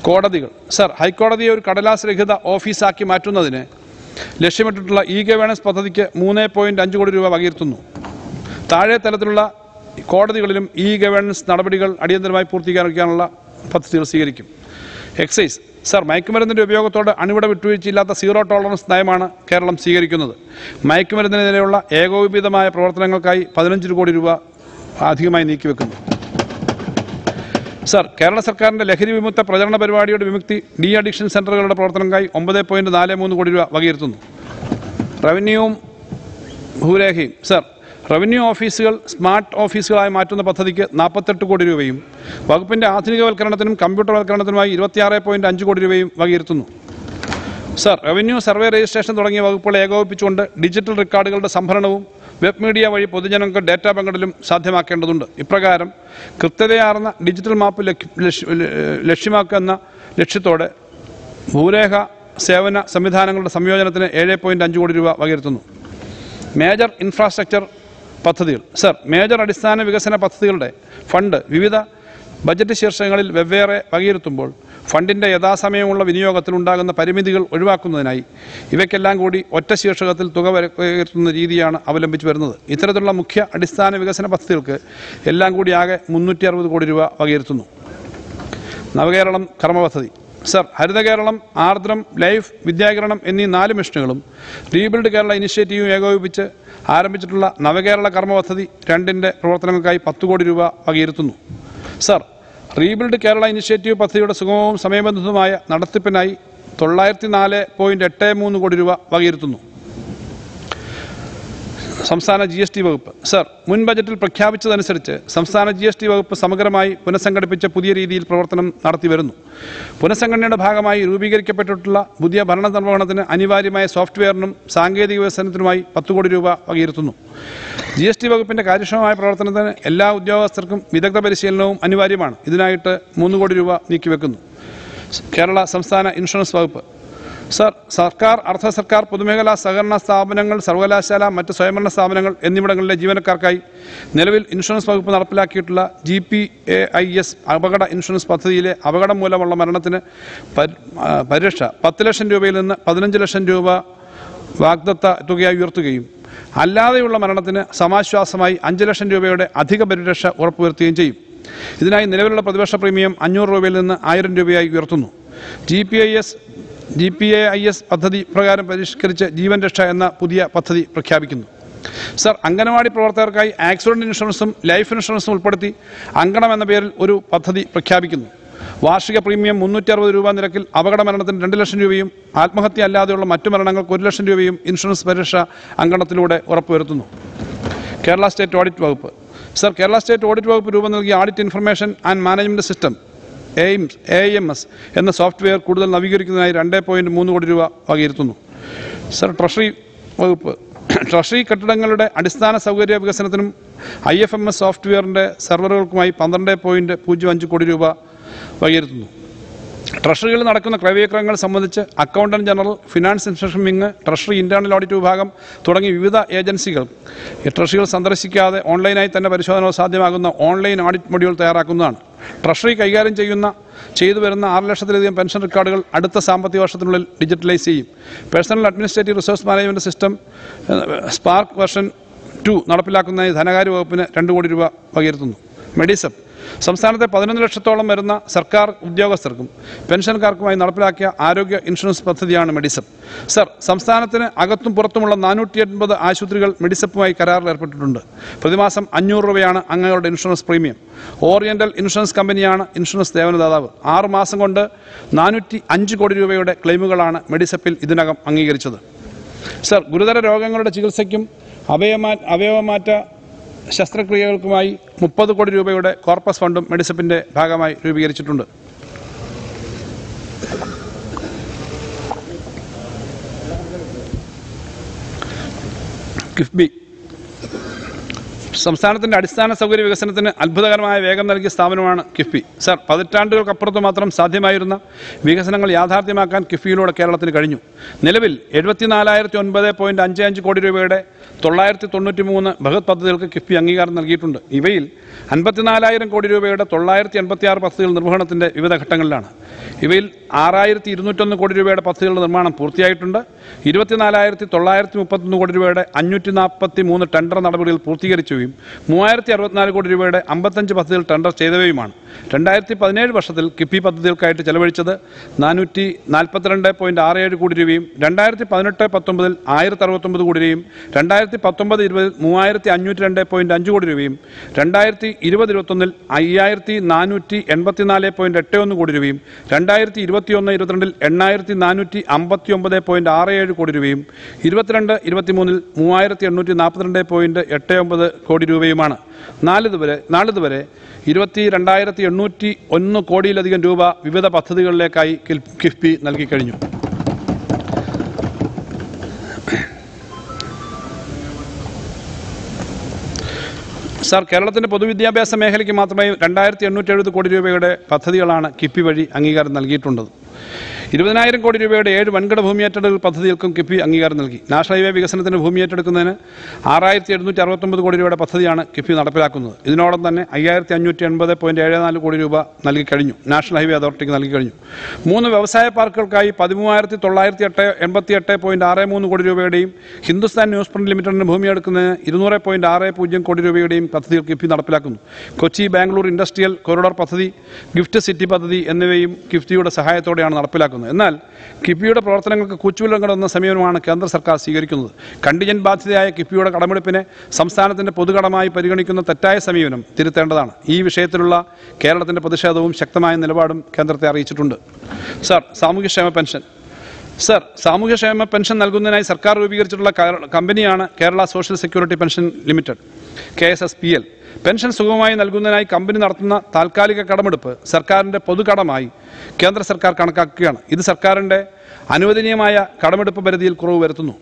കോടതികൾ. സർ ഹൈക്കോടതിയെ ഒരു കടലാസ് രഹിത ഓഫീസാക്കി മാറ്റുന്നതിന് ലക്ഷ്യമിട്ടിട്ടുള്ള ഇ ഗവേണൻസ് പദ്ധതിക്ക് മൂന്ന് പോയിന്റ് അഞ്ച് കോടി രൂപ വകയിരുത്തുന്നു. താഴെ തലത്തിലുള്ള കോടതികളിലും ഇ ഗവേണൻസ് നടപടികൾ അടിയന്തരമായി പൂർത്തീകരിക്കാനുള്ള പദ്ധതികൾ സ്വീകരിക്കും. എക്സൈസ്. സർ മയക്കുമരുന്നിന്റെ ഉപയോഗത്തോട് അണിവിട വിട്ടുവീഴ്ചയില്ലാത്ത സീറോ ടോളറൻസ് നയമാണ് കേരളം സ്വീകരിക്കുന്നത്. മയക്കുമരുന്നിനെതിരെയുള്ള ഏകോപിതമായ പ്രവർത്തനങ്ങൾക്കായി പതിനഞ്ച് കോടി രൂപ അധികമായി നീക്കിവെക്കുന്നു. സർ കേരള സർക്കാരിന്റെ ലഹരി വിമുക്ത പ്രചരണ പരിപാടിയുടെ വിമുക്തി ഡി അഡിക്ഷൻ സെന്ററുകളുടെ പ്രവർത്തനങ്ങൾക്കായി ഒമ്പത് പോയിന്റ് നാല് മൂന്ന് കോടി രൂപ വകയിരുത്തുന്നു. റവന്യൂവും ഭൂരേഖയും. സർ റവന്യൂ ഓഫീസുകൾ സ്മാർട്ട് ഓഫീസുകളായി മാറ്റുന്ന പദ്ധതിക്ക് നാൽപ്പത്തെട്ട് കോടി രൂപയും വകുപ്പിന്റെ ആധുനികവൽക്കരണത്തിനും കമ്പ്യൂട്ടർവൽക്കരണത്തിനുമായി ഇരുപത്തിയാറ് പോയിന്റ് അഞ്ച് കോടി രൂപയും വകയിരുത്തുന്നു. സർ റവന്യൂ സർവേ രജിസ്ട്രേഷൻ തുടങ്ങിയ വകുപ്പുകൾ ഏകോപിപ്പിച്ചുകൊണ്ട് ഡിജിറ്റൽ റെക്കോർഡുകളുടെ സംഭരണവും വെബ് മീഡിയ വഴി പൊതുജനങ്ങൾക്ക് ഡാറ്റ പങ്കിടലും സാധ്യമാക്കേണ്ടതുണ്ട്. ഇപ്രകാരം കൃത്യതയാർന്ന ഡിജിറ്റൽ മാപ്പ് ലക്ഷ്യ- ലക്ഷ്യ- ലക്ഷ്യമാക്കുക എന്ന ലക്ഷ്യത്തോടെ ഭൂരേഖ സേവന സംവിധാനങ്ങളുടെ സംയോജനത്തിന് ഏഴ് പോയിന്റ് അഞ്ച് കോടി രൂപ വകയിരുത്തുന്നു. മേജർ ഇൻഫ്രാസ്ട്രക്ചർ പദ്ധതികൾ. സർ മേജർ അടിസ്ഥാന വികസന പദ്ധതികളുടെ ഫണ്ട് വിവിധ ബജറ്റ് ശീർഷകങ്ങളിൽ വെവ്വേറെ വകയിരുത്തുമ്പോൾ ഫണ്ടിന്റെ യഥാസമയമുള്ള വിനിയോഗത്തിൽ ഉണ്ടാകുന്ന പരിമിതികൾ ഒഴിവാക്കുന്നതിനായി ഇവയ്ക്കെല്ലാം കൂടി ഒറ്റ ശീർഷകത്തിൽ തുക വരുന്ന രീതിയാണ് അവലംബിച്ചു വരുന്നത്. ഇത്തരത്തിലുള്ള മുഖ്യ അടിസ്ഥാന വികസന പദ്ധതികൾക്ക് എല്ലാം കൂടി ആകെ മുന്നൂറ്റി അറുപത് കോടി രൂപ വകയിരുത്തുന്നു. നവകേരളം കർമ്മ പദ്ധതി. സർ ഹരിത കേരളം ആർദ്രം ലൈഫ് വിദ്യാകരണം എന്നീ നാല് മിഷനുകളും റീബിൽഡ് കേരള ഇനിഷ്യേറ്റീവും ഏകോപിപ്പിച്ച് ആരംഭിച്ചിട്ടുള്ള നവകേരള കർമ്മ പദ്ധതി രണ്ടിന്റെ പ്രവർത്തനങ്ങൾക്കായി പത്ത് കോടി രൂപ വകയിരുത്തുന്നു. സർ റീബിൽഡ് കേരള ഇനിഷ്യേറ്റീവ് പദ്ധതിയുടെ സുഗമവും സമയബന്ധിതവുമായ നടത്തിപ്പിനായി തൊള്ളായിരത്തി നാല് പോയിന്റ് എട്ട് മൂന്ന് കോടി രൂപ വകയിരുത്തുന്നു. സംസ്ഥാന ജി എസ് ടി വകുപ്പ്. സർ മുൻ ബജറ്റിൽ പ്രഖ്യാപിച്ചതനുസരിച്ച് സംസ്ഥാന ജി എസ് ടി വകുപ്പ് സമഗ്രമായി പുനഃസംഘടിപ്പിച്ച പുതിയ രീതിയിൽ പ്രവർത്തനം നടത്തി വരുന്നു പുനഃസംഘടനയുടെ ഭാഗമായി രൂപീകരിക്കപ്പെട്ടിട്ടുള്ള പുതിയ ഭരണ നിർവഹണത്തിന് അനിവാര്യമായ സോഫ്റ്റ്വെയറിനും സാങ്കേതിക വികസനത്തിനുമായി പത്ത് കോടി രൂപ വകയിരുത്തുന്നു. ജി എസ് ടി വകുപ്പിന്റെ കാര്യക്ഷമമായ പ്രവർത്തനത്തിന് എല്ലാ ഉദ്യോഗസ്ഥർക്കും വിദഗ്ധ പരിശീലനവും അനിവാര്യമാണ്. ഇതിനായിട്ട് മൂന്ന് കോടി രൂപ നീക്കിവെക്കുന്നു. കേരള സംസ്ഥാന ഇൻഷുറൻസ് വകുപ്പ്. സർ സർക്കാർ അർദ്ധ സർക്കാർ പൊതുമേഖലാ സഹകരണ സ്ഥാപനങ്ങൾ സർവകലാശാല മറ്റ് സ്വയംഭരണ സ്ഥാപനങ്ങൾ എന്നിവിടങ്ങളിലെ ജീവനക്കാർക്കായി നിലവിൽ ഇൻഷുറൻസ് വകുപ്പ് നടപ്പിലാക്കിയിട്ടുള്ള G P A I S അപകട ഇൻഷുറൻസ് പദ്ധതിയിലെ അപകടം മൂലമുള്ള മരണത്തിന് പരിരക്ഷ പത്ത് ലക്ഷം രൂപയിൽ നിന്ന് പതിനഞ്ച് ലക്ഷം രൂപ വാഗ്ദത്ത തുകയായി ഉയർത്തുകയും അല്ലാതെയുള്ള മരണത്തിന് സമാശ്വാസമായി അഞ്ച് ലക്ഷം രൂപയുടെ അധിക പരിരക്ഷ ഉറപ്പുവരുത്തുകയും ചെയ്യും. ഇതിനായി നിലവിലുള്ള പ്രതിവർഷ പ്രീമിയം അഞ്ഞൂറ് രൂപയിൽ നിന്ന് ആയിരം രൂപയായി ഉയർത്തുന്നു. G P I S G P A I S പദ്ധതി പ്രകാരം പരിഷ്കരിച്ച് ജീവൻ രക്ഷ എന്ന പുതിയ പദ്ധതി പ്രഖ്യാപിക്കുന്നു. സർ അംഗനവാടി പ്രവർത്തകർക്കായി ആക്സിഡന്റ് ഇൻഷുറൻസും ലൈഫ് ഇൻഷുറൻസും ഉൾപ്പെടുത്തി അങ്കണം എന്ന പേരിൽ ഒരു പദ്ധതി പ്രഖ്യാപിക്കുന്നു. വാർഷിക പ്രീമിയം മുന്നൂറ്റി അറുപത് രൂപ നിരക്കിൽ അപകട മരണത്തിന് രണ്ട് ലക്ഷം രൂപയും ആത്മഹത്യ അല്ലാതെയുള്ള മറ്റു മരണങ്ങൾക്ക് ഒരു ലക്ഷം രൂപയും ഇൻഷുറൻസ് പരിരക്ഷ അങ്കണത്തിലൂടെ ഉറപ്പുവരുത്തുന്നു. കേരള സ്റ്റേറ്റ് ഓഡിറ്റ് വകുപ്പ്. സർ കേരള സ്റ്റേറ്റ് ഓഡിറ്റ് വകുപ്പ് രൂപം നൽകിയ audit information and management system AIMS A M S എന്ന സോഫ്റ്റ്വെയർ കൂടുതൽ നവീകരിക്കുന്നതിനായി രണ്ട് പോയിന്റ് മൂന്ന് കോടി രൂപ വകയിരുത്തുന്നു. സർ ട്രഷറി വകുപ്പ് ട്രഷറി കെട്ടിടങ്ങളുടെ അടിസ്ഥാന സൗകര്യ വികസനത്തിനും ഐ എഫ് എം എസ് സോഫ്റ്റ്വെയറിന്റെ സെർവറുകൾക്കുമായി പന്ത്രണ്ട് പോയിന്റ് പൂജ്യം അഞ്ച് കോടി രൂപ വകയിരുത്തുന്നു. ട്രഷറികളിൽ നടക്കുന്ന ക്രയവിക്രയങ്ങൾ സംബന്ധിച്ച് accountant general finance inspection wing treasury internal audit വിഭാഗം തുടങ്ങി വിവിധ ഏജൻസികൾ ട്രഷറികൾ സന്ദർശിക്കാതെ ഓൺലൈനായി തന്നെ പരിശോധന സാധ്യമാകുന്ന ഓൺലൈൻ ഓഡിറ്റ് മൊഡ്യൂൾ തയ്യാറാക്കുന്നതാണ്. ട്രഷറി കൈകാര്യം ചെയ്യുന്ന ചെയ്തു വരുന്ന ആറ് ലക്ഷത്തിലധികം പെൻഷൻ റെക്കോർഡുകൾ അടുത്ത സാമ്പത്തിക വർഷത്തിനുള്ളിൽ ഡിജിറ്റലൈസ് ചെയ്യും. Personnel administrative resource management system SPARK version two നടപ്പിലാക്കുന്നതിന് ധനകാര്യ വകുപ്പിന് രണ്ട് കോടി രൂപ വകയിരുത്തുന്നു. മെഡിസപ്പ് സംസ്ഥാനത്തെ പതിനൊന്ന് ലക്ഷത്തോളം വരുന്ന സർക്കാർ ഉദ്യോഗസ്ഥർക്കും പെൻഷൻകാർക്കുമായി നടപ്പിലാക്കിയ ആരോഗ്യ ഇൻഷുറൻസ് പദ്ധതിയാണ് മെഡിസപ്പ്. സർ സംസ്ഥാനത്തിന് അകത്തും പുറത്തുമുള്ള നാനൂറ്റി എൺപത് ആശുപത്രികൾ മെഡിസപ്പുമായി കരാറിൽ ഏർപ്പെട്ടിട്ടുണ്ട്. പ്രതിമാസം അഞ്ഞൂറ് രൂപയാണ് അംഗങ്ങളുടെ ഇൻഷുറൻസ് പ്രീമിയം. ഓറിയന്റൽ ഇൻഷുറൻസ് കമ്പനിയാണ് ഇൻഷുറൻസ് സേവനദാതാവ് ആറ് മാസം കൊണ്ട് നാനൂറ്റി അഞ്ച് കോടി രൂപയുടെ ക്ലെയിമുകളാണ് മെഡിസപ്പിൽ ഇതിനകം അംഗീകരിച്ചത്. സർ ഗുരുതര രോഗങ്ങളുടെ ചികിത്സയ്ക്കും അവയവമാ അവയവമാറ്റ ശസ്ത്രക്രിയകൾക്കുമായി മുപ്പത് കോടി രൂപയുടെ കോർപ്പസ് ഫണ്ടും മെഡിസപ്പിന്റെ ഭാഗമായി രൂപീകരിച്ചിട്ടുണ്ട്. കിഫ്ബി സംസ്ഥാനത്തിന്റെ അടിസ്ഥാന സൗകര്യ വികസനത്തിന് അത്ഭുതകരമായ വേഗം നൽകിയ സ്ഥാപനമാണ് കിഫ്ബി. സർ പതിറ്റാണ്ടുകൾക്കപ്പുറത്ത് മാത്രം സാധ്യമായിരുന്ന വികസനങ്ങൾ യാഥാർത്ഥ്യമാക്കാൻ കിഫ്ബിയിലൂടെ കേരളത്തിന് കഴിഞ്ഞു. നിലവിൽ എഴുപത്തിനാലായിരത്തി ഒൻപത് പോയിന്റ് അഞ്ച് അഞ്ച് കോടി രൂപയുടെ തൊള്ളായിരത്തി തൊണ്ണൂറ്റി മൂന്ന് ബൃഹത് പദ്ധതികൾക്ക് കിഫ്ബി അംഗീകാരം നൽകിയിട്ടുണ്ട്. ഇവയിൽ അൻപത്തിനാലായിരം കോടി രൂപയുടെ തൊള്ളായിരത്തി എൺപത്തി പദ്ധതികൾ നിർവഹണത്തിന്റെ വിവിധ ഘട്ടങ്ങളിലാണ്. ഇവയിൽ ആറായിരത്തി ഇരുന്നൂറ്റൊന്ന് കോടി രൂപയുടെ പദ്ധതികളുടെ നിർമ്മാണം പൂർത്തിയായിട്ടുണ്ട്. ഇരുപത്തിനാലായിരത്തി തൊള്ളായിരത്തി മുപ്പത്തൊന്ന് കോടി രൂപയുടെ അഞ്ഞൂറ്റി നാൽപ്പത്തി മൂന്ന് ടെൻഡർ നടപടികൾ പൂർത്തീകരിച്ചവയും മൂവായിരത്തി അറുപത്തിനാല് കോടി രൂപയുടെ അമ്പത്തഞ്ച് പദ്ധതികൾ ടെൻഡർ ചെയ്തവയുമാണ്. രണ്ടായിരത്തി പതിനേഴ് വർഷത്തിൽ കിഫ്ബി പദ്ധതികൾക്കായിട്ട് ചെലവഴിച്ചത് നാനൂറ്റി നാൽപ്പത്തിരണ്ട് പോയിന്റ് ആറ് ഏഴ് കോടി രൂപയും രണ്ടായിരത്തി പതിനെട്ട് പത്തൊമ്പതിൽ ആയിരത്തി അറുപത്തൊമ്പത് കോടി രൂപയും രണ്ടായിരത്തി പത്തൊമ്പത് ഇരുപതിൽ മൂവായിരത്തി അഞ്ഞൂറ്റി രണ്ട് പോയിന്റ് അഞ്ച് കോടി രൂപയും രണ്ടായിരത്തി ഇരുപത് ഇരുപത്തൊന്നിൽ അയ്യായിരത്തി നാനൂറ്റി എൺപത്തിനാല് പോയിന്റ് എട്ട് ഒന്ന് കോടി രൂപയും രണ്ടായിരത്തി ഇരുപത്തിയൊന്ന് ഇരുപത്തിരണ്ടിൽ എണ്ണായിരത്തി നാനൂറ്റി അമ്പത്തി ഒമ്പത് പോയിന്റ് ആറ് ഏഴ് കോടി രൂപയും ഇരുപത്തിരണ്ട് ഇരുപത്തിമൂന്നിൽ മൂവായിരത്തി എണ്ണൂറ്റി നാൽപ്പത്തിരണ്ട് പോയിന്റ് എട്ട് ഒമ്പത് കോടി രൂപയുമാണ്. നാലിതുവരെ നാളിതുവരെ ഇരുപത്തി രണ്ടായിരത്തി എണ്ണൂറ്റി ഒന്ന് കോടിയിലധികം രൂപ വിവിധ പദ്ധതികളിലേക്കായി കിഫ്ബി നൽകിക്കഴിഞ്ഞു സാർ കേരളത്തിന്റെ പൊതുവിദ്യാഭ്യാസ മേഖലയ്ക്ക് മാത്രമായി രണ്ടായിരത്തി എണ്ണൂറ്റി എഴുപത് കോടി രൂപയുടെ പദ്ധതികളാണ് കിഫ്ബി വഴി അംഗീകാരം നൽകിയിട്ടുള്ളത്. ഇരുപതിനായിരം കോടി രൂപയുടെ ഏഴ് വൻകിട ഭൂമി ഏറ്റെടുക്കൽ പദ്ധതികൾക്കും കിഫ്ബി അംഗീകാരം നൽകി. നാഷണൽ ഹൈവേ വികസനത്തിന് ഭൂമി ഏറ്റെടുക്കുന്നതിന് ആറായിരത്തി എഴുന്നൂറ്റി അറുപത്തൊമ്പത് കോടി രൂപയുടെ പദ്ധതിയാണ് കിഫ്ബി നടപ്പിലാക്കുന്നത്. ഇതിനോടൊപ്പം തന്നെ അയ്യായിരത്തി അഞ്ഞൂറ്റി എൺപത് പോയിന്റ് ഏഴ് നാല് കോടി രൂപ നൽകി കഴിഞ്ഞു. നാഷണൽ ഹൈവേ അതോറിറ്റിക്ക് നൽകി കഴിഞ്ഞു. മൂന്ന് വ്യവസായ പാർക്കുകൾക്കായി പതിമൂവായിരത്തി തൊള്ളായിരത്തി എട്ട് എൺപത്തി എട്ട് പോയിന്റ് ആറ് മൂന്ന് കോടി രൂപയുടെയും ഹിന്ദുസ്ഥാൻ ന്യൂസ് പ്രിന്റ് ലിമിറ്റഡിന് ഭൂമി എടുക്കുന്നതിന് ഇരുന്നൂറ് പോയിന്റ് ആറ് പൂജ്യം കോടി രൂപയുടെയും പദ്ധതികൾ കിഫ്ബി നടപ്പിലാക്കുന്നു. കൊച്ചി ബാംഗ്ലൂർ ഇൻഡസ്ട്രിയൽ കൊറിഡോർ പദ്ധതി ഗിഫ്റ്റ് സിറ്റി പദ്ധതി എന്നിവയും കിഫ്ബിയുടെ സഹായത്തോടെയാണ് നടപ്പിലാക്കുന്നത്. എന്നാൽ കിഫ്ബിയുടെ പ്രവർത്തനങ്ങൾക്ക് കൂച്ചുവിലം സമീപനമാണ് കേന്ദ്ര സർക്കാർ സ്വീകരിക്കുന്നത്. കണ്ടിജൻ ബാധ്യതയായ കിഫ്ബിയുടെ കടമെടുപ്പിനെ സംസ്ഥാനത്തിന്റെ പൊതുകടമായി പരിഗണിക്കുന്ന തെറ്റായ സമീപനം തിരുത്തേണ്ടതാണ്. ഈ വിഷയത്തിലുള്ള കേരളത്തിന്റെ പ്രതിഷേധവും ശക്തമായ നിലപാടും കേന്ദ്രത്തെ അറിയിച്ചിട്ടുണ്ട്. സാർ സാമൂഹ്യക്ഷേമ പെൻഷൻ. സർ സാമൂഹ്യക്ഷേമ പെൻഷൻ നൽകുന്നതിനായി സർക്കാർ രൂപീകരിച്ചിട്ടുള്ള കമ്പനിയാണ് Kerala social security pension limited K S S P L. Pension സുഗമമായി നൽകുന്നതിനായി കമ്പനി നടത്തുന്ന താൽക്കാലിക കടമെടുപ്പ് സർക്കാരിന്റെ പൊതുകടമായി കേന്ദ്ര സർക്കാർ കണക്കാക്കുകയാണ്. ഇത് സർക്കാരിന്റെ അനുവദനീയമായ കടമെടുപ്പ് പരിധിയിൽ കുറവ് വരുത്തുന്നു.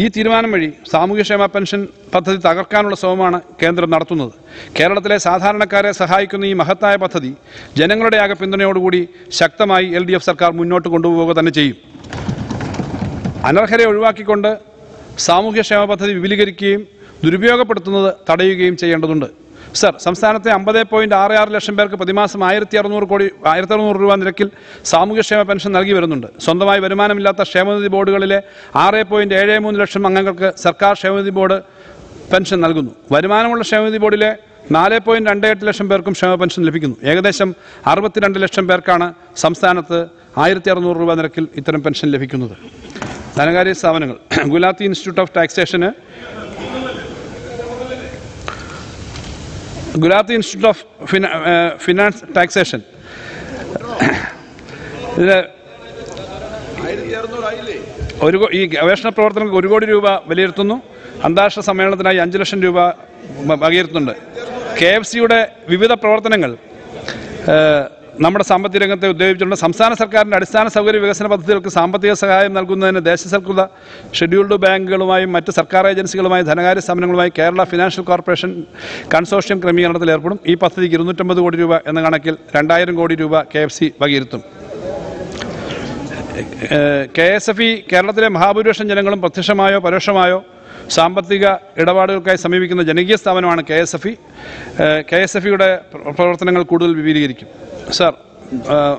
ഈ തീരുമാനം വഴി സാമൂഹ്യക്ഷേമ പെൻഷൻ പദ്ധതി തകർക്കാനുള്ള ശ്രമമാണ് കേന്ദ്രം നടത്തുന്നത്. കേരളത്തിലെ സാധാരണക്കാരെ സഹായിക്കുന്ന ഈ മഹത്തായ പദ്ധതി ജനങ്ങളുടെ ആകെ പിന്തുണയോടുകൂടി ശക്തമായി എൽ ഡി എഫ് സർക്കാർ മുന്നോട്ട് കൊണ്ടുപോവുക തന്നെ ചെയ്യും. അനർഹരെ ഒഴിവാക്കിക്കൊണ്ട് സാമൂഹ്യക്ഷേമ പദ്ധതി വിപുലീകരിക്കുകയും ദുരുപയോഗപ്പെടുത്തുന്നത് തടയുകയും ചെയ്യേണ്ടതുണ്ട്. സർ സംസ്ഥാനത്തെ അമ്പത് പോയിന്റ് ആറ് ആറ് ലക്ഷം പേർക്ക് പ്രതിമാസം ആയിരത്തി അറുന്നൂറ് കോടി ആയിരത്തി അറുന്നൂറ് രൂപ നിരക്കിൽ സാമൂഹ്യക്ഷേമ പെൻഷൻ നൽകി വരുന്നുണ്ട് സ്വന്തമായി വരുമാനമില്ലാത്ത ക്ഷേമനിധി ബോർഡുകളിലെ ആറ് പോയിന്റ് ഏഴ് മൂന്ന് ലക്ഷം അംഗങ്ങൾക്ക് സർക്കാർ ക്ഷേമനിധി ബോർഡ് പെൻഷൻ നൽകുന്നു. വരുമാനമുള്ള ക്ഷേമനിധി ബോർഡിലെ നാല് പോയിന്റ് രണ്ട് എട്ട് ലക്ഷം പേർക്കും ക്ഷേമ പെൻഷൻ ലഭിക്കുന്നു. ഏകദേശം അറുപത്തിരണ്ട് ലക്ഷം പേർക്കാണ് സംസ്ഥാനത്ത് ആയിരത്തി അറുന്നൂറ് രൂപ നിരക്കിൽ ഇത്തരം പെൻഷൻ ലഭിക്കുന്നത്. ധനകാര്യ സ്ഥാപനങ്ങൾ. (clears throat) Gulati institute of taxation Gulati institute of finance taxation ഇതിന് ഒരു ഈ ഗവേഷണ പ്രവർത്തനങ്ങൾക്ക് ഒരു കോടി രൂപ വിലയിരുത്തുന്നു. അന്താരാഷ്ട്ര സമ്മേളനത്തിനായി അഞ്ച് ലക്ഷം രൂപ വകയിരുത്തുന്നുണ്ട്. കെ എഫ് സിയുടെ വിവിധ പ്രവർത്തനങ്ങൾ നമ്മുടെ സാമ്പത്തിക രംഗത്തെ ഉദ്യോഗിച്ചിട്ടുണ്ട് സംസ്ഥാന സർക്കാരിന്റെ അടിസ്ഥാന സൗകര്യ വികസന പദ്ധതികൾക്ക് സാമ്പത്തിക സഹായം നൽകുന്നതിന് ദേശസൽകൃത ഷെഡ്യൂൾഡ് ബാങ്കുകളുമായും മറ്റ് സർക്കാർ ഏജൻസികളുമായും ധനകാര്യ സ്ഥാപനങ്ങളുമായി കേരള ഫിനാൻഷ്യൽ കോർപ്പറേഷൻ കൺസോഷ്യം ക്രമീകരണത്തിൽ ഏർപ്പെടും. ഈ പദ്ധതിക്ക് ഇരുന്നൂറ്റമ്പത് കോടി രൂപ എന്ന കണക്കിൽ രണ്ടായിരം കോടി രൂപ കെ എഫ് സി വകയിരുത്തും. കെ എസ് എഫ് ഇ കേരളത്തിലെ മഹാഭൂരിപക്ഷം ജനങ്ങളും പ്രത്യക്ഷമായോ പരോക്ഷമായോ സാമ്പത്തിക ഇടപാടുകൾക്കായി സമീപിക്കുന്ന ജനകീയ സ്ഥാപനമാണ് K S F E. K S F ഇയുടെ പ്രവർത്തനങ്ങൾ കൂടുതൽ വിപുലീകരിക്കും. സാർ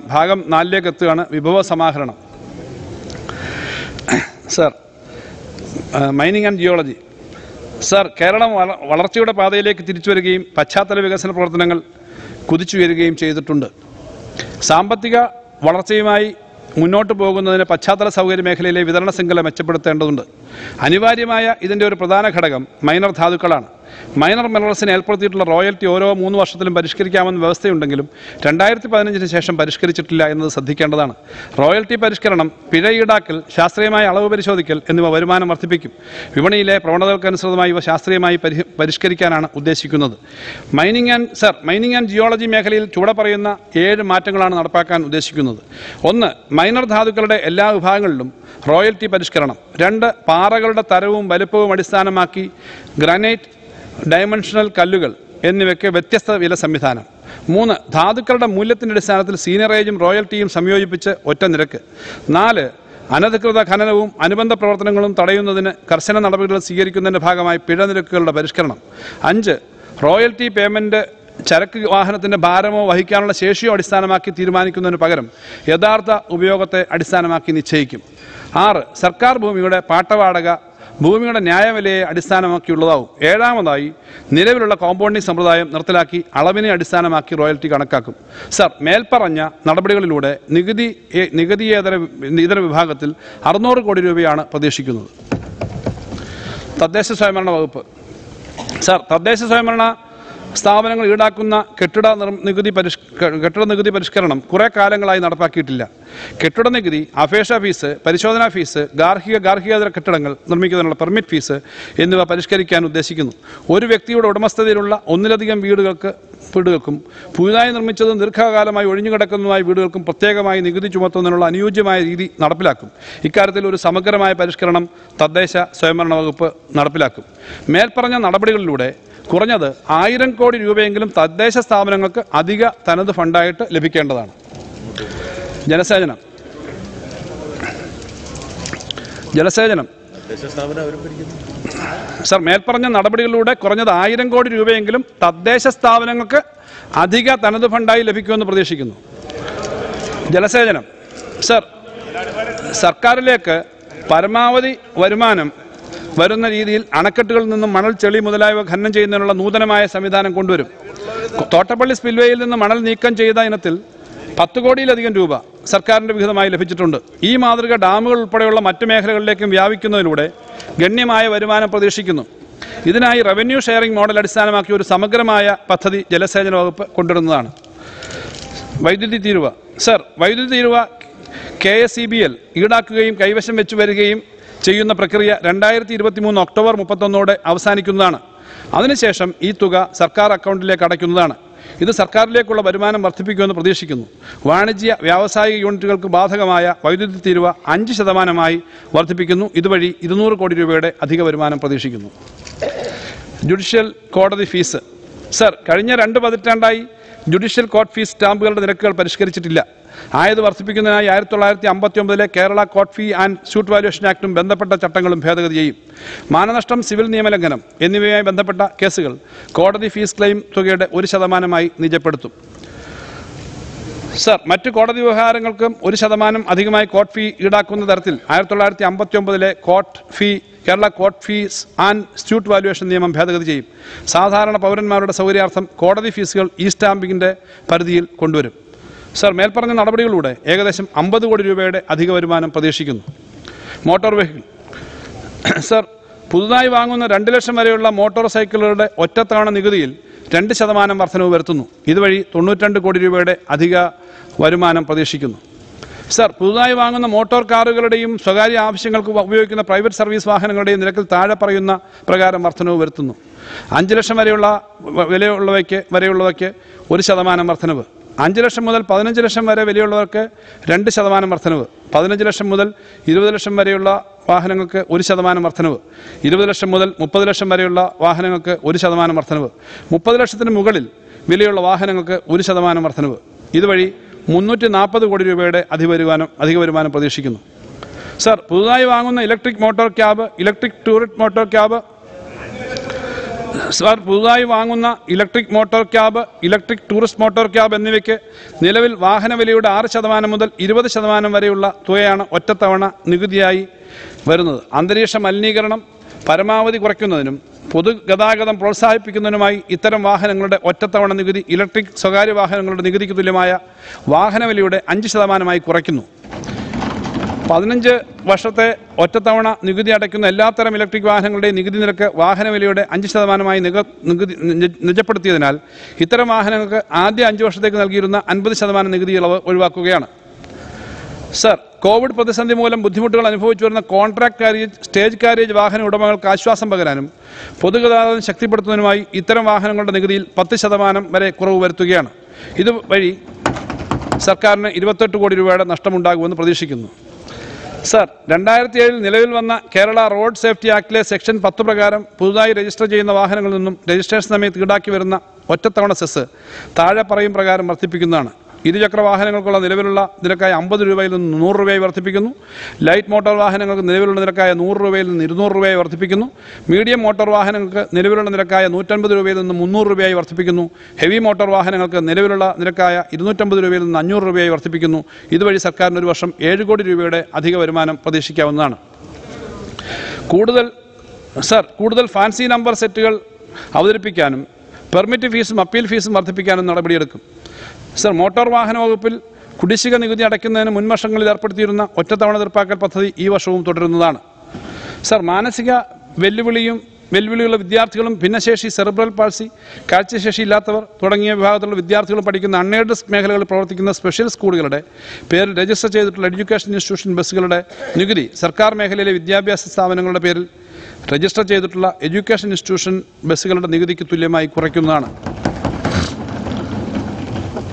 ഭാഗം നാലിലേക്ക് എത്തുകയാണ്. വിഭവ സമാഹരണം. Sir mining and geology sir Keralam വള- വളർച്ചയുടെ പാതയിലേക്ക് തിരിച്ചു വരികയും പശ്ചാത്തല വികസന പ്രവർത്തനങ്ങൾ കുതിച്ചുയരുകയും ചെയ്തിട്ടുണ്ട്. സാമ്പത്തിക വളർച്ചയുമായി മുന്നോട്ട് പോകുന്നതിന് പശ്ചാത്തല സൗകര്യ മേഖലയിലെ വിതരണ ശൃംഖല മെച്ചപ്പെടുത്തേണ്ടതുണ്ട്. അനിവാര്യമായ ഇതിന്റെ ഒരു പ്രധാന ഘടകം മൈനർ ധാതുക്കളാണ്. മൈനർ മിനറൽസിന് ഏർപ്പെടുത്തിയിട്ടുള്ള റോയൽറ്റി ഓരോ മൂന്ന് വർഷത്തിലും പരിഷ്കരിക്കാമെന്ന വ്യവസ്ഥയുണ്ടെങ്കിലും രണ്ടായിരത്തി പതിനഞ്ചിന് ശേഷം പരിഷ്കരിച്ചിട്ടില്ല എന്നത് ശ്രദ്ധിക്കേണ്ടതാണ്. റോയൽറ്റി പരിഷ്കരണം പിഴ ഈടാക്കൽ ശാസ്ത്രീയമായ അളവ് പരിശോധിക്കൽ എന്നിവ വരുമാനം വർദ്ധിപ്പിക്കും. വിപണിയിലെ പ്രവണതകൾക്കനുസൃതമായി ഇവ ശാസ്ത്രീയമായി പരി- പരിഷ്കരിക്കാനാണ് ഉദ്ദേശിക്കുന്നത്. Mining and sir mining and geology മേഖലയിൽ ചുവടെ പറയുന്ന ഏഴ് മാറ്റങ്ങളാണ് നടപ്പാക്കാൻ ഉദ്ദേശിക്കുന്നത്. ഒന്ന് മൈനർ ധാതുക്കളുടെ എല്ലാ വിഭാഗങ്ങളിലും റോയൽറ്റി പരിഷ്കരണം. രണ്ട് പാറകളുടെ തരവും വലുപ്പവും അടിസ്ഥാനമാക്കി ഗ്രാനൈറ്റ് ഡയമെൻഷണൽ കല്ലുകൾ എന്നിവയ്ക്ക് വ്യത്യസ്ത വില സംവിധാനം. മൂന്ന് ധാതുക്കളുടെ മൂല്യത്തിന്റെ അടിസ്ഥാനത്തിൽ സീനിയറേജും റോയൽറ്റിയും സംയോജിപ്പിച്ച് ഒറ്റ നിരക്ക്. നാല് അനധികൃത ഖനനവും അനുബന്ധ പ്രവർത്തനങ്ങളും തടയുന്നതിന് കർശന നടപടികൾ സ്വീകരിക്കുന്നതിന്റെ ഭാഗമായി പിഴ നിരക്കുകളുടെ പരിഷ്കരണം. അഞ്ച് റോയൽറ്റി പേയ്മെന്റ് ചരക്ക് വാഹനത്തിന്റെ ഭാരമോ വഹിക്കാനുള്ള ശേഷിയോ അടിസ്ഥാനമാക്കി തീരുമാനിക്കുന്നതിന് പകരം യഥാർത്ഥ ഉപയോഗത്തെ അടിസ്ഥാനമാക്കി നിശ്ചയിക്കും. ആറ് സർക്കാർ ഭൂമിയുടെ പാട്ടവാടക ഭൂമിയുടെ ന്യായവിലയെ അടിസ്ഥാനമാക്കിയുള്ളതാവും. ഏഴാമതായി നിലവിലുള്ള കോമ്പൗണ്ടിംഗ് സമ്പ്രദായം നിർത്തലാക്കി അളവിനെ അടിസ്ഥാനമാക്കി റോയൽറ്റി കണക്കാക്കും. സർ മേൽപ്പറഞ്ഞ നടപടികളിലൂടെ നികുതി നികുതിയേതര ഇതര വിഭാഗത്തിൽ അറുന്നൂറ് കോടി രൂപയാണ് പ്രതീക്ഷിക്കുന്നത്. തദ്ദേശ സ്വയംഭരണ വകുപ്പ്. സർ തദ്ദേശ സ്വയംഭരണ സ്ഥാപനങ്ങൾ ഈടാക്കുന്ന കെട്ടിട നികുതി പരിഷ് കെട്ടിട നികുതി പരിഷ്കരണം കുറേ കാലങ്ങളായി നടപ്പാക്കിയിട്ടില്ല. കെട്ടിട നികുതി അപേക്ഷാ ഫീസ് പരിശോധനാ ഫീസ് ഗാർഹിക ഗാർഹികേതര കെട്ടിടങ്ങൾ നിർമ്മിക്കുന്നതിനുള്ള പെർമിറ്റ് ഫീസ് എന്നിവ പരിഷ്കരിക്കാൻ ഉദ്ദേശിക്കുന്നു. ഒരു വ്യക്തിയുടെ ഉടമസ്ഥതയിലുള്ള ഒന്നിലധികം വീടുകൾക്ക് വീടുകൾക്കും പുതുതായി നിർമ്മിച്ചതും ദീർഘകാലമായി ഒഴിഞ്ഞുകിടക്കുന്നതുമായ വീടുകൾക്കും പ്രത്യേകമായി നികുതി ചുമത്തുന്നതിനുള്ള അനുയോജ്യമായ രീതി നടപ്പിലാക്കും. ഇക്കാര്യത്തിൽ ഒരു സമഗ്രമായ പരിഷ്കരണം തദ്ദേശ സ്വയംഭരണ വകുപ്പ് നടപ്പിലാക്കും. മേൽപ്പറഞ്ഞ നടപടികളിലൂടെ കുറഞ്ഞത് ആയിരം കോടി രൂപയെങ്കിലും തദ്ദേശ സ്ഥാപനങ്ങൾക്ക് അധിക തനത് ഫണ്ടായിട്ട് ലഭിക്കേണ്ടതാണ്. ജലസേചനം. ജലസേചനം. സർ മേൽപ്പറഞ്ഞ നടപടികളിലൂടെ കുറഞ്ഞത് ആയിരം കോടി രൂപയെങ്കിലും തദ്ദേശ സ്ഥാപനങ്ങൾക്ക് അധിക തനത് ഫണ്ടായി ലഭിക്കുമെന്ന് പ്രതീക്ഷിക്കുന്നു. ജലസേചനം. സർ സർക്കാരിലേക്ക് പരമാവധി വരുമാനം വരുന്ന രീതിയിൽ അണക്കെട്ടുകളിൽ നിന്നും മണൽ ചെളി മുതലായവ ഖനനം ചെയ്യുന്നതിനുള്ള നൂതനമായ സംവിധാനം കൊണ്ടുവരും. തോട്ടപ്പള്ളി സ്പിൽവേയിൽ നിന്ന് മണൽ നീക്കം ചെയ്ത ഇനത്തിൽ പത്ത് കോടിയിലധികം രൂപ സർക്കാരിന്റെ വിഹിതമായി ലഭിച്ചിട്ടുണ്ട്. ഈ മാതൃക ഡാമുകൾ ഉൾപ്പെടെയുള്ള മറ്റു മേഖലകളിലേക്കും വ്യാപിക്കുന്നതിലൂടെ ഗണ്യമായ വരുമാനം പ്രതീക്ഷിക്കുന്നു. ഇതിനായി റവന്യൂ ഷെയറിംഗ് മോഡൽ അടിസ്ഥാനമാക്കി ഒരു സമഗ്രമായ പദ്ധതി ജലസേചന വകുപ്പ് കൊണ്ടുവരുന്നതാണ്. വൈദ്യുതി തീരുവ. സർ വൈദ്യുതി തീരുവ K S E B L ഈടാക്കുകയും കൈവശം വെച്ചു വരികയും ചെയ്യുന്ന പ്രക്രിയ രണ്ടായിരത്തി ഇരുപത്തി മൂന്ന് ഒക്ടോബർ മുപ്പത്തൊന്നോടെ അവസാനിക്കുന്നതാണ്. അതിനുശേഷം ഈ തുക സർക്കാർ അക്കൗണ്ടിലേക്ക് അടയ്ക്കുന്നതാണ്. ഇത് സർക്കാരിലേക്കുള്ള വരുമാനം വർദ്ധിപ്പിക്കുമെന്ന് പ്രതീക്ഷിക്കുന്നു. വാണിജ്യ വ്യാവസായിക യൂണിറ്റുകൾക്ക് ബാധകമായ വൈദ്യുതി തീരുവ അഞ്ച് ശതമാനമായി വർദ്ധിപ്പിക്കുന്നു. ഇതുവഴി ഇരുന്നൂറ് കോടി രൂപയുടെ അധിക വരുമാനം പ്രതീക്ഷിക്കുന്നു. ജുഡീഷ്യൽ കോടതി ഫീസ്. സർ കഴിഞ്ഞ രണ്ട് പതിറ്റാണ്ടായി ജുഡീഷ്യൽ കോർട്ട് ഫീസ് സ്റ്റാമ്പുകളുടെ നിരക്കുകൾ പരിഷ്കരിച്ചിട്ടില്ല. ആയത് വർദ്ധിപ്പിക്കുന്നതിനായി ആയിരത്തി തൊള്ളായിരത്തി അമ്പത്തി ഒമ്പതിലെ Kerala court fee and suit valuation ആക്ടും ബന്ധപ്പെട്ട ചട്ടങ്ങളും ഭേദഗതി ചെയ്യും. മാനനഷ്ടം സിവിൽ നിയമലംഘനം എന്നിവയുമായി ബന്ധപ്പെട്ട കേസുകൾ കോടതി ഫീസ് ക്ലെയിം തുകയുടെ ഒരു ശതമാനമായി നിജപ്പെടുത്തും. സർ മറ്റ് കോടതി വ്യവഹാരങ്ങൾക്കും ഒരു ശതമാനം അധികമായി കോർട്ട് ഫീ ഈടാക്കുന്ന തരത്തിൽ ആയിരത്തി തൊള്ളായിരത്തി അമ്പത്തി ഒമ്പതിലെ court fee Kerala court fees and suit valuation നിയമം ഭേദഗതി ചെയ്യും. സാധാരണ പൗരന്മാരുടെ സൗകര്യാർത്ഥം കോടതി ഫീസുകൾ ഈ സ്റ്റാമ്പിങ്ങിന്റെ പരിധിയിൽ കൊണ്ടുവരും. സർ മേൽപ്പറഞ്ഞ നടപടികളിലൂടെ ഏകദേശം അമ്പത് കോടി രൂപയുടെ അധിക വരുമാനം പ്രതീക്ഷിക്കുന്നു. Motor vehicle. (clears throat) സർ പുതുതായി വാങ്ങുന്ന രണ്ട് ലക്ഷം വരെയുള്ള മോട്ടോർ സൈക്കിളുകളുടെ ഒറ്റത്തവണ നികുതിയിൽ രണ്ട് ശതമാനം വർധനവ് വരുത്തുന്നു. ഇതുവഴി തൊണ്ണൂറ്റിരണ്ട് കോടി രൂപയുടെ അധിക വരുമാനം പ്രതീക്ഷിക്കുന്നു. സർ പുതുതായി വാങ്ങുന്ന മോട്ടോർ കാറുകളുടെയും സ്വകാര്യ ആവശ്യങ്ങൾക്ക് ഉപയോഗിക്കുന്ന പ്രൈവറ്റ് സർവീസ് വാഹനങ്ങളുടെയും നിരക്കിൽ താഴെ പറയുന്ന പ്രകാരം വർധനവ് വരുത്തുന്നു. അഞ്ച് ലക്ഷം വരെയുള്ള വിലയുള്ളവയ്ക്ക് വരെയുള്ളവയ്ക്ക് ഒരു ശതമാനം വർധനവ്. അഞ്ച് ലക്ഷം മുതൽ പതിനഞ്ച് ലക്ഷം വരെ വിലയുള്ളവർക്ക് രണ്ട് ശതമാനം വർധനവ്. പതിനഞ്ച് ലക്ഷം മുതൽ ഇരുപത് ലക്ഷം വരെയുള്ള വാഹനങ്ങൾക്ക് ഒരു ശതമാനം വർധനവ്. ഇരുപത് ലക്ഷം മുതൽ മുപ്പത് ലക്ഷം വരെയുള്ള വാഹനങ്ങൾക്ക് ഒരു ശതമാനം വർധനവ്. മുപ്പത് ലക്ഷത്തിന് മുകളിൽ വിലയുള്ള വാഹനങ്ങൾക്ക് ഒരു ശതമാനം വർധനവ്. ഇതുവഴി മുന്നൂറ്റി നാൽപ്പത് കോടി രൂപയുടെ അധിക വരുമാനം അധിക വരുമാനം പ്രതീക്ഷിക്കുന്നു. സർ പുതുതായി വാങ്ങുന്ന electric motor cab electric tourist motor cab sir പുതുതായി വാങ്ങുന്ന electric motor cab electric tourist motor cab എന്നിവയ്ക്ക് നിലവിൽ വാഹന വിലയുടെ ആറ് ശതമാനം മുതൽ ഇരുപത് ശതമാനം വരെയുള്ള തുകയാണ് ഒറ്റത്തവണ നികുതിയായി വരുന്നത്. അന്തരീക്ഷ മലിനീകരണം പരമാവധി കുറയ്ക്കുന്നതിനും പൊതുഗതാഗതം പ്രോത്സാഹിപ്പിക്കുന്നതിനുമായി ഇത്തരം വാഹനങ്ങളുടെ ഒറ്റത്തവണ നികുതി ഇലക്ട്രിക് സ്വകാര്യ വാഹനങ്ങളുടെ നികുതിക്ക് തുല്യമായ വാഹനവിലയുടെ അഞ്ച് ശതമാനമായി കുറയ്ക്കുന്നു. പതിനഞ്ച് വർഷത്തെ ഒറ്റത്തവണ നികുതി അടയ്ക്കുന്ന എല്ലാത്തരം ഇലക്ട്രിക് വാഹനങ്ങളുടെയും നികുതി നിരക്ക് വാഹനവിലയുടെ അഞ്ച് ശതമാനമായി നിക- നികുതി നിജപ്പെടുത്തിയതിനാൽ ഇത്തരം വാഹനങ്ങൾക്ക് ആദ്യ അഞ്ച് വർഷത്തേക്ക് നൽകിയിരുന്ന അൻപത് ശതമാനം നികുതി ഇളവ് ഒഴിവാക്കുകയാണ്. സർ കോവിഡ് പ്രതിസന്ധി മൂലം ബുദ്ധിമുട്ടുകൾ അനുഭവിച്ചു വരുന്ന കോൺട്രാക്ട് കാരേജ് സ്റ്റേജ് കാരേജ് വാഹന ഉടമകൾക്ക് ആശ്വാസം പകരാനും പൊതുഗതാഗതം ശക്തിപ്പെടുത്തുന്നതിനുമായി ഇത്തരം വാഹനങ്ങളുടെ നികുതിയിൽ പത്ത് ശതമാനം വരെ കുറവ് വരുത്തുകയാണ്. ഇതുവഴി സർക്കാരിന് ഇരുപത്തെട്ട് കോടി രൂപയുടെ നഷ്ടമുണ്ടാകുമെന്ന് പ്രതീക്ഷിക്കുന്നു. സർ രണ്ടായിരത്തി ഏഴിൽ നിലവിൽ വന്ന കേരള റോഡ് സേഫ്റ്റി ആക്ടിലെ സെക്ഷൻ പത്ത് പ്രകാരം പുതുതായി രജിസ്റ്റർ ചെയ്യുന്ന വാഹനങ്ങളിൽ നിന്നും രജിസ്ട്രേഷൻ സമയത്ത് ഈടാക്കി വരുന്ന ഒറ്റത്തവണ സെസ് താഴെ പറയും പ്രകാരം വർദ്ധിപ്പിക്കുന്നതാണ്. ഇരുചക്ര വാഹനങ്ങൾക്കുള്ള നിലവിലുള്ള നിരക്കായ അമ്പത് രൂപയിൽ നിന്ന് നൂറ് രൂപയായി വർദ്ധിപ്പിക്കുന്നു. ലൈറ്റ് മോട്ടോർ വാഹനങ്ങൾക്ക് നിലവിലുള്ള നിരക്കായ നൂറ് രൂപയിൽ നിന്ന് ഇരുന്നൂറ് രൂപയായി വർദ്ധിപ്പിക്കുന്നു. മീഡിയം മോട്ടോർ വാഹനങ്ങൾക്ക് നിലവിലുള്ള നിരക്കായ നൂറ്റൻപത് രൂപയിൽ നിന്ന് മുന്നൂറ് രൂപയായി വർദ്ധിപ്പിക്കുന്നു. ഹെവി മോട്ടോർ വാഹനങ്ങൾക്ക് നിലവിലുള്ള നിരക്കായ ഇരുന്നൂറ്റമ്പത് രൂപയിൽ നിന്ന് അഞ്ഞൂറ് രൂപയായി വർദ്ധിപ്പിക്കുന്നു. ഇതുവഴി സർക്കാരിന് ഒരു വർഷം ഏഴ് കോടി രൂപയുടെ അധിക വരുമാനം പ്രതീക്ഷിക്കാവുന്നതാണ്. കൂടുതൽ സർ കൂടുതൽ ഫാൻസി നമ്പർ സെറ്റുകൾ അവതരിപ്പിക്കാനും പെർമിറ്റ് ഫീസും അപ്പീൽ ഫീസും വർദ്ധിപ്പിക്കാനും നടപടിയെടുക്കും. സർ മോട്ടോർ വാഹന വകുപ്പിൽ കുടിശ്ശിക നികുതി അടയ്ക്കുന്നതിന് മുൻവർഷങ്ങളിൽ ഏർപ്പെടുത്തിയിരുന്ന ഒറ്റത്തവണ തീർപ്പാക്കൽ പദ്ധതി ഈ വർഷവും തുടരുന്നതാണ്. സർ മാനസിക വെല്ലുവിളിയും വെല്ലുവിളിയുള്ള വിദ്യാർത്ഥികളും ഭിന്നശേഷി സെറിബ്രൽ പാൾസി കാഴ്ചശേഷി ഇല്ലാത്തവർ തുടങ്ങിയ വിഭാഗത്തിലുള്ള വിദ്യാർത്ഥികളും പഠിക്കുന്ന അൺഎയ്ഡഡ് മേഖലകളിൽ പ്രവർത്തിക്കുന്ന സ്പെഷ്യൽ സ്കൂളുകളുടെ പേരിൽ രജിസ്റ്റർ ചെയ്തിട്ടുള്ള എഡ്യൂക്കേഷൻ ഇൻസ്റ്റിറ്റ്യൂഷൻ ബസ്സുകളുടെ നികുതി സർക്കാർ മേഖലയിലെ വിദ്യാഭ്യാസ സ്ഥാപനങ്ങളുടെ പേരിൽ രജിസ്റ്റർ ചെയ്തിട്ടുള്ള എഡ്യൂക്കേഷൻ ഇൻസ്റ്റിറ്റ്യൂഷൻ ബസ്സുകളുടെ നികുതിക്ക് തുല്യമായി കുറയ്ക്കുന്നതാണ്.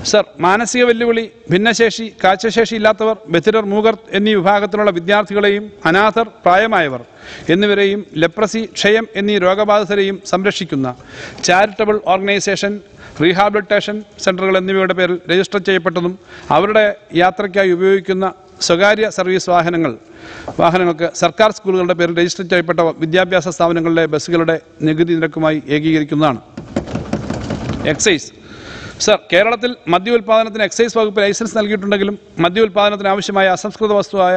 സർ മാനസിക വെല്ലുവിളി ഭിന്നശേഷി കാഴ്ചശേഷി ഇല്ലാത്തവർ ബധിരർ മൂകർ എന്നീ വിഭാഗത്തിലുള്ള വിദ്യാർത്ഥികളെയും അനാഥർ പ്രായമായവർ എന്നിവരെയും ലെപ്രസി ക്ഷയം എന്നീ രോഗബാധിതരെയും സംരക്ഷിക്കുന്ന ചാരിറ്റബിൾ ഓർഗനൈസേഷൻ റീഹാബിലിറ്റേഷൻ സെന്ററുകൾ എന്നിവയുടെ പേരിൽ രജിസ്റ്റർ ചെയ്യപ്പെട്ടതും അവരുടെ യാത്രയ്ക്കായി ഉപയോഗിക്കുന്ന സ്വകാര്യ സർവീസ് വാഹനങ്ങൾ വാഹനങ്ങൾക്ക് സർക്കാർ സ്കൂളുകളുടെ പേരിൽ രജിസ്റ്റർ ചെയ്യപ്പെട്ട വിദ്യാഭ്യാസ സ്ഥാപനങ്ങളിലെ ബസ്സുകളുടെ നികുതി നിരക്കുമായി ഏകീകരിക്കുന്നതാണ്. എക്സൈസ്. സർ കേരളത്തിൽ മദ്യ ഉൽപ്പാദനത്തിന് എക്സൈസ് വകുപ്പ് ലൈസൻസ് നൽകിയിട്ടുണ്ടെങ്കിലും മദ്യ ഉൽപ്പാദനത്തിന് ആവശ്യമായ അസംസ്കൃത വസ്തുവായ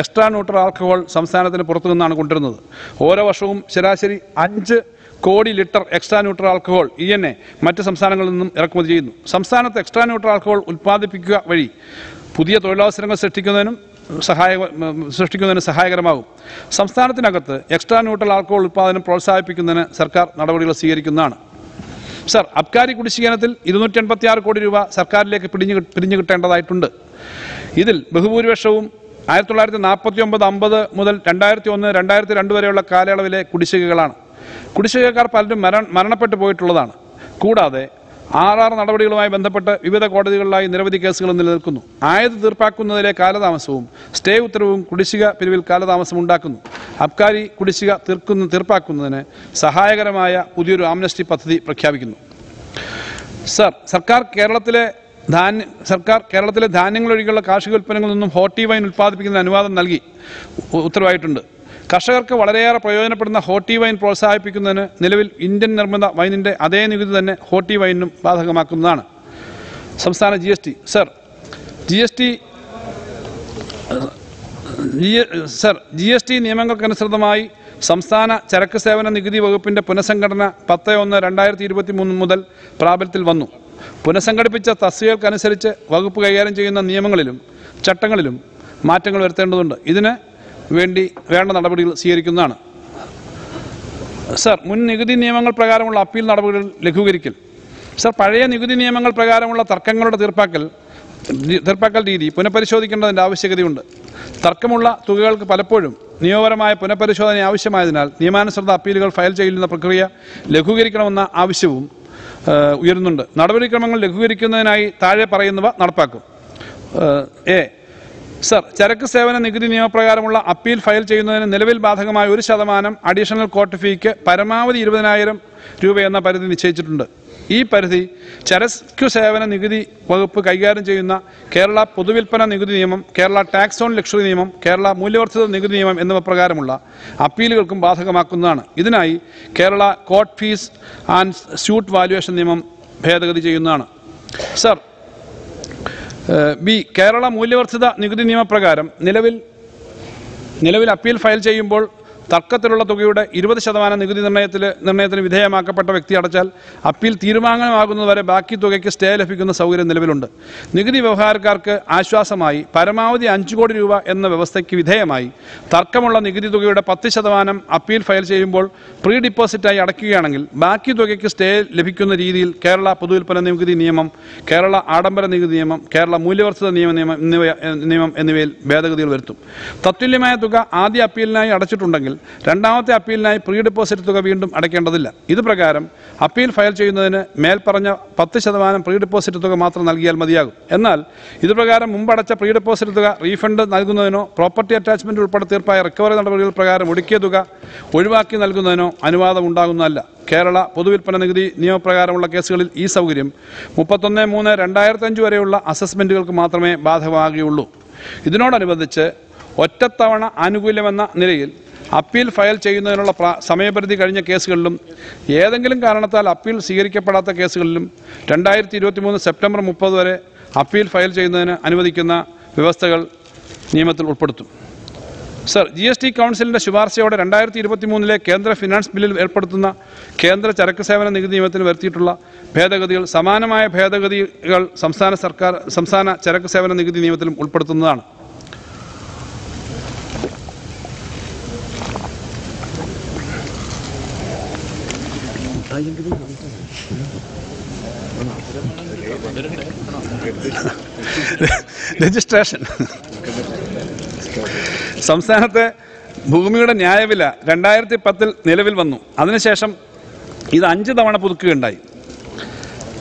എക്സ്ട്രാ ന്യൂട്രൽ ആൽക്കഹോൾ സംസ്ഥാനത്തിന് പുറത്തു നിന്നാണ് കൊണ്ടുവരുന്നത്. ഓരോ വർഷവും ശരാശരി അഞ്ച് കോടി litre extra neutral alcohol E N A മറ്റ് സംസ്ഥാനങ്ങളിൽ നിന്നും ഇറക്കുമതി ചെയ്യുന്നു. സംസ്ഥാനത്ത് എക്സ്ട്രാ ന്യൂട്രൽ ആൽക്കഹോൾ ഉൽപ്പാദിപ്പിക്കുക വഴി പുതിയ തൊഴിലവസരങ്ങൾ സൃഷ്ടിക്കുന്നതിനും സഹായ സൃഷ്ടിക്കുന്നതിന് സഹായകരമാകും. സംസ്ഥാനത്തിനകത്ത് എക്സ്ട്രാ ന്യൂട്രൽ ആൽക്കഹോൾ ഉൽപ്പാദനം പ്രോത്സാഹിപ്പിക്കുന്നതിന് സർക്കാർ നടപടികൾ സ്വീകരിക്കുന്നതാണ്. സർ അബ്കാരി കുടിശ്ശികനത്തിൽ ഇരുന്നൂറ്റി എൺപത്തി ആറ് കോടി രൂപ സർക്കാരിലേക്ക് പിടിഞ്ഞു പിരിഞ്ഞു കിട്ടേണ്ടതായിട്ടുണ്ട്. ഇതിൽ ബഹുഭൂരിപക്ഷവും ആയിരത്തി തൊള്ളായിരത്തി നാൽപ്പത്തി ഒമ്പത് അമ്പത് മുതൽ രണ്ടായിരത്തി ഒന്ന് രണ്ടായിരത്തി രണ്ട് വരെയുള്ള കാലയളവിലെ കുടിശ്ശികകളാണ്. കുടിശ്ശികക്കാർ പലരും മര മരണപ്പെട്ടു പോയിട്ടുള്ളതാണ്. കൂടാതെ ആർ ആർ നടപടികളുമായി ബന്ധപ്പെട്ട് വിവിധ കോടതികളിലായി നിരവധി കേസുകൾ നിലനിൽക്കുന്നു. ആയത് തീർപ്പാക്കുന്നതിലെ കാലതാമസവും സ്റ്റേ ഉത്തരവും കുടിശ്ശിക പിരിവിൽ കാലതാമസം ഉണ്ടാക്കുന്നു. അബ്കാരി കുടിശ്ശിക തീർക്കുന്ന തീർപ്പാക്കുന്നതിന് സഹായകരമായ പുതിയൊരു ആംനസ്റ്റി പദ്ധതി പ്രഖ്യാപിക്കുന്നു. സർ സർക്കാർ കേരളത്തിലെ ധാന്യ സർക്കാർ കേരളത്തിലെ ധാന്യങ്ങൾ ഒഴികെയുള്ള കാർഷിക ഉൽപ്പന്നങ്ങളിൽ നിന്നും ഹോട്ടി വൈൻ ഉൽപ്പാദിപ്പിക്കുന്ന അനുവാദം നൽകി. ഉത്തരവായിട്ടുണ്ട്. കർഷകർക്ക് വളരെയേറെ പ്രയോജനപ്പെടുന്ന ഹോട്ടി വൈൻ പ്രോത്സാഹിപ്പിക്കുന്നതിന് നിലവിൽ ഇന്ത്യൻ നിർമ്മിത വൈനിന്റെ അതേ നികുതി തന്നെ ഹോട്ടി വൈനും ബാധകമാക്കുന്നതാണ്. സംസ്ഥാന G S T sir G S T sir G S T നിയമങ്ങൾക്കനുസൃതമായി സംസ്ഥാന ചരക്ക് സേവന നികുതി വകുപ്പിന്റെ പുനഃസംഘടന പത്ത് ഒന്ന് രണ്ടായിരത്തി ഇരുപത്തി മൂന്ന് മുതൽ പ്രാബല്യത്തിൽ വന്നു. പുനഃസംഘടിപ്പിച്ച തസ്തികൾക്കനുസരിച്ച് വകുപ്പ് കൈകാര്യം ചെയ്യുന്ന നിയമങ്ങളിലും ചട്ടങ്ങളിലും മാറ്റങ്ങൾ വരുത്തേണ്ടതുണ്ട്. ഇതിന് വേണ്ടി വേണ്ട നടപടികൾ സ്വീകരിക്കുന്നതാണ്. സർ മുൻ നികുതി നിയമങ്ങൾ പ്രകാരമുള്ള അപ്പീൽ നടപടികൾ ലഘൂകരിക്കൽ. സർ പഴയ നികുതി നിയമങ്ങൾ പ്രകാരമുള്ള തർക്കങ്ങളുടെ തീർപ്പാക്കൽ തീർപ്പാക്കൽ രീതി പുനഃപരിശോധിക്കേണ്ടതിന്റെ ആവശ്യകതയുണ്ട്. തർക്കമുള്ള തുകകൾക്ക് പലപ്പോഴും നിയമപരമായ പുനഃപരിശോധന ആവശ്യമായതിനാൽ നിയമാനുസൃത അപ്പീലുകൾ ഫയൽ ചെയ്യുന്ന പ്രക്രിയ ലഘൂകരിക്കണമെന്ന ആവശ്യവും ഉയരുന്നുണ്ട്. നടപടിക്രമങ്ങൾ ലഘൂകരിക്കുന്നതിനായി താഴെ പറയുന്നവ നടപ്പാക്കും. എ സർ ചരക്ക് സേവന നികുതി നിയമപ്രകാരമുള്ള അപ്പീൽ ഫയൽ ചെയ്യുന്നതിന് നിലവിൽ ബാധകമായ ഒരു ശതമാനം അഡീഷണൽ കോർട്ട് ഫീക്ക് പരമാവധി ഇരുപതിനായിരം രൂപ എന്ന പരിധി നിശ്ചയിച്ചിട്ടുണ്ട്. ഈ പരിധി ചരക്കു സേവന നികുതി വകുപ്പ് കൈകാര്യം ചെയ്യുന്ന കേരള പൊതുവിൽപ്പന നികുതി നിയമം കേരള ടാക്സ് ഓൺ ലക്ഷറി നിയമം കേരള മൂല്യവർദ്ധിത നികുതി നിയമം എന്നിവ പ്രകാരമുള്ള അപ്പീലുകൾക്കും ബാധകമാക്കുന്നതാണ്. ഇതിനായി Kerala court fees and suit valuation നിയമം ഭേദഗതി ചെയ്യുന്നതാണ്. സർ ബി കേരള മൂല്യവർദ്ധിത നികുതി നിയമപ്രകാരം നിലവിൽ നിലവിൽ അപ്പീൽ ഫയൽ ചെയ്യുമ്പോൾ തർക്കത്തിലുള്ള തുകയുടെ ഇരുപത് ശതമാനം നികുതി നിർണയത്തിൽ നിർണയത്തിന് വിധേയമാക്കപ്പെട്ട വ്യക്തി അടച്ചാൽ അപ്പീൽ തീരുമാനമാകുന്നതുവരെ ബാക്കി തുകയ്ക്ക് സ്റ്റേ ലഭിക്കുന്ന സൗകര്യം നിലവിലുണ്ട്. നികുതി വ്യവഹാരക്കാർക്ക് ആശ്വാസമായി പരമാവധി അഞ്ച് കോടി രൂപ എന്ന വ്യവസ്ഥയ്ക്ക് വിധേയമായി തർക്കമുള്ള നികുതി തുകയുടെ പത്ത് ശതമാനം അപ്പീൽ ഫയൽ ചെയ്യുമ്പോൾ പ്രീ ഡിപ്പോസിറ്റായി അടയ്ക്കുകയാണെങ്കിൽ ബാക്കി തുകയ്ക്ക് സ്റ്റേ ലഭിക്കുന്ന രീതിയിൽ കേരള പൊതുവിൽപ്പന നികുതി നിയമം കേരള ആഡംബര നികുതി നിയമം കേരള മൂല്യവർദ്ധിത നിയമ നിയമം നിയമം എന്നിവയിൽ ഭേദഗതികൾ വരുത്തും. തത്തുല്യമായ തുക ആദ്യ അപ്പീലിനായി അടച്ചിട്ടുണ്ടെങ്കിൽ രണ്ടാമത്തെ അപ്പീലിനായി പ്രീ ഡെപ്പോസിറ്റ് തുക വീണ്ടും അടയ്ക്കേണ്ടതില്ല. ഇത് പ്രകാരം അപ്പീൽ ഫയൽ ചെയ്യുന്നതിന് മേൽപ്പറഞ്ഞ പത്ത് ശതമാനം പ്രീ ഡെപ്പോസിറ്റ് തുക മാത്രം നൽകിയാൽ മതിയാകും. എന്നാൽ ഇതുപ്രകാരം പ്രകാരം മുമ്പ് പ്രീ ഡെപ്പോസിറ്റ് തുക റീഫണ്ട് നൽകുന്നതിനോ പ്രോപ്പർട്ടി അറ്റാച്ച്മെന്റ് ഉൾപ്പെടെ തീർപ്പായ റിക്കവറി നടപടികൾ പ്രകാരം ഒടുക്കിയ തുക ഒഴിവാക്കി നൽകുന്നതിനോ അനുവാദം ഉണ്ടാകുന്നതല്ല. കേരള പൊതുവിൽപ്പന നികുതി നിയമപ്രകാരമുള്ള കേസുകളിൽ ഈ സൗകര്യം മുപ്പത്തൊന്ന് മൂന്ന് രണ്ടായിരത്തി അഞ്ച് വരെയുള്ള അസസ്മെന്റുകൾക്ക് മാത്രമേ ബാധകമാകുകയുള്ളൂ. ഇതിനോടനുബന്ധിച്ച് ഒറ്റത്തവണ ആനുകൂല്യമെന്ന നിലയിൽ അപ്പീൽ ഫയൽ ചെയ്യുന്നതിനുള്ള പ്രാ- സമയപരിധി കഴിഞ്ഞ കേസുകളിലും ഏതെങ്കിലും കാരണത്താൽ അപ്പീൽ സ്വീകരിക്കപ്പെടാത്ത കേസുകളിലും രണ്ടായിരത്തി ഇരുപത്തി മൂന്ന് സെപ്റ്റംബർ മുപ്പത് വരെ അപ്പീൽ ഫയൽ ചെയ്യുന്നതിന് അനുവദിക്കുന്ന വ്യവസ്ഥകൾ നിയമത്തിൽ ഉൾപ്പെടുത്തും. സർ ജി എസ് ടി കൗൺസിലിന്റെ ശുപാർശയോടെ രണ്ടായിരത്തി ഇരുപത്തി മൂന്നിലെ കേന്ദ്ര ഫിനാൻസ് ബില്ലിൽ ഏർപ്പെടുത്തുന്ന കേന്ദ്ര ചരക്ക് സേവന നികുതി നിയമത്തിൽ വരുത്തിയിട്ടുള്ള ഭേദഗതികൾ സമാനമായ ഭേദഗതികൾ സംസ്ഥാന സർക്കാർ സംസ്ഥാന ചരക്ക് സേവന നികുതി നിയമത്തിലും ഉൾപ്പെടുത്തുന്നതാണ്. (laughs) രജിസ്ട്രേഷൻ സംസ്ഥാനത്തെ ഭൂമിയുടെ ന്യായവില രണ്ടായിരത്തി പത്തിൽ നിലവിൽ വന്നു. അതിനുശേഷം ഇത് അഞ്ച് തവണ പുതുക്കുകയുണ്ടായി.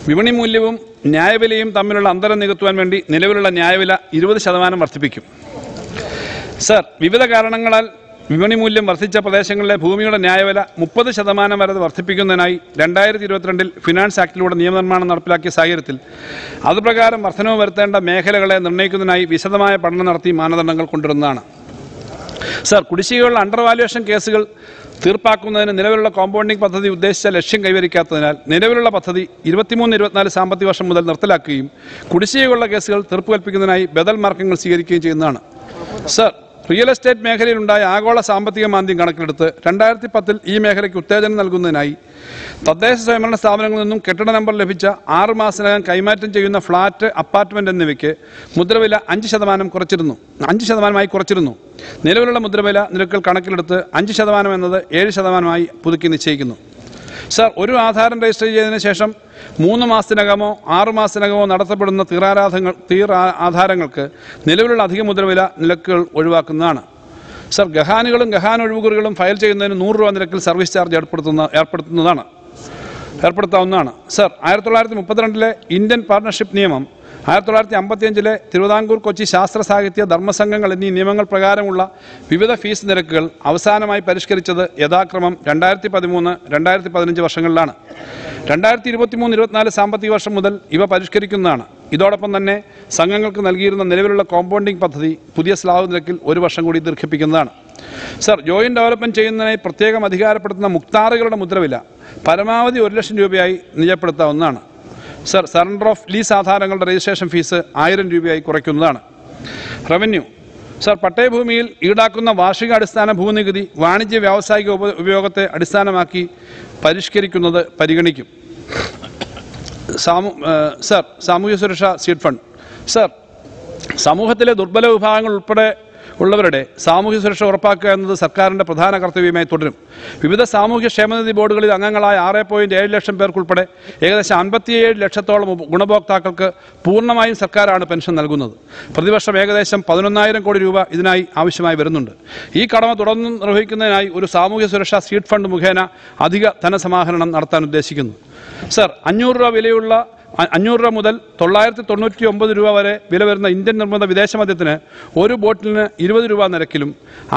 വിപണി മൂല്യവും ന്യായവിലയും തമ്മിലുള്ള അന്തരം നികത്തുവാൻ വേണ്ടി നിലവിലുള്ള ന്യായവില ഇരുപത് ശതമാനം വർദ്ധിപ്പിക്കും. സർ വിവിധ കാരണങ്ങളാൽ വിപണി മൂല്യം വർദ്ധിച്ച പ്രദേശങ്ങളിലെ ഭൂമിയുടെ ന്യായവില മുപ്പത് ശതമാനം വരെ വർദ്ധിപ്പിക്കുന്നതിനായി രണ്ടായിരത്തി ഇരുപത്തിരണ്ടിൽ ഫിനാൻസ് ആക്ടിലൂടെ നിയമനിർമ്മാണം നടപ്പിലാക്കിയ സാഹചര്യത്തിൽ അതുപ്രകാരം വർധനവ് വരുത്തേണ്ട മേഖലകളെ നിർണയിക്കുന്നതിനായി വിശദമായ പഠനം നടത്തി മാനദണ്ഡങ്ങൾ കൊണ്ടുവരുന്നതാണ്. സർ കുടിശ്ശികയുള്ള അണ്ടർ വാല്യുവേഷൻ കേസുകൾ തീർപ്പാക്കുന്നതിന് നിലവിലുള്ള കോമ്പൗണ്ടിംഗ് പദ്ധതി ഉദ്ദേശിച്ച ലക്ഷ്യം കൈവരിക്കാത്തതിനാൽ നിലവിലുള്ള പദ്ധതി ഇരുപത്തിമൂന്ന് ഇരുപത്തിനാല് സാമ്പത്തിക വർഷം മുതൽ നിർത്തലാക്കുകയും കുടിശ്ശികയുള്ള കേസുകൾ തീർപ്പ് കൽപ്പിക്കുന്നതിനായി ബദൽ മാർഗങ്ങൾ സ്വീകരിക്കുകയും ചെയ്യുന്നതാണ്. സർ റിയൽ എസ്റ്റേറ്റ് മേഖലയിലുണ്ടായ ആഗോള സാമ്പത്തിക മാന്ദ്യം കണക്കിലെടുത്ത് രണ്ടായിരത്തി പത്തിൽ ഈ മേഖലയ്ക്ക് ഉത്തേജനം നൽകുന്നതിനായി തദ്ദേശ സ്വയംഭരണ സ്ഥാപനങ്ങളിൽ നിന്നും കെട്ടിട നമ്പർ ലഭിച്ച ആറ് മാസത്തിനകം കൈമാറ്റം ചെയ്യുന്ന ഫ്ളാറ്റ് അപ്പാർട്ട്മെന്റ് എന്നിവയ്ക്ക് മുദ്രവില അഞ്ച് ശതമാനം കുറച്ചിരുന്നു. അഞ്ച് ശതമാനമായി കുറച്ചിരുന്നു. നിലവിലുള്ള മുദ്രവില നിരക്കുകൾ കണക്കിലെടുത്ത് അഞ്ച് ശതമാനം എന്നത് ഏഴ് ശതമാനമായി പുതുക്കി നിശ്ചയിക്കുന്നു. സർ ഒരു ആധാരം രജിസ്റ്റർ ചെയ്തതിന് ശേഷം മൂന്ന് മാസത്തിനകമോ ആറ് മാസത്തിനകമോ നടത്തപ്പെടുന്ന തീറാരാധങ്ങൾ തീർ ആധാരങ്ങൾക്ക് നിലവിലുള്ള അധിക മുദ്രവില നിരക്കുകൾ ഒഴിവാക്കുന്നതാണ്. സർ ഗഹാനുകളും ഗഹാൻ ഒഴിവുകുറികളും ഫയൽ ചെയ്യുന്നതിന് നൂറ് രൂപ നിരക്കിൽ സർവീസ് ചാർജ് ഏർപ്പെടുത്തുന്ന ഏർപ്പെടുത്തുന്നതാണ്. ഏർപ്പെടുത്താവുന്നതാണ്. സർ ആയിരത്തി തൊള്ളായിരത്തി മുപ്പത്തിരണ്ടിലെ ഇന്ത്യൻ പാർട്ണർഷിപ്പ് നിയമം ആയിരത്തി തൊള്ളായിരത്തി അമ്പത്തിയഞ്ചിലെ തിരുവിതാംകൂർ കൊച്ചി ശാസ്ത്ര സാഹിത്യ ധർമ്മസംഘങ്ങൾ എന്നീ നിയമങ്ങൾ പ്രകാരമുള്ള വിവിധ ഫീസ് നിരക്കുകൾ അവസാനമായി പരിഷ്കരിച്ചത് യഥാക്രമം രണ്ടായിരത്തി പതിമൂന്ന് രണ്ടായിരത്തി പതിനഞ്ച് വർഷങ്ങളിലാണ്. രണ്ടായിരത്തി ഇരുപത്തിമൂന്ന് ഇരുപത്തിനാല് സാമ്പത്തിക വർഷം മുതൽ ഇവ പരിഷ്കരിക്കുന്നതാണ്. ഇതോടൊപ്പം തന്നെ സംഘങ്ങൾക്ക് നൽകിയിരുന്ന നിലവിലുള്ള കോമ്പൗണ്ടിംഗ് പദ്ധതി പുതിയ സ്ലാബ് നിരക്കിൽ ഒരു വർഷം കൂടി ദീർഘിപ്പിക്കുന്നതാണ്. സർ ജോയിന്റ് ഡെവലപ്മെന്റ് ചെയ്യുന്നതിനായി പ്രത്യേകം അധികാരപ്പെടുത്തുന്ന മുക്താറുകളുടെ മുദ്രവില പരമാവധി ഒരു ലക്ഷം രൂപയായി നിജപ്പെടുത്താവുന്നതാണ്. സർ സറണ്ടർ ഓഫ് ലീസ് ആധാരങ്ങളുടെ രജിസ്ട്രേഷൻ ഫീസ് ആയിരം രൂപയായി കുറയ്ക്കുന്നതാണ്. റവന്യൂ. സർ പട്ടയഭൂമിയിൽ ഈടാക്കുന്ന വാർഷിക അടിസ്ഥാന ഭൂനികുതി വാണിജ്യ വ്യാവസായിക ഉപ- ഉപയോഗത്തെ അടിസ്ഥാനമാക്കി പരിഷ്കരിക്കുന്നത് പരിഗണിക്കും. സാമൂ സർ സാമൂഹ്യ സുരക്ഷാ സീഡ് ഫണ്ട്. സർ സമൂഹത്തിലെ ദുർബല വിഭാഗങ്ങൾ ഉൾപ്പെടെ ഉള്ളവരുടെ സാമൂഹ്യ സുരക്ഷ ഉറപ്പാക്കുക എന്നത് സർക്കാരിന്റെ പ്രധാന കർത്തവ്യമായി തുടരും. വിവിധ സാമൂഹ്യ ക്ഷേമനിധി ബോർഡുകളിൽ അംഗങ്ങളായ ആറ് പോയിന്റ് ഏഴ് ലക്ഷം പേർക്കുൾപ്പെടെ ഏകദേശം അൻപത്തിയേഴ് ലക്ഷത്തോളം ഗുണഭോക്താക്കൾക്ക് പൂർണമായും സർക്കാരാണ് പെൻഷൻ നൽകുന്നത്. പ്രതിവർഷം ഏകദേശം പതിനൊന്നായിരം കോടി രൂപ ഇതിനായി ആവശ്യമായി വരുന്നുണ്ട്. ഈ കടമ തുടർന്ന് നിർവഹിക്കുന്നതിനായി ഒരു സാമൂഹ്യ സുരക്ഷാ സീഡ് ഫണ്ട് മുഖേന അധിക ധനസമാഹരണം നടത്താൻ ഉദ്ദേശിക്കുന്നു. സർ അഞ്ഞൂറ് രൂപ വിലയുള്ള അഞ്ഞൂറ് രൂപ മുതൽ തൊള്ളായിരത്തി തൊണ്ണൂറ്റി ഒമ്പത് രൂപ വരെ വില വരുന്ന ഇന്ത്യൻ നിർമ്മിത വിദേശ മദ്യത്തിന് ഒരു ബോട്ടിലിന് ഇരുപത് രൂപ നിരക്കിലും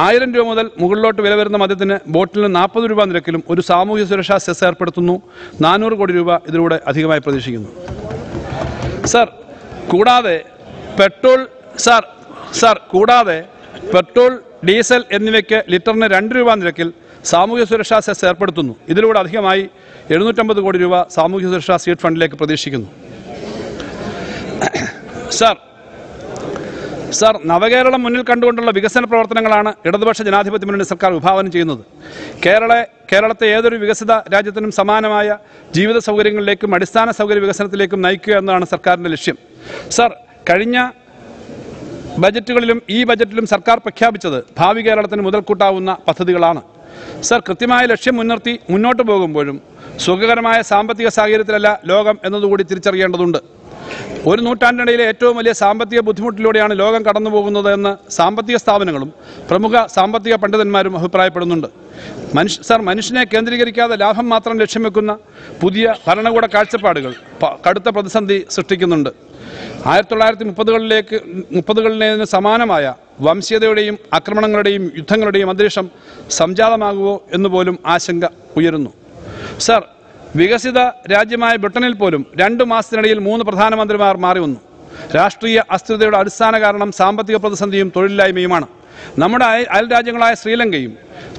ആയിരം രൂപ മുതൽ മുകളിലോട്ട് വില വരുന്ന മദ്യത്തിന് ബോട്ടിലിന് നാൽപ്പത് രൂപ നിരക്കിലും ഒരു സാമൂഹ്യ സുരക്ഷാ സെസ് ഏർപ്പെടുത്തുന്നു. നാനൂറ് കോടി രൂപ ഇതിലൂടെ അധികമായി പ്രതീക്ഷിക്കുന്നു. സർ കൂടാതെ പെട്രോൾ സർ സർ കൂടാതെ പെട്രോൾ ഡീസൽ എന്നിവയ്ക്ക് ലിറ്ററിന് രണ്ട് രൂപ നിരക്കിൽ സാമൂഹ്യ സുരക്ഷാ സെസ് ഏർപ്പെടുത്തുന്നു. ഇതിലൂടെ അധികമായി എഴുന്നൂറ്റമ്പത് കോടി രൂപ സാമൂഹ്യ സുരക്ഷാ സീറ്റ് ഫണ്ടിലേക്ക് പ്രതീക്ഷിക്കുന്നു. സർ സർ നവകേരളം മുന്നിൽ കണ്ടുകൊണ്ടുള്ള വികസന പ്രവർത്തനങ്ങളാണ് ഇടതുപക്ഷ ജനാധിപത്യ മുന്നണി സർക്കാർ വിഭാവനം ചെയ്യുന്നത്. കേരള കേരളത്തെ ഏതൊരു വികസിത രാജ്യത്തിനും സമാനമായ ജീവിത സൗകര്യങ്ങളിലേക്കും അടിസ്ഥാന സൗകര്യ വികസനത്തിലേക്കും നയിക്കുക എന്നതാണ് സർക്കാരിന്റെ ലക്ഷ്യം. സർ കഴിഞ്ഞ ബജറ്റുകളിലും ഈ ബജറ്റിലും സർക്കാർ പ്രഖ്യാപിച്ചത് ഭാവി കേരളത്തിന് മുതൽക്കൂട്ടാവുന്ന പദ്ധതികളാണ്. സർ കൃത്യമായ ലക്ഷ്യം മുൻനിർത്തി മുന്നോട്ട് പോകുമ്പോഴും സുഖകരമായ സാമ്പത്തിക സാഹചര്യത്തിലല്ല ലോകം എന്നതുകൂടി തിരിച്ചറിയേണ്ടതുണ്ട്. ഒരു നൂറ്റാണ്ടിനിടയിലെ ഏറ്റവും വലിയ സാമ്പത്തിക ബുദ്ധിമുട്ടിലൂടെയാണ് ലോകം കടന്നു പോകുന്നത് എന്ന് സാമ്പത്തിക സ്ഥാപനങ്ങളും പ്രമുഖ സാമ്പത്തിക പണ്ഡിതന്മാരും അഭിപ്രായപ്പെടുന്നുണ്ട്. മനുഷ്യ സർ മനുഷ്യനെ കേന്ദ്രീകരിക്കാതെ ലാഭം മാത്രം ലക്ഷ്യം വെക്കുന്ന പുതിയ ഭരണകൂട കാഴ്ചപ്പാടുകൾ കടുത്ത പ്രതിസന്ധി സൃഷ്ടിക്കുന്നുണ്ട്. ആയിരത്തി തൊള്ളായിരത്തി മുപ്പതുകളിലേക്ക് മുപ്പതുകളിലേതിന് സമാനമായ വംശീയതയുടെയും ആക്രമണങ്ങളുടെയും യുദ്ധങ്ങളുടെയും അന്തരീക്ഷം സംജാതമാകുമോ എന്ന് പോലും ആശങ്ക ഉയരുന്നു. സർ വികസിത രാജ്യമായ ബ്രിട്ടനിൽ പോലും രണ്ടു മാസത്തിനിടയിൽ മൂന്ന് പ്രധാനമന്ത്രിമാർ മാറി വന്നു. രാഷ്ട്രീയ അസ്ഥിരതയുടെ അടിസ്ഥാന കാരണം സാമ്പത്തിക പ്രതിസന്ധിയും തൊഴിലില്ലായ്മയുമാണ്. നമ്മുടെ അയൽ രാജ്യങ്ങളായ ശ്രീലങ്കയും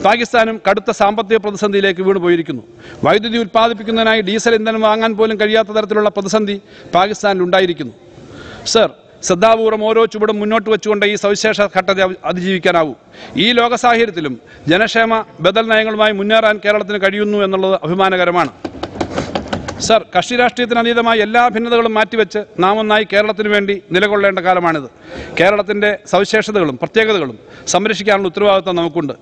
പാകിസ്ഥാനും കടുത്ത സാമ്പത്തിക പ്രതിസന്ധിയിലേക്ക് വീണുപോയിരിക്കുന്നു. വൈദ്യുതി ഉൽപ്പാദിപ്പിക്കുന്നതിനായി ഡീസൽ ഇന്ധനം വാങ്ങാൻ പോലും കഴിയാത്ത തരത്തിലുള്ള പ്രതിസന്ധി പാകിസ്ഥാനിൽ ഉണ്ടായിരിക്കുന്നു സർ ശ്രദ്ധാപൂർവം ഓരോ ചുവടും മുന്നോട്ട് വെച്ചുകൊണ്ട് ഈ സവിശേഷ ഘട്ടത്തെ അതി- അതിജീവിക്കാനാവൂ. ഈ ലോക സാഹചര്യത്തിലും ജനക്ഷേമ ബദൽ നയങ്ങളുമായി മുന്നേറാൻ കേരളത്തിന് കഴിയുന്നു എന്നുള്ളത് അഭിമാനകരമാണ്. സർ കക്ഷി രാഷ്ട്രീയത്തിന് അതീതമായ എല്ലാ ഭിന്നതകളും മാറ്റിവെച്ച് നാം ഒന്നായി കേരളത്തിന് വേണ്ടി നിലകൊള്ളേണ്ട കാലമാണിത്. കേരളത്തിന്റെ സവിശേഷതകളും പ്രത്യേകതകളും സംരക്ഷിക്കാനുള്ള ഉത്തരവാദിത്വം നമുക്കുണ്ട്.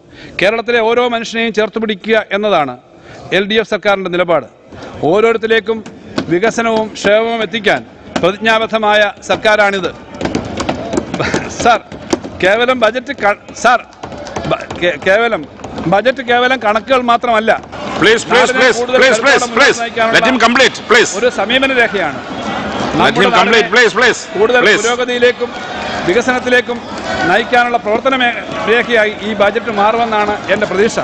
കേരളത്തിലെ ഓരോ മനുഷ്യനെയും ചേർത്ത് പിടിക്കുക എന്നതാണ് എൽ ഡി എഫ് സർക്കാരിന്റെ നിലപാട്. ഓരോരുത്തരിലേക്കും വികസനവും ക്ഷേമവും എത്തിക്കാൻ പ്രതിജ്ഞാബദ്ധമായ സർക്കാരാണിത്. സാർ കേവലം ബജറ്റ് സാർ കേവലം ബജറ്റ് കേവലം കണക്കുകൾ മാത്രമല്ല. ഒരു സമീപന രേഖയാണ്. കൂടുതൽ പുരോഗതിയിലേക്കും വികസനത്തിലേക്കും നയിക്കാനുള്ള പ്രവർത്തന രേഖയായി ഈ ബജറ്റ് മാറുമെന്നാണ് എന്റെ പ്രതീക്ഷ.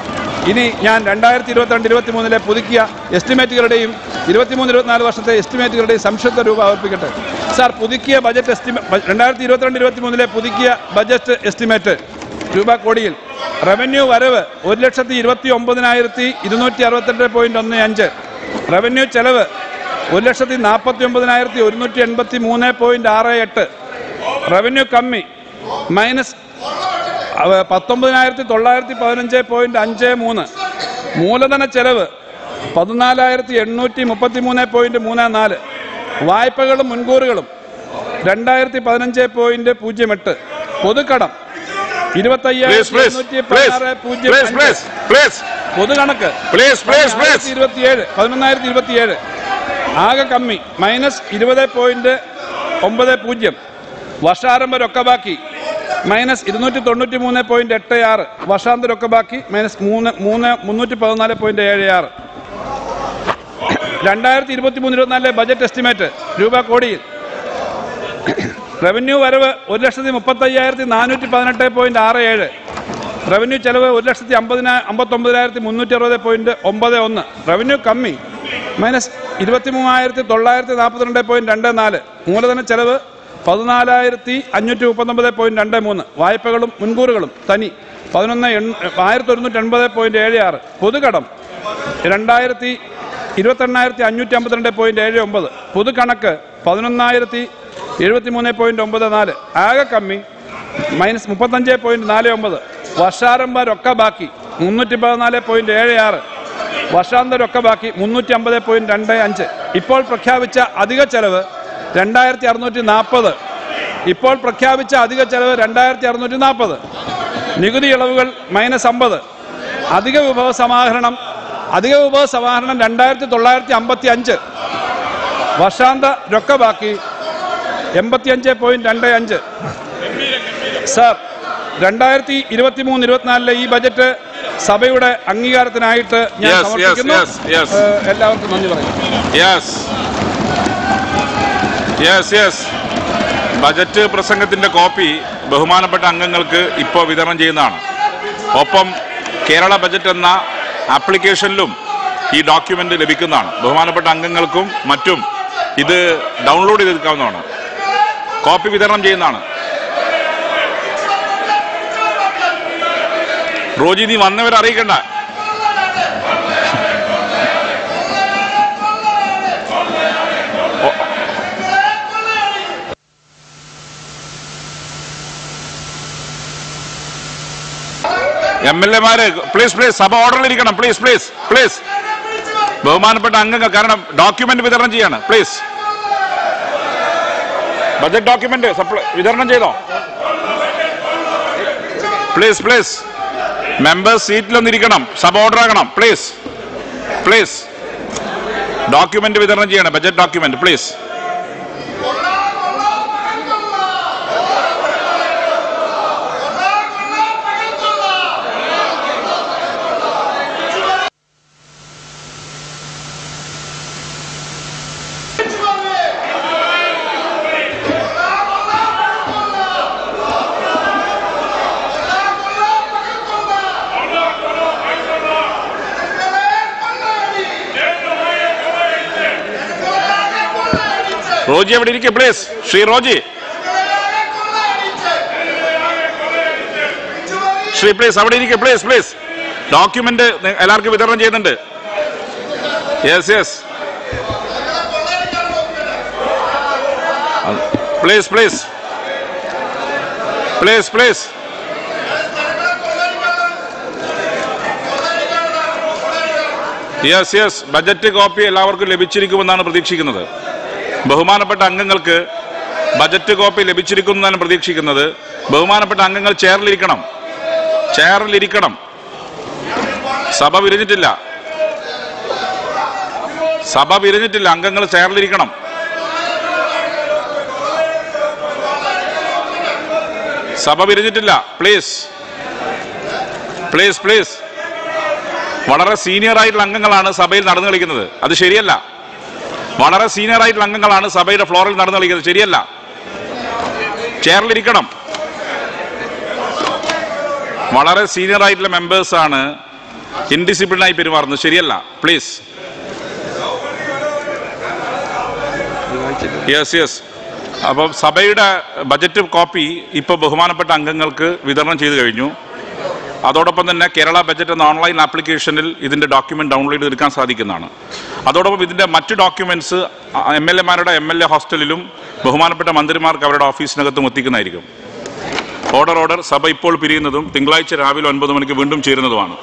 ഇനി ഞാൻ രണ്ടായിരത്തി ഇരുപത്തിരണ്ട് ഇരുപത്തി മൂന്നിലെ പുതുക്കിയ എസ്റ്റിമേറ്റുകളുടെയും ഇരുപത്തിമൂന്ന് ഇരുപത്തിനാല് വർഷത്തെ എസ്റ്റിമേറ്റുകളുടെയും സംക്ഷിപ്ത രൂപ അവതരിപ്പിക്കട്ടെ. സാർ പുതുക്കിയ ബജറ്റ് എസ്റ്റിമേ രണ്ടായിരത്തി ഇരുപത്തിരണ്ട് ഇരുപത്തി മൂന്നിലെ പുതുക്കിയ ബജറ്റ് എസ്റ്റിമേറ്റ് രൂപ കോടിയിൽ റവന്യൂ വരവ് ഒരു ലക്ഷത്തി ഇരുപത്തി ഒമ്പതിനായിരത്തി ഇരുന്നൂറ്റി അറുപത്തെട്ട് പോയിന്റ് ഒന്ന് അഞ്ച്. റവന്യൂ ചെലവ് ഒരു ലക്ഷത്തി നാൽപ്പത്തി ഒമ്പതിനായിരത്തി ഒരുന്നൂറ്റി എൺപത്തി മൂന്ന് പോയിന്റ് ആറ് എട്ട്. റവന്യൂ കമ്മി. മൈനസ് പത്തൊമ്പതിനായിരത്തി തൊള്ളായിരത്തി പതിനഞ്ച് പോയിന്റ് അഞ്ച് മൂന്ന്. മൂലധന ചെലവ് പതിനാലായിരത്തി എണ്ണൂറ്റി മുപ്പത്തി മൂന്ന് പോയിന്റ് മൂന്ന് നാല്. വായ്പകളും മുൻകൂറുകളും രണ്ടായിരത്തി പതിനഞ്ച് പോയിന്റ് പൂജ്യം എട്ട്. പൊതുക്കടം ഇരുപത്തയ്യായിരത്തി പൊതുകണക്ക്. ഇരുപത്തിയേഴ് പതിനൊന്നായിരത്തി ഇരുപത്തിയേഴ്. ആകെ കമ്മി. മൈനസ് ഇരുപത് പോയിന്റ് ഒമ്പത് പൂജ്യം. വർഷാരംഭ രൊക്കബാക്കി മൈനസ് ഇരുന്നൂറ്റി തൊണ്ണൂറ്റി മൂന്ന് പോയിന്റ് എട്ട് ആറ്. വർഷാന്ത രൊക്കബാക്കി മൈനസ് മൂന്ന് മൂന്ന് മുന്നൂറ്റി പതിനാല് പോയിന്റ് ഏഴ് ആറ്. രണ്ടായിരത്തി ഇരുപത്തി മൂന്ന് ഇരുപത്തിനാലിലെ ബജറ്റ് എസ്റ്റിമേറ്റ്. രൂപ കോടിയിൽ. റവന്യൂ വരവ് ഒരു ലക്ഷത്തി മുപ്പത്തയ്യായിരത്തി നാനൂറ്റി പതിനെട്ട് പോയിന്റ് ആറ് ഏഴ്. റവന്യൂ ചെലവ് ഒരു ലക്ഷത്തി അമ്പതിനാ അമ്പത്തൊമ്പതിനായിരത്തി മുന്നൂറ്റി അറുപത് പോയിന്റ് ഒമ്പത് ഒന്ന്. റവന്യൂ കമ്മി. മൈനസ് ഇരുപത്തി മൂവായിരത്തി തൊള്ളായിരത്തി നാൽപ്പത്തിരണ്ട് പോയിന്റ് രണ്ട് നാല്. മൂലധന ചെലവ് പതിനാലായിരത്തി അഞ്ഞൂറ്റി മുപ്പത്തൊമ്പത് പോയിന്റ് രണ്ട് മൂന്ന്. വായ്പകളും മുൻകൂറുകളും തനി പതിനൊന്ന് ആയിരത്തി ഒരുന്നൂറ്റി എൺപത് പോയിന്റ് ഏഴ് ആറ്. പൊതുകടം രണ്ടായിരത്തി ഇരുപത്തെണ്ണായിരത്തി അഞ്ഞൂറ്റി അമ്പത്തിരണ്ട് പോയിന്റ് ഏഴ് ഒമ്പത്. പുതുകണക്ക് പതിനൊന്നായിരത്തി എഴുപത്തി മൂന്ന് പോയിന്റ് ഒമ്പത് നാല്. ആകെ കമ്മി മൈനസ് മുപ്പത്തഞ്ച് പോയിന്റ് നാല് ഒമ്പത്. വർഷാരംഭ രൊക്ക ബാക്കി. മുന്നൂറ്റി പതിനാല് പോയിന്റ് ഏഴ് ആറ്. വർഷാന്ത രൊക്ക ബാക്കി. മുന്നൂറ്റി അമ്പത് പോയിന്റ് രണ്ട് അഞ്ച്. ഇപ്പോൾ പ്രഖ്യാപിച്ച അധിക ചെലവ് രണ്ടായിരത്തി അറുന്നൂറ്റി നാൽപ്പത് ഇപ്പോൾ പ്രഖ്യാപിച്ച അധിക ചെലവ് രണ്ടായിരത്തി അറുന്നൂറ്റി നാൽപ്പത് നികുതി ഇളവുകൾ മൈനസ് അമ്പത്. അധിക വിഭവ സമാഹരണം അധിക വിഭവ സമാഹരണം രണ്ടായിരത്തി തൊള്ളായിരത്തി അമ്പത്തി അഞ്ച് വർഷാന്ത രൊക്ക ബാക്കി. എൺപത്തിയഞ്ച് പോയിന്റ് രണ്ട് അഞ്ച്. സാർ രണ്ടായിരത്തി ഇരുപത്തി മൂന്ന് ഇരുപത്തിനാലിലെ ഈ ബജറ്റ് സഭയുടെ അംഗീകാരത്തിനായിട്ട് ഞാൻ സമർപ്പിക്കുന്നു. എല്ലാവർക്കും നന്ദി പറയുന്നു. ബജറ്റ് പ്രസംഗത്തിന്റെ കോപ്പി ബഹുമാനപ്പെട്ട അംഗങ്ങൾക്ക് ഇപ്പോൾ വിതരണം ചെയ്യുന്നതാണ്. ഒപ്പം കേരള ബജറ്റ് എന്ന ആപ്ലിക്കേഷനിലും ഈ ഡോക്യുമെന്റ് ലഭിക്കുന്നതാണ്. ബഹുമാനപ്പെട്ട അംഗങ്ങൾക്കും മറ്റും ഇത് ഡൗൺലോഡ് ചെയ്തെടുക്കാവുന്നതാണ്. കോപ്പി വിതരണം ചെയ്യുന്നതാണ്. റോജി നീ വന്നവരെ അറിയിക്കണ്ട. എം എൽ എമാര് പ്ലീസ് പ്ലീസ് സഭ ഓർഡറിലിരിക്കണം പ്ലീസ് പ്ലീസ് പ്ലീസ് ബഹുമാനപ്പെട്ട അംഗങ്ങൾ കാരണം ഡോക്യുമെന്റ് വിതരണം ചെയ്യാണ്. പ്ലീസ് ബജറ്റ് ഡോക്യുമെന്റ് വിതരണം ചെയ്തോ? പ്ലീസ് പ്ലീസ് മെമ്പേഴ്സ് സീറ്റിലൊന്നിരിക്കണം സബ് ഓർഡർ ആകണം. പ്ലീസ് പ്ലീസ് ഡോക്യുമെന്റ് വിതരണം ചെയ്യണം. ബജറ്റ് ഡോക്യുമെന്റ് പ്ലീസ് റോജി അവിടെ ഇരിക്കും പ്ലീസ് ശ്രീ റോജി. ശ്രീ പ്ലീസ് അവിടെ ഇരിക്കും പ്ലീസ് പ്ലീസ് ഡോക്യുമെന്റ് എല്ലാവർക്കും വിതരണം ചെയ്യുന്നുണ്ട്. Yes yes please please please please yes yes budget copy എല്ലാവർക്കും ലഭിച്ചിരിക്കുമെന്നാണ് പ്രതീക്ഷിക്കുന്നത്. ബഹുമാനപ്പെട്ട അംഗങ്ങൾക്ക് ബജറ്റ് കോപ്പി ലഭിച്ചിരിക്കുന്നതാണ് പ്രതീക്ഷിക്കുന്നത്. ബഹുമാനപ്പെട്ട അംഗങ്ങൾ ചെയറിലിരിക്കണം. ചെയറിലിരിക്കണം. സഭ വിരിഞ്ഞിട്ടില്ല. സഭ വിരിഞ്ഞിട്ടില്ല. അംഗങ്ങൾ ചെയറിലിരിക്കണം. സഭ വിരിഞ്ഞിട്ടില്ല. പ്ലീസ്. Please please. വളരെ സീനിയർ ആയിട്ടുള്ള അംഗങ്ങളാണ് സഭയിൽ നടന്നു കളിക്കുന്നത് അത് ശരിയല്ല. വളരെ സീനിയർ ആയിട്ടുള്ള അംഗങ്ങളാണ് സഭയുടെ ഫ്ലോറിൽ നടന്നു കളിക്കുന്നത് ശരിയല്ല. ചെയറിലിരിക്കണം. വളരെ സീനിയർ ആയിട്ടുള്ള മെമ്പേഴ്സ് ആണ് ഇൻഡിസിപ്ലിനായി പെരുമാറുന്നത്. ശരിയല്ല. പ്ലീസ് യെസ് യെസ് അപ്പം സഭയുടെ ബജറ്റ് കോപ്പി ഇപ്പോൾ ബഹുമാനപ്പെട്ട അംഗങ്ങൾക്ക് വിതരണം ചെയ്തു കഴിഞ്ഞു. അതോടൊപ്പം തന്നെ കേരള ബജറ്റ് എന്ന ഓൺലൈൻ ആപ്ലിക്കേഷനിൽ ഇതിന്റെ ഡോക്യുമെന്റ് ഡൗൺലോഡ് ചെയ്തെടുക്കാൻ സാധിക്കുന്നതാണ്. അതോടൊപ്പം ഇതിന്റെ മറ്റ് ഡോക്യുമെന്റ്സ് എം എൽ എമാരുടെ എം എൽ എ ഹോസ്റ്റലിലും ബഹുമാനപ്പെട്ട മന്ത്രിമാർക്ക് അവരുടെ ഓഫീസിനകത്തും എത്തിക്കുന്നതായിരിക്കും. ഓർഡർ ഓർഡർ സഭ ഇപ്പോൾ പിരിയുന്നതും തിങ്കളാഴ്ച രാവിലെ ഒൻപത് മണിക്ക് വീണ്ടും ചേരുന്നതുമാണ്.